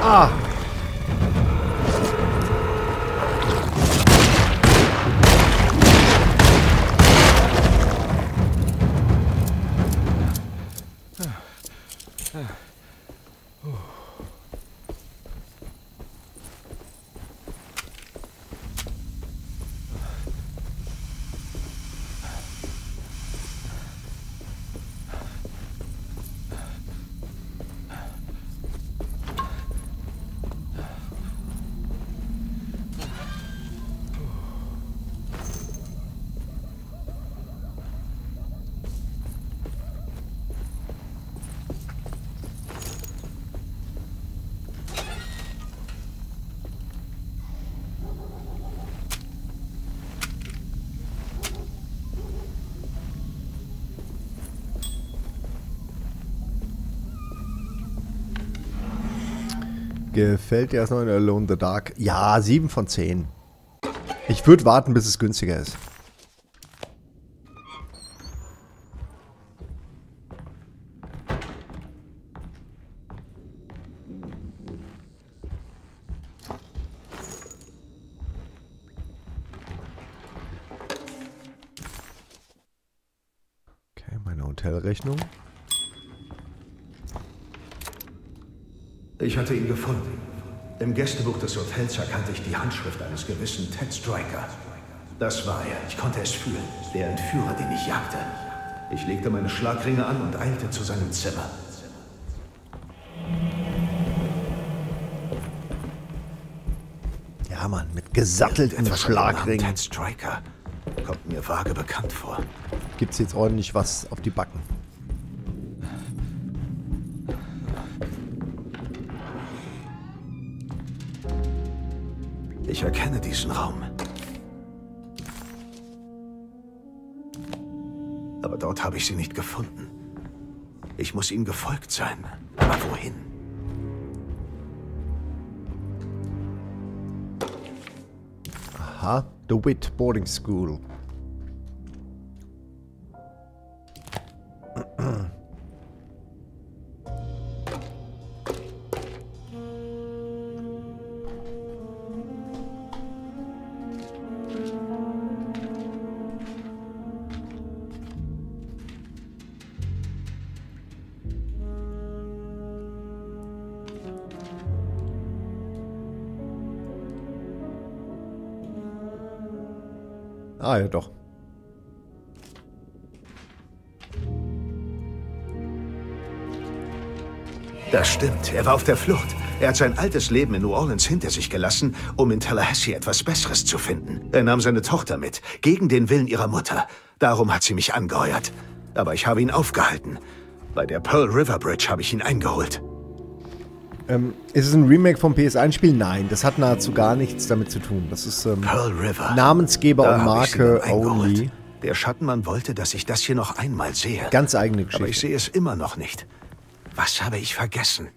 Ah. Gefällt dir das neue Alone in the Dark? Ja, 7 von 10. Ich würde warten, bis es günstiger ist. Des Hotels erkannte ich die Handschrift eines gewissen Ted Striker. Das war er, ich konnte es fühlen. Der Entführer, den ich jagte. Ich legte meine Schlagringe an und eilte zu seinem Zimmer. Ja, Mann, mit Namen Schlagringen. Ted Striker kommt mir vage bekannt vor. Gibt's jetzt ordentlich was auf die Backen. Ich erkenne diesen Raum. Aber dort habe ich sie nicht gefunden. Ich muss ihnen gefolgt sein. Aber wohin? Aha, The Wit Boarding School. Ah ja, doch. Das stimmt. Er war auf der Flucht. Er hat sein altes Leben in New Orleans hinter sich gelassen, um in Tallahassee etwas Besseres zu finden. Er nahm seine Tochter mit, gegen den Willen ihrer Mutter. Darum hat sie mich angeheuert. Aber ich habe ihn aufgehalten. Bei der Pearl River Bridge habe ich ihn eingeholt. Ähm, ist es ein Remake vom PS1-Spiel? Nein, das hat nahezu gar nichts damit zu tun. Das ist ähm, Pearl River. Namensgeber Da und Marke only. Der Schattenmann wollte, dass ich das hier noch einmal sehe. Ganz eigene Geschichte. Aber ich sehe es immer noch nicht. Was habe ich vergessen?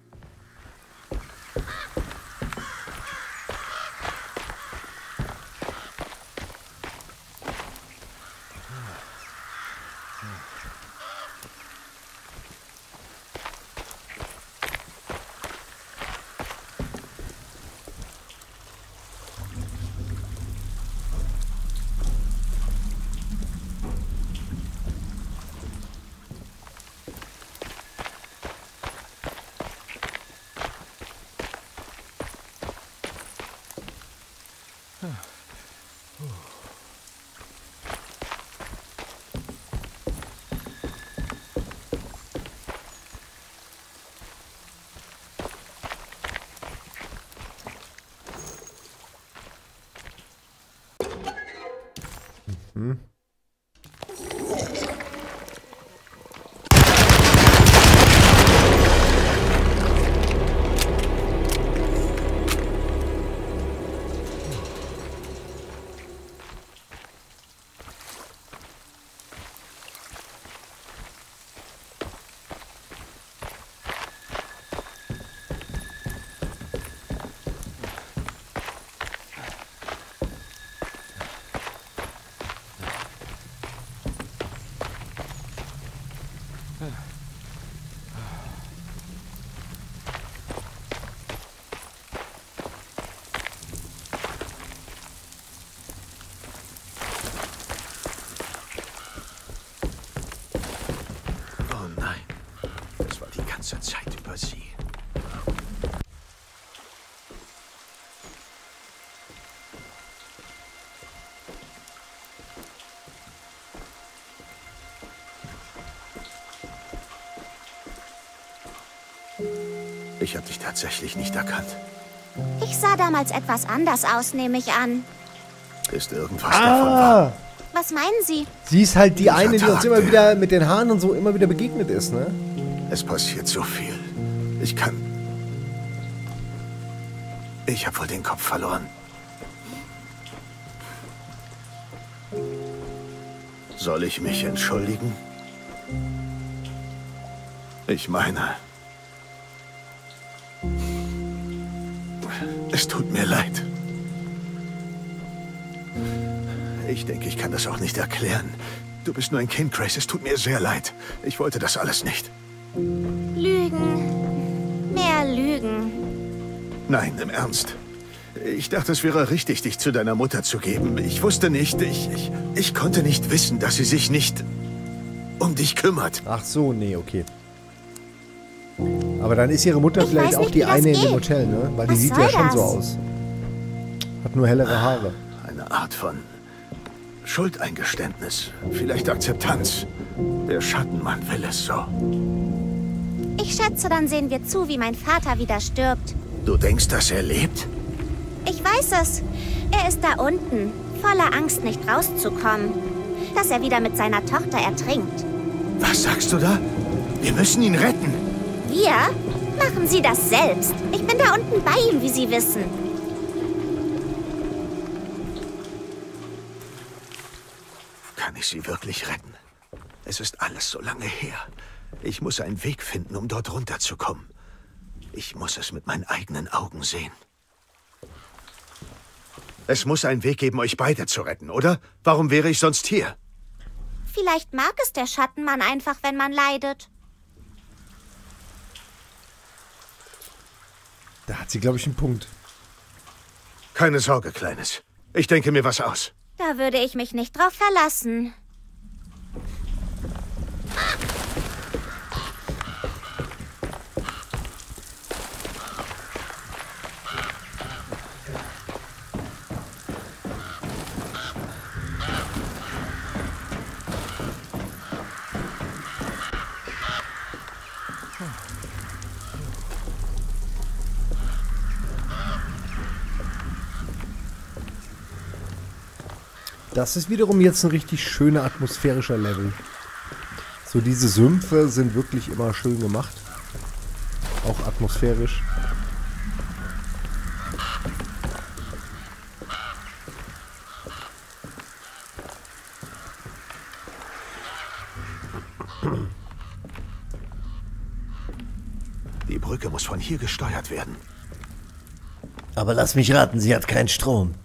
Ich habe dich tatsächlich nicht erkannt. Ich sah damals etwas anders aus, nehme ich an. Ist irgendwas davon wahr? Ah! Was meinen Sie? Sie ist halt die Dieser eine, die uns immer der- wieder mit den Haaren und so immer wieder begegnet ist, ne? Es passiert so viel. Ich kann... Ich habe wohl den Kopf verloren. Soll ich mich entschuldigen? Ich meine... denke, ich kann das auch nicht erklären. Du bist nur ein Kind, Grace. Es tut mir sehr leid. Ich wollte das alles nicht. Lügen. Mehr Lügen. Nein, im Ernst. Ich dachte, es wäre richtig, dich zu deiner Mutter zu geben. Ich wusste nicht, ich, ich, ich konnte nicht wissen, dass sie sich nicht um dich kümmert. Ach so, nee, okay. Aber dann ist ihre Mutter Ich vielleicht weiß auch nicht, die eine in dem. Hotel, ne? Weil die Was sieht soll ja schon so das? aus. Hat nur hellere Haare. Eine Art von Schuldeingeständnis. Vielleicht Akzeptanz. Der Schattenmann will es so. Ich schätze, dann sehen wir zu, wie mein Vater wieder stirbt. Du denkst, dass er lebt? Ich weiß es. Er ist da unten, voller Angst, nicht rauszukommen. Dass er wieder mit seiner Tochter ertrinkt. Was sagst du da? Wir müssen ihn retten. Wir? Machen Sie das selbst. Ich bin da unten bei ihm, wie Sie wissen. ich sie wirklich retten? Es ist alles so lange her. Ich muss einen Weg finden, um dort runterzukommen. Ich muss es mit meinen eigenen Augen sehen. Es muss einen Weg geben, euch beide zu retten, oder? Warum wäre ich sonst hier? Vielleicht mag es der Schattenmann einfach, wenn man leidet. Da hat sie, glaube ich, einen Punkt. Keine Sorge, Kleines. Ich denke mir was aus. Da würde ich mich nicht drauf verlassen. Das ist wiederum jetzt ein richtig schöner atmosphärischer Level. So diese Sümpfe sind wirklich immer schön gemacht. Auch atmosphärisch. Die Brücke muss von hier gesteuert werden. Aber lass mich raten, sie hat keinen Strom.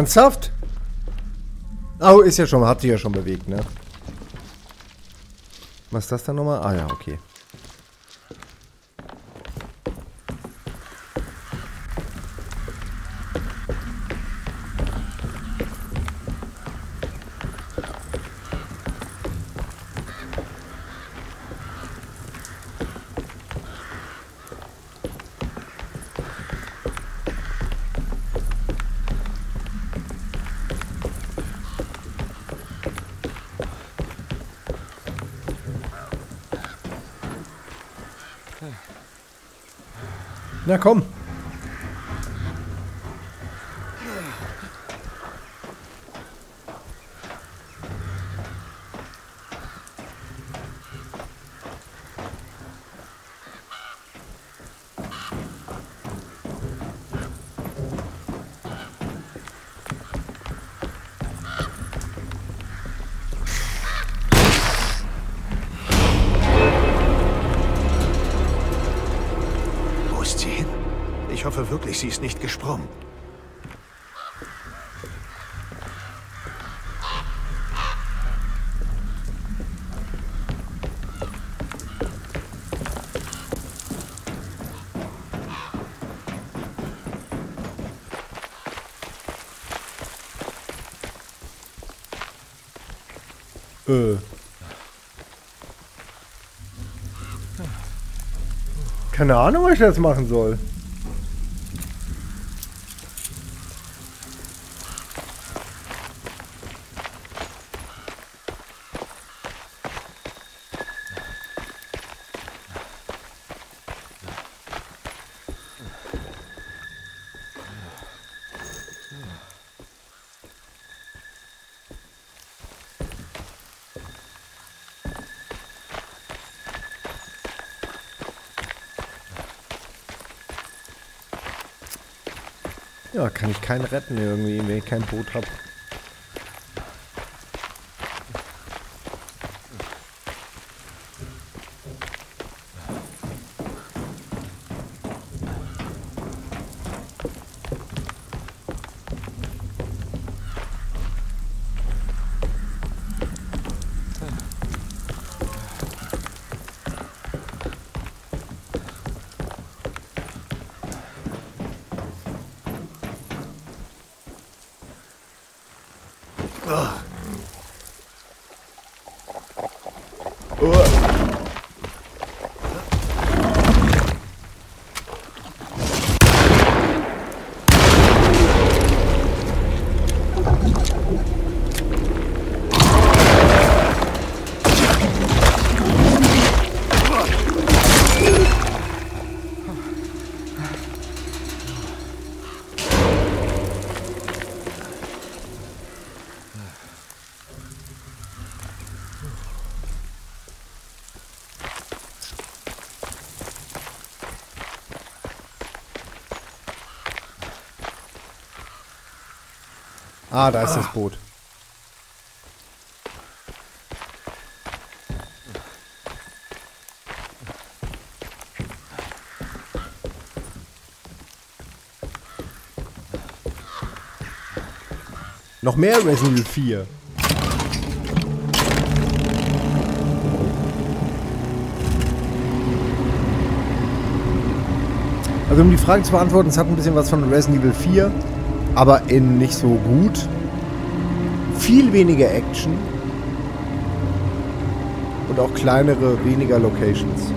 Ernsthaft? Oh, ist ja schon, hat sich ja schon bewegt, ne? Was ist das dann nochmal? Ah ja, okay. Komm. Sie ist nicht gesprungen? Äh. Keine Ahnung, was ich jetzt machen soll. Ja, kann ich keinen retten irgendwie, wenn ich kein Boot habe. Ah, da ist das Boot. Noch mehr Resident Evil 4. Also um die Frage zu beantworten, es hat ein bisschen was von Resident Evil 4 aber in nicht so gut. Viel weniger Action und auch kleinere, weniger Locations.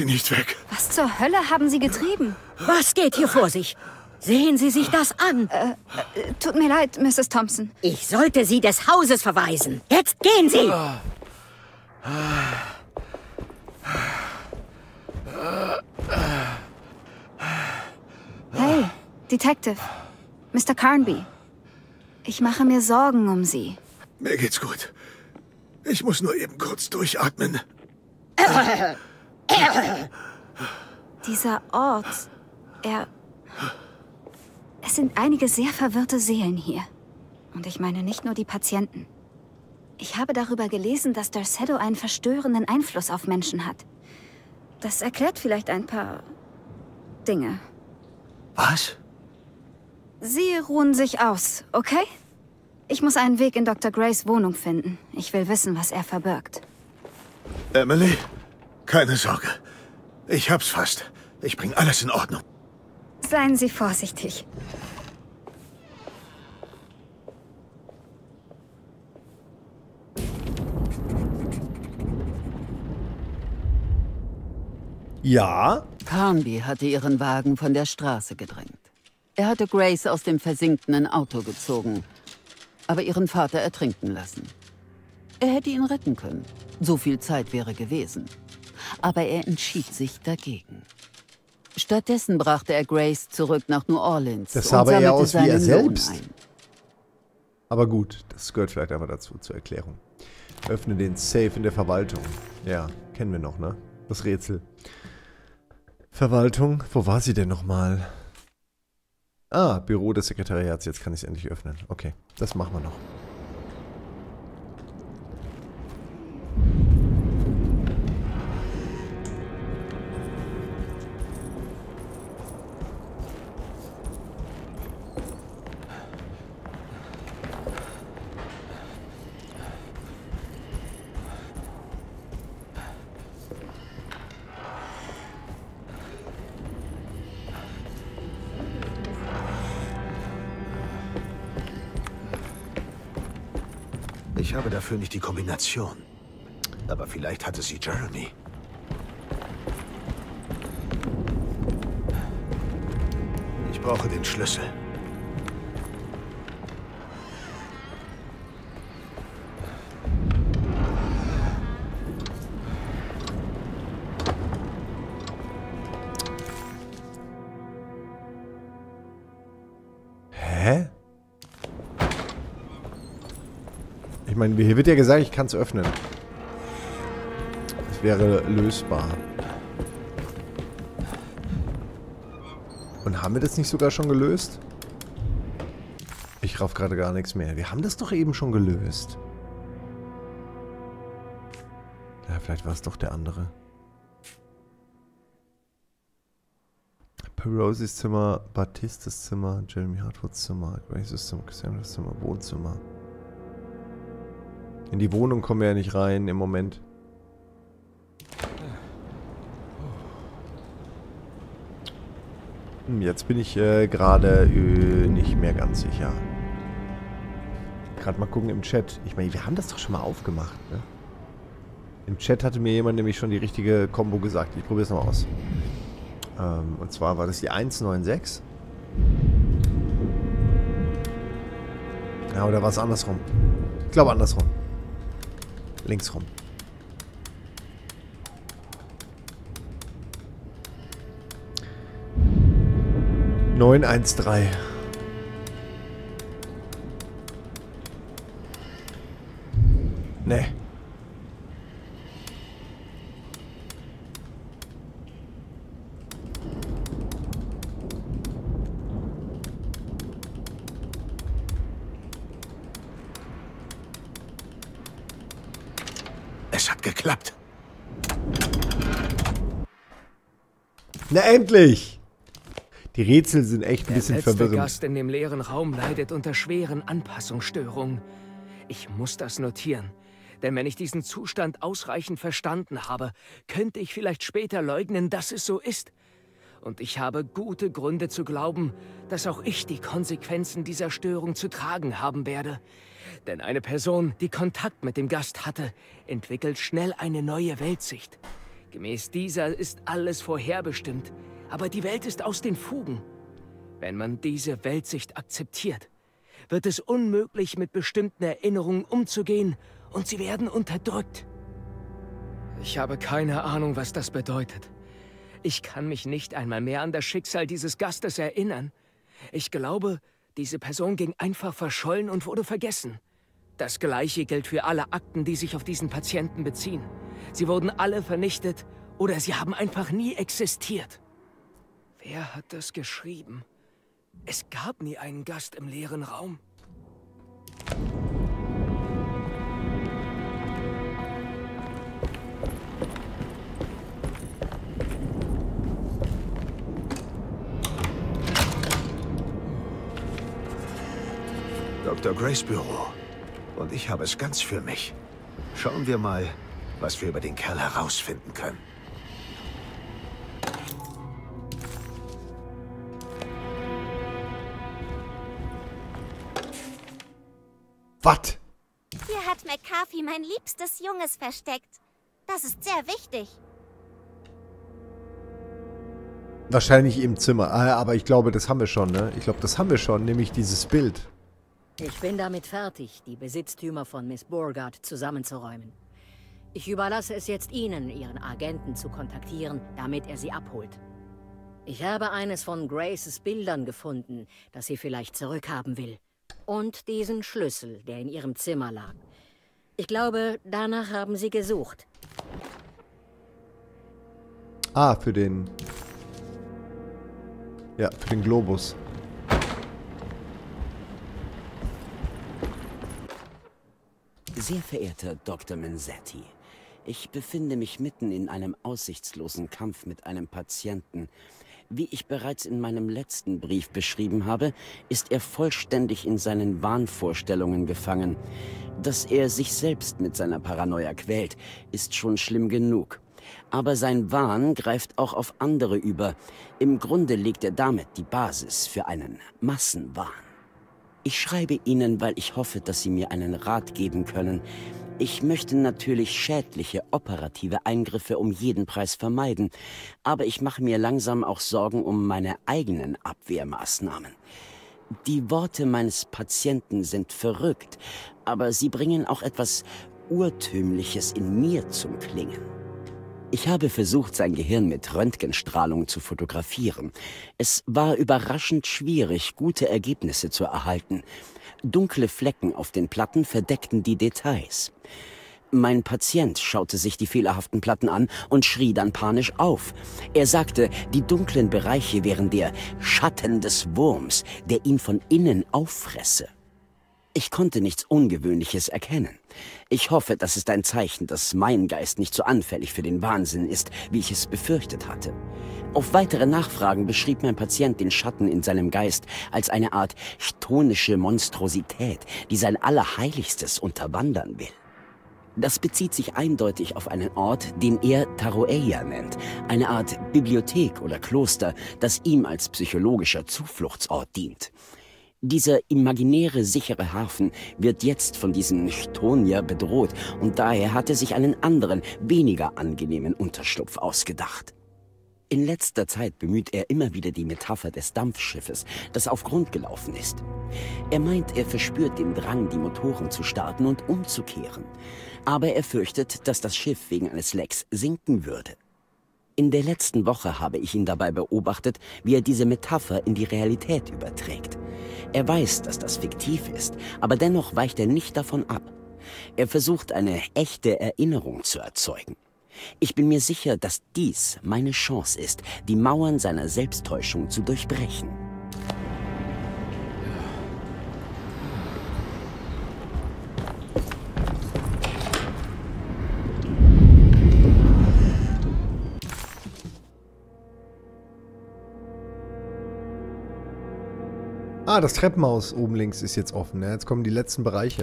Sie nicht weg. Was zur Hölle haben Sie getrieben? Was geht hier vor sich? Sehen Sie sich das an. Äh, äh, tut mir leid, Mrs. Thompson. Ich sollte Sie des Hauses verweisen. Jetzt gehen Sie! Hey, Detective. Mr. Carnby. Ich mache mir Sorgen um Sie. Mir geht's gut. Ich muss nur eben kurz durchatmen. (laughs) Dieser Ort, er... Es sind einige sehr verwirrte Seelen hier. Und ich meine nicht nur die Patienten. Ich habe darüber gelesen, dass Dercedo einen verstörenden Einfluss auf Menschen hat. Das erklärt vielleicht ein paar Dinge. Was? Sie ruhen sich aus, okay? Ich muss einen Weg in Dr. Grays Wohnung finden. Ich will wissen, was er verbirgt. Emily, keine Sorge. Ich hab's fast. Ich bring alles in Ordnung. Seien Sie vorsichtig. Ja? Carnby hatte ihren Wagen von der Straße gedrängt. Er hatte Grace aus dem versinkenden Auto gezogen, aber ihren Vater ertrinken lassen. Er hätte ihn retten können. So viel Zeit wäre gewesen. Aber er entschied sich dagegen. Stattdessen brachte er Grace zurück nach New Orleans Das sah aber eher aus wie er selbst. ein. Aber gut, das gehört vielleicht einfach dazu, zur Erklärung. Öffne den Safe in der Verwaltung. Ja, kennen wir noch, ne? Das Rätsel. Verwaltung, wo war sie denn nochmal? Ah, Büro des Sekretariats, jetzt kann ich es endlich öffnen. Okay, das machen wir noch. Dafür nicht die Kombination. Aber vielleicht hatte sie Jeremy. Ich brauche den Schlüssel. Meine, hier wird ja gesagt, ich kann es öffnen. Es wäre lösbar. Und haben wir das nicht sogar schon gelöst? Ich raff gerade gar nichts mehr. Wir haben das doch eben schon gelöst. Ja, vielleicht war es doch der andere. Perosis Zimmer, Batistes Zimmer, Jeremy Hartwoods Zimmer, Graces Zimmer, Cassandras Zimmer, Wohnzimmer. In die Wohnung kommen wir ja nicht rein im Moment. Hm, Jetzt bin ich äh, gerade äh, nicht mehr ganz sicher. Gerade mal gucken im Chat. Ich meine, wir haben das doch schon mal aufgemacht, ne? Im Chat hatte mir jemand nämlich schon die richtige Combo gesagt. Ich probiere es nochmal aus. Ähm, und zwar war das die 196. Ja, oder war es andersrum? Ich glaube andersrum. Links rum. Neun eins drei. Nee. Es hat geklappt. Na endlich! Die Rätsel sind echt ein Der bisschen letzte verwirrend. Gast in dem leeren Raum leidet unter schweren Anpassungsstörungen. Ich muss das notieren. Denn wenn ich diesen Zustand ausreichend verstanden habe, könnte ich vielleicht später leugnen, dass es so ist. Und ich habe gute Gründe zu glauben, dass auch ich die Konsequenzen dieser Störung zu tragen haben werde. Denn eine Person, die Kontakt mit dem Gast hatte, entwickelt schnell eine neue Weltsicht. Gemäß dieser ist alles vorherbestimmt, aber die Welt ist aus den Fugen. Wenn man diese Weltsicht akzeptiert, wird es unmöglich, mit bestimmten Erinnerungen umzugehen und sie werden unterdrückt. Ich habe keine Ahnung, was das bedeutet. Ich kann mich nicht einmal mehr an das Schicksal dieses Gastes erinnern. Ich glaube, diese Person ging einfach verschollen und wurde vergessen. Das Gleiche gilt für alle Akten, die sich auf diesen Patienten beziehen. Sie wurden alle vernichtet oder sie haben einfach nie existiert. Wer hat das geschrieben? Es gab nie einen Gast im leeren Raum. Dr. Grace Büro. Und ich habe es ganz für mich. Schauen wir mal, was wir über den Kerl herausfinden können. Was? Hier hat McCarthy mein liebstes Junges versteckt. Das ist sehr wichtig. Wahrscheinlich im Zimmer. Ah, aber ich glaube, das haben wir schon, ne? Ich glaube, das haben wir schon, nämlich dieses Bild. Ich bin damit fertig, die Besitztümer von Miss Burgard zusammenzuräumen. Ich überlasse es jetzt Ihnen, Ihren Agenten zu kontaktieren, damit er sie abholt. Ich habe eines von Graces Bildern gefunden, das sie vielleicht zurückhaben will. Und diesen Schlüssel, der in ihrem Zimmer lag. Ich glaube, danach haben sie gesucht. Ah, für den... Ja, für den Globus. Sehr verehrter Dr. Menzetti, ich befinde mich mitten in einem aussichtslosen Kampf mit einem Patienten. Wie ich bereits in meinem letzten Brief beschrieben habe, ist er vollständig in seinen Wahnvorstellungen gefangen. Dass er sich selbst mit seiner Paranoia quält, ist schon schlimm genug. Aber sein Wahn greift auch auf andere über. Im Grunde legt er damit die Basis für einen Massenwahn. Ich schreibe Ihnen, weil ich hoffe, dass Sie mir einen Rat geben können. Ich möchte natürlich schädliche operative Eingriffe um jeden Preis vermeiden, aber ich mache mir langsam auch Sorgen um meine eigenen Abwehrmaßnahmen. Die Worte meines Patienten sind verrückt, aber sie bringen auch etwas Urtümliches in mir zum Klingen. Ich habe versucht, sein Gehirn mit Röntgenstrahlung zu fotografieren. Es war überraschend schwierig, gute Ergebnisse zu erhalten. Dunkle Flecken auf den Platten verdeckten die Details. Mein Patient schaute sich die fehlerhaften Platten an und schrie dann panisch auf. Er sagte, die dunklen Bereiche wären der Schatten des Wurms, der ihn von innen auffresse. Ich konnte nichts Ungewöhnliches erkennen. Ich hoffe, das ist ein Zeichen, dass mein Geist nicht so anfällig für den Wahnsinn ist, wie ich es befürchtet hatte. Auf weitere Nachfragen beschrieb mein Patient den Schatten in seinem Geist als eine Art chtonische Monstrosität, die sein Allerheiligstes unterwandern will. Das bezieht sich eindeutig auf einen Ort, den er Taroeia nennt, eine Art Bibliothek oder Kloster, das ihm als psychologischer Zufluchtsort dient. Dieser imaginäre sichere Hafen wird jetzt von diesem Chthonier bedroht und daher hat er sich einen anderen, weniger angenehmen Unterschlupf ausgedacht. In letzter Zeit bemüht er immer wieder die Metapher des Dampfschiffes, das auf Grund gelaufen ist. Er meint, er verspürt den Drang, die Motoren zu starten und umzukehren. Aber er fürchtet, dass das Schiff wegen eines Lecks sinken würde. In der letzten Woche habe ich ihn dabei beobachtet, wie er diese Metapher in die Realität überträgt. Er weiß, dass das fiktiv ist, aber dennoch weicht er nicht davon ab. Er versucht eine echte Erinnerung zu erzeugen. Ich bin mir sicher, dass dies meine Chance ist, die Mauern seiner Selbsttäuschung zu durchbrechen. Ah, das Treppenhaus oben links ist jetzt offen. Ja, jetzt kommen die letzten Bereiche.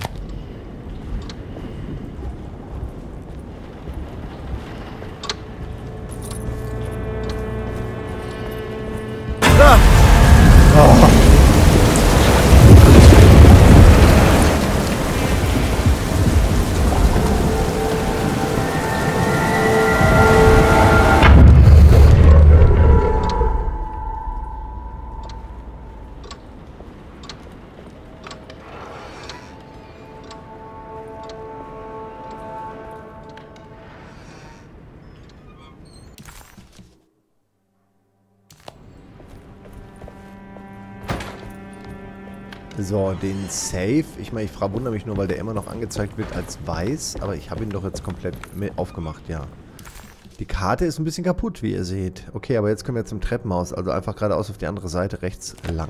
So, den Safe. Ich meine, ich verwundere mich nur, weil der immer noch angezeigt wird als weiß. Aber ich habe ihn doch jetzt komplett aufgemacht, ja. Die Karte ist ein bisschen kaputt, wie ihr seht. Okay, aber jetzt kommen wir zum Treppenhaus. Also einfach geradeaus auf die andere Seite, rechts lang.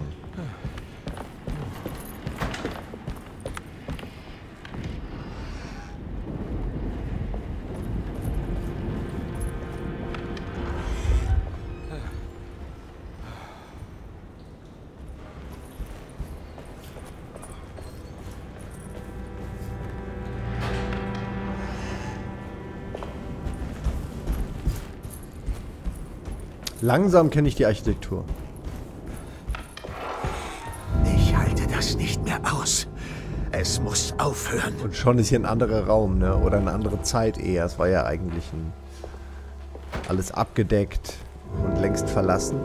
Langsam kenne ich die Architektur. Ich halte das nicht mehr aus. Es muss aufhören. Und schon ist hier ein anderer Raum, ne? Oder eine andere Zeit eher. Es war ja eigentlich ein alles abgedeckt. und längst verlassen.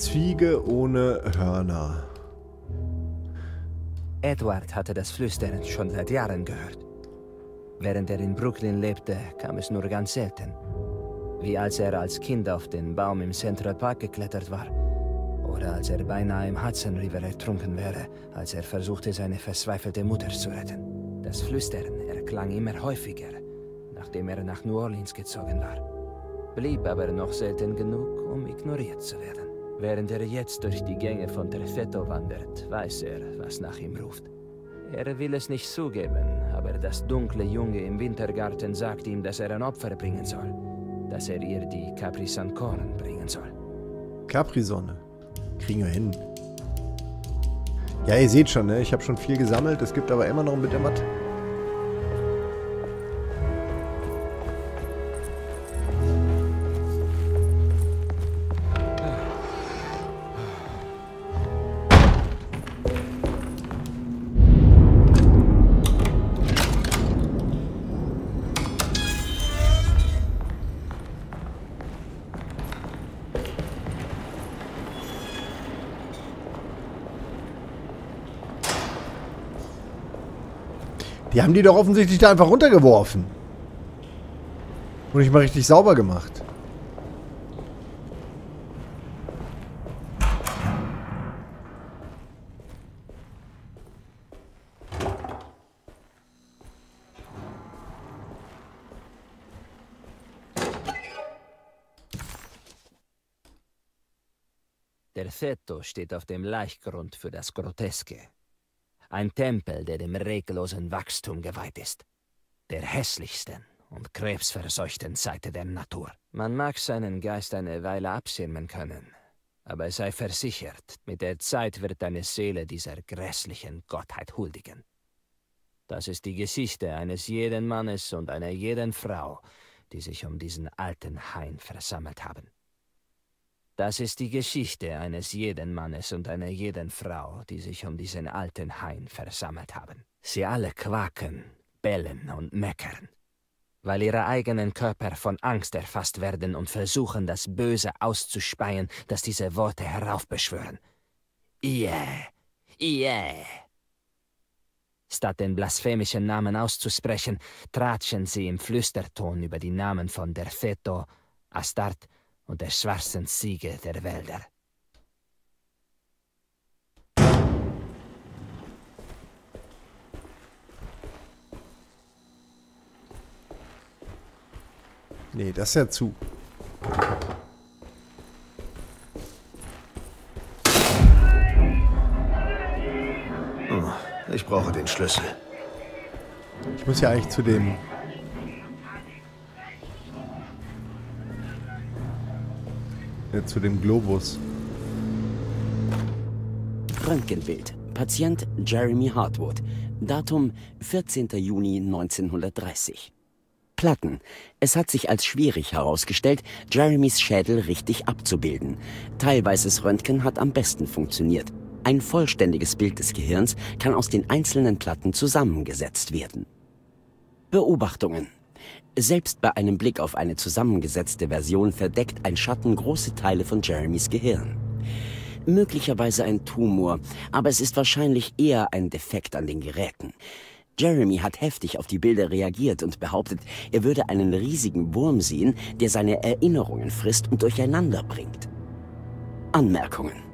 Ziege ohne Hörner. Edward hatte das Flüstern schon seit Jahren gehört. Während er in Brooklyn lebte, kam es nur ganz selten. Wie als er als Kind auf den Baum im Central Park geklettert war. Oder als er beinahe im Hudson River ertrunken wäre, als er versuchte, seine verzweifelte Mutter zu retten. Das Flüstern erklang immer häufiger, nachdem er nach New Orleans gezogen war blieb aber noch selten genug, um ignoriert zu werden. Während er jetzt durch die Gänge von Terfetto wandert, weiß er, was nach ihm ruft. Er will es nicht zugeben, aber das dunkle Junge im Wintergarten sagt ihm, dass er ein Opfer bringen soll. Dass er ihr die Capri-San-Korn bringen soll. Capri-Sonne. Kriegen wir hin. Ja, ihr seht schon, ne? ich habe schon viel gesammelt. Es gibt aber immer noch ein bisschen was. Die haben die doch offensichtlich da einfach runtergeworfen. Und nicht mal richtig sauber gemacht. Der Theto steht auf dem Laichgrund für das Groteske. Ein Tempel, der dem reglosen Wachstum geweiht ist. Der hässlichsten und krebsverseuchten Seite der Natur. Man mag seinen Geist eine Weile abschirmen können, aber sei versichert, mit der Zeit wird deine Seele dieser grässlichen Gottheit huldigen. Das ist die Geschichte eines jeden Mannes und einer jeden Frau, die sich um diesen alten Hain versammelt haben. Das ist die Geschichte eines jeden Mannes und einer jeden Frau, die sich um diesen alten Hain versammelt haben. Sie alle quaken, bellen und meckern, weil ihre eigenen Körper von Angst erfasst werden und versuchen, das Böse auszuspeien, das diese Worte heraufbeschwören. Yeah, yeah. Statt den blasphemischen Namen auszusprechen, tratschen sie im Flüsterton über die Namen von Derfeto, Astart und der schwarzen Ziege der Wälder. Nee, das ist ja zu. Hm, ich brauche den Schlüssel. Ich muss ja eigentlich zu dem Ja, zu dem Globus. Röntgenbild. Patient Jeremy Hartwood. Datum 14. Juni 1930. Platten. Es hat sich als schwierig herausgestellt, Jeremys Schädel richtig abzubilden. Teilweises Röntgen hat am besten funktioniert. Ein vollständiges Bild des Gehirns kann aus den einzelnen Platten zusammengesetzt werden. Beobachtungen. Selbst bei einem Blick auf eine zusammengesetzte Version verdeckt ein Schatten große Teile von Jeremys Gehirn. Möglicherweise ein Tumor, aber es ist wahrscheinlich eher ein Defekt an den Geräten. Jeremy hat heftig auf die Bilder reagiert und behauptet, er würde einen riesigen Wurm sehen, der seine Erinnerungen frisst und durcheinander bringt. Anmerkungen.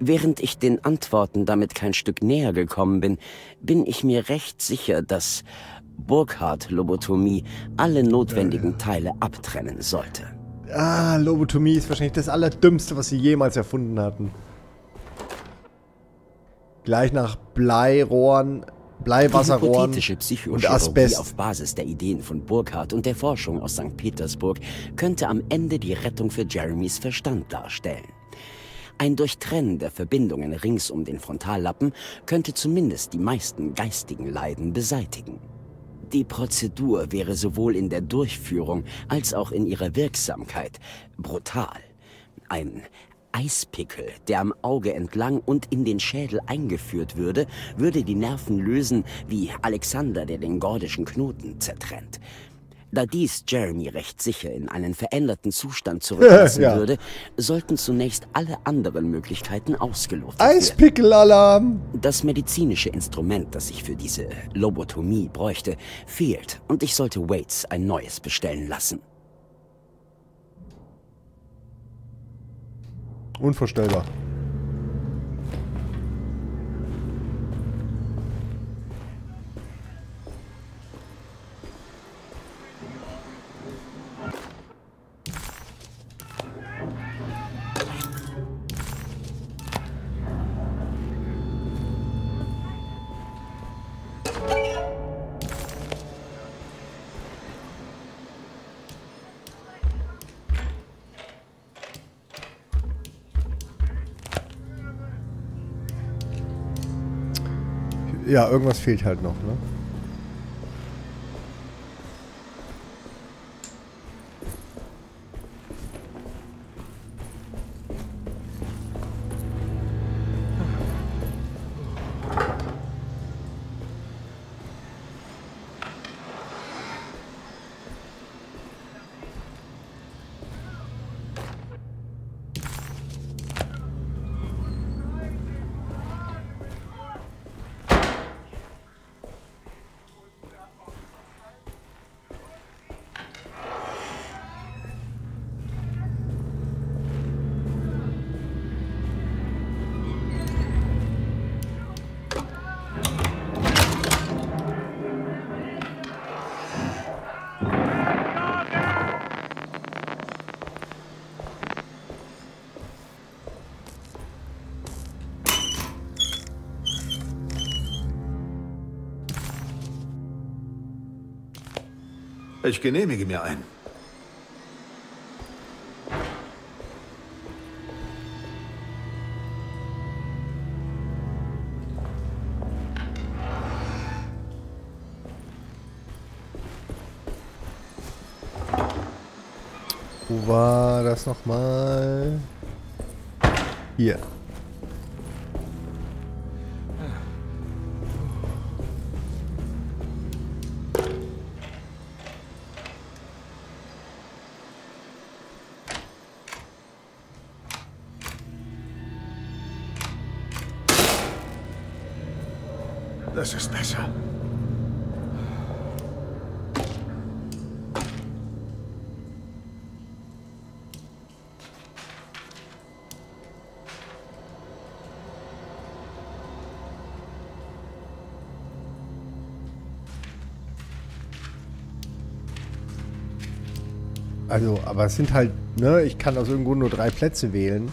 Während ich den Antworten damit kein Stück näher gekommen bin, bin ich mir recht sicher, dass Burkhardt-Lobotomie alle notwendigen Teile abtrennen sollte. Ah, Lobotomie ist wahrscheinlich das Allerdümmste, was sie jemals erfunden hatten. Gleich nach Bleirohren Bleiwasserrohren und Asbest. auf Basis der Ideen von Burkhardt und der Forschung aus St. Petersburg könnte am Ende die Rettung für Jeremys Verstand darstellen. Ein Durchtrennen der Verbindungen rings um den Frontallappen könnte zumindest die meisten geistigen Leiden beseitigen. Die Prozedur wäre sowohl in der Durchführung als auch in ihrer Wirksamkeit brutal. Ein Eispickel, der am Auge entlang und in den Schädel eingeführt würde, würde die Nerven lösen wie Alexander, der den gordischen Knoten zertrennt. Da dies Jeremy recht sicher in einen veränderten Zustand (laughs) zurücklassen Ja. würde, sollten zunächst alle anderen Möglichkeiten ausgelotet werden. Eispickelalarm! Das medizinische Instrument, das ich für diese Lobotomie bräuchte, fehlt und ich sollte Waits ein neues bestellen lassen. Unvorstellbar. Ja, irgendwas fehlt halt noch, ne? Ich genehmige mir ein. Wo war das nochmal? Hier. Das ist besser. Also, aber es sind halt, ne, ich kann aus irgendwo nur drei Plätze wählen.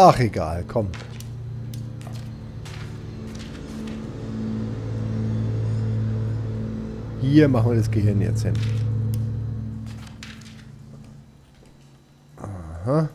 Ach, egal, komm. Hier machen wir das Gehirn jetzt hin. Aha.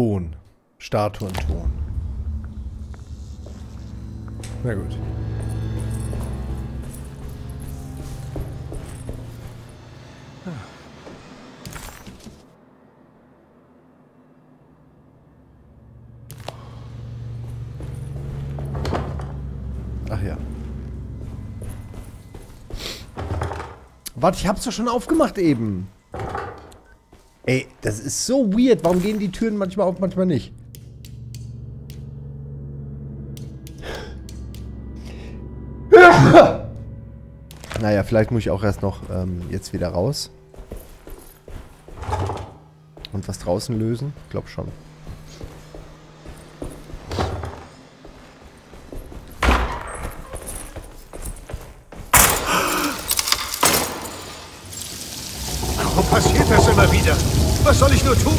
Ton. Statuenton. Na gut. Ach ja. Warte, ich hab's doch schon aufgemacht eben. Ey, das ist so weird. Warum gehen die Türen manchmal auf, manchmal nicht? (laughs) naja, vielleicht muss ich auch erst noch ähm, jetzt wieder raus. Und was draußen lösen? Ich glaube schon. Warum passiert das immer wieder? Was soll ich nur tun?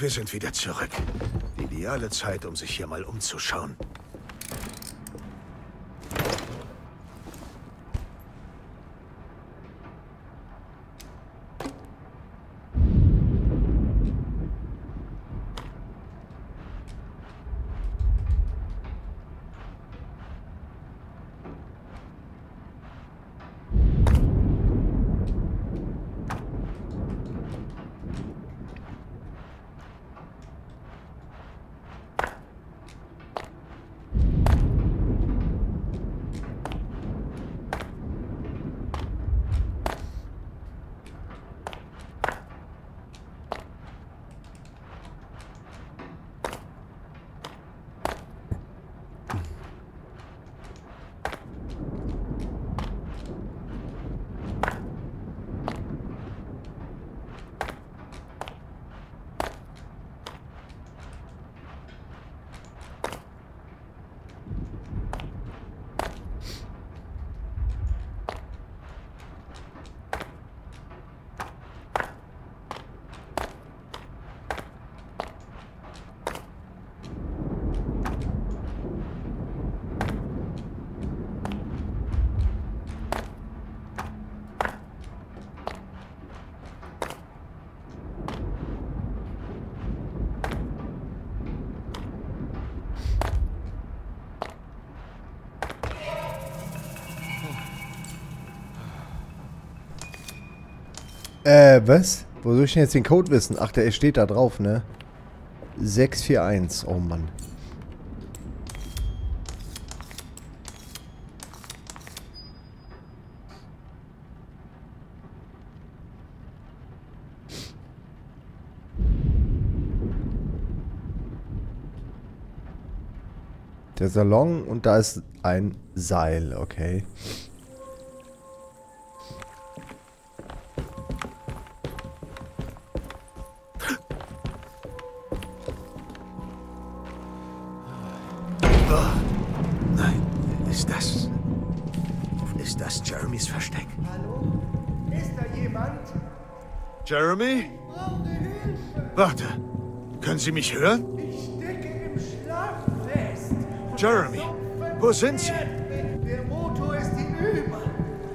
Wir sind wieder zurück. Ideale Zeit, um sich hier mal umzuschauen. Äh, was? Wo soll ich denn jetzt den Code wissen? Ach, der steht da drauf, ne? 641. Oh Mann. Der Salon und da ist ein Seil, okay. Mich hören? Ich stecke im Schlaf fest. Jeremy, wo sind Sie? Der Motor ist hinüber.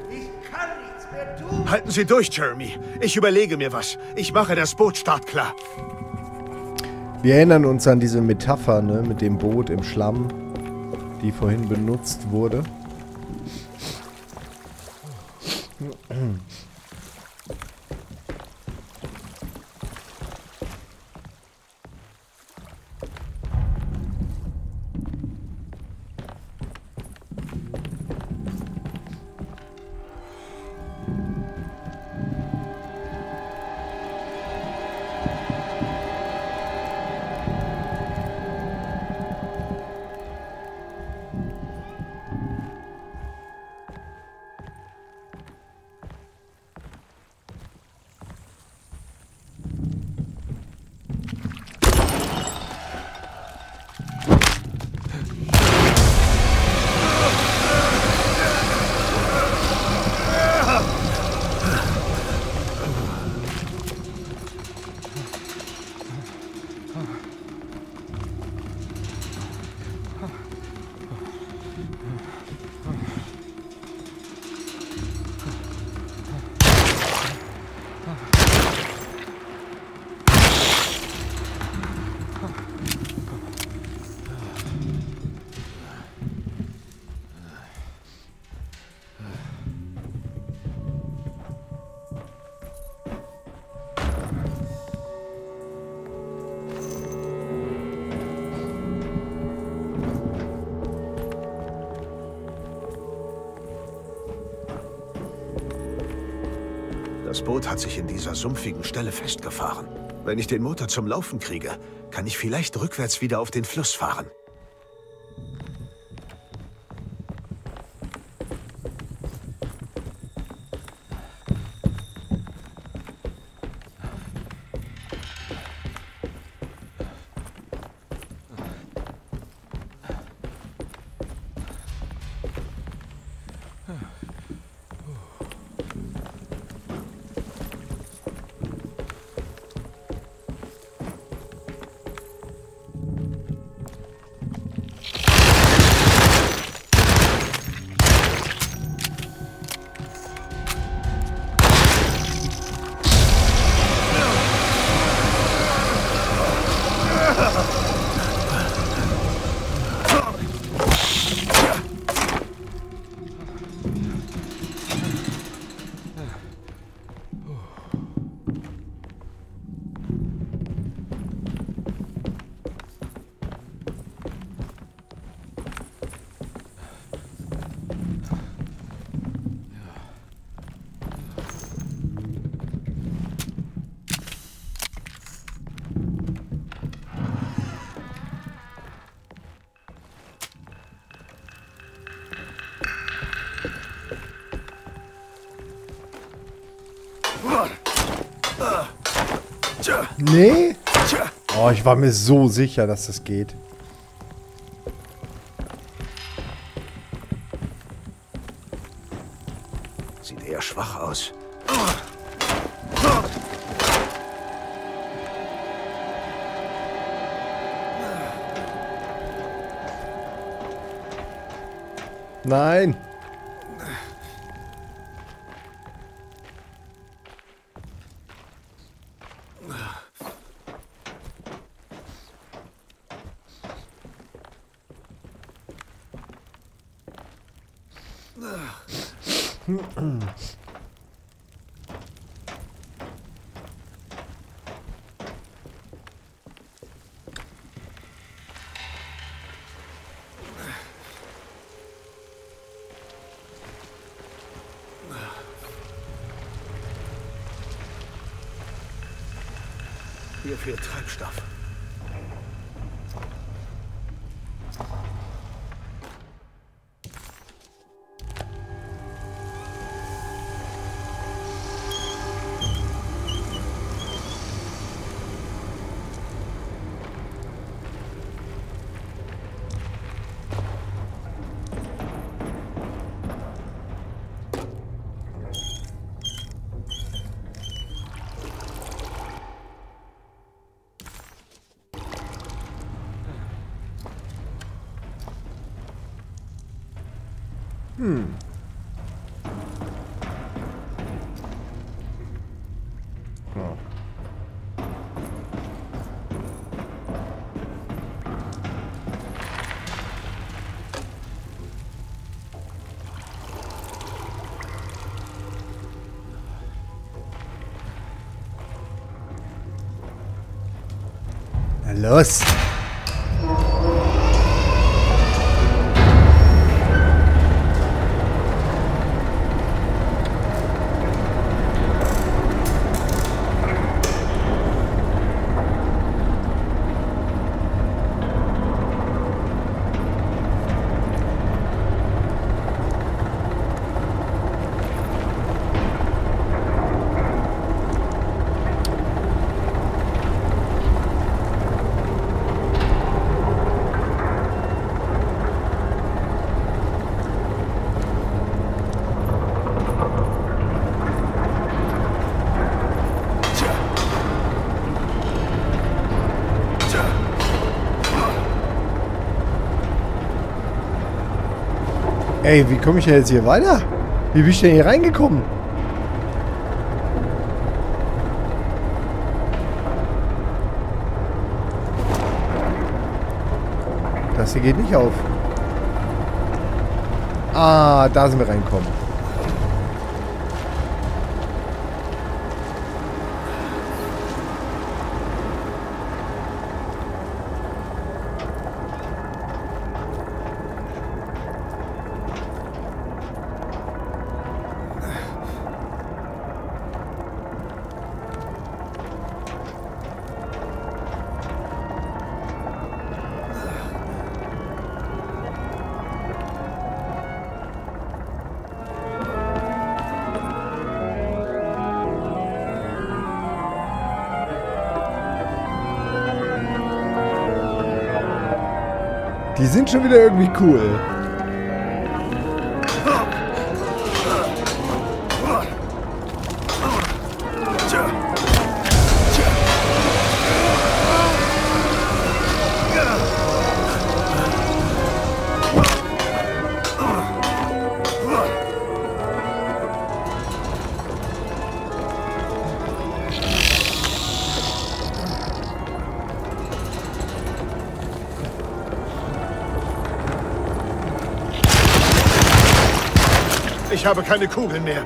Ich kann nichts mehr tun. Halten Sie durch, Jeremy. Ich überlege mir was. Ich mache das Boot startklar. Wir erinnern uns an diese Metapher, ne, mit dem Boot im Schlamm, die vorhin benutzt wurde. Sumpfigen Stelle festgefahren. Wenn ich den Motor zum Laufen kriege, kann ich vielleicht rückwärts wieder auf den Fluss fahren. War mir so sicher, dass das geht. Fehlt Treibstoff. Na Ey, wie komme ich denn jetzt hier weiter? Wie bin ich denn hier reingekommen? Das hier geht nicht auf. Ah, da sind wir reingekommen. Sind schon wieder irgendwie cool. Ich habe keine Kugeln mehr.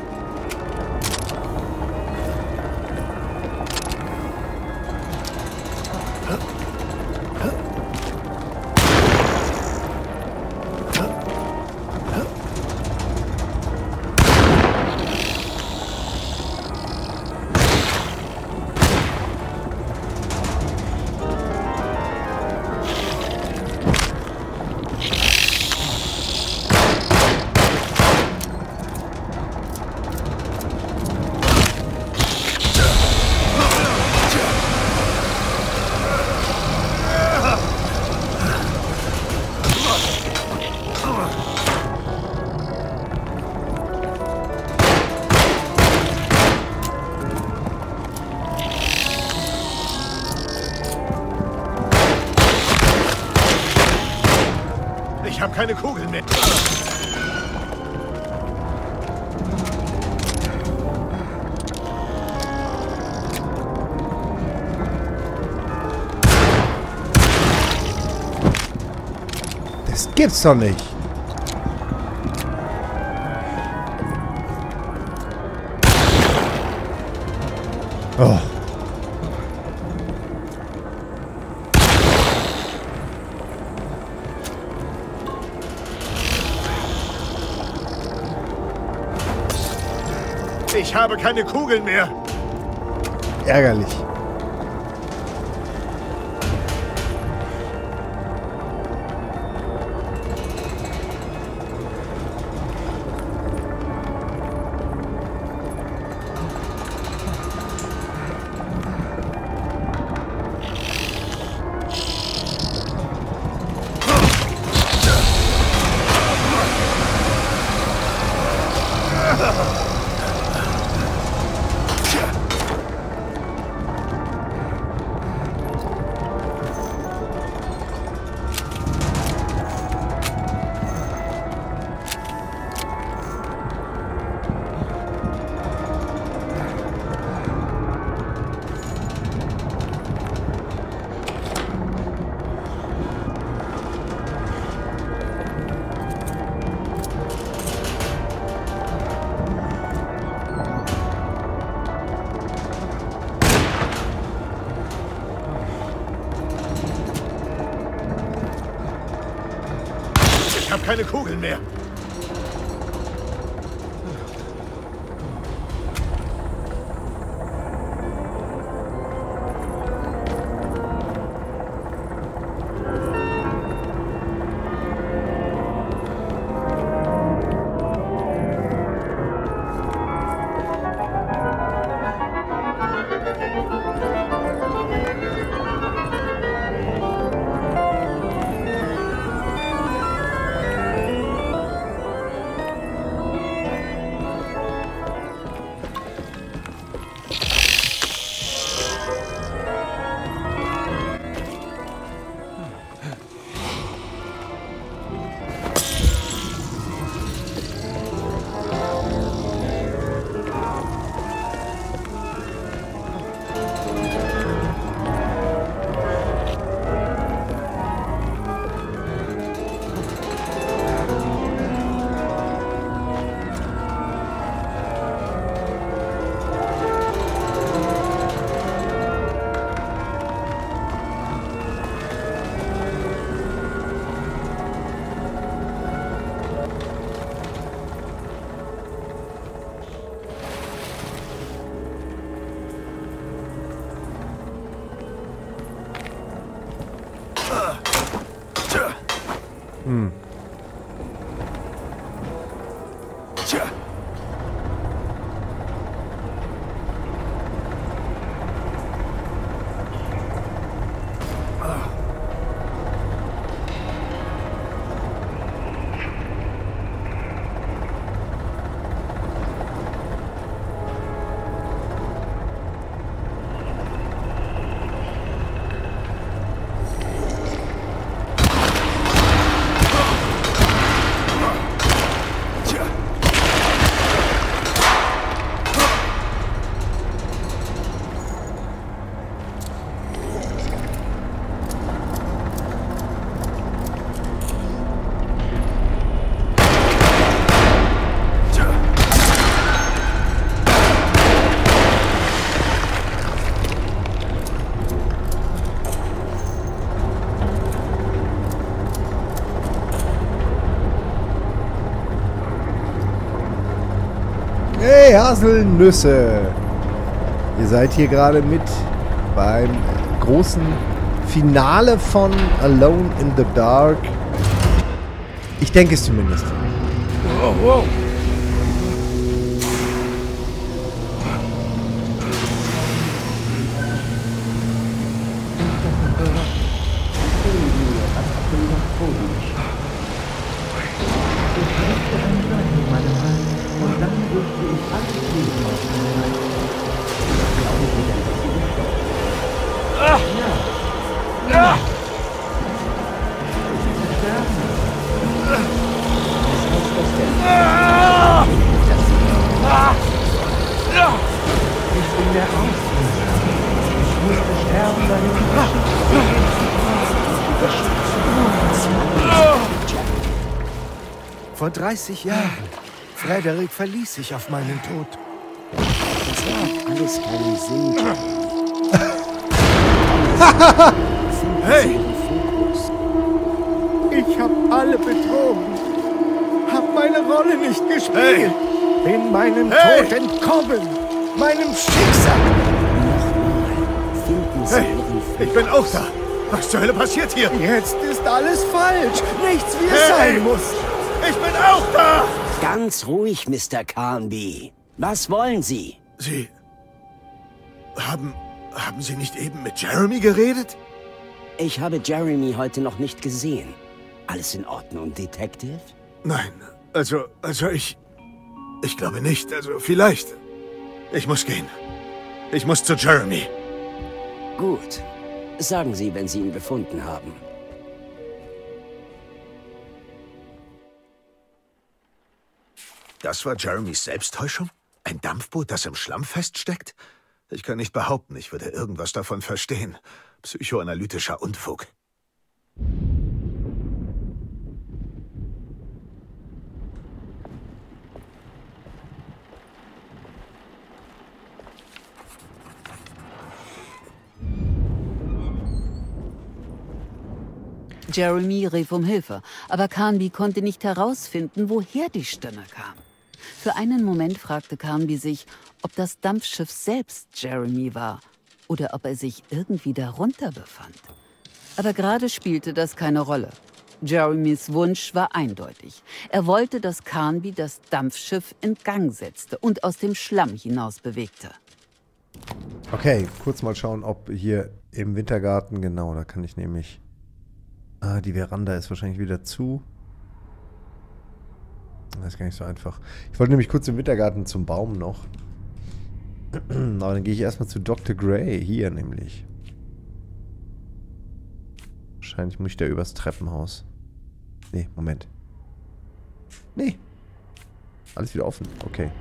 Gibt's doch nicht. Oh. Ich habe keine Kugeln mehr. Ärgerlich. Kugeln mehr. Haselnüsse. Ihr seid hier gerade mit beim großen Finale von Alone in the Dark. Ich denke es zumindest. Wow, wow. 30 Jahren. Frederick verließ sich auf meinen Tod. Das macht alles keinen Sinn. hey! Ich hab alle betrogen. Hab meine Rolle nicht gespielt. Hey! Bin meinem Hey! Tod entkommen. Meinem Schicksal. Hey, ich bin auch da. Was zur Hölle passiert hier? Jetzt ist alles falsch. Nichts wie es Hey! sein muss. Ich bin auch da! Ganz ruhig, Mr. Carnby. Was wollen Sie? Sie. Haben. Haben Sie nicht eben mit Jeremy geredet? Ich habe Jeremy heute noch nicht gesehen. Alles in Ordnung, Detective? Nein, also. Also ich. Ich glaube nicht. Also vielleicht. Ich muss gehen. Ich muss zu Jeremy. Gut. Sagen Sie, wenn Sie ihn gefunden haben. Das war Jeremys Selbsttäuschung? Ein Dampfboot, das im Schlamm feststeckt? Ich kann nicht behaupten, ich würde irgendwas davon verstehen. Psychoanalytischer Unfug. Jeremy rief um Hilfe, aber Carnby konnte nicht herausfinden, woher die Stimme kam. Für einen Moment fragte Carnby sich, ob das Dampfschiff selbst Jeremy war oder ob er sich irgendwie darunter befand. Aber gerade spielte das keine Rolle. Jeremys Wunsch war eindeutig. Er wollte, dass Carnby das Dampfschiff in Gang setzte und aus dem Schlamm hinaus bewegte. Okay, kurz mal schauen, ob hier im Wintergarten, genau, da kann ich nämlich... Ah, die Veranda ist wahrscheinlich wieder zu. Das ist gar nicht so einfach. Ich wollte nämlich kurz im Wintergarten zum Baum noch. (clears throat) Aber dann gehe ich erstmal zu Dr. Gray, hier nämlich. Wahrscheinlich muss ich da übers Treppenhaus. Nee, Moment. Nee. Alles wieder offen. Okay.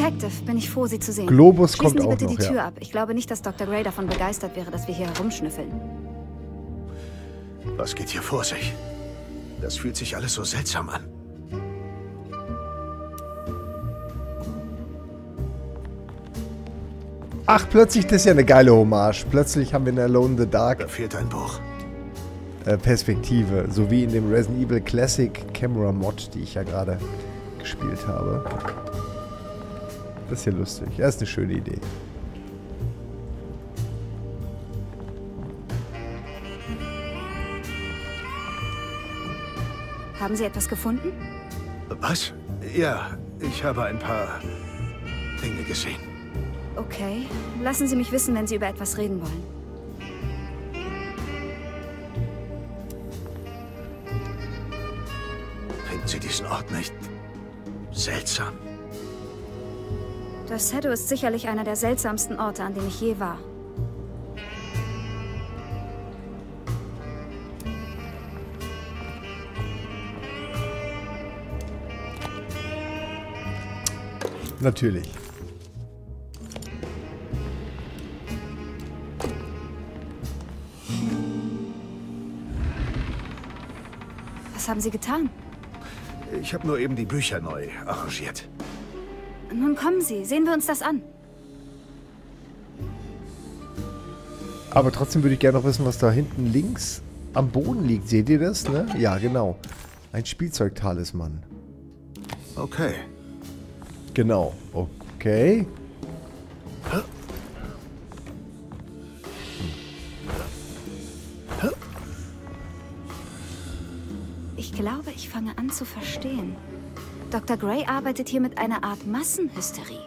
Detective, bin ich froh, Sie zu sehen. Globus Schließen kommt Sie auch bitte noch, die Tür ja. ab. Ich glaube nicht, dass Dr. Gray davon begeistert wäre, dass wir hier herumschnüffeln. Was geht hier vor sich? Das fühlt sich alles so seltsam an. Ach, plötzlich, das ist ja eine geile Hommage. Plötzlich haben wir in Alone in the Dark Da fehlt ein Buch. äh, Perspektive. So wie in dem Resident Evil Classic Camera Mod, die ich ja gerade gespielt habe. Das ist ja lustig. Ja, ist eine schöne Idee. Haben Sie etwas gefunden? Was? Ja, ich habe ein paar Dinge gesehen. Okay. Lassen Sie mich wissen, wenn Sie über etwas reden wollen. Finden Sie diesen Ort nicht seltsam? Das Shadow ist sicherlich einer der seltsamsten Orte, an dem ich je war. Natürlich. Was haben Sie getan? Ich habe nur eben die Bücher neu arrangiert. Nun kommen Sie, sehen wir uns das an. Aber trotzdem würde ich gerne noch wissen, was da hinten links am Boden liegt. Seht ihr das, ne? Ja, genau. Ein Spielzeugtalisman. Okay. Genau. Okay. Ich glaube, ich fange an zu verstehen. Dr. Gray arbeitet hier mit einer Art Massenhysterie.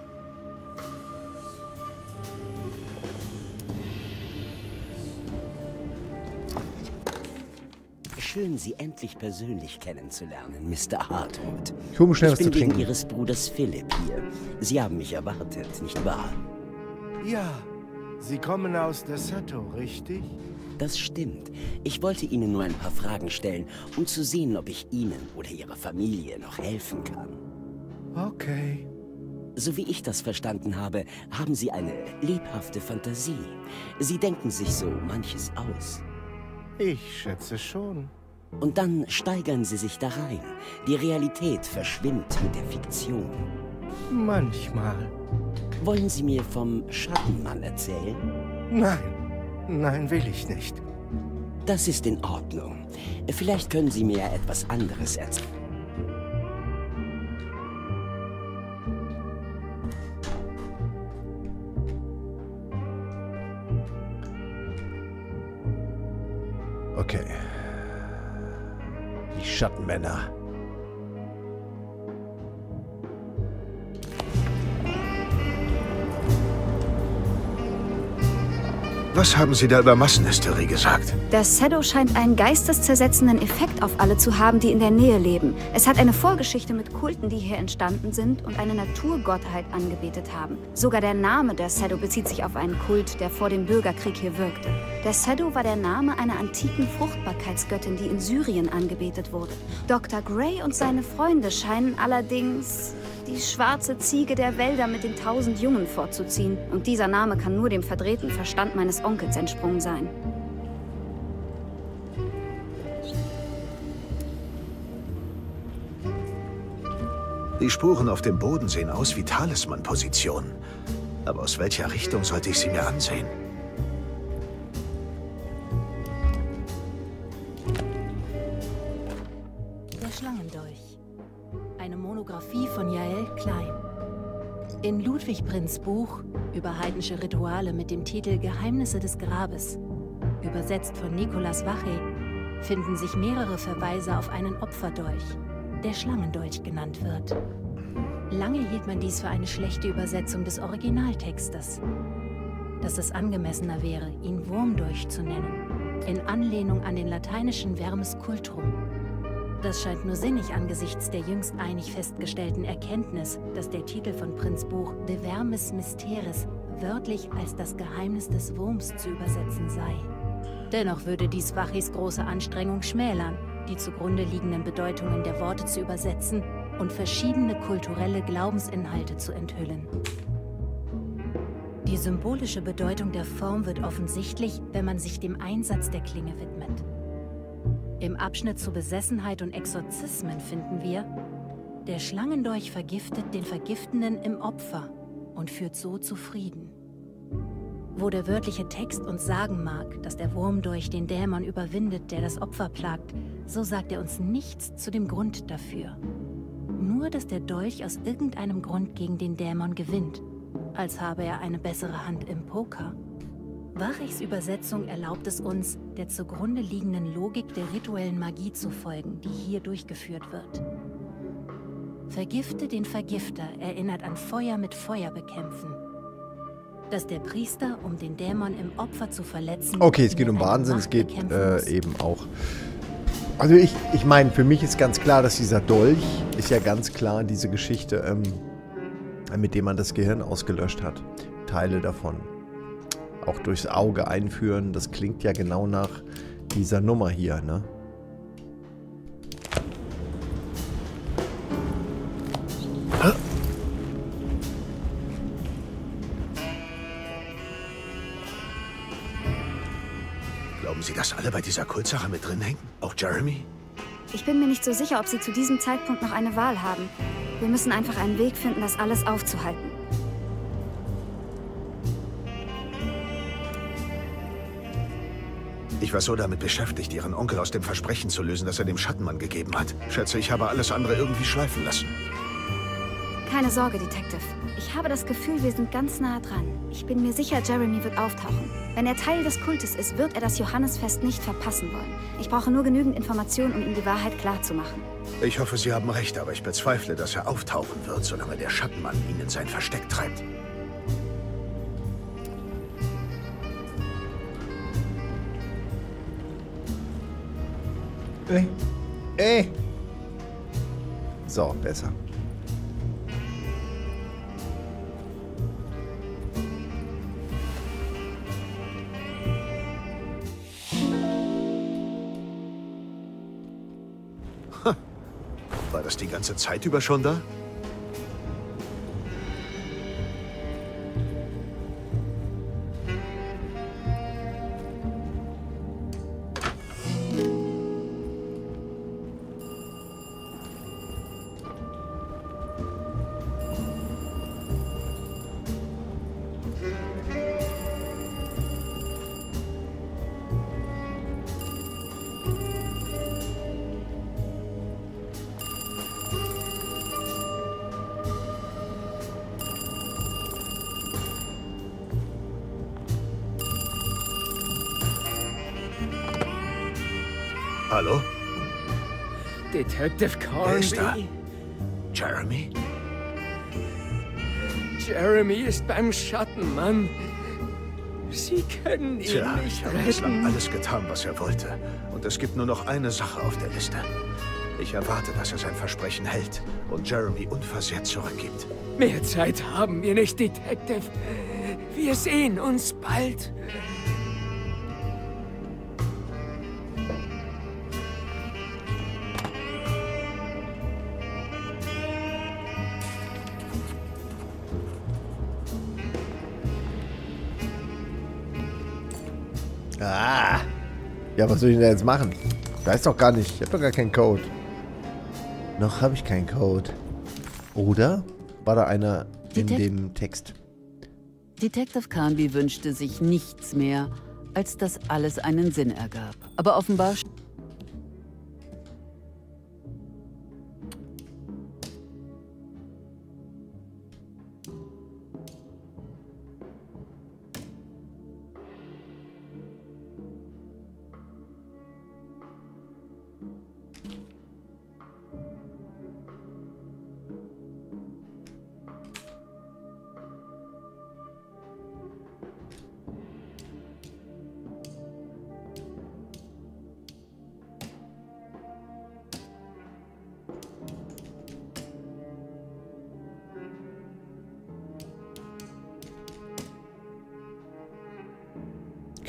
Schön, Sie endlich persönlich kennenzulernen, Mr. Hartwood. Ich hole mir schnell ich was bin zu wegen trinken. Ihres Bruders Philipp hier. Sie haben mich erwartet, nicht wahr? Ja, Sie kommen aus Desato, richtig? Das stimmt. Ich wollte Ihnen nur ein paar Fragen stellen, um zu sehen, ob ich Ihnen oder Ihrer Familie noch helfen kann. Okay. So wie ich das verstanden habe, haben Sie eine lebhafte Fantasie. Sie denken sich so manches aus. Ich schätze schon. Und dann steigern Sie sich da rein. Die Realität verschwimmt mit der Fiktion. Manchmal. Wollen Sie mir vom Schattenmann erzählen? Nein, nein, will ich nicht. Das ist in Ordnung. Vielleicht können Sie mir ja etwas anderes erzählen. Okay. Die Schattenmänner. Was haben Sie da über Massenhysterie gesagt? Der Shadow scheint einen geisteszersetzenden Effekt auf alle zu haben, die in der Nähe leben. Es hat eine Vorgeschichte mit Kulten, die hier entstanden sind und eine Naturgottheit angebetet haben. Sogar der Name der Shadow bezieht sich auf einen Kult, der vor dem Bürgerkrieg hier wirkte. Der Shadow war der Name einer antiken Fruchtbarkeitsgöttin, die in Syrien angebetet wurde. Dr. Gray und seine Freunde scheinen allerdings die schwarze Ziege der Wälder mit den tausend Jungen vorzuziehen. Und dieser Name kann nur dem verdrehten Verstand meines Onkels entsprungen sein. Die Spuren auf dem Boden sehen aus wie Talisman-Positionen. Aber aus welcher Richtung sollte ich sie mir ansehen? Monographie von Jael Klein. In Ludwig Prinz Buch über heidnische Rituale mit dem Titel Geheimnisse des Grabes, übersetzt von Nicolas Wache, finden sich mehrere Verweise auf einen Opferdolch, der Schlangendolch genannt wird. Lange hielt man dies für eine schlechte Übersetzung des Originaltextes. Dass es angemessener wäre, ihn Wurmdolch zu nennen, in Anlehnung an den lateinischen Vermes cultrum. Das scheint nur sinnig angesichts der jüngst einig festgestellten Erkenntnis, dass der Titel von Prinz Buch De Vermis Mysteris wörtlich als das Geheimnis des Wurms zu übersetzen sei. Dennoch würde dies Wachis große Anstrengung schmälern, die zugrunde liegenden Bedeutungen der Worte zu übersetzen und verschiedene kulturelle Glaubensinhalte zu enthüllen. Die symbolische Bedeutung der Form wird offensichtlich, wenn man sich dem Einsatz der Klinge widmet. Im Abschnitt zu Besessenheit und Exorzismen finden wir, der Schlangendolch vergiftet den Vergiftenden im Opfer und führt so zu Frieden. Wo der wörtliche Text uns sagen mag, dass der Wurmdolch den Dämon überwindet, der das Opfer plagt, so sagt er uns nichts zu dem Grund dafür. Nur, dass der Dolch aus irgendeinem Grund gegen den Dämon gewinnt, als habe er eine bessere Hand im Poker. Wachrichs Übersetzung erlaubt es uns, der zugrunde liegenden Logik der rituellen Magie zu folgen, die hier durchgeführt wird. Vergifte den Vergifter erinnert an Feuer mit Feuer bekämpfen. Dass der Priester, um den Dämon im Opfer zu verletzen... Okay, es geht um Wahnsinn, es geht äh, eben auch... Also ich, ich meine, für mich ist ganz klar, dass dieser Dolch ist ja ganz klar diese Geschichte, ähm, mit dem man das Gehirn ausgelöscht hat. Teile davon. Auch durchs Auge einführen. Das klingt ja genau nach dieser Nummer hier, ne? Glauben Sie, dass alle bei dieser Kultsache mit drin hängen? Auch Jeremy? Ich bin mir nicht so sicher, ob Sie zu diesem Zeitpunkt noch eine Wahl haben. Wir müssen einfach einen Weg finden, das alles aufzuhalten. Ich war so damit beschäftigt, ihren Onkel aus dem Versprechen zu lösen, das er dem Schattenmann gegeben hat. Schätze, ich habe alles andere irgendwie schleifen lassen. Keine Sorge, Detective. Ich habe das Gefühl, wir sind ganz nah dran. Ich bin mir sicher, Jeremy wird auftauchen. Wenn er Teil des Kultes ist, wird er das Johannesfest nicht verpassen wollen. Ich brauche nur genügend Informationen, um ihm die Wahrheit klarzumachen. Ich hoffe, Sie haben recht, aber ich bezweifle, dass er auftauchen wird, solange der Schattenmann ihn in sein Versteck treibt. Ey. Ey. So, besser. War das die ganze Zeit über schon da? Detective? Cornby? Jeremy? Jeremy ist beim Schattenmann. Sie können ihn Tja, nicht ich habe bislang alles getan, was er wollte. Und es gibt nur noch eine Sache auf der Liste. Ich erwarte, dass er sein Versprechen hält und Jeremy unversehrt zurückgibt. Mehr Zeit haben wir nicht, Detective. Wir sehen uns bald. Ja, was soll ich denn da jetzt machen? Ich weiß doch gar nicht. Ich habe doch gar keinen Code. Noch habe ich keinen Code. Oder war da einer in Detect- dem Text? Detective Carnby wünschte sich nichts mehr, als dass alles einen Sinn ergab. Aber offenbar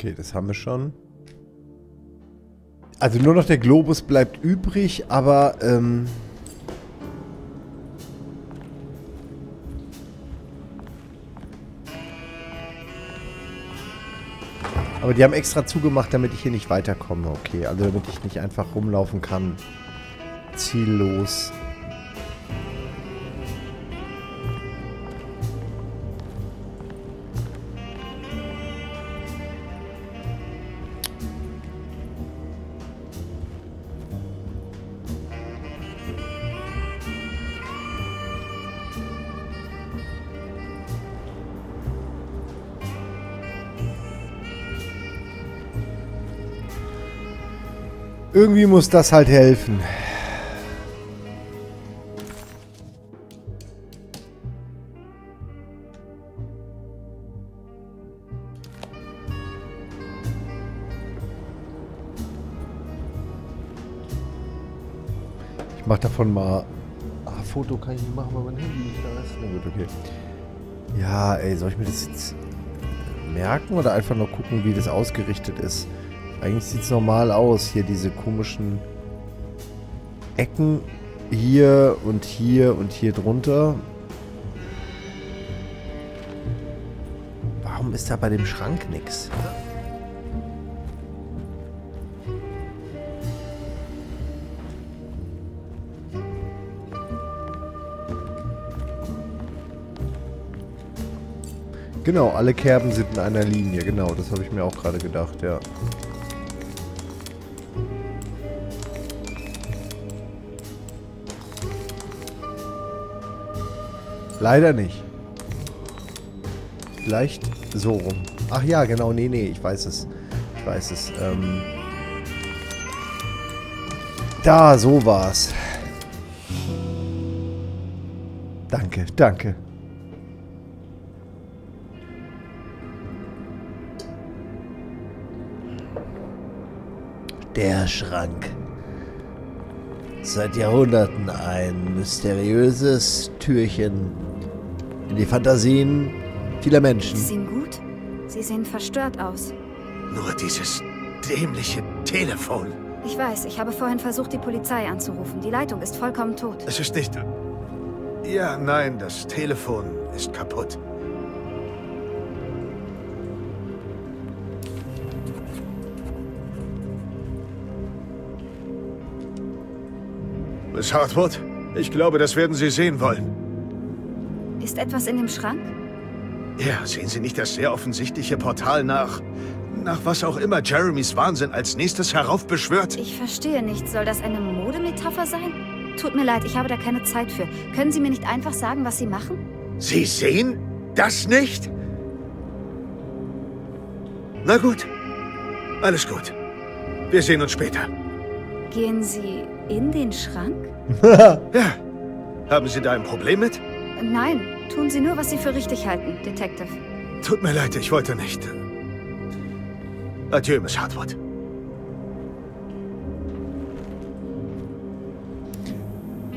Okay, das haben wir schon. Also nur noch der Globus bleibt übrig, aber ähm, Aber die haben extra zugemacht, damit ich hier nicht weiterkomme. Okay, also damit ich nicht einfach rumlaufen kann. Ziellos. Irgendwie muss das halt helfen. Ich mach davon mal... Ah, Foto kann ich nicht machen, weil mein Handy nicht da ist. Na gut, okay. Ja, ey, soll ich mir das jetzt merken oder einfach nur gucken, wie das ausgerichtet ist? Eigentlich sieht es normal aus. Hier diese komischen Ecken. Hier und hier und hier drunter. Warum ist da bei dem Schrank nichts? Genau, alle Kerben sind in einer Linie. Genau, das habe ich mir auch gerade gedacht, ja. Leider nicht. Vielleicht so rum. Ach ja, genau, nee, nee, ich weiß es. Ich weiß es. Ähm da, so war's. Danke, danke. Der Schrank. Seit Jahrhunderten ein mysteriöses Türchen in die Fantasien vieler Menschen. Sie sehen gut. Sie sehen verstört aus. Nur dieses dämliche Telefon. Ich weiß, ich habe vorhin versucht, die Polizei anzurufen. Die Leitung ist vollkommen tot. Es ist nicht... Ja, nein, das Telefon ist kaputt. Miss Hartwood, ich glaube, das werden Sie sehen wollen. Ist etwas in dem Schrank? Ja, sehen Sie nicht das sehr offensichtliche Portal nach... nach was auch immer Jeremys Wahnsinn als nächstes heraufbeschwört? Ich verstehe nicht. Soll das eine Modemetapher sein? Tut mir leid, ich habe da keine Zeit für. Können Sie mir nicht einfach sagen, was Sie machen? Sie sehen das nicht? Na gut. Alles gut. Wir sehen uns später. Gehen Sie in den Schrank? (laughs) ja. Haben Sie da ein Problem mit? Nein, tun Sie nur, was Sie für richtig halten, Detective. Tut mir leid, ich wollte nicht. Adieu, Miss Hartwood.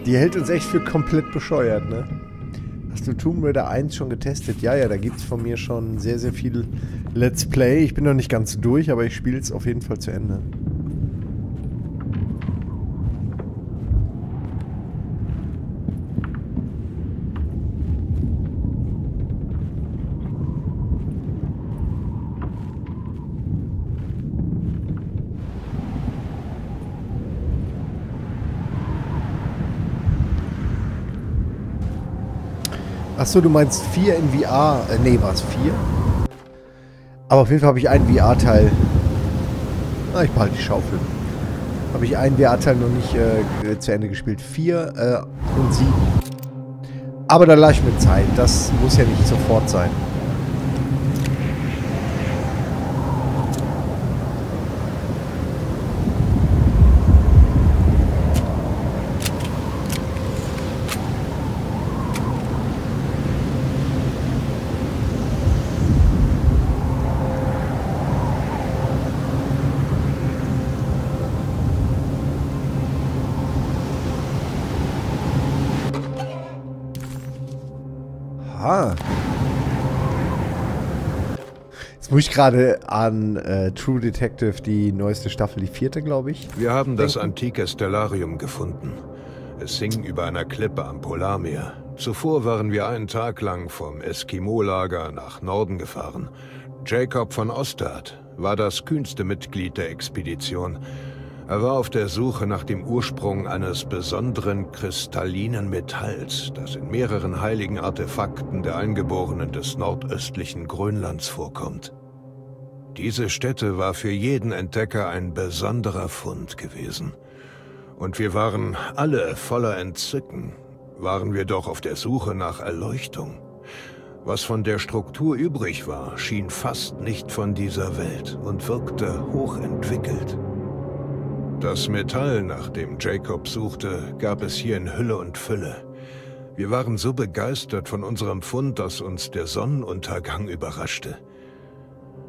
Die hält uns echt für komplett bescheuert, ne? Hast du Tomb Raider 1 schon getestet? Ja, ja, da gibt es von mir schon sehr, sehr viel Let's Play. Ich bin noch nicht ganz durch, aber ich spiele es auf jeden Fall zu Ende. Achso, du meinst 4 in VR. Äh, nee, war es 4? Aber auf jeden Fall habe ich einen VR-Teil. Ah, ich behalte die Schaufel. Habe ich einen VR-Teil noch nicht äh, zu Ende gespielt. 4 äh, und 7. Aber da lasse ich mir Zeit. Das muss ja nicht sofort sein. Aha. Jetzt muss ich gerade an äh, True Detective, die neueste Staffel, die vierte, glaube ich. Wir haben das antike Stellarium gefunden. Es hing über einer Klippe am Polarmeer. Zuvor waren wir einen Tag lang vom Eskimo-Lager nach Norden gefahren. Jacob von Ostad war das kühnste Mitglied der Expedition. Er war auf der Suche nach dem Ursprung eines besonderen kristallinen Metalls, das in mehreren heiligen Artefakten der Eingeborenen des nordöstlichen Grönlands vorkommt. Diese Stätte war für jeden Entdecker ein besonderer Fund gewesen. Und wir waren alle voller Entzücken, waren wir doch auf der Suche nach Erleuchtung. Was von der Struktur übrig war, schien fast nicht von dieser Welt und wirkte hochentwickelt. Das Metall, nach dem Jacob suchte, gab es hier in Hülle und Fülle. Wir waren so begeistert von unserem Fund, dass uns der Sonnenuntergang (laughs) überraschte.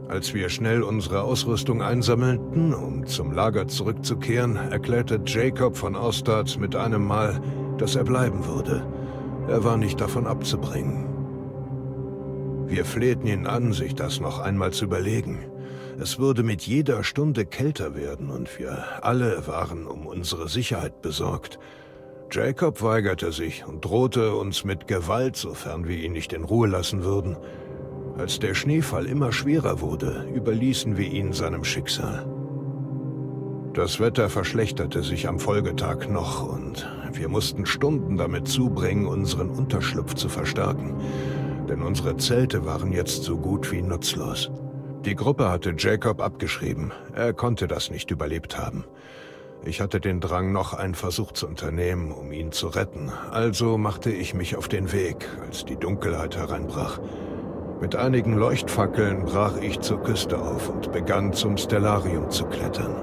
Als wir schnell unsere Ausrüstung einsammelten, um zum Lager zurückzukehren, erklärte Jacob von Ostad mit einem Mal, dass er bleiben würde. Er war nicht davon abzubringen. Wir flehten ihn an, sich das noch einmal zu überlegen. Es würde mit jeder Stunde kälter werden und wir alle waren um unsere Sicherheit besorgt. Jacob weigerte sich und drohte uns mit Gewalt, sofern wir ihn nicht in Ruhe lassen würden. Als der Schneefall immer schwerer wurde, überließen wir ihn seinem Schicksal. Das Wetter verschlechterte sich am Folgetag noch und wir mussten Stunden damit zubringen, unseren Unterschlupf zu verstärken. denn unsere Zelte waren jetzt so gut wie nutzlos. Die Gruppe hatte Jacob abgeschrieben. Er konnte das nicht überlebt haben. Ich hatte den Drang, noch einen Versuch zu unternehmen, um ihn zu retten. Also machte ich mich auf den Weg, als die Dunkelheit hereinbrach. Mit einigen Leuchtfackeln brach ich zur Küste auf und begann zum Stellarium zu klettern.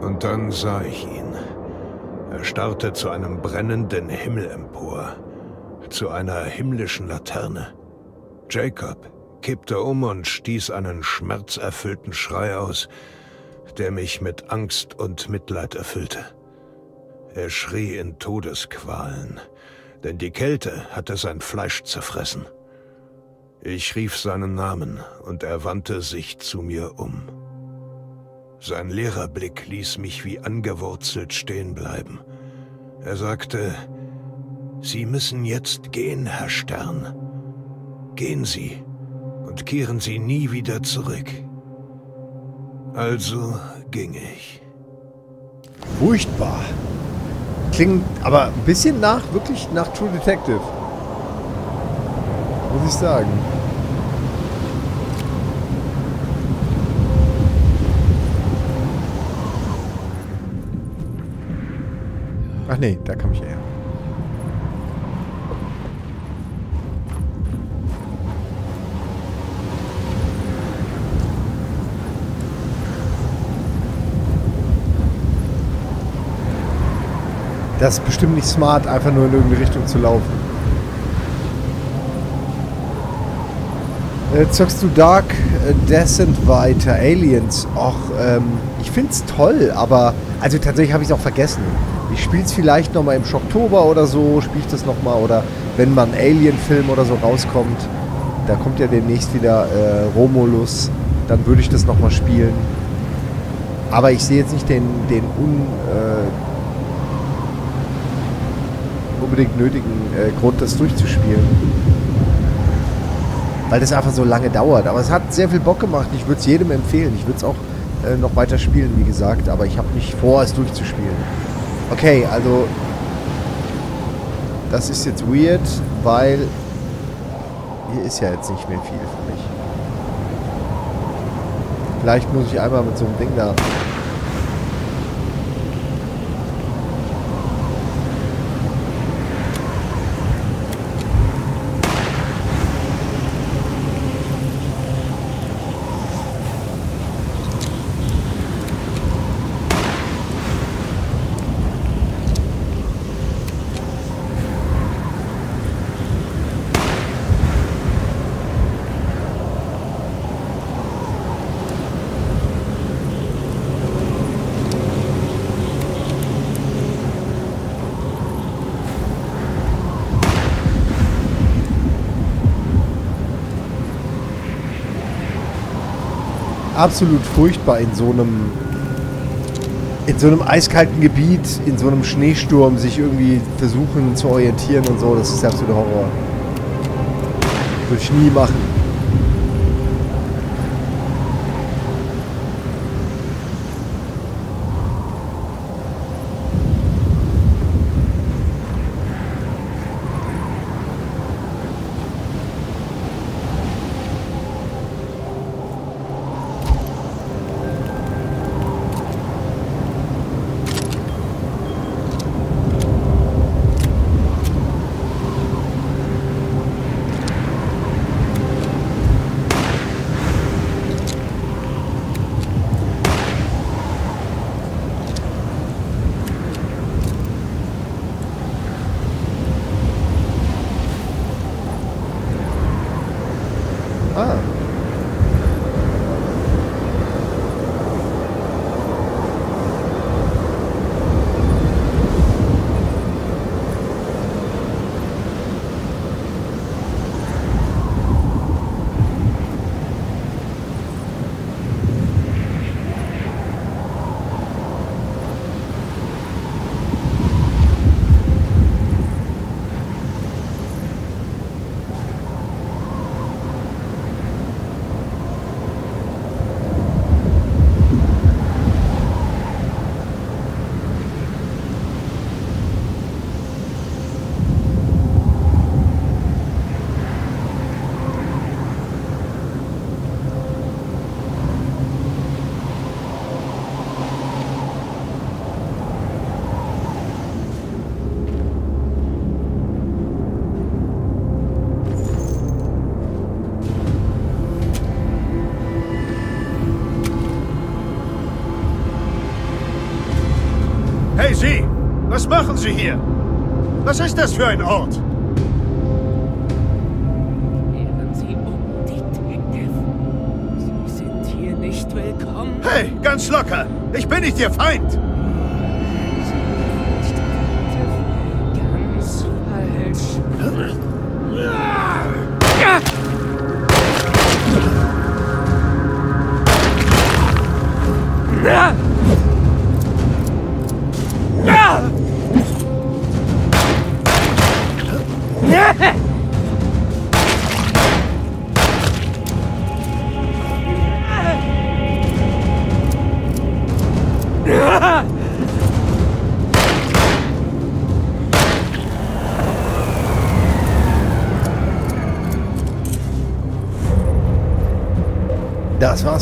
Und dann sah ich ihn. Er starrte zu einem brennenden Himmel empor, zu einer himmlischen Laterne. Jacob kippte um und stieß einen schmerzerfüllten Schrei aus, der mich mit Angst und Mitleid erfüllte. Er schrie in Todesqualen, denn die Kälte hatte sein Fleisch zerfressen. Ich rief seinen Namen und er wandte sich zu mir um. Sein leerer Blick ließ mich wie angewurzelt stehen bleiben. Er sagte, Sie müssen jetzt gehen, Herr Stern. Gehen Sie und kehren Sie nie wieder zurück. Also ging ich. Furchtbar. Klingt aber ein bisschen nach, wirklich nach True Detective. Muss ich sagen. Ach nee, da kam ich her. Das ist bestimmt nicht smart, einfach nur in irgendeine Richtung zu laufen. Äh, zockst du Dark äh, Descent weiter? Aliens? Och, ähm, ich find's toll, aber... Also tatsächlich habe ich es auch vergessen. Ich spiele es vielleicht nochmal im Schocktober oder so, spiele ich das nochmal. Oder wenn mal ein Alien-Film oder so rauskommt, da kommt ja demnächst wieder äh, Romulus, dann würde ich das nochmal spielen. Aber ich sehe jetzt nicht den, den un, äh, unbedingt nötigen äh, Grund, das durchzuspielen. Weil das einfach so lange dauert. Aber es hat sehr viel Bock gemacht. Ich würde es jedem empfehlen. Ich würde es auch äh, noch weiter spielen, wie gesagt. Aber ich habe nicht vor, es durchzuspielen. Okay, also das ist jetzt weird, weil hier ist ja jetzt nicht mehr viel für mich. Vielleicht muss ich einmal mit so einem Ding da absolut furchtbar in so einem in so einem eiskalten Gebiet, in so einem Schneesturm sich irgendwie versuchen zu orientieren und so, das ist der absolute Horror. Würde ich nie machen. Sie hier? Was ist das für ein Ort? Kehren Sie um, Detective. Sie sind hier nicht willkommen. Hey, ganz locker. Ich bin nicht Ihr Feind.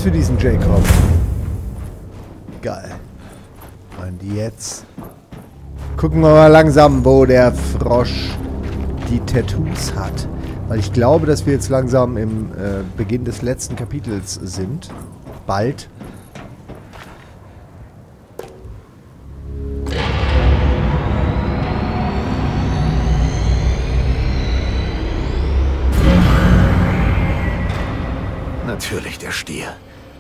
Für diesen Jacob. Geil. Und jetzt gucken wir mal langsam, wo der Frosch die Tattoos hat. Weil ich glaube, dass wir jetzt langsam im äh, Beginn des letzten Kapitels sind. Bald.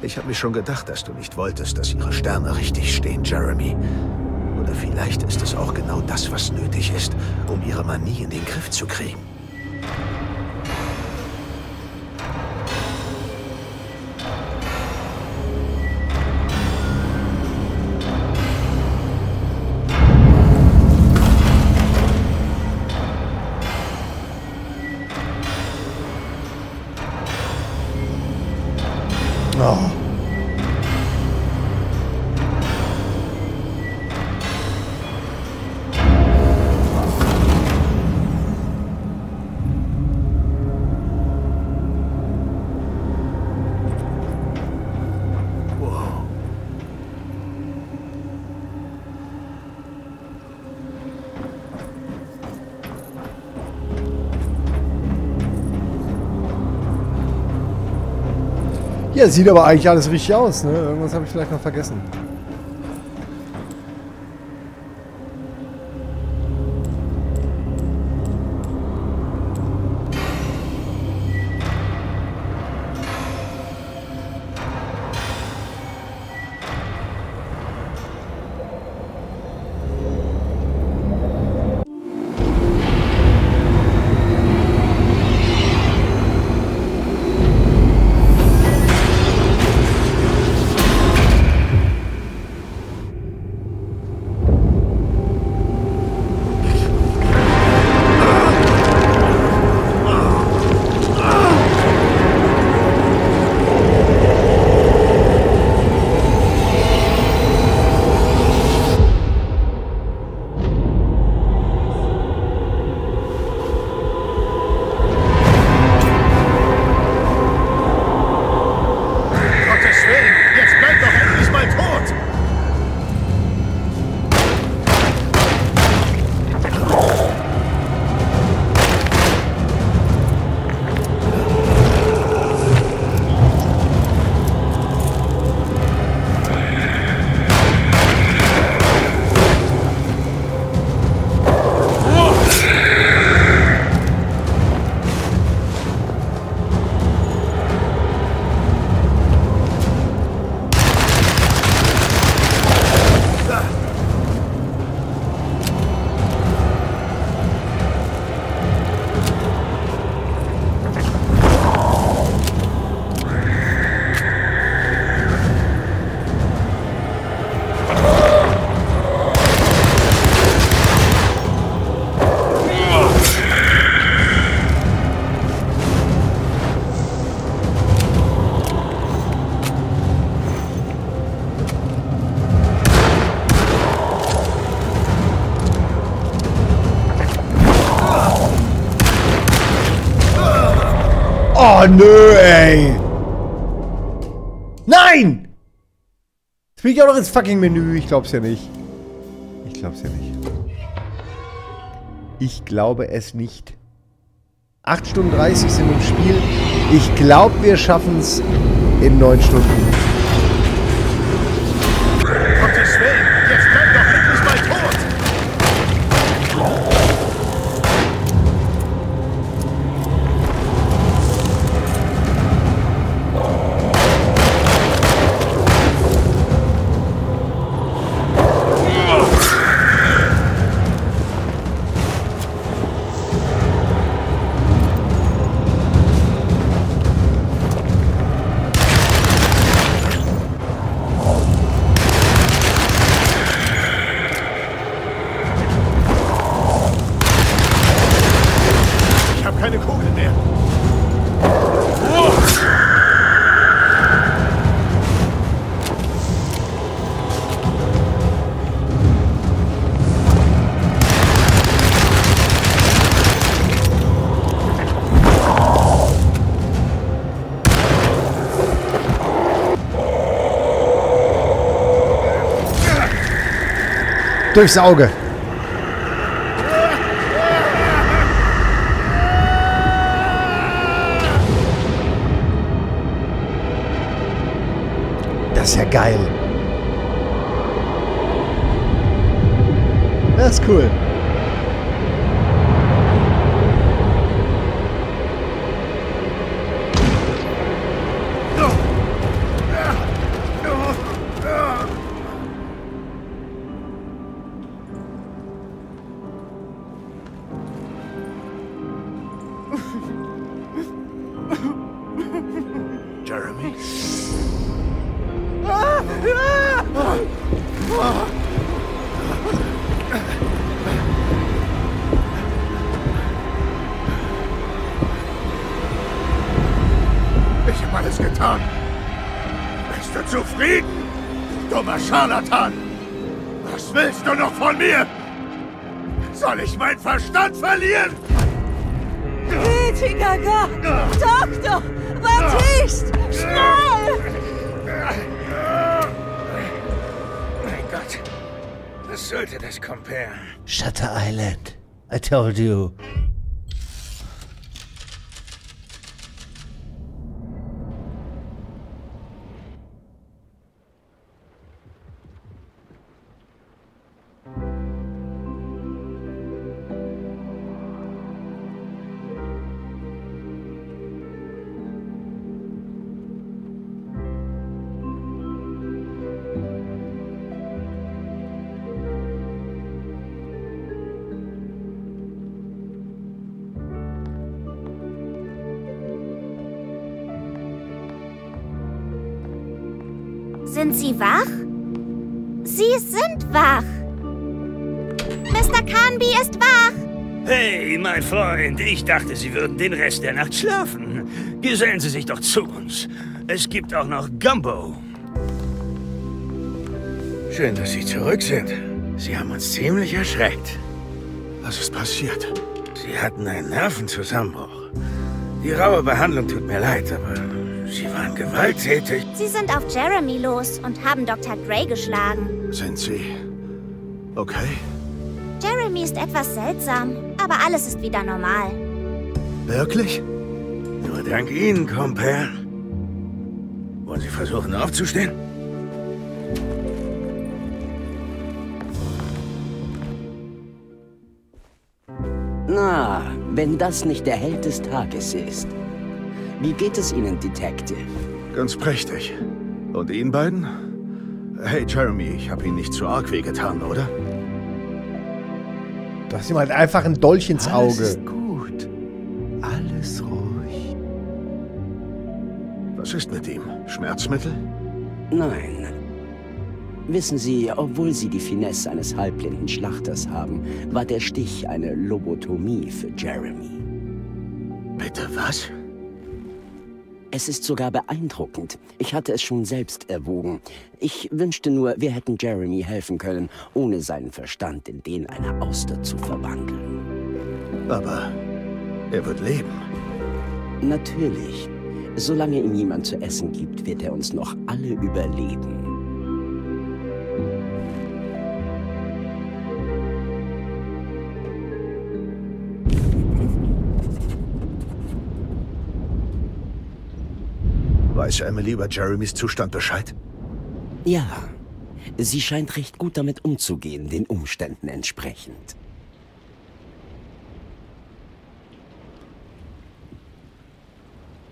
Ich habe mir schon gedacht, dass du nicht wolltest, dass ihre Sterne richtig stehen, Jeremy. Oder vielleicht ist es auch genau das, was nötig ist, um ihre Manie in den Griff zu kriegen. Ja, sieht aber eigentlich alles richtig aus, ne? Irgendwas habe ich vielleicht noch vergessen. Oh, nö, ey. Nein! Jetzt bin ich auch noch ins fucking Menü. Ich glaub's ja nicht. Ich glaub's ja nicht. Ich glaube es nicht. 8 Stunden 30 sind im Spiel. Ich glaube, wir schaffen's in 9 Stunden. Durchs Auge. Das ist ja geil. Das ist cool. I told you. Ich dachte, Sie würden den Rest der Nacht schlafen. Gesellen Sie sich doch zu uns. Es gibt auch noch Gumbo. Schön, dass Sie zurück sind. Sie haben uns ziemlich erschreckt. Was ist passiert? Sie hatten einen Nervenzusammenbruch. Die raue Behandlung tut mir leid, aber Sie waren gewalttätig. Sie sind auf Jeremy los und haben Dr. Gray geschlagen. Sind Sie okay? Jeremy ist etwas seltsam, aber alles ist wieder normal. Wirklich? Nur dank Ihnen, Compare. Wollen Sie versuchen aufzustehen? Na, wenn das nicht der Held des Tages ist. Wie geht es Ihnen, Detective? Ganz prächtig. Und Ihnen beiden? Hey, Jeremy, ich habe Ihnen nicht zu arg wehgetan, oder? Du hast ihm halt einfach ein Dolch ins Alles Auge. ist gut. Was ist mit ihm? Schmerzmittel? Nein. Wissen Sie, obwohl Sie die Finesse eines halbblinden Schlachters haben, war der Stich eine Lobotomie für Jeremy. Bitte was? Es ist sogar beeindruckend. Ich hatte es schon selbst erwogen. Ich wünschte nur, wir hätten Jeremy helfen können, ohne seinen Verstand in den einer Auster zu verwandeln. Aber er wird leben. Natürlich. Solange ihm jemand zu essen gibt, wird er uns noch alle überleben. Weiß Emily über Jeremys Zustand Bescheid? Ja, sie scheint recht gut damit umzugehen, den Umständen entsprechend.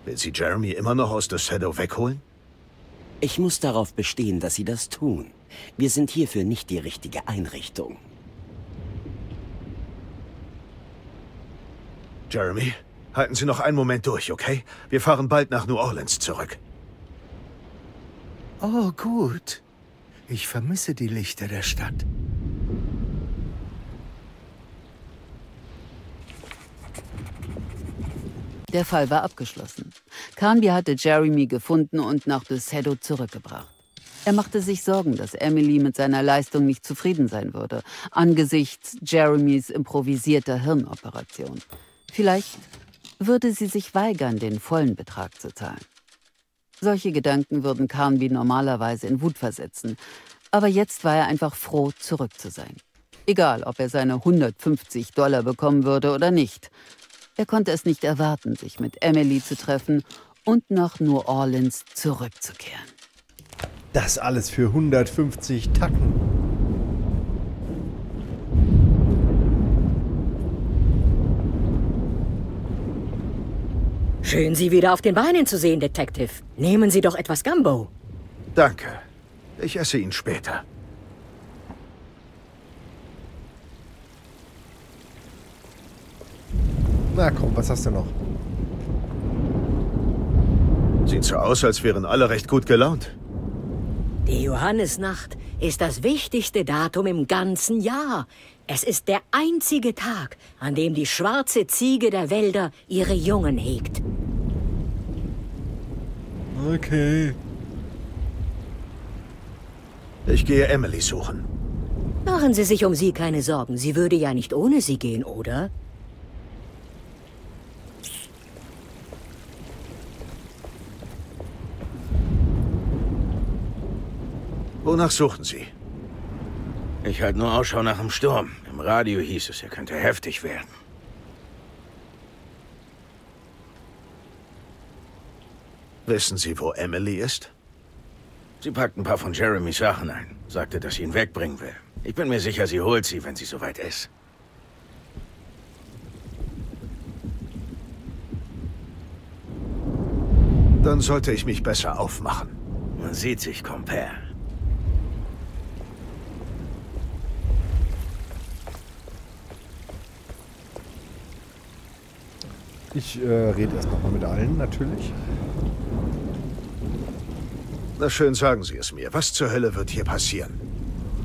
Will sie Jeremy immer noch aus der Shadow wegholen? Ich muss darauf bestehen, dass Sie das tun. Wir sind hierfür nicht die richtige Einrichtung. Jeremy, halten Sie noch einen Moment durch, okay? Wir fahren bald nach New Orleans zurück. Oh, gut. Ich vermisse die Lichter der Stadt. Der Fall war abgeschlossen. Carnby hatte Jeremy gefunden und nach Besedo zurückgebracht. Er machte sich Sorgen, dass Emily mit seiner Leistung nicht zufrieden sein würde, angesichts Jeremys improvisierter Hirnoperation. Vielleicht würde sie sich weigern, den vollen Betrag zu zahlen. Solche Gedanken würden Carnby normalerweise in Wut versetzen, aber jetzt war er einfach froh, zurück zu sein. Egal, ob er seine 150 Dollar bekommen würde oder nicht. Er konnte es nicht erwarten, sich mit Emily zu treffen und nach New Orleans zurückzukehren. Das alles für 150 Tacken. Schön, Sie wieder auf den Beinen zu sehen, Detective. Nehmen Sie doch etwas Gumbo. Danke. Ich esse ihn später. Na komm, was hast du noch? Sieht so aus, als wären alle recht gut gelaunt. Die Johannisnacht ist das wichtigste Datum im ganzen Jahr. Es ist der einzige Tag, an dem die schwarze Ziege der Wälder ihre Jungen hegt. Okay. Ich gehe Emily suchen. Machen Sie sich um sie keine Sorgen. Sie würde ja nicht ohne Sie gehen, oder? Wonach suchen Sie? Ich halte nur Ausschau nach dem Sturm. Im Radio hieß es, er könnte heftig werden. Wissen Sie, wo Emily ist? Sie packt ein paar von Jeremys Sachen ein. Sagte, dass sie ihn wegbringen will. Ich bin mir sicher, sie holt sie, wenn sie soweit ist. Dann sollte ich mich besser aufmachen. Man sieht sich, Compare. Ich äh, rede erst nochmal mit allen, natürlich. Na schön, sagen Sie es mir. Was zur Hölle wird hier passieren?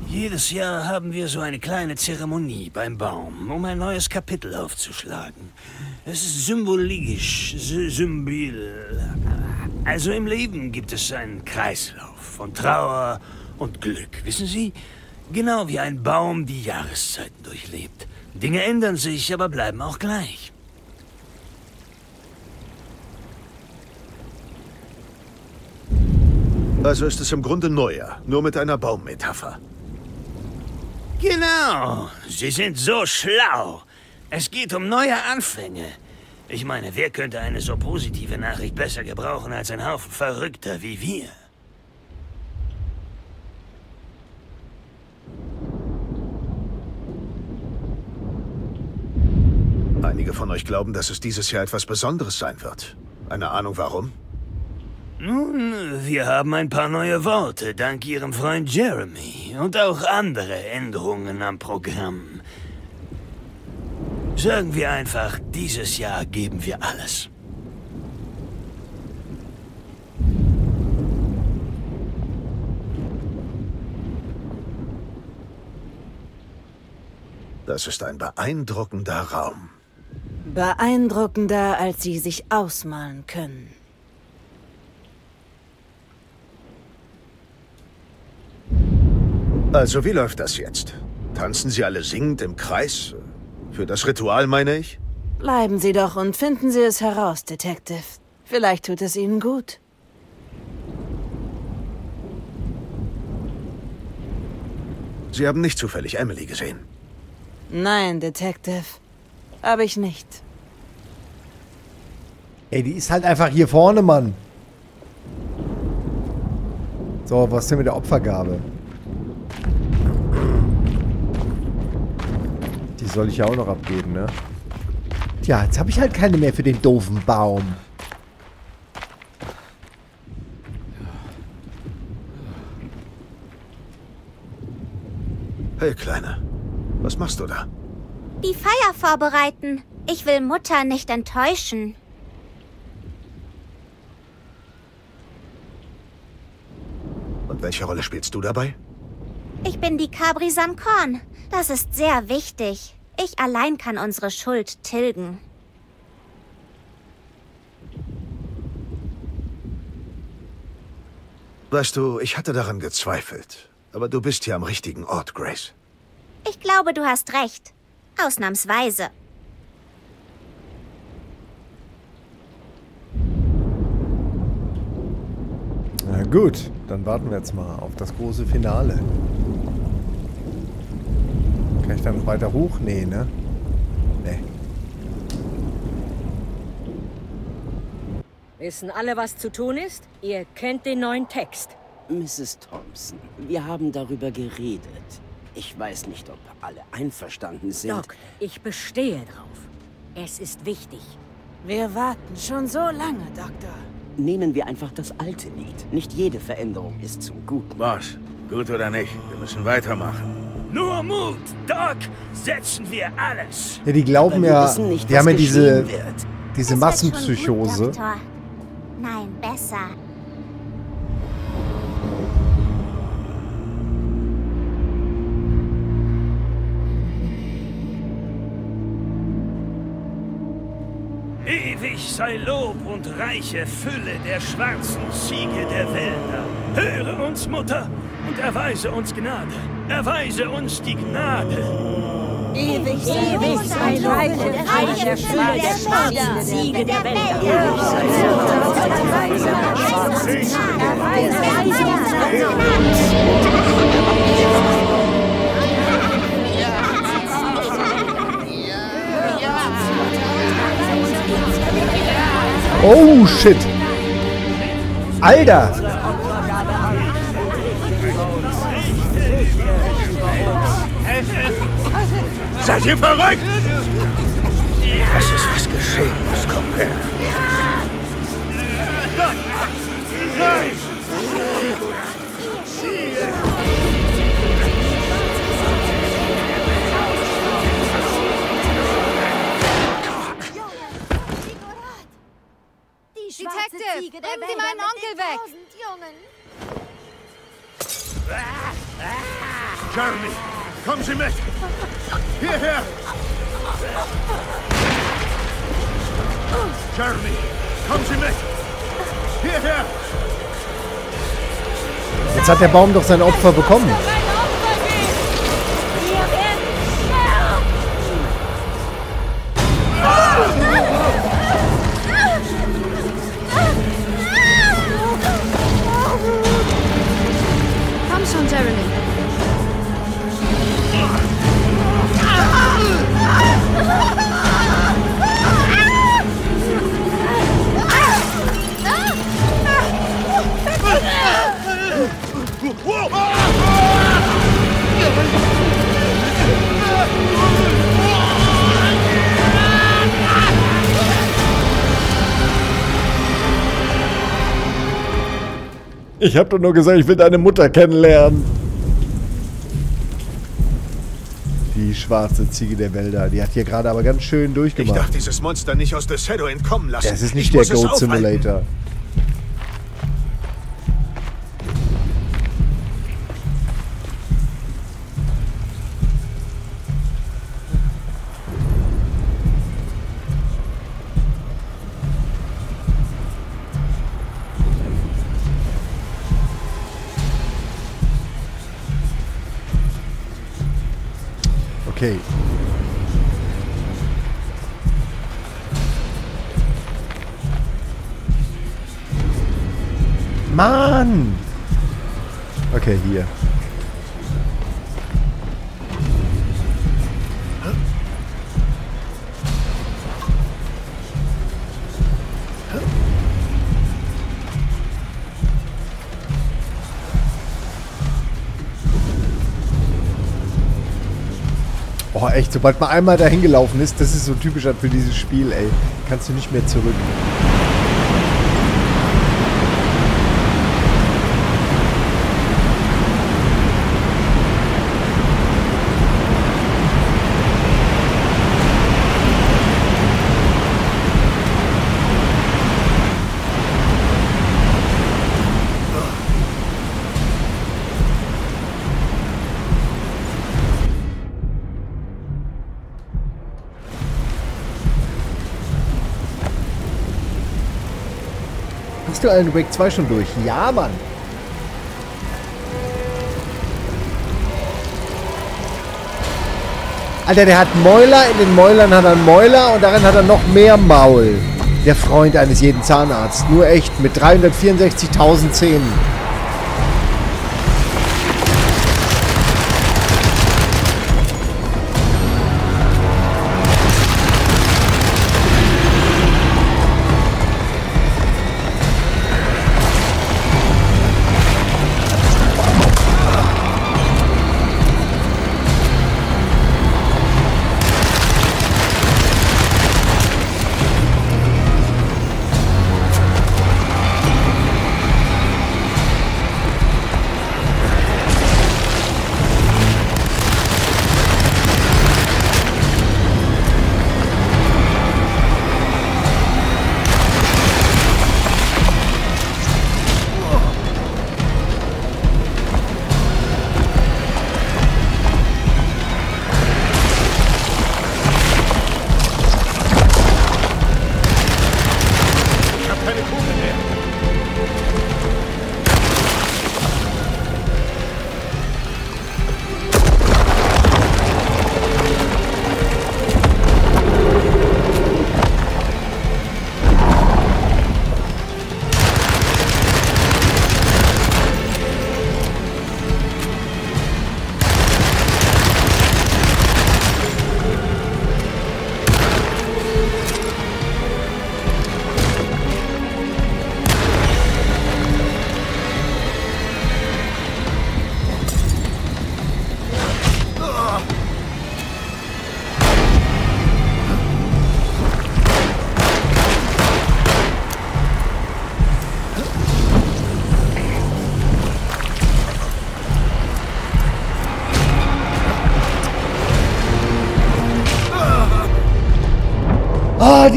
Jedes Jahr haben wir so eine kleine Zeremonie beim Baum, um ein neues Kapitel aufzuschlagen. Es ist symbolisch, sy symbol. Also im Leben gibt es einen Kreislauf von Trauer und Glück, wissen Sie? Genau wie ein Baum die Jahreszeiten durchlebt. Dinge ändern sich, aber bleiben auch gleich. Also ist es im Grunde Neujahr, nur mit einer Baummetapher. Genau, Sie sind so schlau. Es geht um neue Anfänge. Ich meine, wer könnte eine so positive Nachricht besser gebrauchen als ein Haufen Verrückter wie wir? Einige von euch glauben, dass es dieses Jahr etwas Besonderes sein wird. Eine Ahnung warum? Nun, wir haben ein paar neue Worte, dank Ihrem Freund Jeremy. Und auch andere Änderungen am Programm. Sagen wir einfach, dieses Jahr geben wir alles. Das ist ein beeindruckender Raum. Beeindruckender, als Sie sich ausmalen können. Also, wie läuft das jetzt? Tanzen Sie alle singend im Kreis? Für das Ritual, meine ich? Bleiben Sie doch und finden Sie es heraus, Detective. Vielleicht tut es Ihnen gut. Sie haben nicht zufällig Emily gesehen. Nein, Detective. Habe ich nicht. Ey, die ist halt einfach hier vorne, Mann. So, was ist denn mit der Opfergabe? Die soll ich ja auch noch abgeben, ne? Tja, jetzt habe ich halt keine mehr für den doofen Baum. Hey, Kleine. Was machst du da? Die Feier vorbereiten. Ich will Mutter nicht enttäuschen. Und welche Rolle spielst du dabei? Ich bin die Cabri Sankorn. Das ist sehr wichtig. Ich allein kann unsere Schuld tilgen. Weißt du, ich hatte daran gezweifelt. Aber du bist hier am richtigen Ort, Grace. Ich glaube, du hast recht. Ausnahmsweise. Na gut, dann warten wir jetzt mal auf das große Finale. Kann ich dann noch weiter hoch? Nee, ne? Nee. Wissen alle, was zu tun ist? Ihr kennt den neuen Text. Mrs. Thompson, wir haben darüber geredet. Ich weiß nicht, ob alle einverstanden sind. Doc, ich bestehe drauf. Es ist wichtig. Wir warten schon so lange, Doktor. Nehmen wir einfach das alte Lied. Nicht jede Veränderung ist zum Guten. Boss, gut oder nicht, wir müssen weitermachen. Nur Mut, Doc, setzen wir alles. Ja, die glauben ja, wissen nicht, die haben ja diese, diese Es gut, Massenpsychose. Doktor. Nein, besser. Ewig sei Lob und reiche Fülle der schwarzen Ziege der Wälder. Höre uns, Mutter, und erweise uns Gnade. Erweise uns die Gnade. Ewig sei Ewig sei Lob und reiche Fülle der schwarzen Ziege der Wälder. Ewig sei Lob und reiche Oh, shit. Alter. Seid ihr verrückt? Das ist was geschehen, was kommt her. Nein! Die Detective, bringen Sie meinen Onkel weg! Jeremy, kommen Sie mit! Hierher! Jeremy, kommen Sie mit! Hierher! Jetzt hat der Baum doch sein Opfer bekommen. Ich hab doch nur gesagt, ich will deine Mutter kennenlernen. Die schwarze Ziege der Wälder. Die hat hier gerade aber ganz schön Ich durchgemacht. darf dieses Monster nicht aus der Shadow entkommen lassen. Das ist Ich nicht der muss es Goat aufhalten. Okay. Mann! Okay, hier. Oh, echt, sobald man einmal dahin gelaufen ist, das ist so typisch für dieses Spiel, ey. Kannst du nicht mehr zurück. Hast du Alan Wake 2 schon durch? Ja, Mann. Alter, der hat Mäuler, in den Mäulern hat er einen Mäuler und darin hat er noch mehr Maul. Der Freund eines jeden Zahnarztes. Nur echt, mit 364.000 Zähnen.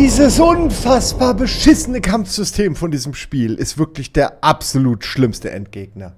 Dieses unfassbar beschissene Kampfsystem von diesem Spiel ist wirklich der absolut schlimmste Endgegner.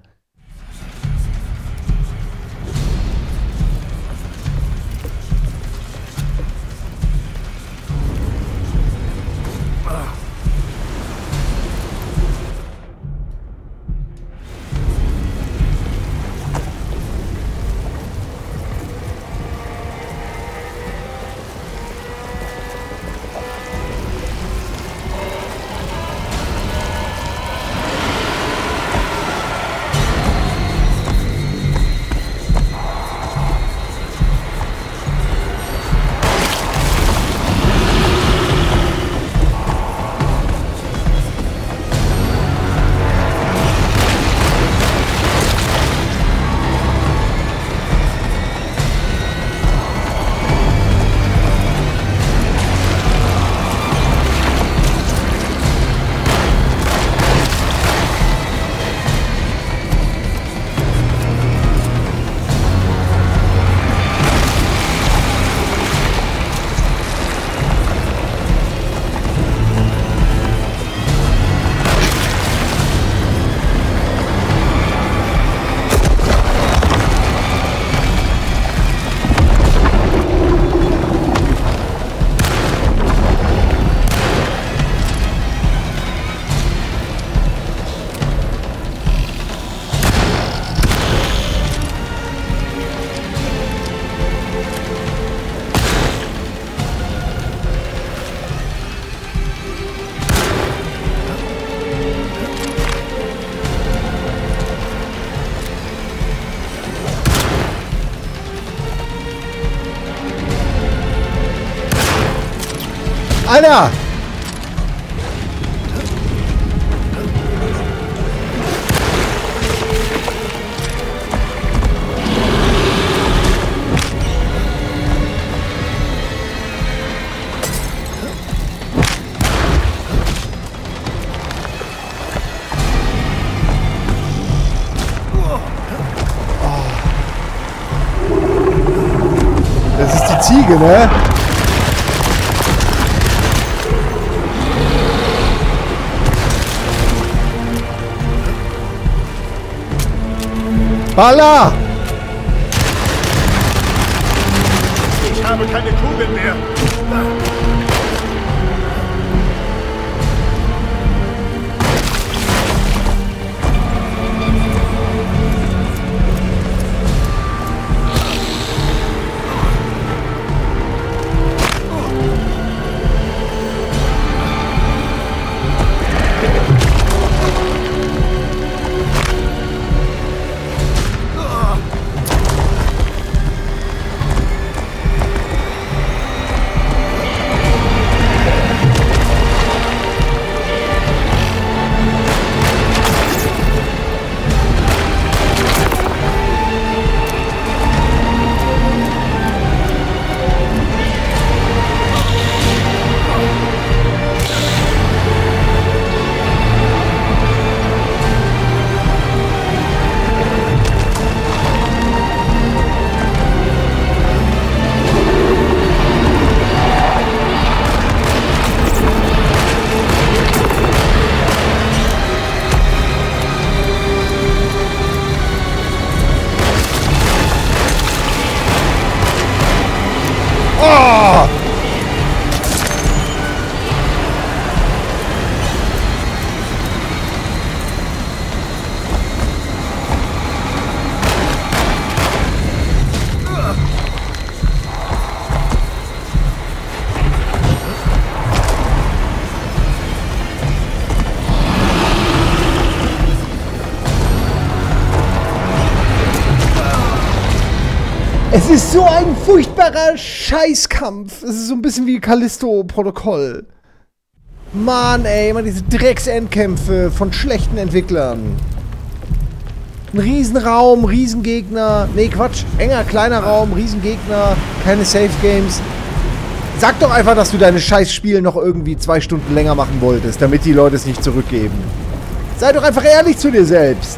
Alter! ¡Pala! Ist so ein furchtbarer Scheißkampf. Es ist so ein bisschen wie Callisto-Protokoll. Mann, ey, immer diese Drecksendkämpfe von schlechten Entwicklern. Ein Riesenraum, Riesengegner. Nee, Quatsch. Enger, kleiner Raum, Riesengegner. Keine Safe Games. Sag doch einfach, dass du deine Scheißspiel noch irgendwie zwei Stunden länger machen wolltest, damit die Leute es nicht zurückgeben. Sei doch einfach ehrlich zu dir selbst.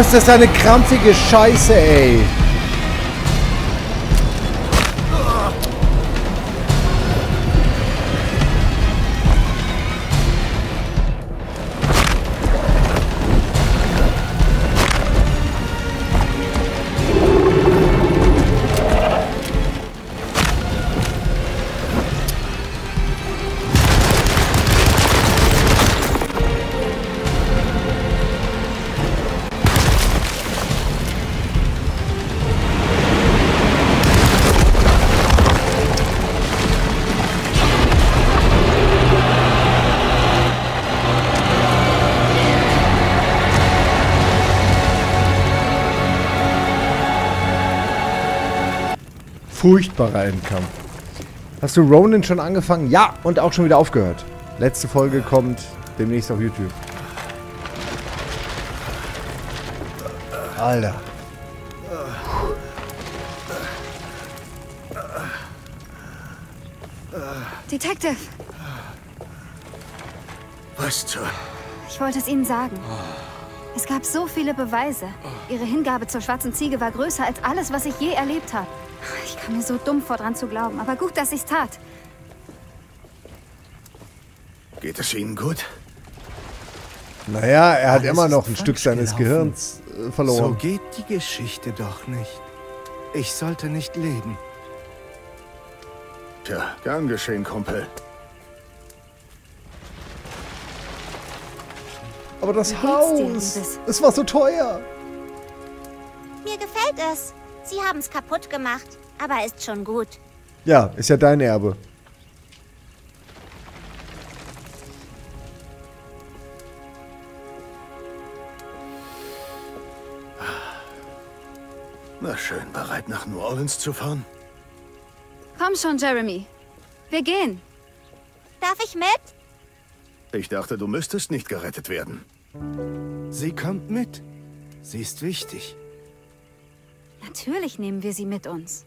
Ist das eine krampfige Scheiße, ey. Furchtbarer Endkampf. Hast du Ronin schon angefangen? Ja, und auch schon wieder aufgehört. Letzte Folge kommt demnächst auf YouTube. Alter. Detective, Was zur... ich wollte es Ihnen sagen. Es gab so viele Beweise. Ihre Hingabe zur schwarzen Ziege war größer als alles, was ich je erlebt habe. Ich kam mir so dumm vor, dran zu glauben, aber gut, dass ich es tat. Geht es Ihnen gut? Naja, er hat Alles immer noch ein Stück seines gelaufen. Gehirns äh, So verloren. geht die Geschichte doch nicht. Ich sollte nicht leben. Tja, gern geschehen, Kumpel. Aber das dir, Haus, es war so teuer. Mir gefällt es. Sie haben es kaputt gemacht, aber ist schon gut. Ja, ist ja dein Erbe. Na schön, bereit nach New Orleans zu fahren? Komm schon, Jeremy. Wir gehen. Darf ich mit? Ich dachte, du müsstest nicht gerettet werden. Sie kommt mit. Sie ist wichtig. Natürlich nehmen wir sie mit uns.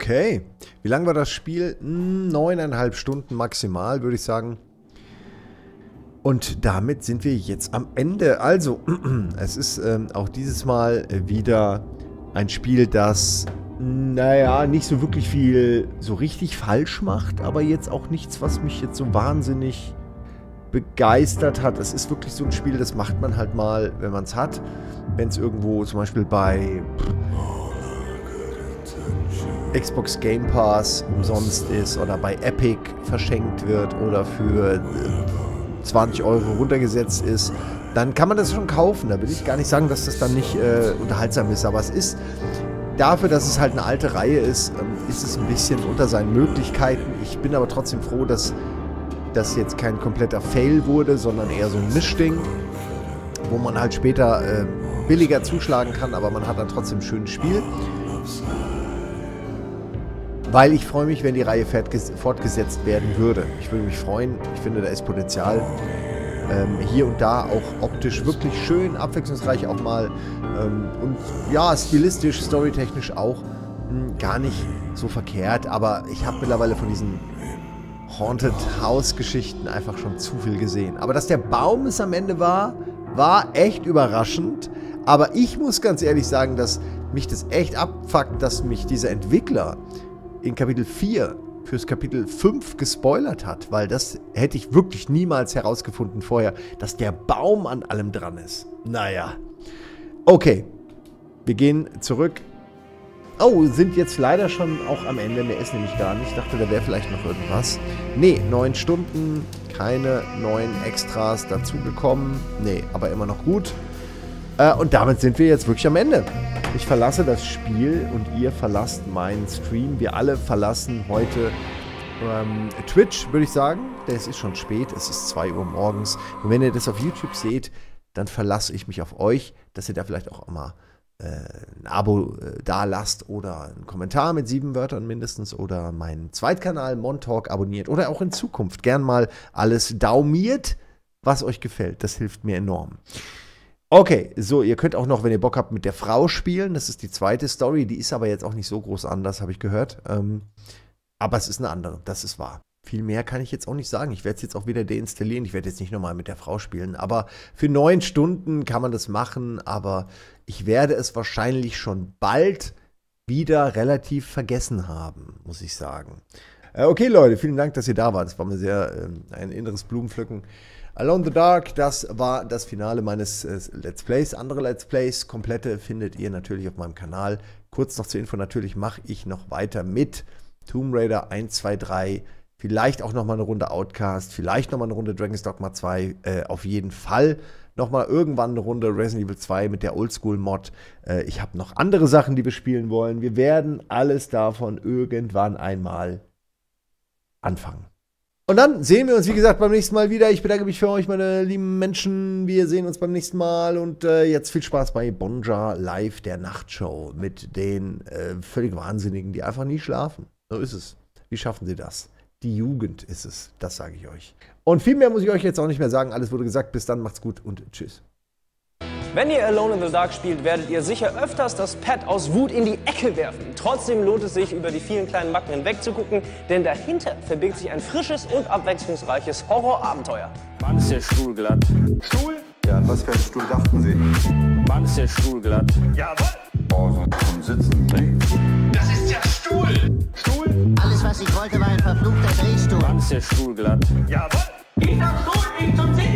Okay. Wie lang war das Spiel? Neuneinhalb Stunden maximal, würde ich sagen. Und damit sind wir jetzt am Ende. Also, (clears throat) es ist ähm, auch dieses Mal wieder ein Spiel, das, naja, nicht so wirklich viel so richtig falsch macht, aber jetzt auch nichts, was mich jetzt so wahnsinnig begeistert hat. Es ist wirklich so ein Spiel, das macht man halt mal, wenn man es hat. Wenn es irgendwo zum Beispiel bei Xbox Game Pass umsonst ist oder bei Epic verschenkt wird oder für äh, 20 Euro runtergesetzt ist, dann kann man das schon kaufen. Da will ich gar nicht sagen, dass das dann nicht äh, unterhaltsam ist, aber es ist dafür, dass es halt eine alte Reihe ist, ähm, ist es ein bisschen unter seinen Möglichkeiten. Ich bin aber trotzdem froh, dass das jetzt kein kompletter Fail wurde, sondern eher so ein Mischding, wo man halt später äh, billiger zuschlagen kann, aber man hat dann trotzdem ein schönes Spiel. Weil ich freue mich, wenn die Reihe fortges- fortgesetzt werden würde. Ich würde mich freuen. Ich finde, da ist Potenzial. Ähm, hier und da auch optisch wirklich schön, abwechslungsreich auch mal. Ähm, und ja, stilistisch, storytechnisch auch mh, gar nicht so verkehrt. Aber ich habe mittlerweile von diesen Haunted House Geschichten einfach schon zu viel gesehen. Aber dass der Baum es am Ende war, war echt überraschend. Aber ich muss ganz ehrlich sagen, dass mich das echt abfuckt, dass mich dieser Entwickler in Kapitel 4 fürs Kapitel 5 gespoilert hat, weil das hätte ich wirklich niemals herausgefunden vorher, dass der Baum an allem dran ist. Naja. Okay. Wir gehen zurück. Oh, sind jetzt leider schon auch am Ende. Mehr ist nämlich gar nicht. Ich dachte, da wäre vielleicht noch irgendwas. Nee, neun Stunden. Keine neuen Extras dazugekommen. Nee, aber immer noch gut. Äh, und damit sind wir jetzt wirklich am Ende. Ich verlasse das Spiel und ihr verlasst meinen Stream. Wir alle verlassen heute ähm, Twitch, würde ich sagen. Es ist schon spät. Es ist 2 Uhr morgens. Und wenn ihr das auf YouTube seht, dann verlasse ich mich auf euch, dass ihr da vielleicht auch mal äh, ein Abo äh, da lasst oder einen Kommentar mit sieben Wörtern mindestens oder meinen Zweitkanal Montalk abonniert oder auch in Zukunft gern mal alles daumiert, was euch gefällt. Das hilft mir enorm. Okay, so, ihr könnt auch noch, wenn ihr Bock habt, mit der Frau spielen. Das ist die zweite Story. Die ist aber jetzt auch nicht so groß anders, habe ich gehört. Ähm, aber es ist eine andere, das ist wahr. Viel mehr kann ich jetzt auch nicht sagen. Ich werde es jetzt auch wieder deinstallieren. Ich werde jetzt nicht nochmal mit der Frau spielen. Aber für neun Stunden kann man das machen. Aber ich werde es wahrscheinlich schon bald wieder relativ vergessen haben, muss ich sagen. Äh, okay, Leute, vielen Dank, dass ihr da wart. Es war mir sehr äh, ein inneres Blumenpflücken. Alone the Dark, das war das Finale meines äh, Let's Plays. Andere Let's Plays, komplette, findet ihr natürlich auf meinem Kanal. Kurz noch zur Info, natürlich mache ich noch weiter mit Tomb Raider 1, 2, 3. Vielleicht auch nochmal eine Runde Outcast, vielleicht nochmal eine Runde Dragon's Dogma 2. Äh, auf jeden Fall nochmal irgendwann eine Runde Resident Evil 2 mit der Oldschool-Mod. Äh, ich habe noch andere Sachen, die wir spielen wollen. Wir werden alles davon irgendwann einmal anfangen. Und dann sehen wir uns, wie gesagt, beim nächsten Mal wieder. Ich bedanke mich für euch, meine lieben Menschen. Wir sehen uns beim nächsten Mal. Und äh, jetzt viel Spaß bei Bonja Live, der Nachtshow, mit den äh, völlig Wahnsinnigen, die einfach nie schlafen. So ist es. Wie schaffen sie das? Die Jugend ist es, das sage ich euch. Und viel mehr muss ich euch jetzt auch nicht mehr sagen. Alles wurde gesagt. Bis dann, macht's gut und tschüss. Wenn ihr Alone in the Dark spielt, werdet ihr sicher öfters das Pad aus Wut in die Ecke werfen. Trotzdem lohnt es sich, über die vielen kleinen Macken hinwegzugucken, denn dahinter verbirgt sich ein frisches und abwechslungsreiches Horrorabenteuer. Mann, ist der Stuhl glatt. Stuhl? Ja, an was für einen Stuhl dachten Sie? Mann, ist der Stuhl glatt. Jawohl! Oh, so zum Sitzen, ne? Das ist der Stuhl! Stuhl? Alles, was ich wollte, war ein verfluchter Drehstuhl. Mann, ist der Stuhl glatt. Jawohl! Ich hab Stuhl, ich zum Sitzen!